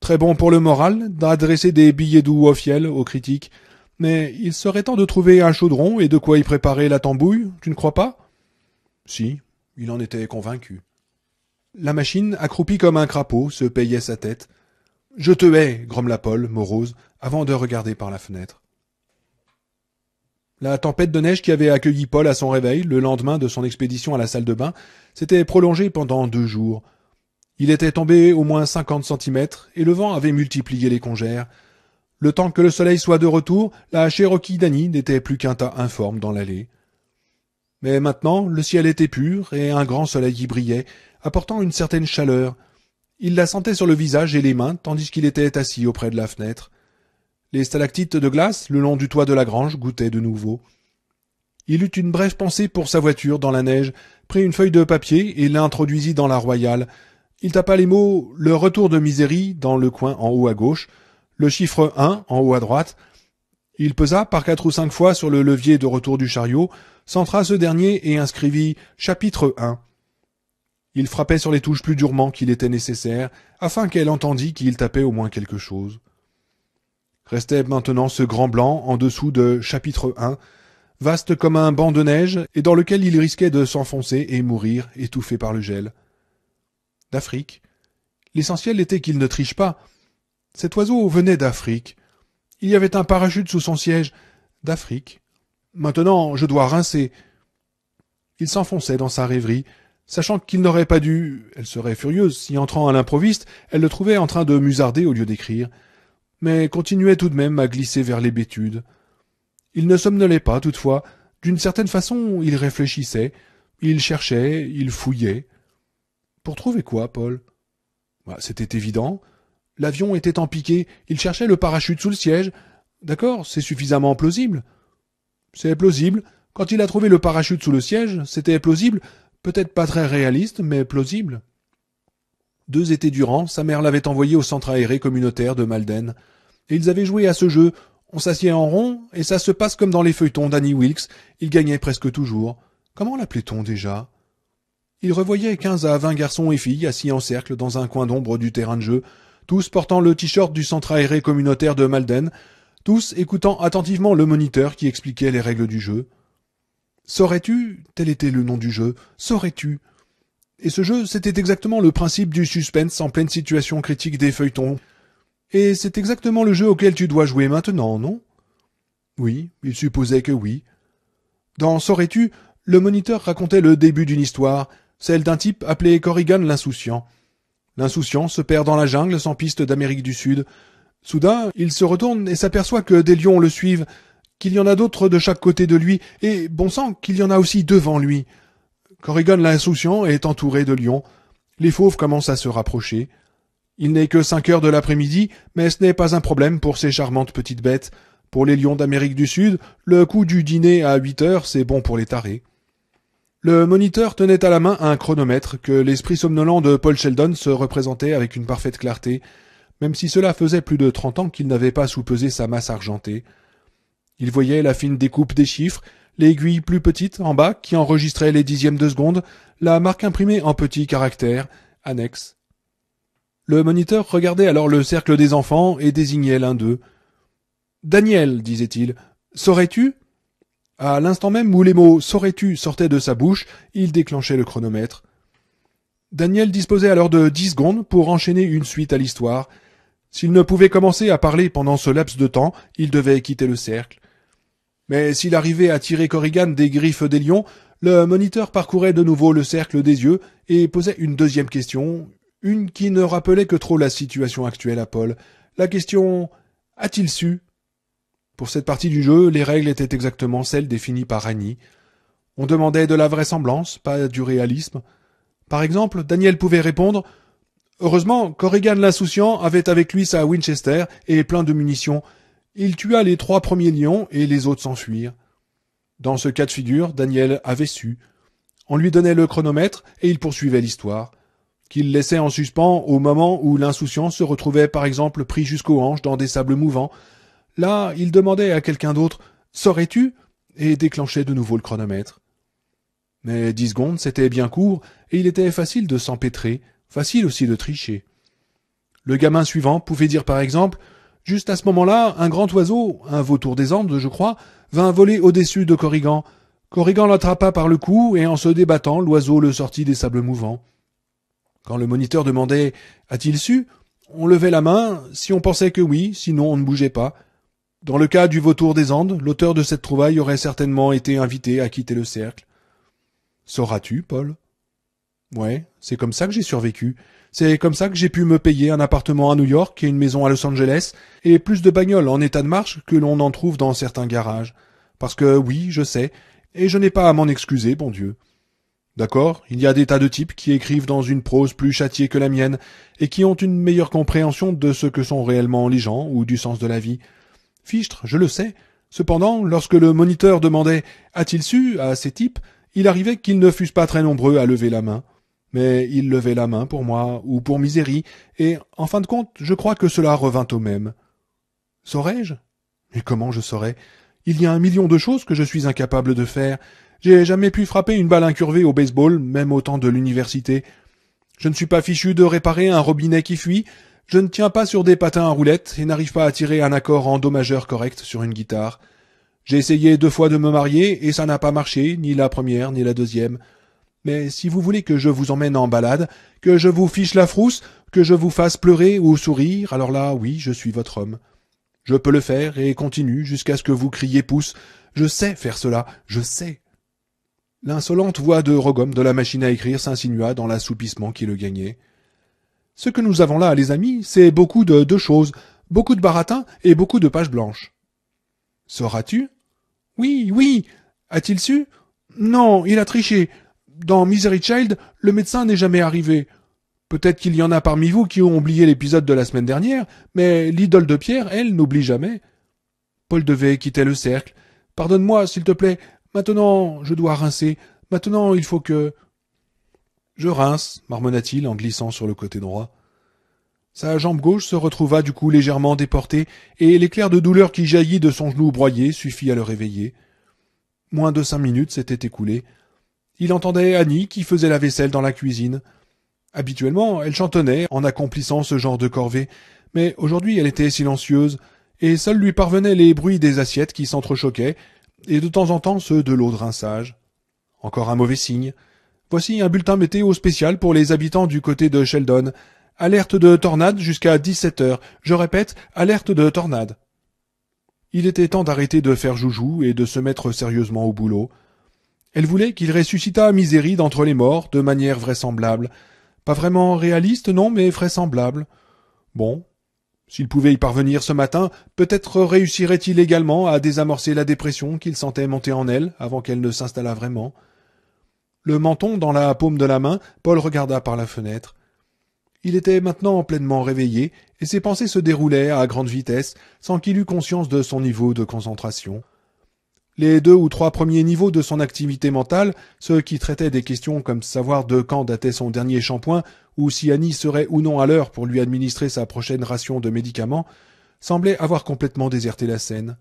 Très bon pour le moral d'adresser des billets doux au fiel aux critiques. Mais il serait temps de trouver un chaudron et de quoi y préparer la tambouille, tu ne crois pas? Si, il en était convaincu. La machine, accroupie comme un crapaud, se payait sa tête. Je te hais, grommela Paul, morose, avant de regarder par la fenêtre. La tempête de neige qui avait accueilli Paul à son réveil le lendemain de son expédition à la salle de bain s'était prolongée pendant deux jours. Il était tombé au moins cinquante centimètres et le vent avait multiplié les congères. Le temps que le soleil soit de retour, la Cherokee d'Annie n'était plus qu'un tas informe dans l'allée. Mais maintenant, le ciel était pur et un grand soleil y brillait, apportant une certaine chaleur. Il la sentait sur le visage et les mains tandis qu'il était assis auprès de la fenêtre. Les stalactites de glace le long du toit de la grange goûtaient de nouveau. Il eut une brève pensée pour sa voiture dans la neige, prit une feuille de papier et l'introduisit dans la royale. Il tapa les mots le retour de misérie dans le coin en haut à gauche, le chiffre 1 en haut à droite. Il pesa par quatre ou cinq fois sur le levier de retour du chariot, centra ce dernier et inscrivit chapitre 1. Il frappait sur les touches plus durement qu'il était nécessaire, afin qu'elle entendît qu'il tapait au moins quelque chose. Restait maintenant ce grand blanc en dessous de chapitre 1, vaste comme un banc de neige et dans lequel il risquait de s'enfoncer et mourir étouffé par le gel. D'Afrique. L'essentiel était qu'il ne triche pas. Cet oiseau venait d'Afrique. Il y avait un parachute sous son siège. D'Afrique. Maintenant, je dois rincer. Il s'enfonçait dans sa rêverie, sachant qu'il n'aurait pas dû. Elle serait furieuse si, entrant à l'improviste, elle le trouvait en train de musarder au lieu d'écrire mais continuait tout de même à glisser vers l'hébétude. Il ne somnolait pas, toutefois. D'une certaine façon, il réfléchissait, il cherchait, il fouillait. Pour trouver quoi, Paul? Bah, C'était évident. L'avion était en piqué, il cherchait le parachute sous le siège. D'accord, c'est suffisamment plausible. C'est plausible. Quand il a trouvé le parachute sous le siège, c'était plausible, peut-être pas très réaliste, mais plausible. Deux étés durant, sa mère l'avait envoyé au centre aéré communautaire de Malden et ils avaient joué à ce jeu. On s'assied en rond, et ça se passe comme dans les feuilletons d'Annie Wilkes, il gagnait presque toujours. Comment l'appelait-on déjà? Il revoyait quinze à vingt garçons et filles assis en cercle dans un coin d'ombre du terrain de jeu, tous portant le t-shirt du centre aéré communautaire de Malden, tous écoutant attentivement le moniteur qui expliquait les règles du jeu. Saurais-tu Tel était le nom du jeu. Saurais-tu? Et ce jeu, c'était exactement le principe du suspense en pleine situation critique des feuilletons. Et c'est exactement le jeu auquel tu dois jouer maintenant, non? Oui, il supposait que oui. Dans Saurais-tu, le moniteur racontait le début d'une histoire, celle d'un type appelé Corrigan l'insouciant. L'insouciant se perd dans la jungle sans piste d'Amérique du Sud. Soudain, il se retourne et s'aperçoit que des lions le suivent, qu'il y en a d'autres de chaque côté de lui, et, bon sang, qu'il y en a aussi devant lui. Corrigan l'insouciant est entouré de lions. Les fauves commencent à se rapprocher. Il n'est que cinq heures de l'après-midi, mais ce n'est pas un problème pour ces charmantes petites bêtes. Pour les lions d'Amérique du Sud, le coup du dîner à huit heures, c'est bon pour les tarés. Le moniteur tenait à la main un chronomètre que l'esprit somnolent de Paul Sheldon se représentait avec une parfaite clarté, même si cela faisait plus de trente ans qu'il n'avait pas soupesé sa masse argentée. Il voyait la fine découpe des chiffres, l'aiguille plus petite en bas qui enregistrait les dixièmes de seconde, la marque imprimée en petits caractères, annexe. Le moniteur regardait alors le cercle des enfants et désignait l'un d'eux. Daniel, disait-il, saurais-tu? À l'instant même où les mots saurais-tu sortaient de sa bouche, il déclenchait le chronomètre. Daniel disposait alors de dix secondes pour enchaîner une suite à l'histoire. S'il ne pouvait commencer à parler pendant ce laps de temps, il devait quitter le cercle. Mais s'il arrivait à tirer Corrigan des griffes des lions, le moniteur parcourait de nouveau le cercle des yeux et posait une deuxième question, une qui ne rappelait que trop la situation actuelle à Paul. La question A-t-il su? Pour cette partie du jeu, les règles étaient exactement celles définies par Annie. On demandait de la vraisemblance, pas du réalisme. Par exemple, Daniel pouvait répondre Heureusement, Corrigan l'insouciant avait avec lui sa Winchester et plein de munitions. Il tua les trois premiers lions et les autres s'enfuirent. Dans ce cas de figure, Daniel avait su. On lui donnait le chronomètre et il poursuivait l'histoire, qu'il laissait en suspens au moment où l'insouciant se retrouvait par exemple pris jusqu'aux hanches dans des sables mouvants, Là, il demandait à quelqu'un d'autre Saurais-tu? et déclenchait de nouveau le chronomètre. Mais dix secondes, c'était bien court, et il était facile de s'empêtrer, facile aussi de tricher. Le gamin suivant pouvait dire par exemple Juste à ce moment-là, un grand oiseau, un vautour des Andes, je crois, vint voler au-dessus de Corrigan. Corrigan l'attrapa par le cou, et en se débattant, l'oiseau le sortit des sables mouvants. Quand le moniteur demandait A-t-il su? On levait la main, si on pensait que oui, sinon on ne bougeait pas, dans le cas du vautour des Andes, l'auteur de cette trouvaille aurait certainement été invité à quitter le cercle. Sauras-tu, Paul? Ouais, c'est comme ça que j'ai survécu. C'est comme ça que j'ai pu me payer un appartement à New York et une maison à Los Angeles, et plus de bagnoles en état de marche que l'on en trouve dans certains garages. Parce que oui, je sais, et je n'ai pas à m'en excuser, bon Dieu. D'accord, il y a des tas de types qui écrivent dans une prose plus châtiée que la mienne, et qui ont une meilleure compréhension de ce que sont réellement les gens ou du sens de la vie. Fichtre, je le sais. Cependant, lorsque le moniteur demandait A-t-il su à ces types, il arrivait qu'ils ne fussent pas très nombreux à lever la main. Mais ils levaient la main pour moi, ou pour Misérie, et, en fin de compte, je crois que cela revint au même. Saurais-je? Mais comment je saurais? Il y a un million de choses que je suis incapable de faire. J'ai jamais pu frapper une balle incurvée au baseball, même au temps de l'université. Je ne suis pas fichu de réparer un robinet qui fuit, je ne tiens pas sur des patins à roulettes et n'arrive pas à tirer un accord en do majeur correct sur une guitare. J'ai essayé deux fois de me marier et ça n'a pas marché, ni la première ni la deuxième. Mais si vous voulez que je vous emmène en balade, que je vous fiche la frousse, que je vous fasse pleurer ou sourire, alors là, oui, je suis votre homme. Je peux le faire et continue jusqu'à ce que vous criez pouce. Je sais faire cela, je sais. L'insolente voix de Rogom de la machine à écrire s'insinua dans l'assoupissement qui le gagnait. Ce que nous avons là, les amis, c'est beaucoup de deux choses, beaucoup de baratins et beaucoup de pages blanches. Sauras-tu? Oui, oui. A-t-il su? Non, il a triché. Dans Misery Child, le médecin n'est jamais arrivé. Peut-être qu'il y en a parmi vous qui ont oublié l'épisode de la semaine dernière, mais l'idole de Pierre, elle, n'oublie jamais. Paul devait quitter le cercle. Pardonne-moi, s'il te plaît. Maintenant, je dois rincer. Maintenant, il faut que. Je rince, marmonna-t-il en glissant sur le côté droit. Sa jambe gauche se retrouva du coup légèrement déportée, et l'éclair de douleur qui jaillit de son genou broyé suffit à le réveiller. Moins de cinq minutes s'étaient écoulées. Il entendait Annie qui faisait la vaisselle dans la cuisine. Habituellement, elle chantonnait en accomplissant ce genre de corvée, mais aujourd'hui elle était silencieuse, et seuls lui parvenaient les bruits des assiettes qui s'entrechoquaient, et de temps en temps ceux de l'eau de rinçage. Encore un mauvais signe. Voici un bulletin météo spécial pour les habitants du côté de Sheldon. Alerte de tornade jusqu'à 17 heures. Je répète, alerte de tornade. Il était temps d'arrêter de faire joujou et de se mettre sérieusement au boulot. Elle voulait qu'il ressuscitât Misérie d'entre les morts de manière vraisemblable. Pas vraiment réaliste, non, mais vraisemblable. Bon. S'il pouvait y parvenir ce matin, peut-être réussirait-il également à désamorcer la dépression qu'il sentait monter en elle avant qu'elle ne s'installât vraiment. Le menton dans la paume de la main, Paul regarda par la fenêtre. Il était maintenant pleinement réveillé, et ses pensées se déroulaient à grande vitesse, sans qu'il eût conscience de son niveau de concentration. Les deux ou trois premiers niveaux de son activité mentale, ceux qui traitaient des questions comme savoir de quand datait son dernier shampoing, ou si Annie serait ou non à l'heure pour lui administrer sa prochaine ration de médicaments, semblaient avoir complètement déserté la scène.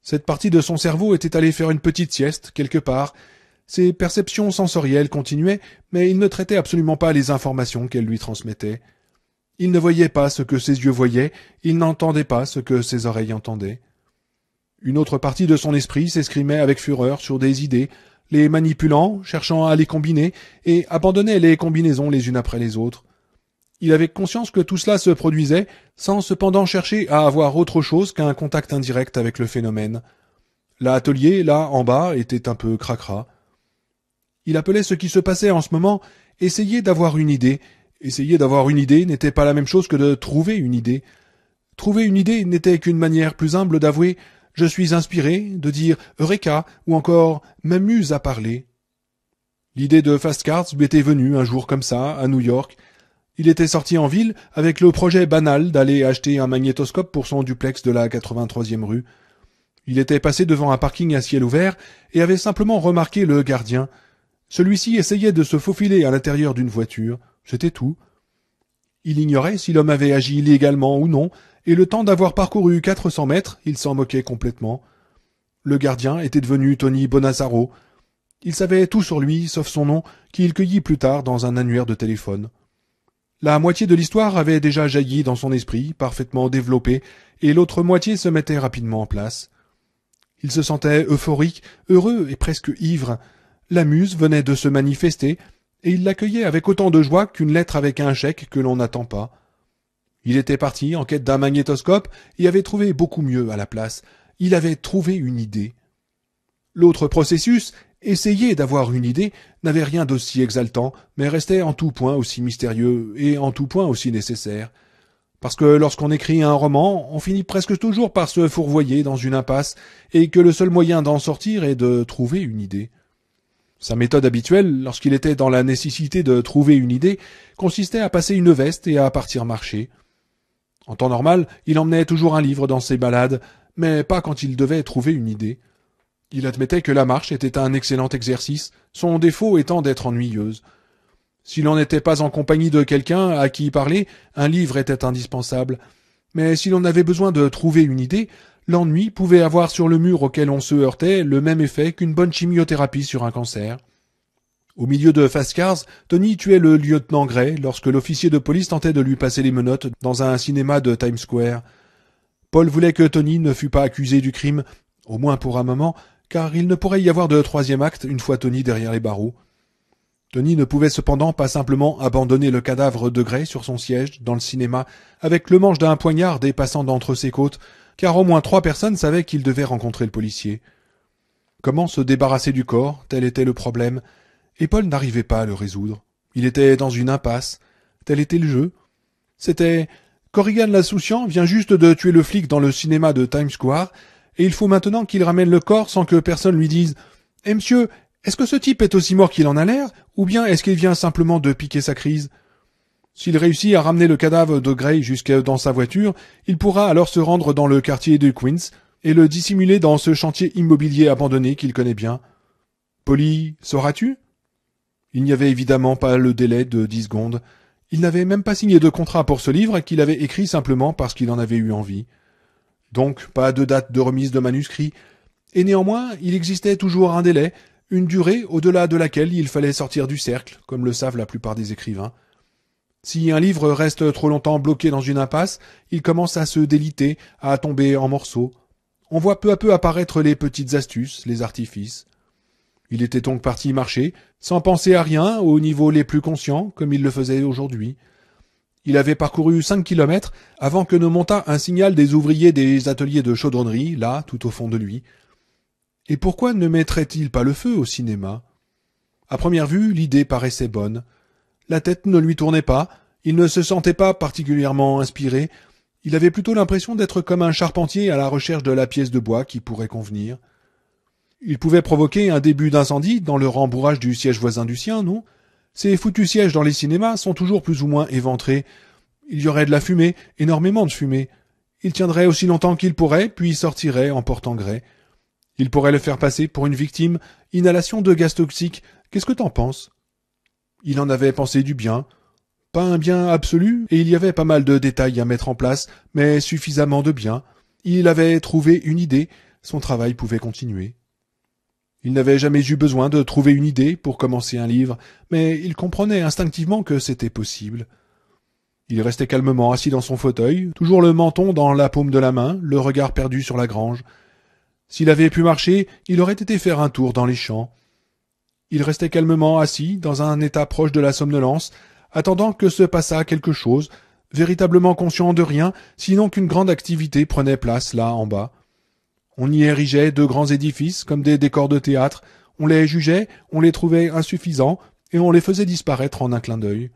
Cette partie de son cerveau était allée faire une petite sieste, quelque part, ses perceptions sensorielles continuaient, mais il ne traitait absolument pas les informations qu'elle lui transmettait. Il ne voyait pas ce que ses yeux voyaient, il n'entendait pas ce que ses oreilles entendaient. Une autre partie de son esprit s'escrimait avec fureur sur des idées, les manipulant, cherchant à les combiner, et abandonnait les combinaisons les unes après les autres. Il avait conscience que tout cela se produisait, sans cependant chercher à avoir autre chose qu'un contact indirect avec le phénomène. L'atelier, là, en bas, était un peu cracra. Il appelait ce qui se passait en ce moment essayer d'avoir une idée. Essayer d'avoir une idée n'était pas la même chose que de trouver une idée. Trouver une idée n'était qu'une manière plus humble d'avouer je suis inspiré, de dire Eureka ou encore m'amuse à parler. L'idée de Fast Cards lui était venue un jour comme ça, à New York. Il était sorti en ville avec le projet banal d'aller acheter un magnétoscope pour son duplex de la 83e rue. Il était passé devant un parking à ciel ouvert et avait simplement remarqué le gardien, celui-ci essayait de se faufiler à l'intérieur d'une voiture, c'était tout. Il ignorait si l'homme avait agi illégalement ou non, et le temps d'avoir parcouru quatre cents mètres, il s'en moquait complètement. Le gardien était devenu Tony Bonazzaro. Il savait tout sur lui, sauf son nom, qu'il cueillit plus tard dans un annuaire de téléphone. La moitié de l'histoire avait déjà jailli dans son esprit, parfaitement développé, et l'autre moitié se mettait rapidement en place. Il se sentait euphorique, heureux et presque ivre, la muse venait de se manifester, et il l'accueillait avec autant de joie qu'une lettre avec un chèque que l'on n'attend pas. Il était parti en quête d'un magnétoscope et avait trouvé beaucoup mieux à la place. Il avait trouvé une idée. L'autre processus, essayer d'avoir une idée, n'avait rien d'aussi exaltant, mais restait en tout point aussi mystérieux et en tout point aussi nécessaire. Parce que lorsqu'on écrit un roman, on finit presque toujours par se fourvoyer dans une impasse, et que le seul moyen d'en sortir est de trouver une idée. Sa méthode habituelle, lorsqu'il était dans la nécessité de trouver une idée, consistait à passer une veste et à partir marcher. En temps normal, il emmenait toujours un livre dans ses balades, mais pas quand il devait trouver une idée. Il admettait que la marche était un excellent exercice, son défaut étant d'être ennuyeuse. Si l'on n'était pas en compagnie de quelqu'un à qui parler, un livre était indispensable. Mais si l'on avait besoin de trouver une idée, l'ennui pouvait avoir sur le mur auquel on se heurtait le même effet qu'une bonne chimiothérapie sur un cancer. Au milieu de Fast Tony tuait le lieutenant Gray lorsque l'officier de police tentait de lui passer les menottes dans un cinéma de Times Square. Paul voulait que Tony ne fût pas accusé du crime, au moins pour un moment, car il ne pourrait y avoir de troisième acte une fois Tony derrière les barreaux. Tony ne pouvait cependant pas simplement abandonner le cadavre de Gray sur son siège dans le cinéma avec le manche d'un poignard dépassant d'entre ses côtes car au moins trois personnes savaient qu'il devait rencontrer le policier. Comment se débarrasser du corps, tel était le problème, et Paul n'arrivait pas à le résoudre. Il était dans une impasse. Tel était le jeu. C'était Corrigan l'insouciant vient juste de tuer le flic dans le cinéma de Times Square, et il faut maintenant qu'il ramène le corps sans que personne lui dise Eh monsieur, est-ce que ce type est aussi mort qu'il en a l'air, ou bien est-ce qu'il vient simplement de piquer sa crise? S'il réussit à ramener le cadavre de Gray jusque dans sa voiture, il pourra alors se rendre dans le quartier de Queens et le dissimuler dans ce chantier immobilier abandonné qu'il connaît bien. Polly, sauras-tu? Il n'y avait évidemment pas le délai de dix secondes. Il n'avait même pas signé de contrat pour ce livre qu'il avait écrit simplement parce qu'il en avait eu envie. Donc pas de date de remise de manuscrit. Et néanmoins, il existait toujours un délai, une durée au-delà de laquelle il fallait sortir du cercle, comme le savent la plupart des écrivains. Si un livre reste trop longtemps bloqué dans une impasse, il commence à se déliter, à tomber en morceaux. On voit peu à peu apparaître les petites astuces, les artifices. Il était donc parti marcher, sans penser à rien, au niveau les plus conscients, comme il le faisait aujourd'hui. Il avait parcouru cinq kilomètres avant que ne montât un signal des ouvriers des ateliers de chaudronnerie, là, tout au fond de lui. Et pourquoi ne mettrait-il pas le feu au cinéma? À première vue, l'idée paraissait bonne. La tête ne lui tournait pas, il ne se sentait pas particulièrement inspiré, il avait plutôt l'impression d'être comme un charpentier à la recherche de la pièce de bois qui pourrait convenir. Il pouvait provoquer un début d'incendie dans le rembourrage du siège voisin du sien, non? Ces foutus sièges dans les cinémas sont toujours plus ou moins éventrés. Il y aurait de la fumée, énormément de fumée. Il tiendrait aussi longtemps qu'il pourrait, puis sortirait en portant gré. Il pourrait le faire passer pour une victime, inhalation de gaz toxique. Qu'est-ce que t'en penses? Il en avait pensé du bien. Pas un bien absolu, et il y avait pas mal de détails à mettre en place, mais suffisamment de bien. Il avait trouvé une idée, son travail pouvait continuer. Il n'avait jamais eu besoin de trouver une idée pour commencer un livre, mais il comprenait instinctivement que c'était possible. Il restait calmement assis dans son fauteuil, toujours le menton dans la paume de la main, le regard perdu sur la grange. S'il avait pu marcher, il aurait été faire un tour dans les champs. Il restait calmement assis, dans un état proche de la somnolence, attendant que se passât quelque chose, véritablement conscient de rien, sinon qu'une grande activité prenait place là en bas. On y érigeait de grands édifices comme des décors de théâtre, on les jugeait, on les trouvait insuffisants, et on les faisait disparaître en un clin d'œil.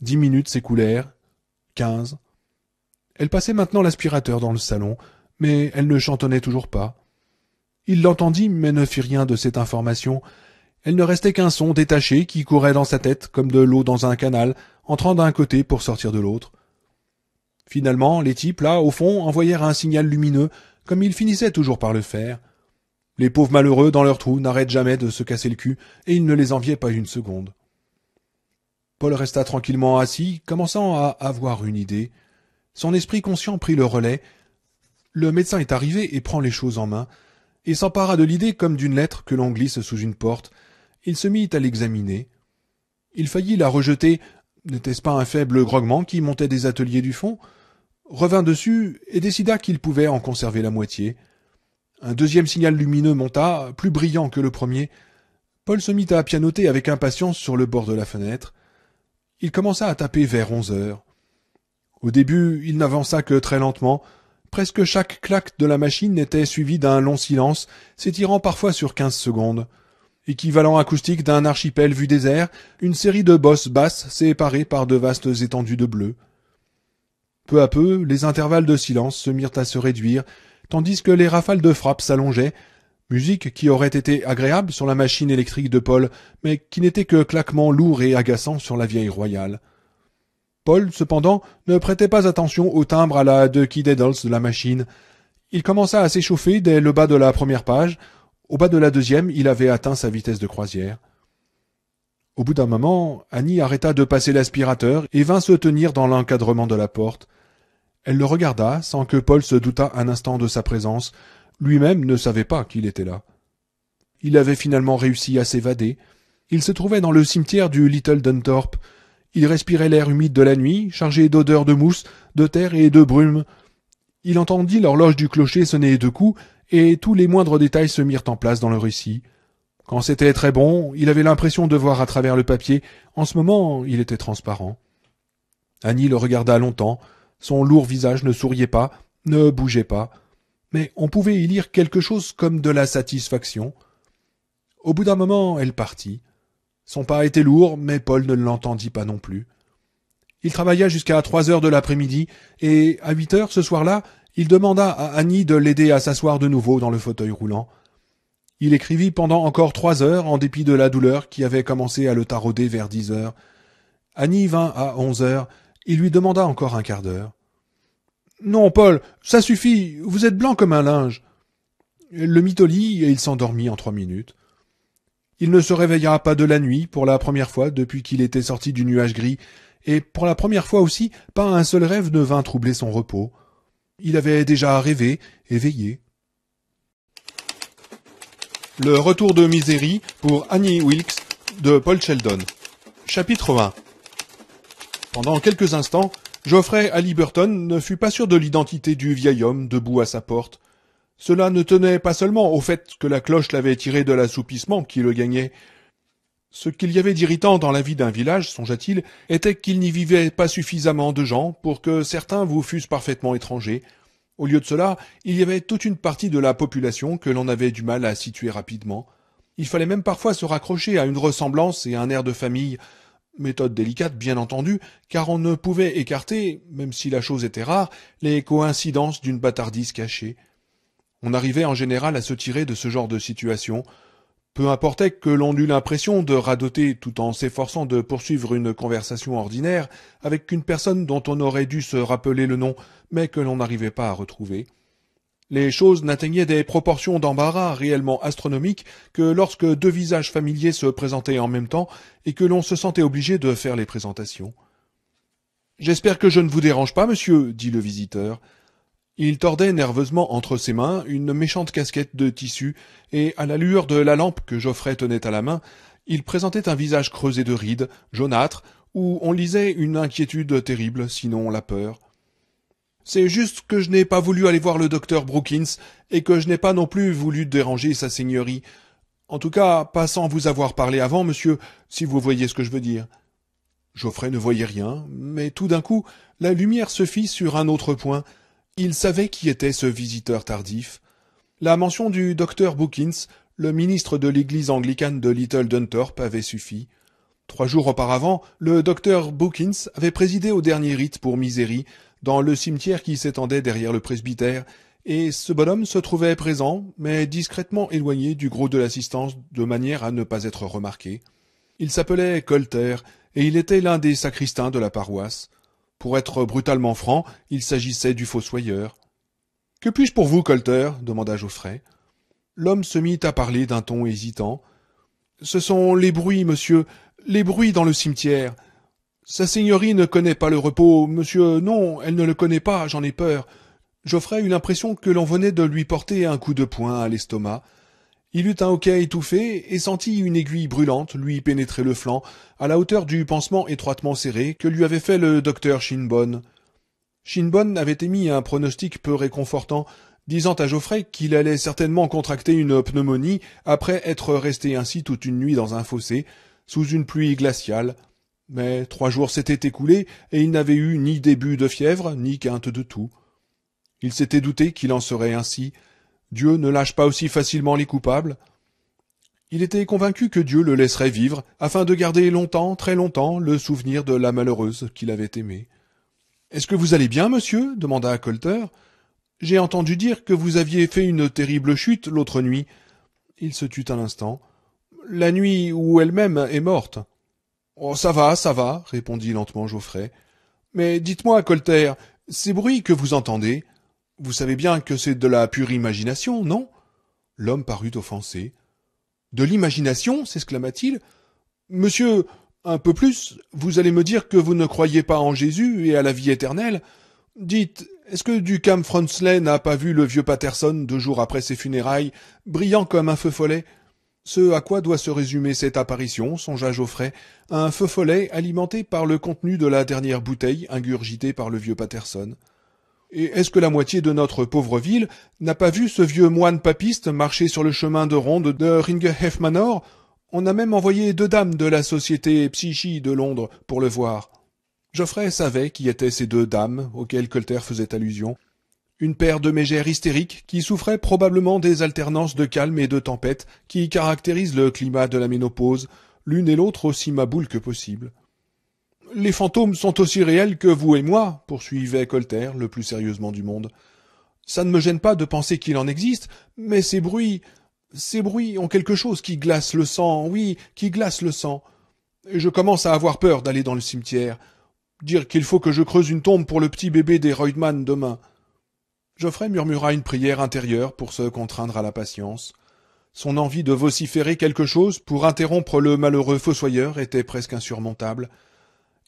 Dix minutes s'écoulèrent, quinze. Elle passait maintenant l'aspirateur dans le salon, mais elle ne chantonnait toujours pas. Il l'entendit, mais ne fit rien de cette information. Elle ne restait qu'un son détaché qui courait dans sa tête comme de l'eau dans un canal, entrant d'un côté pour sortir de l'autre. Finalement, les types, là, au fond, envoyèrent un signal lumineux, comme ils finissaient toujours par le faire. Les pauvres malheureux, dans leur trou, n'arrêtent jamais de se casser le cul, et ils ne les enviaient pas une seconde. Paul resta tranquillement assis, commençant à avoir une idée. Son esprit conscient prit le relais, le médecin est arrivé et prend les choses en main, et s'empara de l'idée comme d'une lettre que l'on glisse sous une porte. Il se mit à l'examiner. Il faillit la rejeter. N'était-ce pas un faible grognement qui montait des ateliers du fond? Revint dessus et décida qu'il pouvait en conserver la moitié. Un deuxième signal lumineux monta, plus brillant que le premier. Paul se mit à pianoter avec impatience sur le bord de la fenêtre. Il commença à taper vers onze heures. Au début, il n'avança que très lentement, Presque chaque claque de la machine était suivie d'un long silence, s'étirant parfois sur quinze secondes. Équivalent acoustique d'un archipel vu désert, une série de bosses basses séparées par de vastes étendues de bleu. Peu à peu, les intervalles de silence se mirent à se réduire, tandis que les rafales de frappe s'allongeaient, musique qui aurait été agréable sur la machine électrique de Paul, mais qui n'était que claquement lourd et agaçant sur la vieille royale. Paul, cependant, ne prêtait pas attention au timbre à la de Key de la machine. Il commença à s'échauffer dès le bas de la première page. Au bas de la deuxième, il avait atteint sa vitesse de croisière. Au bout d'un moment, Annie arrêta de passer l'aspirateur et vint se tenir dans l'encadrement de la porte. Elle le regarda sans que Paul se doutât un instant de sa présence. Lui-même ne savait pas qu'il était là. Il avait finalement réussi à s'évader. Il se trouvait dans le cimetière du Little Dunthorpe, il respirait l'air humide de la nuit, chargé d'odeurs de mousse, de terre et de brume. Il entendit l'horloge du clocher sonner deux coups, et tous les moindres détails se mirent en place dans le récit. Quand c'était très bon, il avait l'impression de voir à travers le papier. En ce moment, il était transparent. Annie le regarda longtemps. Son lourd visage ne souriait pas, ne bougeait pas. Mais on pouvait y lire quelque chose comme de la satisfaction. Au bout d'un moment, elle partit. Son pas était lourd, mais Paul ne l'entendit pas non plus. Il travailla jusqu'à trois heures de l'après-midi, et à huit heures ce soir-là, il demanda à Annie de l'aider à s'asseoir de nouveau dans le fauteuil roulant. Il écrivit pendant encore trois heures, en dépit de la douleur qui avait commencé à le tarauder vers dix heures. Annie vint à onze heures. Il lui demanda encore un quart d'heure. Non, Paul, ça suffit. Vous êtes blanc comme un linge. Elle le mit au lit et il s'endormit en trois minutes. Il ne se réveilla pas de la nuit pour la première fois depuis qu'il était sorti du nuage gris, et pour la première fois aussi pas un seul rêve ne vint troubler son repos. Il avait déjà rêvé, éveillé. Le retour de Misery pour Annie Wilkes de Paul Sheldon. Chapitre 1 Pendant quelques instants, Geoffrey Halliburton ne fut pas sûr de l'identité du vieil homme debout à sa porte. Cela ne tenait pas seulement au fait que la cloche l'avait tiré de l'assoupissement qui le gagnait. Ce qu'il y avait d'irritant dans la vie d'un village, songea-t-il, était qu'il n'y vivait pas suffisamment de gens pour que certains vous fussent parfaitement étrangers, au lieu de cela, il y avait toute une partie de la population que l'on avait du mal à situer rapidement. Il fallait même parfois se raccrocher à une ressemblance et un air de famille, méthode délicate bien entendu, car on ne pouvait écarter, même si la chose était rare, les coïncidences d'une bâtardise cachée. On arrivait en général à se tirer de ce genre de situation, peu importait que l'on eût l'impression de radoter tout en s'efforçant de poursuivre une conversation ordinaire avec une personne dont on aurait dû se rappeler le nom, mais que l'on n'arrivait pas à retrouver. Les choses n'atteignaient des proportions d'embarras réellement astronomiques que lorsque deux visages familiers se présentaient en même temps et que l'on se sentait obligé de faire les présentations. J'espère que je ne vous dérange pas, monsieur, dit le visiteur. Il tordait nerveusement entre ses mains une méchante casquette de tissu, et à la lueur de la lampe que Geoffrey tenait à la main, il présentait un visage creusé de rides, jaunâtre, où on lisait une inquiétude terrible, sinon la peur. C'est juste que je n'ai pas voulu aller voir le docteur Brookins, et que je n'ai pas non plus voulu déranger sa seigneurie. En tout cas, pas sans vous avoir parlé avant, monsieur, si vous voyez ce que je veux dire. Geoffrey ne voyait rien, mais tout d'un coup, la lumière se fit sur un autre point, il savait qui était ce visiteur tardif. La mention du docteur Bookins, le ministre de l'église anglicane de Little Dunthorpe, avait suffi. Trois jours auparavant, le docteur Bookins avait présidé au dernier rite pour Misery, dans le cimetière qui s'étendait derrière le presbytère, et ce bonhomme se trouvait présent, mais discrètement éloigné du gros de l'assistance, de manière à ne pas être remarqué. Il s'appelait Colter, et il était l'un des sacristains de la paroisse. Pour être brutalement franc, il s'agissait du fossoyeur. Que puis-je pour vous, Colter? demanda Geoffrey. L'homme se mit à parler d'un ton hésitant. Ce sont les bruits, monsieur, les bruits dans le cimetière. Sa seigneurie ne connaît pas le repos, monsieur, non, elle ne le connaît pas, j'en ai peur. Geoffrey eut l'impression que l'on venait de lui porter un coup de poing à l'estomac. Il eut un hoquet étouffé et sentit une aiguille brûlante lui pénétrer le flanc, à la hauteur du pansement étroitement serré que lui avait fait le docteur Shinbon. Shinbon avait émis un pronostic peu réconfortant, disant à Geoffrey qu'il allait certainement contracter une pneumonie après être resté ainsi toute une nuit dans un fossé, sous une pluie glaciale. Mais trois jours s'étaient écoulés et il n'avait eu ni début de fièvre, ni quinte de toux. Il s'était douté qu'il en serait ainsi, Dieu ne lâche pas aussi facilement les coupables. Il était convaincu que Dieu le laisserait vivre, afin de garder longtemps, très longtemps, le souvenir de la malheureuse qu'il avait aimée. Est-ce que vous allez bien, monsieur? demanda Colter. J'ai entendu dire que vous aviez fait une terrible chute l'autre nuit. Il se tut un instant. La nuit où elle-même est morte. Oh, ça va, ça va, répondit lentement Geoffrey. Mais dites-moi, Colter, ces bruits que vous entendez, vous savez bien que c'est de la pure imagination, non? L'homme parut offensé. De l'imagination s'exclama-t-il. Monsieur, un peu plus, vous allez me dire que vous ne croyez pas en Jésus et à la vie éternelle. Dites, est-ce que Ducam Fronsley n'a pas vu le vieux Patterson deux jours après ses funérailles, brillant comme un feu follet? Ce à quoi doit se résumer cette apparition, songea Geoffrey, un feu follet alimenté par le contenu de la dernière bouteille ingurgitée par le vieux Patterson. Et est-ce que la moitié de notre pauvre ville n'a pas vu ce vieux moine papiste marcher sur le chemin de ronde de Ringehef Manor On a même envoyé deux dames de la société Psychi de Londres pour le voir. Geoffrey savait qui étaient ces deux dames auxquelles Colter faisait allusion. Une paire de mégères hystériques qui souffraient probablement des alternances de calme et de tempête qui caractérisent le climat de la ménopause, l'une et l'autre aussi maboules que possible. Les fantômes sont aussi réels que vous et moi, poursuivait Colter, le plus sérieusement du monde. Ça ne me gêne pas de penser qu'il en existe, mais ces bruits, ces bruits ont quelque chose qui glace le sang, oui, qui glace le sang. Je commence à avoir peur d'aller dans le cimetière. Dire qu'il faut que je creuse une tombe pour le petit bébé des Reutemann demain. Geoffrey murmura une prière intérieure pour se contraindre à la patience. Son envie de vociférer quelque chose pour interrompre le malheureux fossoyeur était presque insurmontable.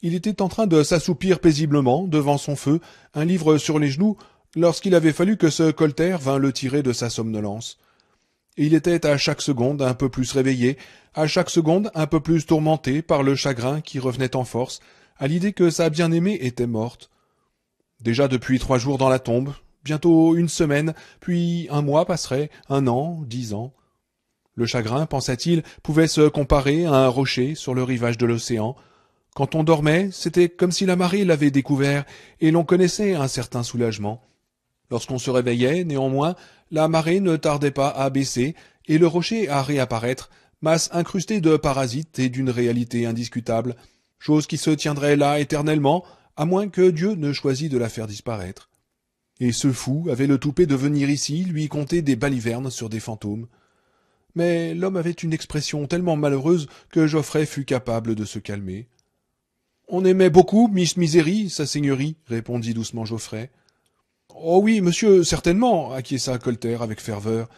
Il était en train de s'assoupir paisiblement devant son feu, un livre sur les genoux, lorsqu'il avait fallu que ce colter vînt le tirer de sa somnolence. il était à chaque seconde un peu plus réveillé, à chaque seconde un peu plus tourmenté par le chagrin qui revenait en force, à l'idée que sa bien-aimée était morte. Déjà depuis trois jours dans la tombe, bientôt une semaine, puis un mois passerait, un an, dix ans. Le chagrin, pensa-t-il, pouvait se comparer à un rocher sur le rivage de l'océan. Quand on dormait, c'était comme si la marée l'avait découvert, et l'on connaissait un certain soulagement. Lorsqu'on se réveillait, néanmoins, la marée ne tardait pas à baisser, et le rocher à réapparaître, masse incrustée de parasites et d'une réalité indiscutable, chose qui se tiendrait là éternellement, à moins que Dieu ne choisît de la faire disparaître. Et ce fou avait le toupet de venir ici lui conter des balivernes sur des fantômes. Mais l'homme avait une expression tellement malheureuse que Geoffrey fut capable de se calmer. On aimait beaucoup Miss Misery, sa seigneurie, répondit doucement Geoffrey. Oh oui, monsieur, certainement, acquiesça Colter avec ferveur.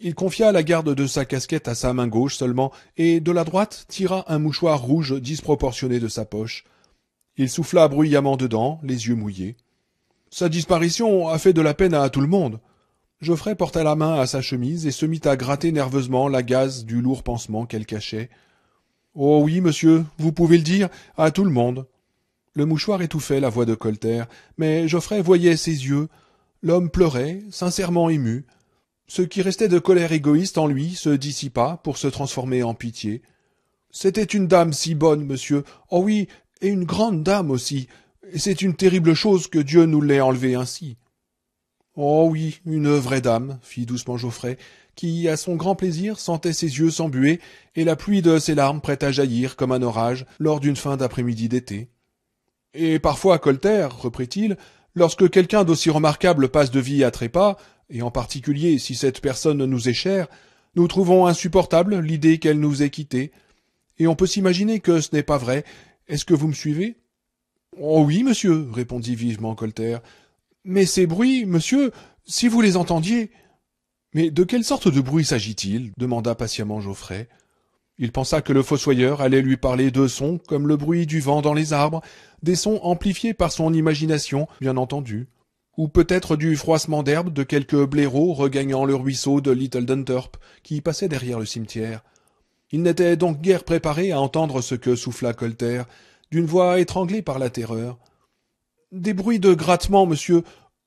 Il confia la garde de sa casquette à sa main gauche seulement, et de la droite tira un mouchoir rouge disproportionné de sa poche. Il souffla bruyamment dedans, les yeux mouillés. Sa disparition a fait de la peine à tout le monde. Geoffrey porta la main à sa chemise et se mit à gratter nerveusement la gaze du lourd pansement qu'elle cachait. Oh oui, monsieur, vous pouvez le dire, à tout le monde. Le mouchoir étouffait la voix de Colter, mais Geoffrey voyait ses yeux. L'homme pleurait, sincèrement ému. Ce qui restait de colère égoïste en lui se dissipa pour se transformer en pitié. C'était une dame si bonne, monsieur. Oh oui, et une grande dame aussi. C'est une terrible chose que Dieu nous l'ait enlevée ainsi. Oh oui, une vraie dame, fit doucement Geoffrey, qui, à son grand plaisir, sentait ses yeux s'embuer et la pluie de ses larmes prête à jaillir comme un orage lors d'une fin d'après-midi d'été. Et parfois, Colter, reprit-il, lorsque quelqu'un d'aussi remarquable passe de vie à trépas, et en particulier si cette personne nous est chère, nous trouvons insupportable l'idée qu'elle nous ait quittés. Et on peut s'imaginer que ce n'est pas vrai. Est-ce que vous me suivez? Oh oui, monsieur, répondit vivement Colter. Mais ces bruits, monsieur, si vous les entendiez. Mais de quelle sorte de bruit s'agit-il demanda patiemment Geoffrey. Il pensa que le fossoyeur allait lui parler de sons comme le bruit du vent dans les arbres, des sons amplifiés par son imagination, bien entendu, ou peut-être du froissement d'herbe de quelques blaireaux regagnant le ruisseau de Little Dunterp, qui passait derrière le cimetière. Il n'était donc guère préparé à entendre ce que souffla Colter, d'une voix étranglée par la terreur. Des bruits de grattement, monsieur.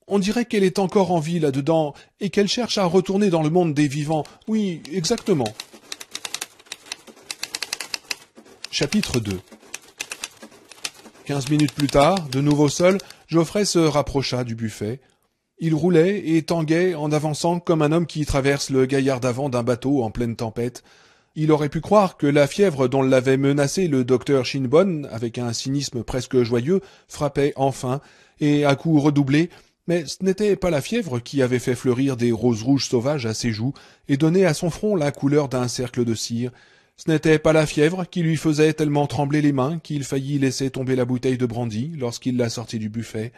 On dirait qu'elle est encore en vie là-dedans, et qu'elle cherche à retourner dans le monde des vivants. Oui, exactement. Chapitre 2 Quinze minutes plus tard, de nouveau seul, Geoffrey se rapprocha du buffet. Il roulait et tanguait en avançant comme un homme qui traverse le gaillard d'avant d'un bateau en pleine tempête. Il aurait pu croire que la fièvre dont l'avait menacé le docteur Shinbon, avec un cynisme presque joyeux, frappait enfin, et à coups redoublés, mais ce n'était pas la fièvre qui avait fait fleurir des roses rouges sauvages à ses joues et donné à son front la couleur d'un cercle de cire, ce n'était pas la fièvre qui lui faisait tellement trembler les mains qu'il faillit laisser tomber la bouteille de brandy lorsqu'il la sortit du buffet.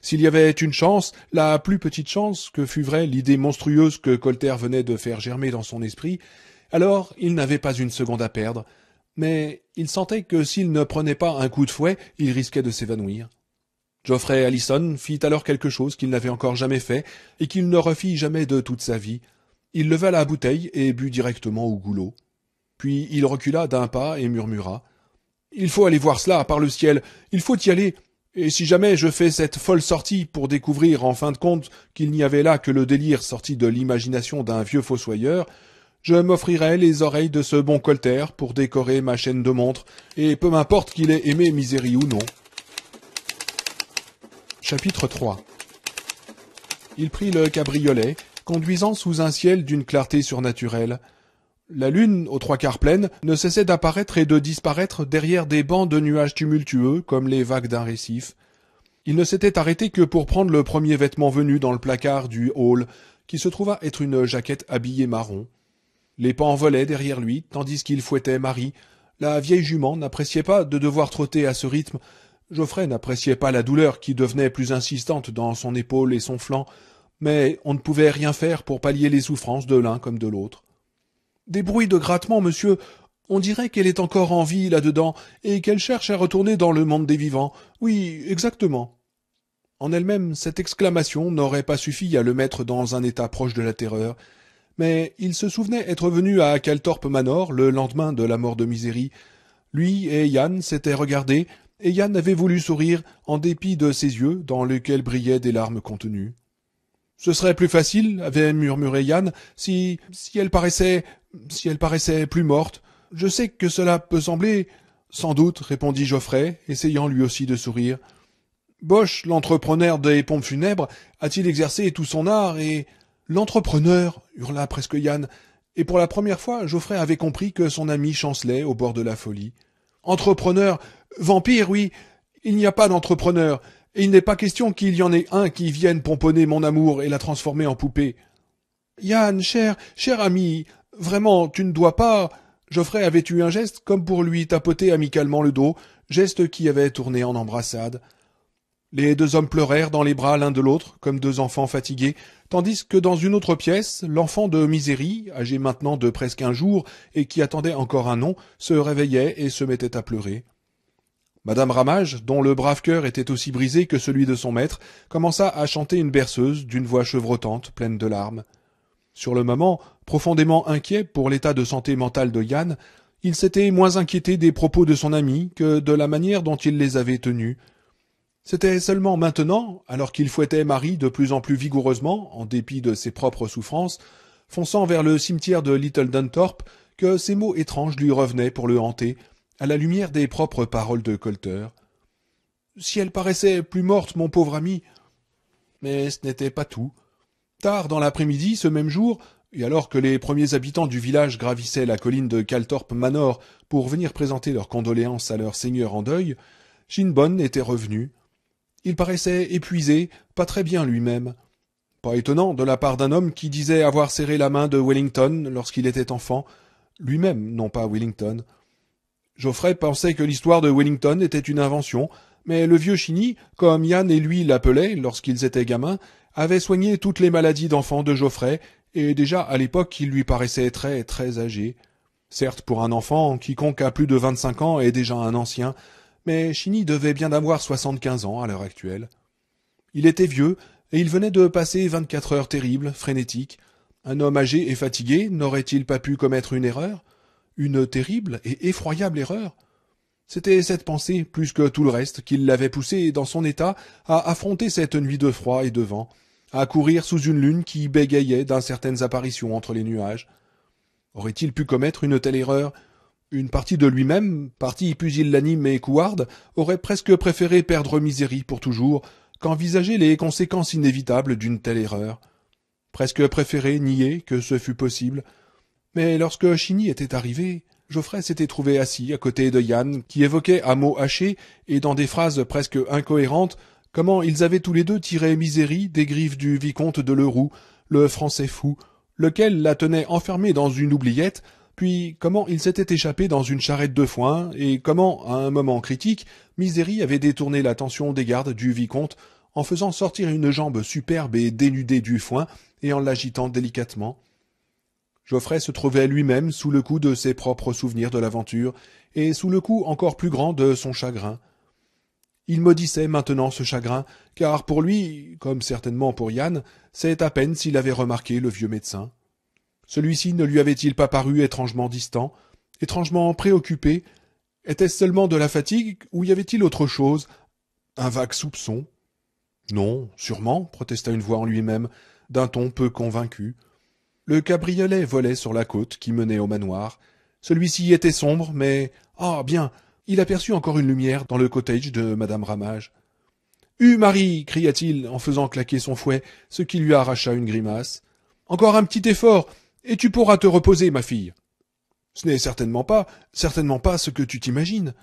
S'il y avait une chance, la plus petite chance que fût vraie l'idée monstrueuse que Colter venait de faire germer dans son esprit, alors il n'avait pas une seconde à perdre. Mais il sentait que s'il ne prenait pas un coup de fouet, il risquait de s'évanouir. Geoffrey Allison fit alors quelque chose qu'il n'avait encore jamais fait et qu'il ne refit jamais de toute sa vie. Il leva la bouteille et but directement au goulot. Puis il recula d'un pas et murmura. Il faut aller voir cela, par le ciel. Il faut y aller. Et si jamais je fais cette folle sortie pour découvrir en fin de compte qu'il n'y avait là que le délire sorti de l'imagination d'un vieux fossoyeur, je m'offrirai les oreilles de ce bon Colter pour décorer ma chaîne de montre, et peu m'importe qu'il ait aimé Misérie ou non. Chapitre 3 Il prit le cabriolet, conduisant sous un ciel d'une clarté surnaturelle. La lune, aux trois quarts pleine, ne cessait d'apparaître et de disparaître derrière des bancs de nuages tumultueux comme les vagues d'un récif. Il ne s'était arrêté que pour prendre le premier vêtement venu dans le placard du hall, qui se trouva être une jaquette habillée marron. Les pans volaient derrière lui, tandis qu'il fouettait Marie. La vieille jument n'appréciait pas de devoir trotter à ce rythme. Geoffrey n'appréciait pas la douleur qui devenait plus insistante dans son épaule et son flanc, mais on ne pouvait rien faire pour pallier les souffrances de l'un comme de l'autre. Des bruits de grattement, monsieur. On dirait qu'elle est encore en vie là-dedans, et qu'elle cherche à retourner dans le monde des vivants. Oui, exactement. En elle-même, cette exclamation n'aurait pas suffi à le mettre dans un état proche de la terreur, mais il se souvenait être venu à Calthorpe Manor le lendemain de la mort de Misery. Lui et Yann s'étaient regardés, et Yann avait voulu sourire en dépit de ses yeux dans lesquels brillaient des larmes contenues. Ce serait plus facile, avait murmuré Yann, si si elle paraissait si elle paraissait plus morte. Je sais que cela peut sembler. Sans doute, répondit Geoffrey, essayant lui aussi de sourire. Bosch, l'entrepreneur des pompes funèbres, a-t-il exercé tout son art et. L'entrepreneur hurla presque Yann, et pour la première fois Geoffrey avait compris que son ami chancelait au bord de la folie. Entrepreneur. Vampire, oui. Il n'y a pas d'entrepreneur, et il n'est pas question qu'il y en ait un qui vienne pomponner mon amour et la transformer en poupée. Yann, cher, cher ami, vraiment, tu ne dois pas. Geoffrey avait eu un geste comme pour lui tapoter amicalement le dos, geste qui avait tourné en embrassade. Les deux hommes pleurèrent dans les bras l'un de l'autre, comme deux enfants fatigués, tandis que dans une autre pièce, l'enfant de Misérie, âgé maintenant de presque un jour, et qui attendait encore un nom, se réveillait et se mettait à pleurer. Madame Ramage, dont le brave cœur était aussi brisé que celui de son maître, commença à chanter une berceuse d'une voix chevrotante, pleine de larmes. Sur le moment, profondément inquiet pour l'état de santé mentale de Yann, il s'était moins inquiété des propos de son ami que de la manière dont il les avait tenus, c'était seulement maintenant, alors qu'il fouettait Marie de plus en plus vigoureusement, en dépit de ses propres souffrances, fonçant vers le cimetière de Little Dunthorpe, que ces mots étranges lui revenaient pour le hanter, à la lumière des propres paroles de Colter. Si elle paraissait plus morte, mon pauvre ami. Mais ce n'était pas tout. Tard dans l'après-midi, ce même jour, et alors que les premiers habitants du village gravissaient la colline de Calthorpe Manor pour venir présenter leurs condoléances à leur seigneur en deuil, Shinbon était revenu, il paraissait épuisé, pas très bien lui-même. Pas étonnant de la part d'un homme qui disait avoir serré la main de Wellington lorsqu'il était enfant, lui-même, non pas Wellington. Geoffrey pensait que l'histoire de Wellington était une invention, mais le vieux Chini, comme Yann et lui l'appelaient lorsqu'ils étaient gamins, avait soigné toutes les maladies d'enfants de Geoffrey, et déjà à l'époque il lui paraissait très très âgé. Certes, pour un enfant, quiconque a plus de vingt-cinq ans est déjà un ancien, mais Chini devait bien avoir soixante-quinze ans à l'heure actuelle. Il était vieux, et il venait de passer vingt-quatre heures terribles, frénétiques. Un homme âgé et fatigué n'aurait-il pas pu commettre une erreur? Une terrible et effroyable erreur? C'était cette pensée, plus que tout le reste, qui l'avait poussé dans son état à affronter cette nuit de froid et de vent, à courir sous une lune qui bégayait d'incertaines apparitions entre les nuages. Aurait-il pu commettre une telle erreur? Une partie de lui-même, partie pusillanime et couarde, aurait presque préféré perdre Misérie pour toujours qu'envisager les conséquences inévitables d'une telle erreur. Presque préféré nier que ce fût possible. Mais lorsque Chini était arrivé, Geoffrey s'était trouvé assis à côté de Yann, qui évoquait à mots hachés et dans des phrases presque incohérentes comment ils avaient tous les deux tiré Misérie des griffes du vicomte de Leroux, le français fou, lequel la tenait enfermée dans une oubliette puis comment il s'était échappé dans une charrette de foin, et comment, à un moment critique, Misérie avait détourné l'attention des gardes du vicomte en faisant sortir une jambe superbe et dénudée du foin et en l'agitant délicatement. Geoffrey se trouvait lui-même sous le coup de ses propres souvenirs de l'aventure, et sous le coup encore plus grand de son chagrin. Il maudissait maintenant ce chagrin, car pour lui, comme certainement pour Yann, c'est à peine s'il avait remarqué le vieux médecin. Celui-ci ne lui avait-il pas paru étrangement distant, étrangement préoccupé? Était-ce seulement de la fatigue, ou y avait-il autre chose? Un vague soupçon? Non, sûrement, protesta une voix en lui-même, d'un ton peu convaincu. Le cabriolet volait sur la côte qui menait au manoir. Celui-ci était sombre, mais ah bien, il aperçut encore une lumière dans le cottage de madame Ramage. Hue Marie cria-t-il en faisant claquer son fouet, ce qui lui arracha une grimace. Encore un petit effort, et tu pourras te reposer, ma fille. Ce n'est certainement pas, certainement pas ce que tu t'imagines.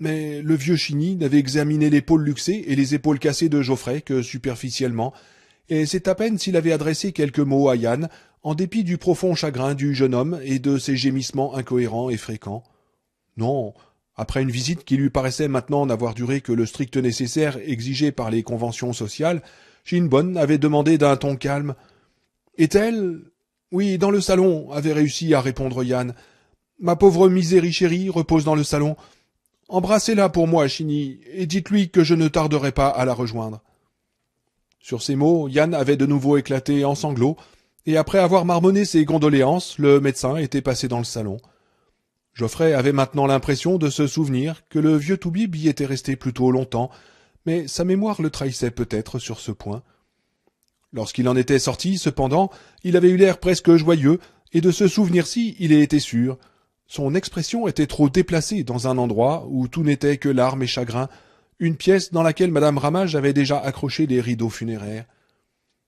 Mais le vieux Chini n'avait examiné l'épaule luxée et les épaules cassées de Geoffrey que superficiellement, et c'est à peine s'il avait adressé quelques mots à Yann, en dépit du profond chagrin du jeune homme et de ses gémissements incohérents et fréquents. Non, après une visite qui lui paraissait maintenant n'avoir duré que le strict nécessaire exigé par les conventions sociales, Shinbon avait demandé d'un ton calme Est-elle oui, dans le salon, avait réussi à répondre Yann. Ma pauvre misérie chérie repose dans le salon. Embrassez-la pour moi, Chini, et dites-lui que je ne tarderai pas à la rejoindre. Sur ces mots, Yann avait de nouveau éclaté en sanglots, et après avoir marmonné ses condoléances, le médecin était passé dans le salon. Geoffrey avait maintenant l'impression de se souvenir que le vieux Toubib y était resté plutôt longtemps, mais sa mémoire le trahissait peut-être sur ce point. Lorsqu'il en était sorti, cependant, il avait eu l'air presque joyeux, et de ce souvenir-ci, il était sûr. Son expression était trop déplacée dans un endroit où tout n'était que larmes et chagrin, une pièce dans laquelle madame Ramage avait déjà accroché des rideaux funéraires.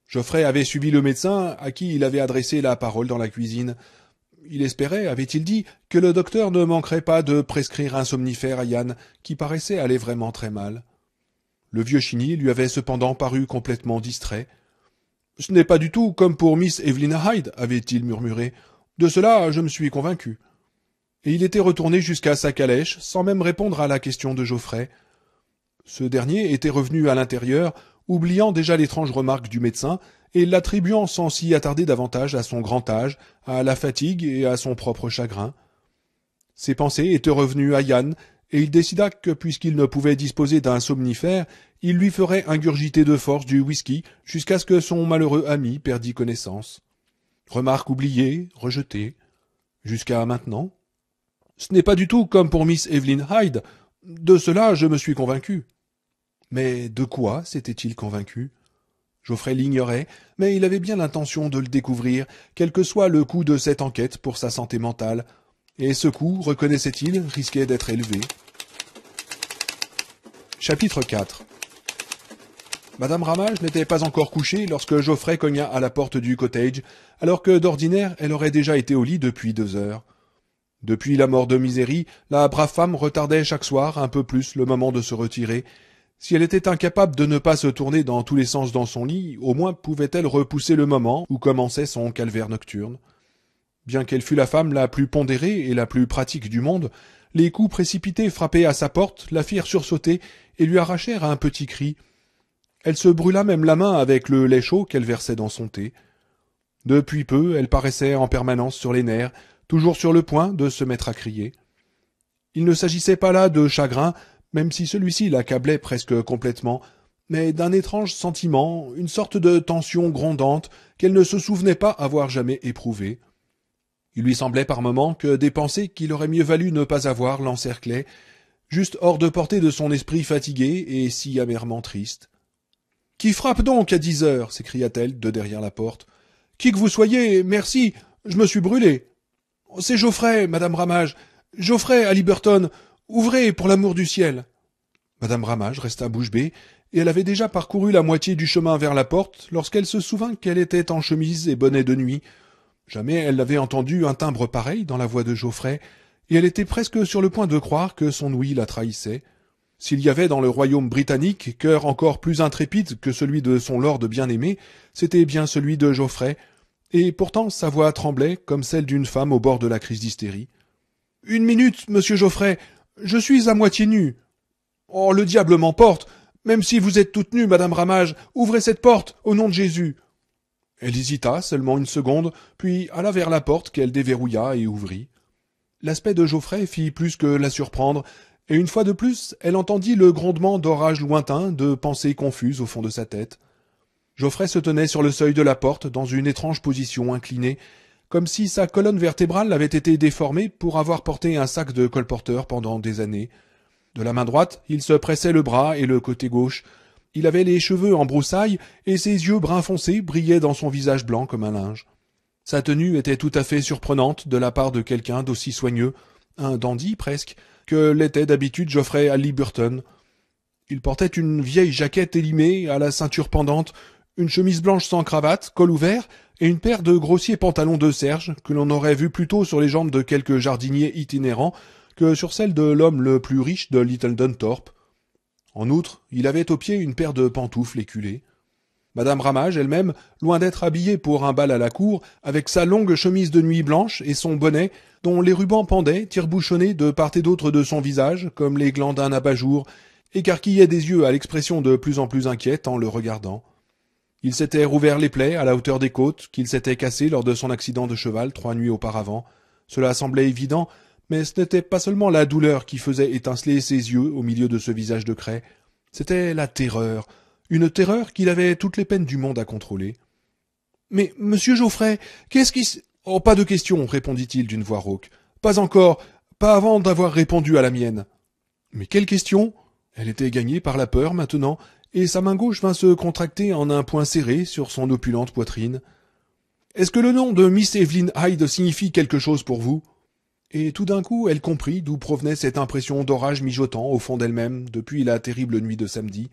Geoffrey avait suivi le médecin à qui il avait adressé la parole dans la cuisine. Il espérait, avait-il dit, que le docteur ne manquerait pas de prescrire un somnifère à Yann, qui paraissait aller vraiment très mal. Le vieux Chigny lui avait cependant paru complètement distrait. Ce n'est pas du tout comme pour Miss Evelyn Hyde, avait-il murmuré. De cela, je me suis convaincu. Et il était retourné jusqu'à sa calèche, sans même répondre à la question de Geoffrey. Ce dernier était revenu à l'intérieur, oubliant déjà l'étrange remarque du médecin, et l'attribuant sans s'y attarder davantage à son grand âge, à la fatigue et à son propre chagrin. Ses pensées étaient revenues à Yann, et il décida que puisqu'il ne pouvait disposer d'un somnifère, il lui ferait ingurgiter de force du whisky jusqu'à ce que son malheureux ami perdît connaissance. Remarque oubliée, rejetée. Jusqu'à maintenant. Ce n'est pas du tout comme pour Miss Evelyn Hyde. De cela, je me suis convaincu. Mais de quoi s'était-il convaincu? Geoffrey l'ignorait, mais il avait bien l'intention de le découvrir, quel que soit le coût de cette enquête pour sa santé mentale. Et ce coût, reconnaissait-il, risquait d'être élevé. Chapitre 4 Madame Ramage n'était pas encore couchée lorsque Geoffrey cogna à la porte du cottage, alors que d'ordinaire elle aurait déjà été au lit depuis deux heures. Depuis la mort de Misérie, la brave femme retardait chaque soir un peu plus le moment de se retirer. Si elle était incapable de ne pas se tourner dans tous les sens dans son lit, au moins pouvait-elle repousser le moment où commençait son calvaire nocturne. Bien qu'elle fût la femme la plus pondérée et la plus pratique du monde, les coups précipités frappés à sa porte la firent sursauter et lui arrachèrent un petit cri, elle se brûla même la main avec le lait chaud qu'elle versait dans son thé. Depuis peu, elle paraissait en permanence sur les nerfs, toujours sur le point de se mettre à crier. Il ne s'agissait pas là de chagrin, même si celui-ci l'accablait presque complètement, mais d'un étrange sentiment, une sorte de tension grondante qu'elle ne se souvenait pas avoir jamais éprouvée. Il lui semblait par moments que des pensées qu'il aurait mieux valu ne pas avoir l'encerclaient, juste hors de portée de son esprit fatigué et si amèrement triste. Qui frappe donc à dix heures? s'écria-t-elle de derrière la porte. Qui que vous soyez, merci, je me suis brûlé. C'est Geoffrey, madame Ramage. Geoffrey, à Liberton. Ouvrez, pour l'amour du ciel. Madame Ramage resta bouche bée, et elle avait déjà parcouru la moitié du chemin vers la porte lorsqu'elle se souvint qu'elle était en chemise et bonnet de nuit. Jamais elle n'avait entendu un timbre pareil dans la voix de Geoffrey, et elle était presque sur le point de croire que son ouïe la trahissait. S'il y avait dans le royaume britannique cœur encore plus intrépide que celui de son lord bien-aimé, c'était bien celui de Geoffrey, et pourtant sa voix tremblait comme celle d'une femme au bord de la crise d'hystérie. Une minute, monsieur Geoffrey, je suis à moitié nu. Oh, le diable m'emporte. Même si vous êtes toute nue, madame Ramage, ouvrez cette porte, au nom de Jésus. Elle hésita seulement une seconde, puis alla vers la porte qu'elle déverrouilla et ouvrit. L'aspect de Geoffrey fit plus que la surprendre, et une fois de plus, elle entendit le grondement d'orage lointain, de pensées confuses au fond de sa tête. Geoffrey se tenait sur le seuil de la porte, dans une étrange position inclinée, comme si sa colonne vertébrale avait été déformée pour avoir porté un sac de colporteur pendant des années. De la main droite, il se pressait le bras et le côté gauche. Il avait les cheveux en broussailles, et ses yeux brun foncé brillaient dans son visage blanc comme un linge. Sa tenue était tout à fait surprenante de la part de quelqu'un d'aussi soigneux, un dandy presque, que l'était d'habitude Geoffrey Halliburton. Il portait une vieille jaquette élimée, à la ceinture pendante, une chemise blanche sans cravate, col ouvert, et une paire de grossiers pantalons de serge que l'on aurait vu plutôt sur les jambes de quelques jardiniers itinérants que sur celles de l'homme le plus riche de Little Dunthorpe. En outre, il avait aux pieds une paire de pantoufles éculées. Madame Ramage elle-même, loin d'être habillée pour un bal à la cour, avec sa longue chemise de nuit blanche et son bonnet, dont les rubans pendaient, tire-bouchonnés de part et d'autre de son visage, comme les glands d'un abat-jour, écarquillait des yeux à l'expression de plus en plus inquiète en le regardant. Il s'était rouvert les plaies à la hauteur des côtes, qu'il s'était cassé lors de son accident de cheval trois nuits auparavant. Cela semblait évident, mais ce n'était pas seulement la douleur qui faisait étinceler ses yeux au milieu de ce visage de craie, c'était la terreur, une terreur qu'il avait toutes les peines du monde à contrôler. Mais, monsieur Geoffrey, qu'est-ce qui s... Oh, pas de question, répondit-il d'une voix rauque. Pas encore, pas avant d'avoir répondu à la mienne. Mais quelle question? Elle était gagnée par la peur maintenant, et sa main gauche vint se contracter en un point serré sur son opulente poitrine. Est-ce que le nom de Miss Evelyn Hyde signifie quelque chose pour vous? Et tout d'un coup, elle comprit d'où provenait cette impression d'orage mijotant au fond d'elle-même depuis la terrible nuit de samedi.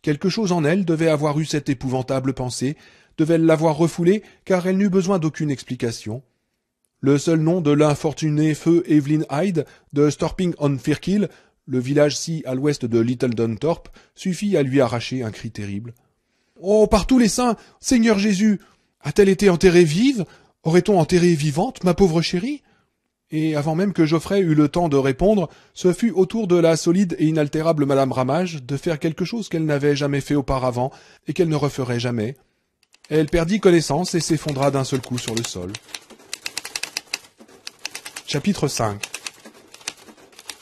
Quelque chose en elle devait avoir eu cette épouvantable pensée, devait l'avoir refoulée, car elle n'eut besoin d'aucune explication. Le seul nom de l'infortuné feu Evelyn Hyde de Storping on Firkill, le village si à l'ouest de Little Dunthorpe, suffit à lui arracher un cri terrible. Oh, par tous les saints, Seigneur Jésus, a-t-elle été enterrée vive? Aurait-on enterré vivante, ma pauvre chérie? Et avant même que Geoffrey eût le temps de répondre, ce fut au tour de la solide et inaltérable Madame Ramage de faire quelque chose qu'elle n'avait jamais fait auparavant et qu'elle ne referait jamais. Elle perdit connaissance et s'effondra d'un seul coup sur le sol. Chapitre 5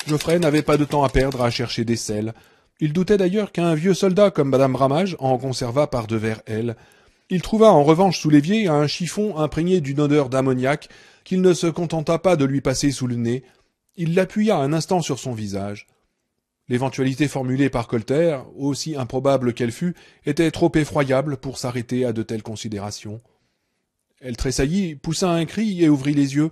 Geoffrey n'avait pas de temps à perdre à chercher des selles. Il doutait d'ailleurs qu'un vieux soldat comme Madame Ramage en conservât par devers elle. Il trouva en revanche sous l'évier un chiffon imprégné d'une odeur d'ammoniac qu'il ne se contenta pas de lui passer sous le nez. Il l'appuya un instant sur son visage. L'éventualité formulée par Colter, aussi improbable qu'elle fût, était trop effroyable pour s'arrêter à de telles considérations. Elle tressaillit, poussa un cri et ouvrit les yeux.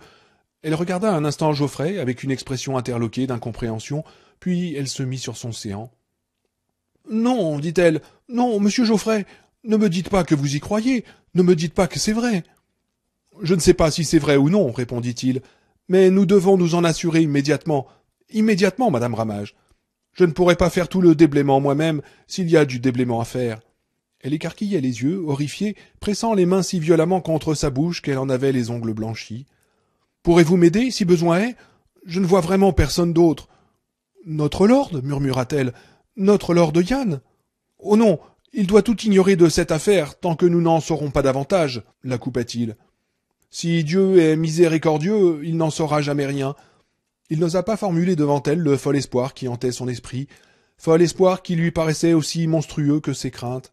Elle regarda un instant Geoffrey avec une expression interloquée d'incompréhension, puis elle se mit sur son séant. Non, dit-elle, non, monsieur Geoffrey, ne me dites pas que vous y croyez, ne me dites pas que c'est vrai. Je ne sais pas si c'est vrai ou non, répondit-il, mais nous devons nous en assurer immédiatement. Immédiatement, madame Ramage. Je ne pourrai pas faire tout le déblaiement moi-même s'il y a du déblaiement à faire. Elle écarquillait les yeux, horrifiée, pressant les mains si violemment contre sa bouche qu'elle en avait les ongles blanchis. Pourrez-vous m'aider, si besoin est? Je ne vois vraiment personne d'autre. Notre lord, murmura-t-elle. Notre lord Yann? Oh non, il doit tout ignorer de cette affaire tant que nous n'en saurons pas davantage, la coupa-t-il. Si Dieu est miséricordieux, il n'en saura jamais rien. Il n'osa pas formuler devant elle le fol espoir qui hantait son esprit, fol espoir qui lui paraissait aussi monstrueux que ses craintes.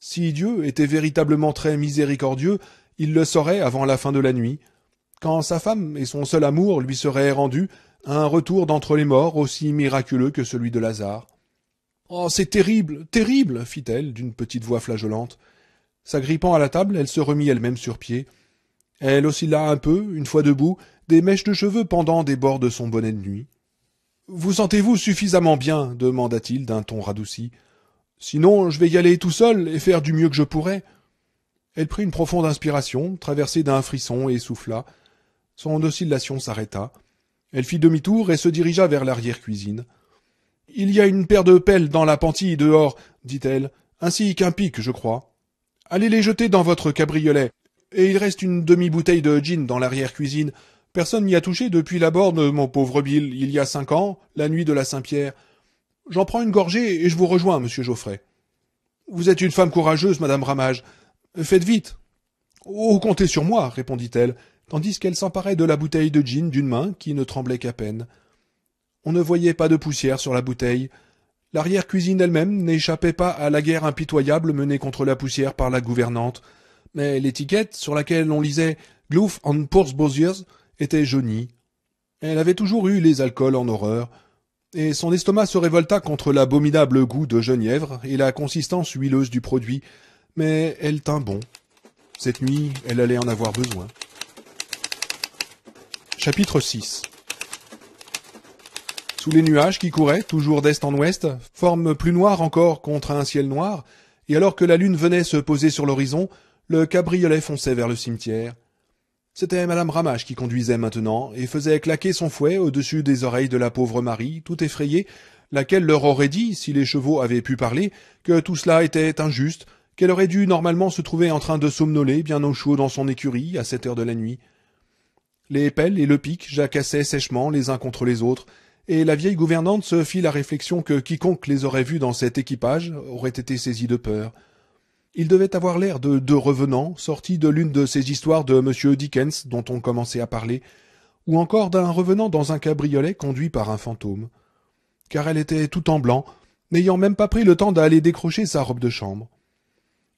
Si Dieu était véritablement très miséricordieux, il le saurait avant la fin de la nuit quand sa femme et son seul amour lui seraient rendus un retour d'entre les morts aussi miraculeux que celui de Lazare. Oh, c'est terrible, terrible, fit-elle d'une petite voix flageolante. S'agrippant à la table, elle se remit elle-même sur pied. Elle oscilla un peu, une fois debout, des mèches de cheveux pendant des bords de son bonnet de nuit. Vous sentez-vous suffisamment bien? demanda-t-il d'un ton radouci. Sinon, je vais y aller tout seul et faire du mieux que je pourrai. Elle prit une profonde inspiration, traversée d'un frisson, et souffla. Son oscillation s'arrêta. Elle fit demi-tour et se dirigea vers l'arrière-cuisine. Il y a une paire de pelles dans la pantille dehors, dit-elle, ainsi qu'un pic, je crois. Allez les jeter dans votre cabriolet. Et il reste une demi-bouteille de gin dans l'arrière-cuisine. Personne n'y a touché depuis la borne, mon pauvre Bill, il y a cinq ans, la nuit de la Saint-Pierre. J'en prends une gorgée et je vous rejoins, monsieur Geoffrey. Vous êtes une femme courageuse, madame Ramage. Faites vite. Oh, comptez sur moi, répondit-elle, tandis qu'elle s'emparait de la bouteille de gin d'une main qui ne tremblait qu'à peine. On ne voyait pas de poussière sur la bouteille. L'arrière-cuisine elle-même n'échappait pas à la guerre impitoyable menée contre la poussière par la gouvernante, mais l'étiquette sur laquelle on lisait Gloof and Portsbosiers était jaunie. Elle avait toujours eu les alcools en horreur, et son estomac se révolta contre l'abominable goût de genièvre et la consistance huileuse du produit, mais elle tint bon. Cette nuit, elle allait en avoir besoin. Chapitre 6 Sous les nuages qui couraient, toujours d'est en ouest, forme plus noire encore contre un ciel noir, et alors que la lune venait se poser sur l'horizon, le cabriolet fonçait vers le cimetière. C'était madame Ramage qui conduisait maintenant, et faisait claquer son fouet au-dessus des oreilles de la pauvre Marie, tout effrayée, laquelle leur aurait dit, si les chevaux avaient pu parler, que tout cela était injuste, qu'elle aurait dû normalement se trouver en train de somnoler bien au chaud dans son écurie à cette heure de la nuit. Les pelles et le pic jacassaient sèchement les uns contre les autres, et la vieille gouvernante se fit la réflexion que quiconque les aurait vus dans cet équipage aurait été saisi de peur. Ils devaient avoir l'air de deux revenants sortis de l'une de ces histoires de M. Dickens dont on commençait à parler, ou encore d'un revenant dans un cabriolet conduit par un fantôme. Car elle était tout en blanc, n'ayant même pas pris le temps d'aller décrocher sa robe de chambre.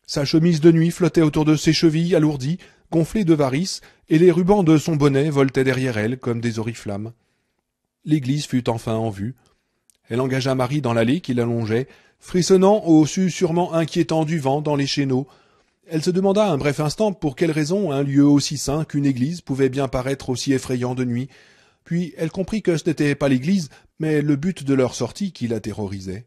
Sa chemise de nuit flottait autour de ses chevilles alourdies, gonflées de varices, et les rubans de son bonnet voltaient derrière elle comme des oriflammes. L'église fut enfin en vue. Elle engagea Marie dans l'allée qui l'allongeait, frissonnant au su sûrement inquiétant du vent dans les chéneaux. Elle se demanda un bref instant pour quelle raison un lieu aussi saint qu'une église pouvait bien paraître aussi effrayant de nuit, puis elle comprit que ce n'était pas l'église, mais le but de leur sortie qui la terrorisait.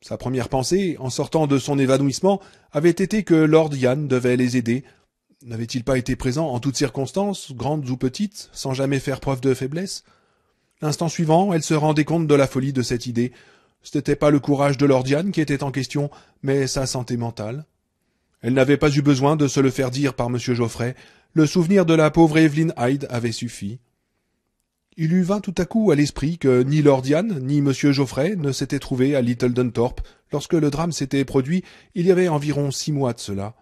Sa première pensée, en sortant de son évanouissement, avait été que Lord Yann devait les aider. N'avait-il pas été présent en toutes circonstances, grandes ou petites, sans jamais faire preuve de faiblesse? L'instant suivant, elle se rendait compte de la folie de cette idée. Ce n'était pas le courage de Lord Yann qui était en question, mais sa santé mentale. Elle n'avait pas eu besoin de se le faire dire par M. Geoffrey. Le souvenir de la pauvre Evelyn Hyde avait suffi. Il lui vint tout à coup à l'esprit que ni Lord Yann, ni M. Geoffrey ne s'étaient trouvés à Little Dunthorpe lorsque le drame s'était produit il y avait environ six mois de cela.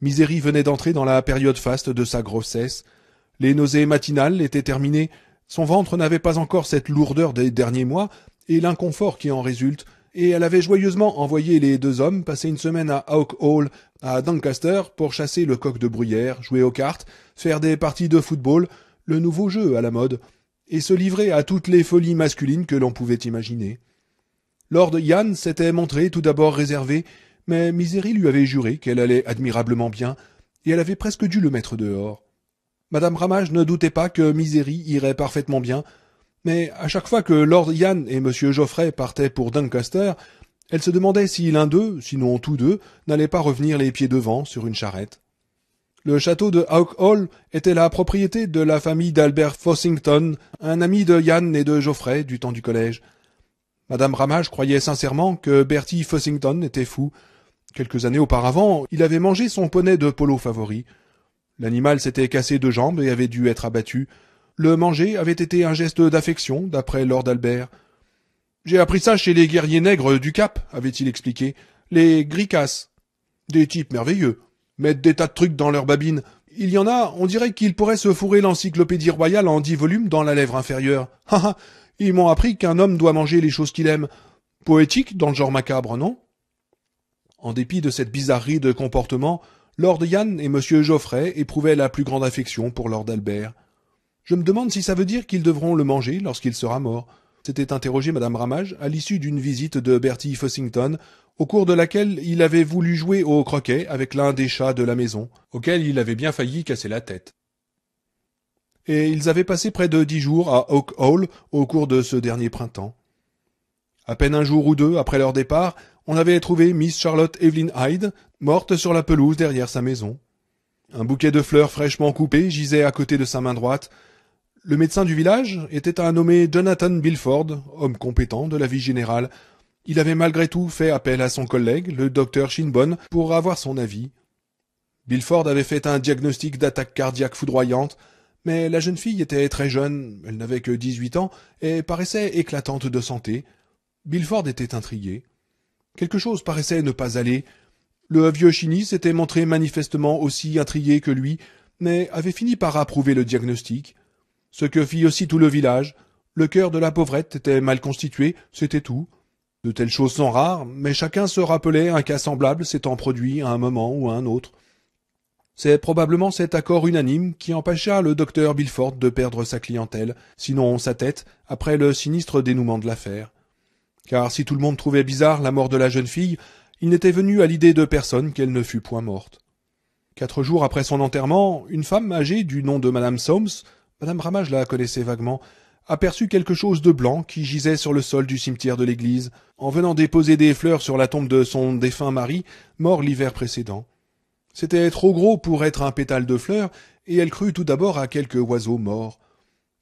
Misery venait d'entrer dans la période faste de sa grossesse. Les nausées matinales étaient terminées, son ventre n'avait pas encore cette lourdeur des derniers mois et l'inconfort qui en résulte, et elle avait joyeusement envoyé les deux hommes passer une semaine à Oak Hall, à Doncaster, pour chasser le coq de bruyère, jouer aux cartes, faire des parties de football, le nouveau jeu à la mode, et se livrer à toutes les folies masculines que l'on pouvait imaginer. Lord Yann s'était montré tout d'abord réservé, mais Misery lui avait juré qu'elle allait admirablement bien, et elle avait presque dû le mettre dehors. Madame Ramage ne doutait pas que Misery irait parfaitement bien, mais à chaque fois que Lord Yann et M. Geoffrey partaient pour Doncaster, elle se demandait si l'un d'eux, sinon tous deux, n'allait pas revenir les pieds devant sur une charrette. Le château de Hawk Hall était la propriété de la famille d'Albert Fossington, un ami de Yann et de Geoffrey du temps du collège. Madame Ramage croyait sincèrement que Bertie Fossington était fou. Quelques années auparavant, il avait mangé son poney de polo favori. L'animal s'était cassé deux jambes et avait dû être abattu. Le manger avait été un geste d'affection, d'après Lord Albert. J'ai appris ça chez les guerriers nègres du Cap, avait-il expliqué. Les Gricas. Des types merveilleux mettent des tas de trucs dans leur babine. Il y en a, on dirait qu'ils pourraient se fourrer l'encyclopédie royale en dix volumes dans la lèvre inférieure. Ha ha, ils m'ont appris qu'un homme doit manger les choses qu'il aime. Poétique dans le genre macabre, non? En dépit de cette bizarrerie de comportement, Lord Yann et M. Geoffrey éprouvaient la plus grande affection pour Lord Albert. Je me demande si ça veut dire qu'ils devront le manger lorsqu'il sera mort s'était interrogé Madame Ramage à l'issue d'une visite de Bertie Fossington, au cours de laquelle il avait voulu jouer au croquet avec l'un des chats de la maison, auquel il avait bien failli casser la tête. Et ils avaient passé près de dix jours à Oak Hall au cours de ce dernier printemps. À peine un jour ou deux après leur départ, on avait trouvé Miss Charlotte Evelyn Hyde, morte sur la pelouse derrière sa maison. Un bouquet de fleurs fraîchement coupées gisait à côté de sa main droite, le médecin du village était un nommé Jonathan Bilford, homme compétent de la vie générale. Il avait malgré tout fait appel à son collègue, le docteur Shinbon, pour avoir son avis. Bilford avait fait un diagnostic d'attaque cardiaque foudroyante, mais la jeune fille était très jeune, elle n'avait que dix-huit ans, et paraissait éclatante de santé. Bilford était intrigué. Quelque chose paraissait ne pas aller. Le vieux Chini s'était montré manifestement aussi intrigué que lui, mais avait fini par approuver le diagnostic. Ce que fit aussi tout le village. Le cœur de la pauvrette était mal constitué, c'était tout. De telles choses sont rares, mais chacun se rappelait un cas semblable s'étant produit à un moment ou à un autre. C'est probablement cet accord unanime qui empêcha le docteur Bilford de perdre sa clientèle, sinon sa tête, après le sinistre dénouement de l'affaire. Car si tout le monde trouvait bizarre la mort de la jeune fille, il n'était venu à l'idée de personne qu'elle ne fût point morte. Quatre jours après son enterrement, une femme âgée du nom de madame Soames Madame Ramage la connaissait vaguement, aperçut quelque chose de blanc qui gisait sur le sol du cimetière de l'église, en venant déposer des fleurs sur la tombe de son défunt mari, mort l'hiver précédent. C'était trop gros pour être un pétale de fleurs, et elle crut tout d'abord à quelque oiseau mort.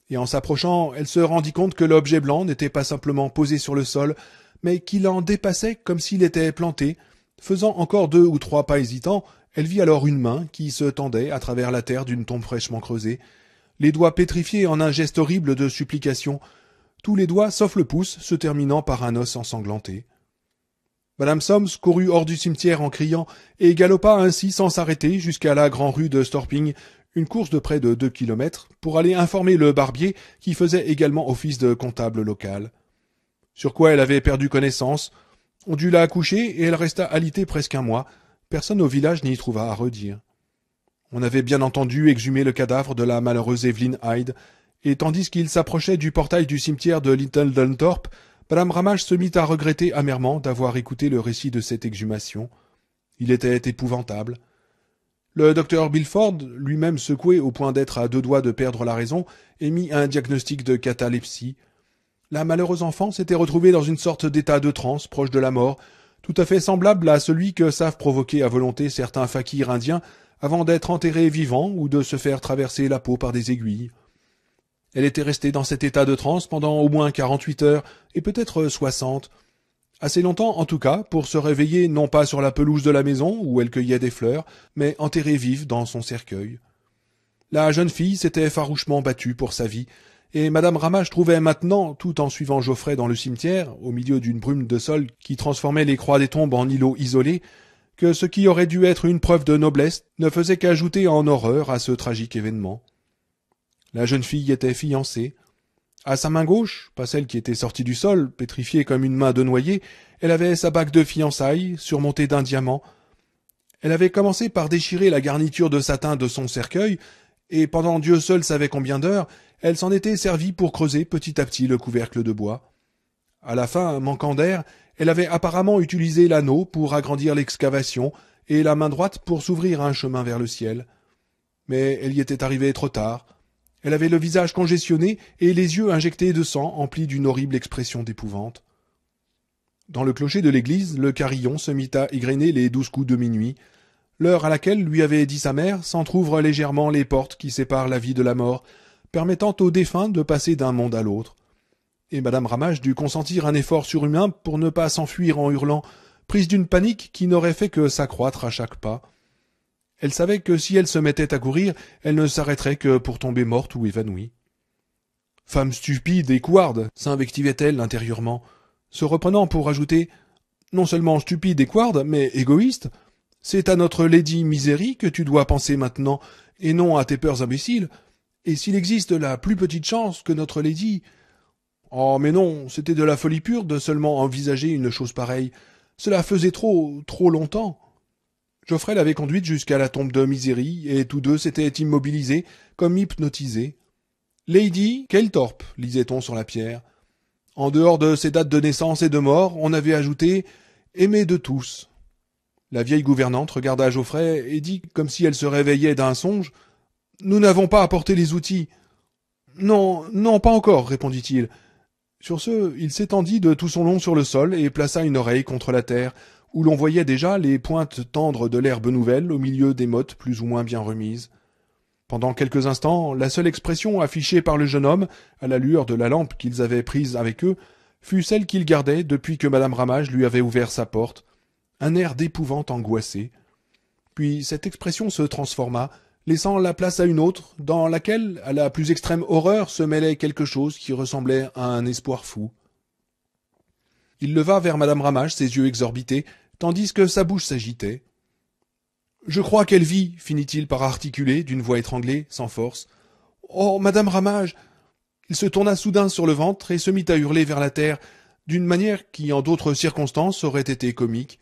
Et en s'approchant, elle se rendit compte que l'objet blanc n'était pas simplement posé sur le sol, mais qu'il en dépassait comme s'il était planté. Faisant encore deux ou trois pas hésitants, elle vit alors une main qui se tendait à travers la terre d'une tombe fraîchement creusée, les doigts pétrifiés en un geste horrible de supplication, tous les doigts sauf le pouce se terminant par un os ensanglanté. Madame Soms courut hors du cimetière en criant et galopa ainsi sans s'arrêter jusqu'à la grande rue de Storping, une course de près de deux kilomètres, pour aller informer le barbier qui faisait également office de comptable local. Sur quoi elle avait perdu connaissance, on dut la accoucher et elle resta alitée presque un mois, Personne au village n'y trouva à redire. On avait bien entendu exhumer le cadavre de la malheureuse Evelyn Hyde, et tandis qu'il s'approchait du portail du cimetière de Little Dunthorpe, Madame Ramage se mit à regretter amèrement d'avoir écouté le récit de cette exhumation. Il était épouvantable. Le docteur Bilford, lui-même secoué au point d'être à deux doigts de perdre la raison, émit un diagnostic de catalepsie. La malheureuse enfant s'était retrouvée dans une sorte d'état de transe proche de la mort, tout à fait semblable à celui que savent provoquer à volonté certains fakirs indiens avant d'être enterrés vivants ou de se faire traverser la peau par des aiguilles. Elle était restée dans cet état de transe pendant au moins quarante-huit heures, et peut-être soixante. Assez longtemps, en tout cas, pour se réveiller non pas sur la pelouse de la maison, où elle cueillait des fleurs, mais enterrée vive dans son cercueil. La jeune fille s'était farouchement battue pour sa vie, et madame Ramage trouvait maintenant, tout en suivant Geoffrey dans le cimetière, au milieu d'une brume de sol qui transformait les croix des tombes en îlots isolés, que ce qui aurait dû être une preuve de noblesse ne faisait qu'ajouter en horreur à ce tragique événement. La jeune fille était fiancée. À sa main gauche, pas celle qui était sortie du sol, pétrifiée comme une main de noyer, elle avait sa bague de fiançailles, surmontée d'un diamant. Elle avait commencé par déchirer la garniture de satin de son cercueil, et pendant Dieu seul savait combien d'heures, elle s'en était servie pour creuser petit à petit le couvercle de bois. À la fin, manquant d'air, elle avait apparemment utilisé l'anneau pour agrandir l'excavation et la main droite pour s'ouvrir un chemin vers le ciel. Mais elle y était arrivée trop tard. Elle avait le visage congestionné et les yeux injectés de sang emplis d'une horrible expression d'épouvante. Dans le clocher de l'église, le carillon se mit à égrener les douze coups de minuit, l'heure à laquelle lui avait dit sa mère s'entr'ouvrent légèrement les portes qui séparent la vie de la mort, permettant aux défunts de passer d'un monde à l'autre. Et madame Ramage dut consentir un effort surhumain pour ne pas s'enfuir en hurlant, prise d'une panique qui n'aurait fait que s'accroître à chaque pas. Elle savait que si elle se mettait à courir, elle ne s'arrêterait que pour tomber morte ou évanouie. Femme stupide et couarde, s'invectivait-elle intérieurement, se reprenant pour ajouter Non seulement stupide et couarde, mais égoïste. C'est à notre Lady Misery que tu dois penser maintenant, et non à tes peurs imbéciles. Et s'il existe la plus petite chance que notre Lady. Oh, mais non, c'était de la folie pure de seulement envisager une chose pareille. Cela faisait trop, trop longtemps. Geoffrey l'avait conduite jusqu'à la tombe de Misery, et tous deux s'étaient immobilisés, comme hypnotisés. Lady Keltorp, lisait-on sur la pierre. En dehors de ses dates de naissance et de mort, on avait ajouté aimé de tous. La vieille gouvernante regarda Geoffrey et dit, comme si elle se réveillait d'un songe Nous n'avons pas apporté les outils. Non, non, pas encore, répondit-il. Sur ce, il s'étendit de tout son long sur le sol et plaça une oreille contre la terre, où l'on voyait déjà les pointes tendres de l'herbe nouvelle au milieu des mottes plus ou moins bien remises. Pendant quelques instants, la seule expression affichée par le jeune homme, à la lueur de la lampe qu'ils avaient prise avec eux, fut celle qu'il gardait depuis que madame Ramage lui avait ouvert sa porte, un air d'épouvante angoissé. Puis cette expression se transforma, laissant la place à une autre, dans laquelle, à la plus extrême horreur, se mêlait quelque chose qui ressemblait à un espoir fou. Il leva vers madame Ramage ses yeux exorbités, tandis que sa bouche s'agitait. Je crois qu'elle vit, finit-il par articuler, d'une voix étranglée, sans force. Oh. Madame Ramage. Il se tourna soudain sur le ventre et se mit à hurler vers la terre, d'une manière qui, en d'autres circonstances, aurait été comique.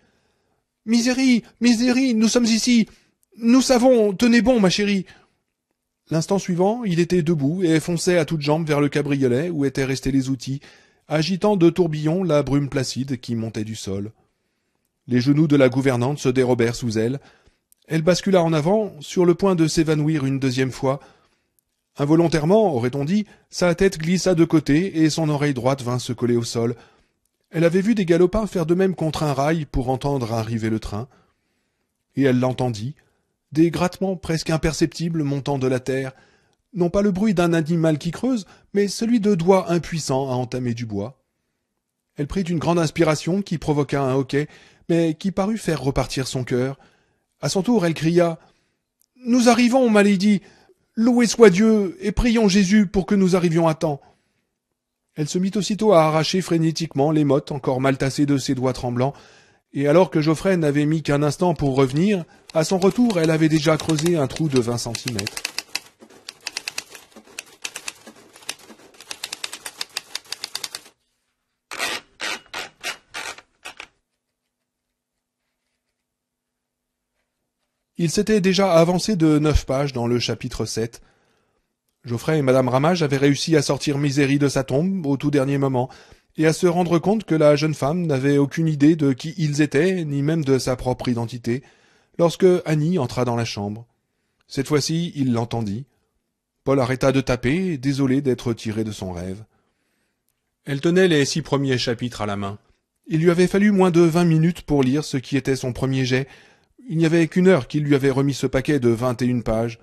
Misérie. Misérie. Nous sommes ici. Nous savons. Tenez bon, ma chérie. L'instant suivant, il était debout et fonçait à toutes jambes vers le cabriolet où étaient restés les outils, agitant de tourbillons la brume placide qui montait du sol. Les genoux de la gouvernante se dérobèrent sous elle. Elle bascula en avant, sur le point de s'évanouir une deuxième fois. Involontairement, aurait-on dit, sa tête glissa de côté et son oreille droite vint se coller au sol. Elle avait vu des galopins faire de même contre un rail pour entendre arriver le train. Et elle l'entendit, des grattements presque imperceptibles montant de la terre, non pas le bruit d'un animal qui creuse, mais celui de doigts impuissants à entamer du bois. Elle prit une grande inspiration qui provoqua un hoquet, mais qui parut faire repartir son cœur. À son tour, elle cria Nous arrivons, ma lady Loué soit Dieu, et prions Jésus pour que nous arrivions à temps. Elle se mit aussitôt à arracher frénétiquement les mottes encore mal tassées de ses doigts tremblants, et alors que Geoffrey n'avait mis qu'un instant pour revenir, à son retour elle avait déjà creusé un trou de vingt centimètres. Il s'était déjà avancé de neuf pages dans le chapitre 7. Geoffrey et madame Ramage avaient réussi à sortir Misérie de sa tombe au tout dernier moment, et à se rendre compte que la jeune femme n'avait aucune idée de qui ils étaient, ni même de sa propre identité, lorsque Annie entra dans la chambre. Cette fois-ci, il l'entendit. Paul arrêta de taper, désolé d'être tiré de son rêve. Elle tenait les six premiers chapitres à la main. Il lui avait fallu moins de vingt minutes pour lire ce qui était son premier jet. Il n'y avait qu'une heure qu'il lui avait remis ce paquet de vingt et une pages.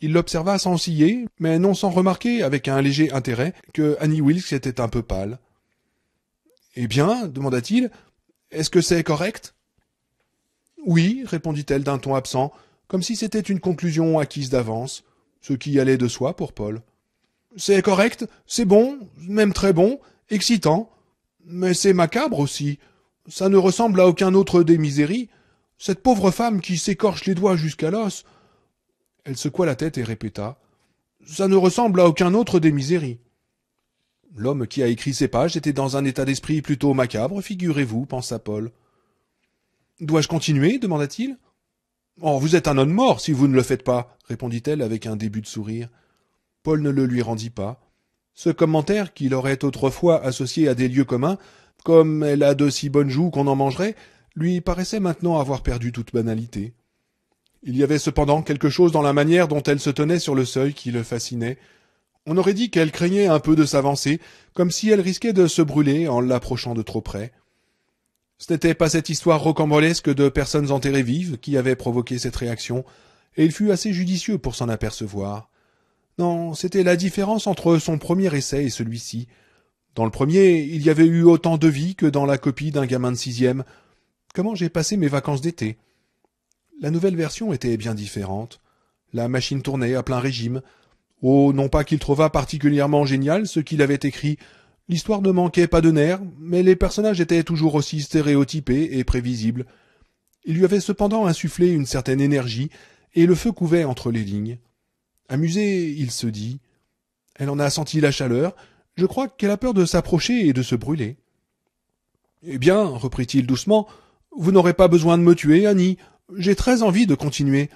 Il l'observa sans scier, mais non sans remarquer, avec un léger intérêt, que Annie Wilkes était un peu pâle. Eh bien, demanda-t-il, est-ce que c'est correct? Oui, répondit-elle d'un ton absent, comme si c'était une conclusion acquise d'avance, ce qui allait de soi pour Paul. C'est correct, c'est bon, même très bon, excitant, mais c'est macabre aussi. Ça ne ressemble à aucun autre des miséries. Cette pauvre femme qui s'écorche les doigts jusqu'à l'os. Elle secoua la tête et répéta. Ça ne ressemble à aucun autre des miséries. L'homme qui a écrit ces pages était dans un état d'esprit plutôt macabre, figurez-vous, pensa Paul. Dois-je continuer? demanda-t-il. Oh, vous êtes un homme mort si vous ne le faites pas, répondit-elle avec un début de sourire. Paul ne le lui rendit pas. Ce commentaire, qu'il aurait autrefois associé à des lieux communs, comme elle a de si bonnes joues qu'on en mangerait, lui paraissait maintenant avoir perdu toute banalité. Il y avait cependant quelque chose dans la manière dont elle se tenait sur le seuil qui le fascinait, on aurait dit qu'elle craignait un peu de s'avancer, comme si elle risquait de se brûler en l'approchant de trop près. Ce n'était pas cette histoire rocambolesque de personnes enterrées vives qui avait provoqué cette réaction, et il fut assez judicieux pour s'en apercevoir. Non, c'était la différence entre son premier essai et celui-ci. Dans le premier, il y avait eu autant de vie que dans la copie d'un gamin de sixième. Comment j'ai passé mes vacances d'été? La nouvelle version était bien différente. La machine tournait à plein régime, Oh, non pas qu'il trouvât particulièrement génial ce qu'il avait écrit. L'histoire ne manquait pas de nerfs, mais les personnages étaient toujours aussi stéréotypés et prévisibles. Il lui avait cependant insufflé une certaine énergie, et le feu couvait entre les lignes. Amusé, il se dit. Elle en a senti la chaleur. Je crois qu'elle a peur de s'approcher et de se brûler. Eh bien, reprit-il doucement, vous n'aurez pas besoin de me tuer, Annie. J'ai très envie de continuer.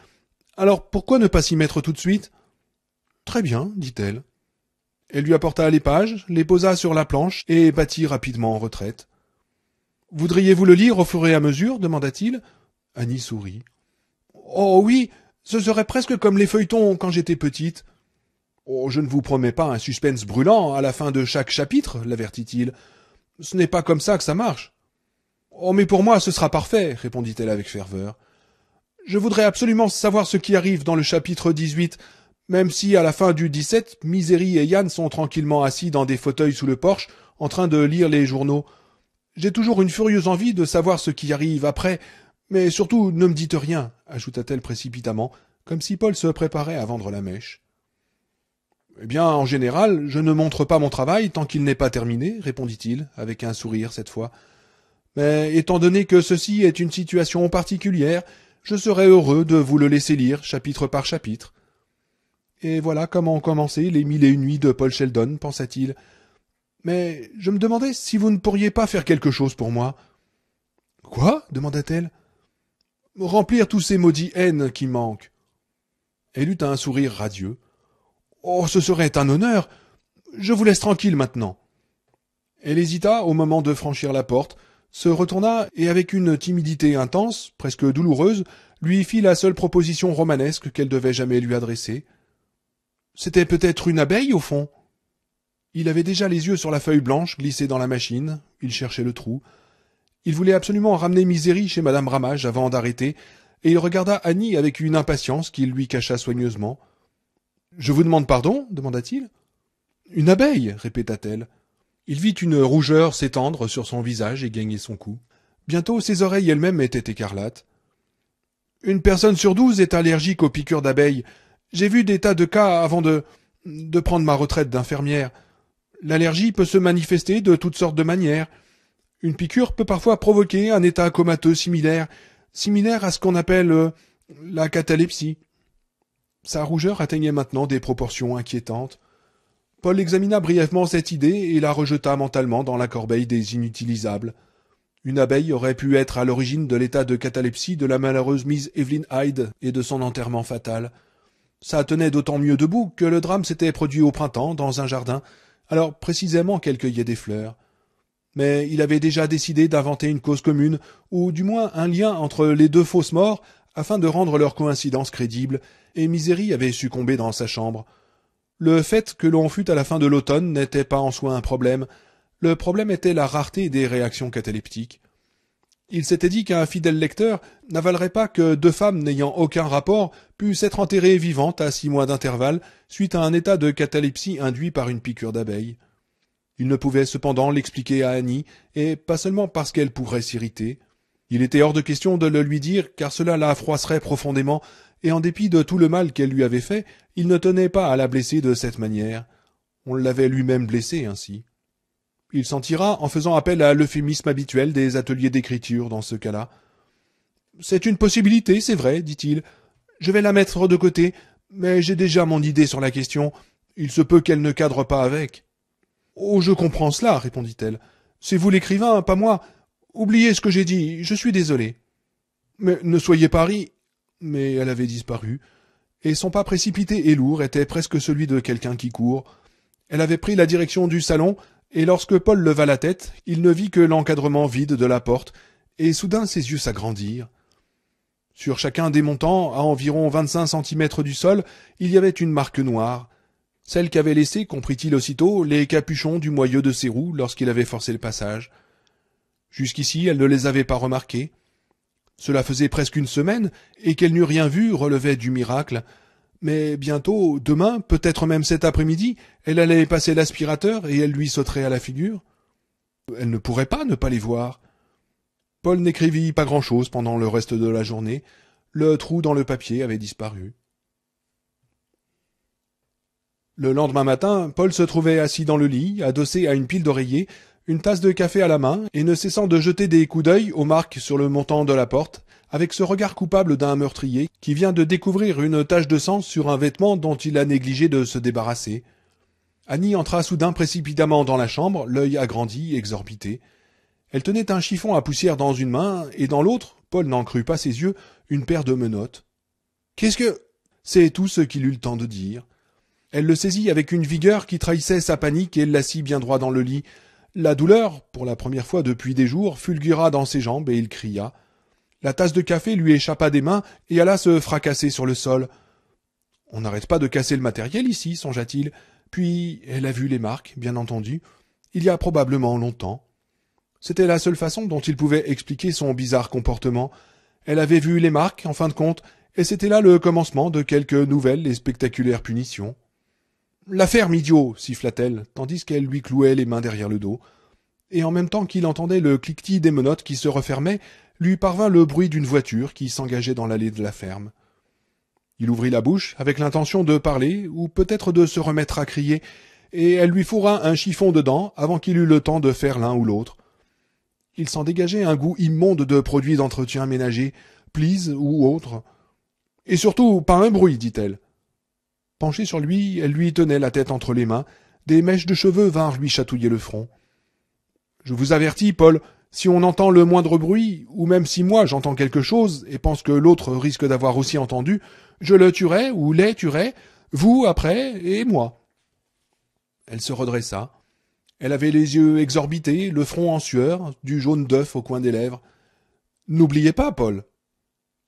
Alors pourquoi ne pas s'y mettre tout de suite? Très bien, dit-elle. Elle lui apporta les pages, les posa sur la planche et battit rapidement en retraite. Voudriez-vous le lire au fur et à mesure demanda-t-il. Annie sourit. Oh oui, ce serait presque comme les feuilletons quand j'étais petite. Oh, je ne vous promets pas un suspense brûlant à la fin de chaque chapitre, l'avertit-il. Ce n'est pas comme ça que ça marche. Oh, mais pour moi, ce sera parfait, répondit-elle avec ferveur. Je voudrais absolument savoir ce qui arrive dans le chapitre 18, même si à la fin du 17, Misery et Yann sont tranquillement assis dans des fauteuils sous le porche, en train de lire les journaux. J'ai toujours une furieuse envie de savoir ce qui arrive après, mais surtout ne me dites rien, ajouta-t-elle précipitamment, comme si Paul se préparait à vendre la mèche. Eh bien, en général, je ne montre pas mon travail tant qu'il n'est pas terminé, répondit-il, avec un sourire cette fois. Mais étant donné que ceci est une situation particulière, je serais heureux de vous le laisser lire chapitre par chapitre. Et voilà comment ont commencé les mille et une nuits de Paul Sheldon, pensa-t-il. Mais je me demandais si vous ne pourriez pas faire quelque chose pour moi. Quoi? demanda-t-elle. Remplir tous ces maudits haines qui manquent. Elle eut un sourire radieux. Oh, ce serait un honneur. Je vous laisse tranquille maintenant. Elle hésita au moment de franchir la porte, se retourna et avec une timidité intense, presque douloureuse, lui fit la seule proposition romanesque qu'elle devait jamais lui adresser. C'était peut-être une abeille, au fond. Il avait déjà les yeux sur la feuille blanche glissée dans la machine, il cherchait le trou. Il voulait absolument ramener Misérie chez madame Ramage avant d'arrêter, et il regarda Annie avec une impatience qu'il lui cacha soigneusement. Je vous demande pardon? demanda-t-il. Une abeille répéta-t-elle. Il vit une rougeur s'étendre sur son visage et gagner son cou. Bientôt ses oreilles elles-mêmes étaient écarlates. Une personne sur douze est allergique aux piqûres d'abeilles, j'ai vu des tas de cas avant de de prendre ma retraite d'infirmière. L'allergie peut se manifester de toutes sortes de manières. Une piqûre peut parfois provoquer un état comateux similaire, similaire à ce qu'on appelle euh, la catalepsie. Sa rougeur atteignait maintenant des proportions inquiétantes. Paul examina brièvement cette idée et la rejeta mentalement dans la corbeille des inutilisables. Une abeille aurait pu être à l'origine de l'état de catalepsie de la malheureuse Miss Evelyn Hyde et de son enterrement fatal. Ça tenait d'autant mieux debout que le drame s'était produit au printemps, dans un jardin, alors précisément qu'elle cueillait des fleurs. Mais il avait déjà décidé d'inventer une cause commune, ou du moins un lien entre les deux fausses morts, afin de rendre leur coïncidence crédible, et Misery avait succombé dans sa chambre. Le fait que l'on fût à la fin de l'automne n'était pas en soi un problème, le problème était la rareté des réactions cataleptiques. Il s'était dit qu'un fidèle lecteur n'avalerait pas que deux femmes n'ayant aucun rapport puissent être enterrées vivantes à six mois d'intervalle suite à un état de catalepsie induit par une piqûre d'abeille. Il ne pouvait cependant l'expliquer à Annie, et pas seulement parce qu'elle pourrait s'irriter. Il était hors de question de le lui dire, car cela la froisserait profondément, et en dépit de tout le mal qu'elle lui avait fait, il ne tenait pas à la blesser de cette manière. On l'avait lui-même blessée ainsi. Il s'en tira en faisant appel à l'euphémisme habituel des ateliers d'écriture dans ce cas-là. C'est une possibilité, c'est vrai, dit-il. Je vais la mettre de côté, mais j'ai déjà mon idée sur la question. Il se peut qu'elle ne cadre pas avec. Oh, je comprends cela, répondit-elle. C'est vous l'écrivain, pas moi. Oubliez ce que j'ai dit, je suis désolé. Mais ne soyez pas ri. Mais elle avait disparu, et son pas précipité et lourd était presque celui de quelqu'un qui court. Elle avait pris la direction du salon et lorsque Paul leva la tête, il ne vit que l'encadrement vide de la porte, et soudain ses yeux s'agrandirent. Sur chacun des montants, à environ vingt-cinq centimètres du sol, il y avait une marque noire, celle qu'avait laissée, comprit-il aussitôt, les capuchons du moyeu de ses roues lorsqu'il avait forcé le passage. Jusqu'ici, elle ne les avait pas remarqués. Cela faisait presque une semaine, et qu'elle n'eût rien vu relevait du miracle, mais bientôt, demain, peut-être même cet après-midi, elle allait passer l'aspirateur et elle lui sauterait à la figure. Elle ne pourrait pas ne pas les voir. Paul n'écrivit pas grand-chose pendant le reste de la journée. Le trou dans le papier avait disparu. Le lendemain matin, Paul se trouvait assis dans le lit, adossé à une pile d'oreillers, une tasse de café à la main, et ne cessant de jeter des coups d'œil aux marques sur le montant de la porte, avec ce regard coupable d'un meurtrier qui vient de découvrir une tache de sang sur un vêtement dont il a négligé de se débarrasser. Annie entra soudain précipitamment dans la chambre, l'œil agrandi, exorbité. Elle tenait un chiffon à poussière dans une main, et dans l'autre, Paul n'en crut pas ses yeux, une paire de menottes. Qu'est-ce que? C'est tout ce qu'il eut le temps de dire. Elle le saisit avec une vigueur qui trahissait sa panique et l'assit bien droit dans le lit. La douleur, pour la première fois depuis des jours, fulgura dans ses jambes et il cria. La tasse de café lui échappa des mains et alla se fracasser sur le sol. On n'arrête pas de casser le matériel ici, songea-t-il. Puis elle a vu les marques, bien entendu. Il y a probablement longtemps. C'était la seule façon dont il pouvait expliquer son bizarre comportement. Elle avait vu les marques, en fin de compte, et c'était là le commencement de quelques nouvelles et spectaculaires punitions. La ferme, idiot siffla-t-elle, tandis qu'elle lui clouait les mains derrière le dos. Et en même temps qu'il entendait le cliquetis des menottes qui se refermaient, lui parvint le bruit d'une voiture qui s'engageait dans l'allée de la ferme. Il ouvrit la bouche avec l'intention de parler, ou peut-être de se remettre à crier, et elle lui fourra un chiffon dedans avant qu'il eût le temps de faire l'un ou l'autre. Il s'en dégageait un goût immonde de produits d'entretien ménager, Please ou autres. Et surtout, pas un bruit, dit-elle. Penchée sur lui, elle lui tenait la tête entre les mains, des mèches de cheveux vinrent lui chatouiller le front. Je vous avertis, Paul, si on entend le moindre bruit, ou même si moi j'entends quelque chose et pense que l'autre risque d'avoir aussi entendu, je le tuerai ou les tuerai, vous après et moi. Elle se redressa. Elle avait les yeux exorbités, le front en sueur, du jaune d'œuf au coin des lèvres. N'oubliez pas, Paul.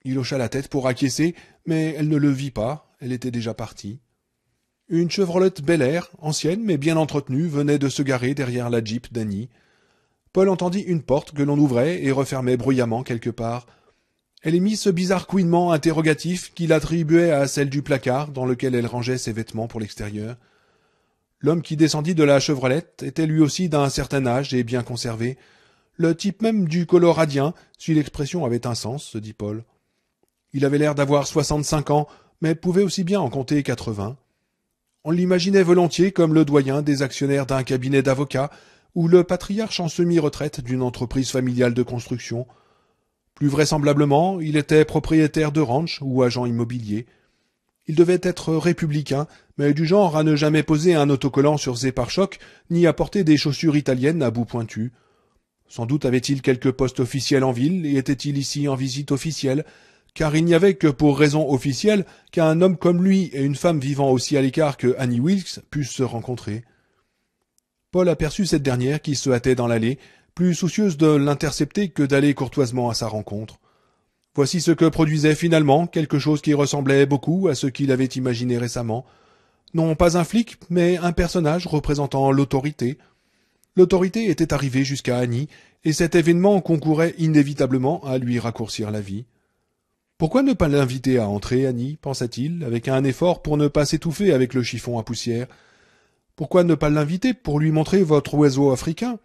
Il hocha la tête pour acquiescer, mais elle ne le vit pas, elle était déjà partie. Une Chevrolet Bel Air, ancienne mais bien entretenue, venait de se garer derrière la Jeep d'Annie. Paul entendit une porte que l'on ouvrait et refermait bruyamment quelque part. Elle émit ce bizarre couinement interrogatif qu'il attribuait à celle du placard dans lequel elle rangeait ses vêtements pour l'extérieur. L'homme qui descendit de la chevrolette était lui aussi d'un certain âge et bien conservé, le type même du coloradien, si l'expression avait un sens, se dit Paul. Il avait l'air d'avoir soixante-cinq ans, mais pouvait aussi bien en compter quatre-vingts. On l'imaginait volontiers comme le doyen des actionnaires d'un cabinet d'avocats, ou le patriarche en semi-retraite d'une entreprise familiale de construction. Plus vraisemblablement, il était propriétaire de ranch ou agent immobilier. Il devait être républicain, mais du genre à ne jamais poser un autocollant sur ses pare-chocs, ni apporter des chaussures italiennes à bout pointu. Sans doute avait-il quelque poste officiel en ville et était-il ici en visite officielle, car il n'y avait que pour raison officielle qu'un homme comme lui et une femme vivant aussi à l'écart que Annie Wilkes puissent se rencontrer. Paul aperçut cette dernière qui se hâtait dans l'allée, plus soucieuse de l'intercepter que d'aller courtoisement à sa rencontre. Voici ce que produisait finalement quelque chose qui ressemblait beaucoup à ce qu'il avait imaginé récemment. Non pas un flic, mais un personnage représentant l'autorité. L'autorité était arrivée jusqu'à Annie, et cet événement concourait inévitablement à lui raccourcir la vie. Pourquoi ne pas l'inviter à entrer, Annie pensa-t-il, avec un effort pour ne pas s'étouffer avec le chiffon à poussière? Pourquoi ne pas l'inviter pour lui montrer votre oiseau africain?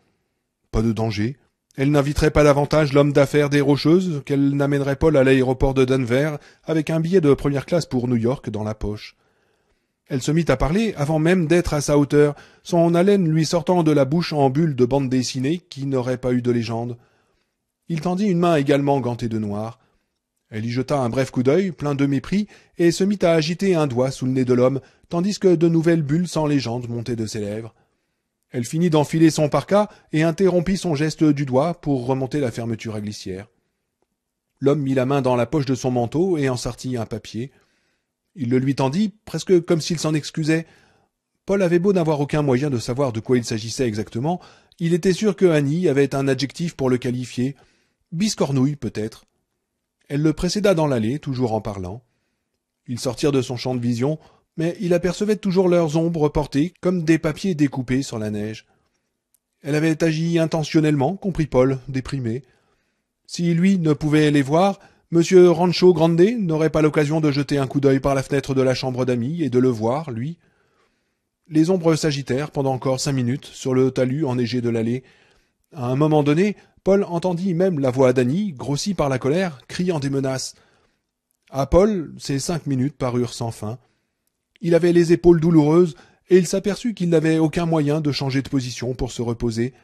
Pas de danger. Elle n'inviterait pas davantage l'homme d'affaires des Rocheuses qu'elle n'amènerait Paul à l'aéroport de Denver avec un billet de première classe pour New York dans la poche. Elle se mit à parler avant même d'être à sa hauteur, son haleine lui sortant de la bouche en bulle de bande dessinée qui n'aurait pas eu de légende. Il tendit une main également gantée de noir. Elle y jeta un bref coup d'œil, plein de mépris, et se mit à agiter un doigt sous le nez de l'homme, tandis que de nouvelles bulles sans légende montaient de ses lèvres. Elle finit d'enfiler son parka et interrompit son geste du doigt pour remonter la fermeture à glissière. L'homme mit la main dans la poche de son manteau et en sortit un papier. Il le lui tendit, presque comme s'il s'en excusait. Paul avait beau n'avoir aucun moyen de savoir de quoi il s'agissait exactement, il était sûr que Annie avait un adjectif pour le qualifier. Biscornouille, peut-être. Elle le précéda dans l'allée, toujours en parlant. Ils sortirent de son champ de vision, mais il apercevait toujours leurs ombres portées comme des papiers découpés sur la neige. Elle avait agi intentionnellement, comprit Paul, déprimé. Si lui ne pouvait les voir, M. Rancho Grande n'aurait pas l'occasion de jeter un coup d'œil par la fenêtre de la chambre d'amis et de le voir, lui. Les ombres s'agitèrent pendant encore cinq minutes sur le talus enneigé de l'allée. À un moment donné, Paul entendit même la voix d'Annie, grossie par la colère, criant des menaces. À Paul, ces cinq minutes parurent sans fin. Il avait les épaules douloureuses, et il s'aperçut qu'il n'avait aucun moyen de changer de position pour se reposer.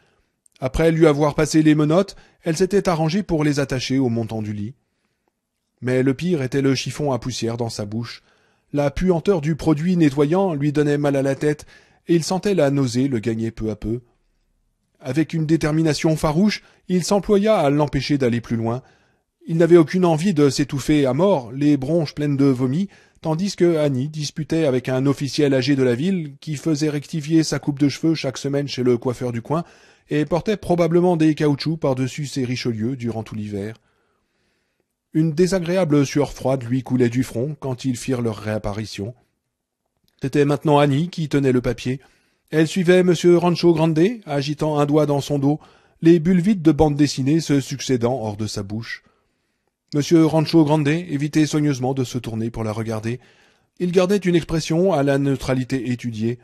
Après lui avoir passé les menottes, elle s'était arrangée pour les attacher au montant du lit. Mais le pire était le chiffon à poussière dans sa bouche. La puanteur du produit nettoyant lui donnait mal à la tête, et il sentait la nausée le gagner peu à peu. Avec une détermination farouche, il s'employa à l'empêcher d'aller plus loin. Il n'avait aucune envie de s'étouffer à mort, les bronches pleines de vomi, tandis que Annie disputait avec un officiel âgé de la ville qui faisait rectifier sa coupe de cheveux chaque semaine chez le coiffeur du coin et portait probablement des caoutchoucs par-dessus ses richelieux durant tout l'hiver. Une désagréable sueur froide lui coulait du front quand ils firent leur réapparition. C'était maintenant Annie qui tenait le papier. Elle suivait M. Rancho Grande, agitant un doigt dans son dos, les bulles vides de bande dessinée se succédant hors de sa bouche. Monsieur Rancho Grande évitait soigneusement de se tourner pour la regarder. Il gardait une expression à la neutralité étudiée.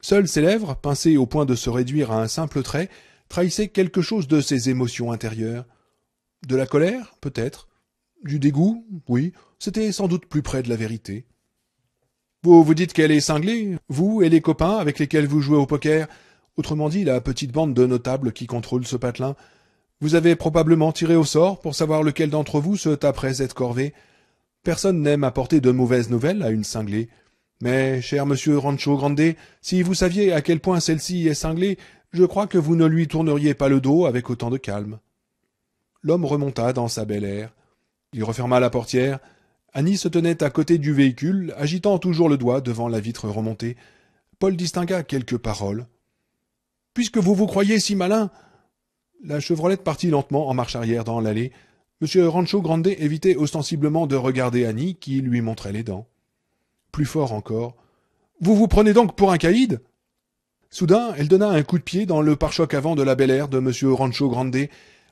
Seules ses lèvres, pincées au point de se réduire à un simple trait, trahissaient quelque chose de ses émotions intérieures. De la colère, peut-être? Du dégoût, oui, c'était sans doute plus près de la vérité. Vous vous dites qu'elle est cinglée, vous et les copains avec lesquels vous jouez au poker, autrement dit la petite bande de notables qui contrôle ce patelin, vous avez probablement tiré au sort pour savoir lequel d'entre vous se taperait cette corvée. Personne n'aime apporter de mauvaises nouvelles à une cinglée. Mais, cher monsieur Rancho Grande, si vous saviez à quel point celle-ci est cinglée, je crois que vous ne lui tourneriez pas le dos avec autant de calme. L'homme remonta dans sa belle air. Il referma la portière. Annie se tenait à côté du véhicule, agitant toujours le doigt devant la vitre remontée. Paul distingua quelques paroles. Puisque vous vous croyez si malin, la Chevrolette partit lentement en marche arrière dans l'allée. M. Rancho Grande évitait ostensiblement de regarder Annie, qui lui montrait les dents. Plus fort encore. Vous vous prenez donc pour un caïd Soudain, elle donna un coup de pied dans le pare-choc avant de la belle air de M. Rancho Grande,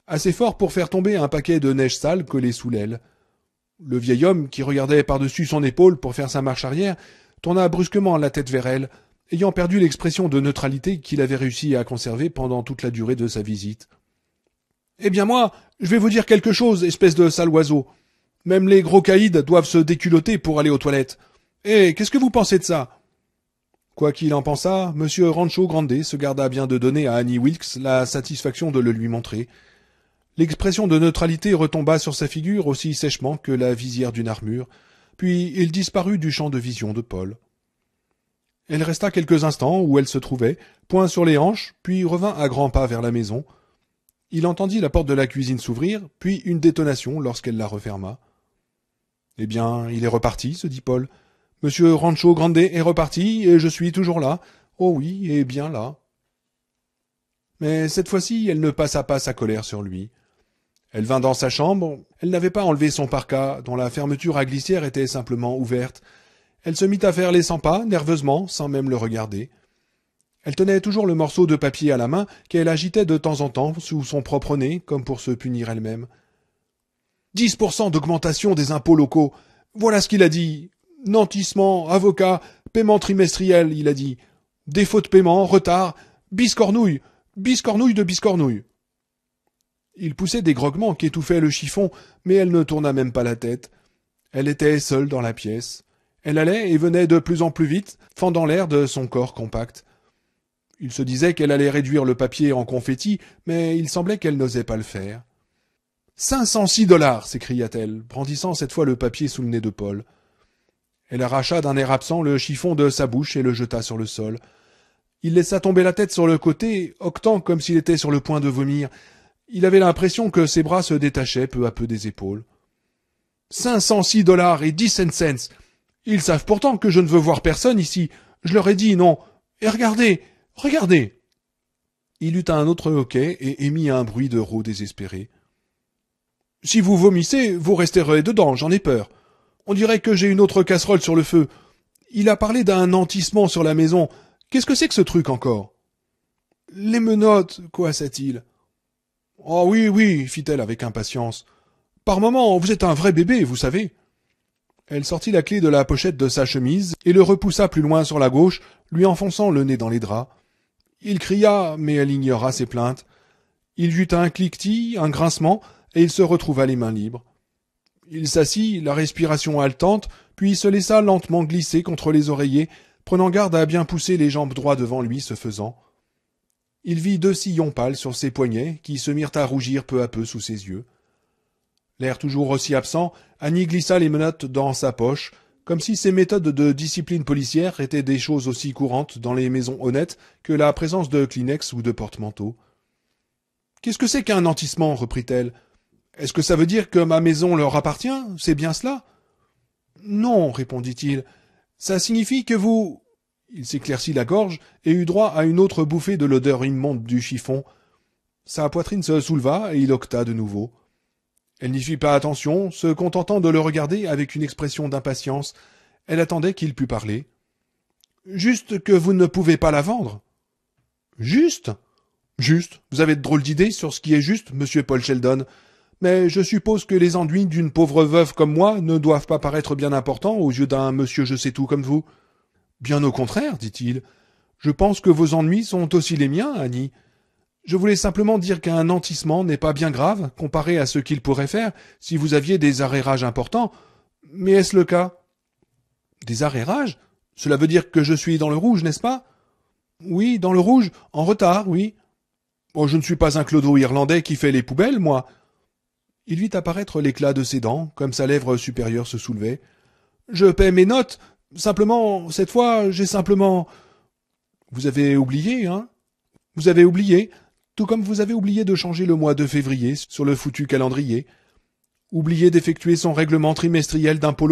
assez fort pour faire tomber un paquet de neige sale collé sous l'aile. Le vieil homme, qui regardait par-dessus son épaule pour faire sa marche arrière, tourna brusquement la tête vers elle, ayant perdu l'expression de neutralité qu'il avait réussi à conserver pendant toute la durée de sa visite. Eh bien moi, je vais vous dire quelque chose, espèce de sale oiseau. Même les gros caïds doivent se déculoter pour aller aux toilettes. Eh, qu'est-ce que vous pensez de ça? Quoi qu'il en pensât, M. Rancho Grande se garda bien de donner à Annie Wilkes la satisfaction de le lui montrer. L'expression de neutralité retomba sur sa figure aussi sèchement que la visière d'une armure, puis il disparut du champ de vision de Paul. Elle resta quelques instants où elle se trouvait, point sur les hanches, puis revint à grands pas vers la maison, Il entendit la porte de la cuisine s'ouvrir, puis une détonation lorsqu'elle la referma. Eh bien, il est reparti, se dit Paul. Monsieur Rancho Grande est reparti, et je suis toujours là. Oh oui, et bien là. Mais cette fois-ci, elle ne passa pas sa colère sur lui. Elle vint dans sa chambre, elle n'avait pas enlevé son parka, dont la fermeture à glissière était simplement ouverte. Elle se mit à faire les cent pas, nerveusement, sans même le regarder. Elle tenait toujours le morceau de papier à la main qu'elle agitait de temps en temps sous son propre nez, comme pour se punir elle-même. Dix pour cent d'augmentation des impôts locaux. Voilà ce qu'il a dit. Nantissement, avocat, paiement trimestriel, il a dit. Défaut de paiement, retard, biscornouille, biscornouille de biscornouille. Il poussait des grognements qui étouffaient le chiffon, mais elle ne tourna même pas la tête. Elle était seule dans la pièce. Elle allait et venait de plus en plus vite, fendant l'air de son corps compact. Il se disait qu'elle allait réduire le papier en confetti, mais il semblait qu'elle n'osait pas le faire. Cinq cent six dollars s'écria-t-elle, brandissant cette fois le papier sous le nez de Paul. Elle arracha d'un air absent le chiffon de sa bouche et le jeta sur le sol. Il laissa tomber la tête sur le côté, octant comme s'il était sur le point de vomir. Il avait l'impression que ses bras se détachaient peu à peu des épaules. Cinq cent six dollars et dix cents. Ils savent pourtant que je ne veux voir personne ici. Je leur ai dit non. Et regardez, regardez. Il eut un autre hoquet et émit un bruit de roux désespéré. Si vous vomissez, vous resterez dedans, j'en ai peur. On dirait que j'ai une autre casserole sur le feu. Il a parlé d'un nantissement sur la maison. Qu'est-ce que c'est que ce truc encore? Les menottes, quoi t il Oh oui, oui, fit-elle avec impatience. Par moments, vous êtes un vrai bébé, vous savez. Elle sortit la clé de la pochette de sa chemise et le repoussa plus loin sur la gauche, lui enfonçant le nez dans les draps. Il cria, mais elle ignora ses plaintes. Il y eut un cliquetis, un grincement, et il se retrouva les mains libres. Il s'assit, la respiration haletante, puis se laissa lentement glisser contre les oreillers, prenant garde à bien pousser les jambes droits devant lui, ce faisant. Il vit deux sillons pâles sur ses poignets, qui se mirent à rougir peu à peu sous ses yeux. L'air toujours aussi absent, Annie glissa les menottes dans sa poche, comme si ces méthodes de discipline policière étaient des choses aussi courantes dans les maisons honnêtes que la présence de Kleenex ou de porte-manteau. Qu'est-ce que c'est qu'un nantissement? reprit-elle. Est-ce que ça veut dire que ma maison leur appartient? C'est bien cela Non, répondit-il. Ça signifie que vous. Il s'éclaircit la gorge et eut droit à une autre bouffée de l'odeur immonde du chiffon. Sa poitrine se souleva et il octa de nouveau. Elle n'y fit pas attention, se contentant de le regarder avec une expression d'impatience. Elle attendait qu'il pût parler. Juste que vous ne pouvez pas la vendre. Juste Juste. Vous avez de drôles d'idées sur ce qui est juste, monsieur Paul Sheldon mais je suppose que les ennuis d'une pauvre veuve comme moi ne doivent pas paraître bien importants aux yeux d'un monsieur je sais tout comme vous. Bien au contraire, dit-il. Je pense que vos ennuis sont aussi les miens, Annie. Je voulais simplement dire qu'un nantissement n'est pas bien grave comparé à ce qu'il pourrait faire si vous aviez des arrérages importants. Mais est-ce le cas? Des arrérages? Cela veut dire que je suis dans le rouge, n'est-ce pas? Oui, dans le rouge, en retard, oui. Oh, je ne suis pas un clodo irlandais qui fait les poubelles, moi. Il vit apparaître l'éclat de ses dents, comme sa lèvre supérieure se soulevait. Je paie mes notes. Simplement, cette fois, j'ai simplement. Vous avez oublié, hein Vous avez oublié, tout comme vous avez oublié de changer le mois de février sur le foutu calendrier. Oublié d'effectuer son règlement trimestriel d'impôt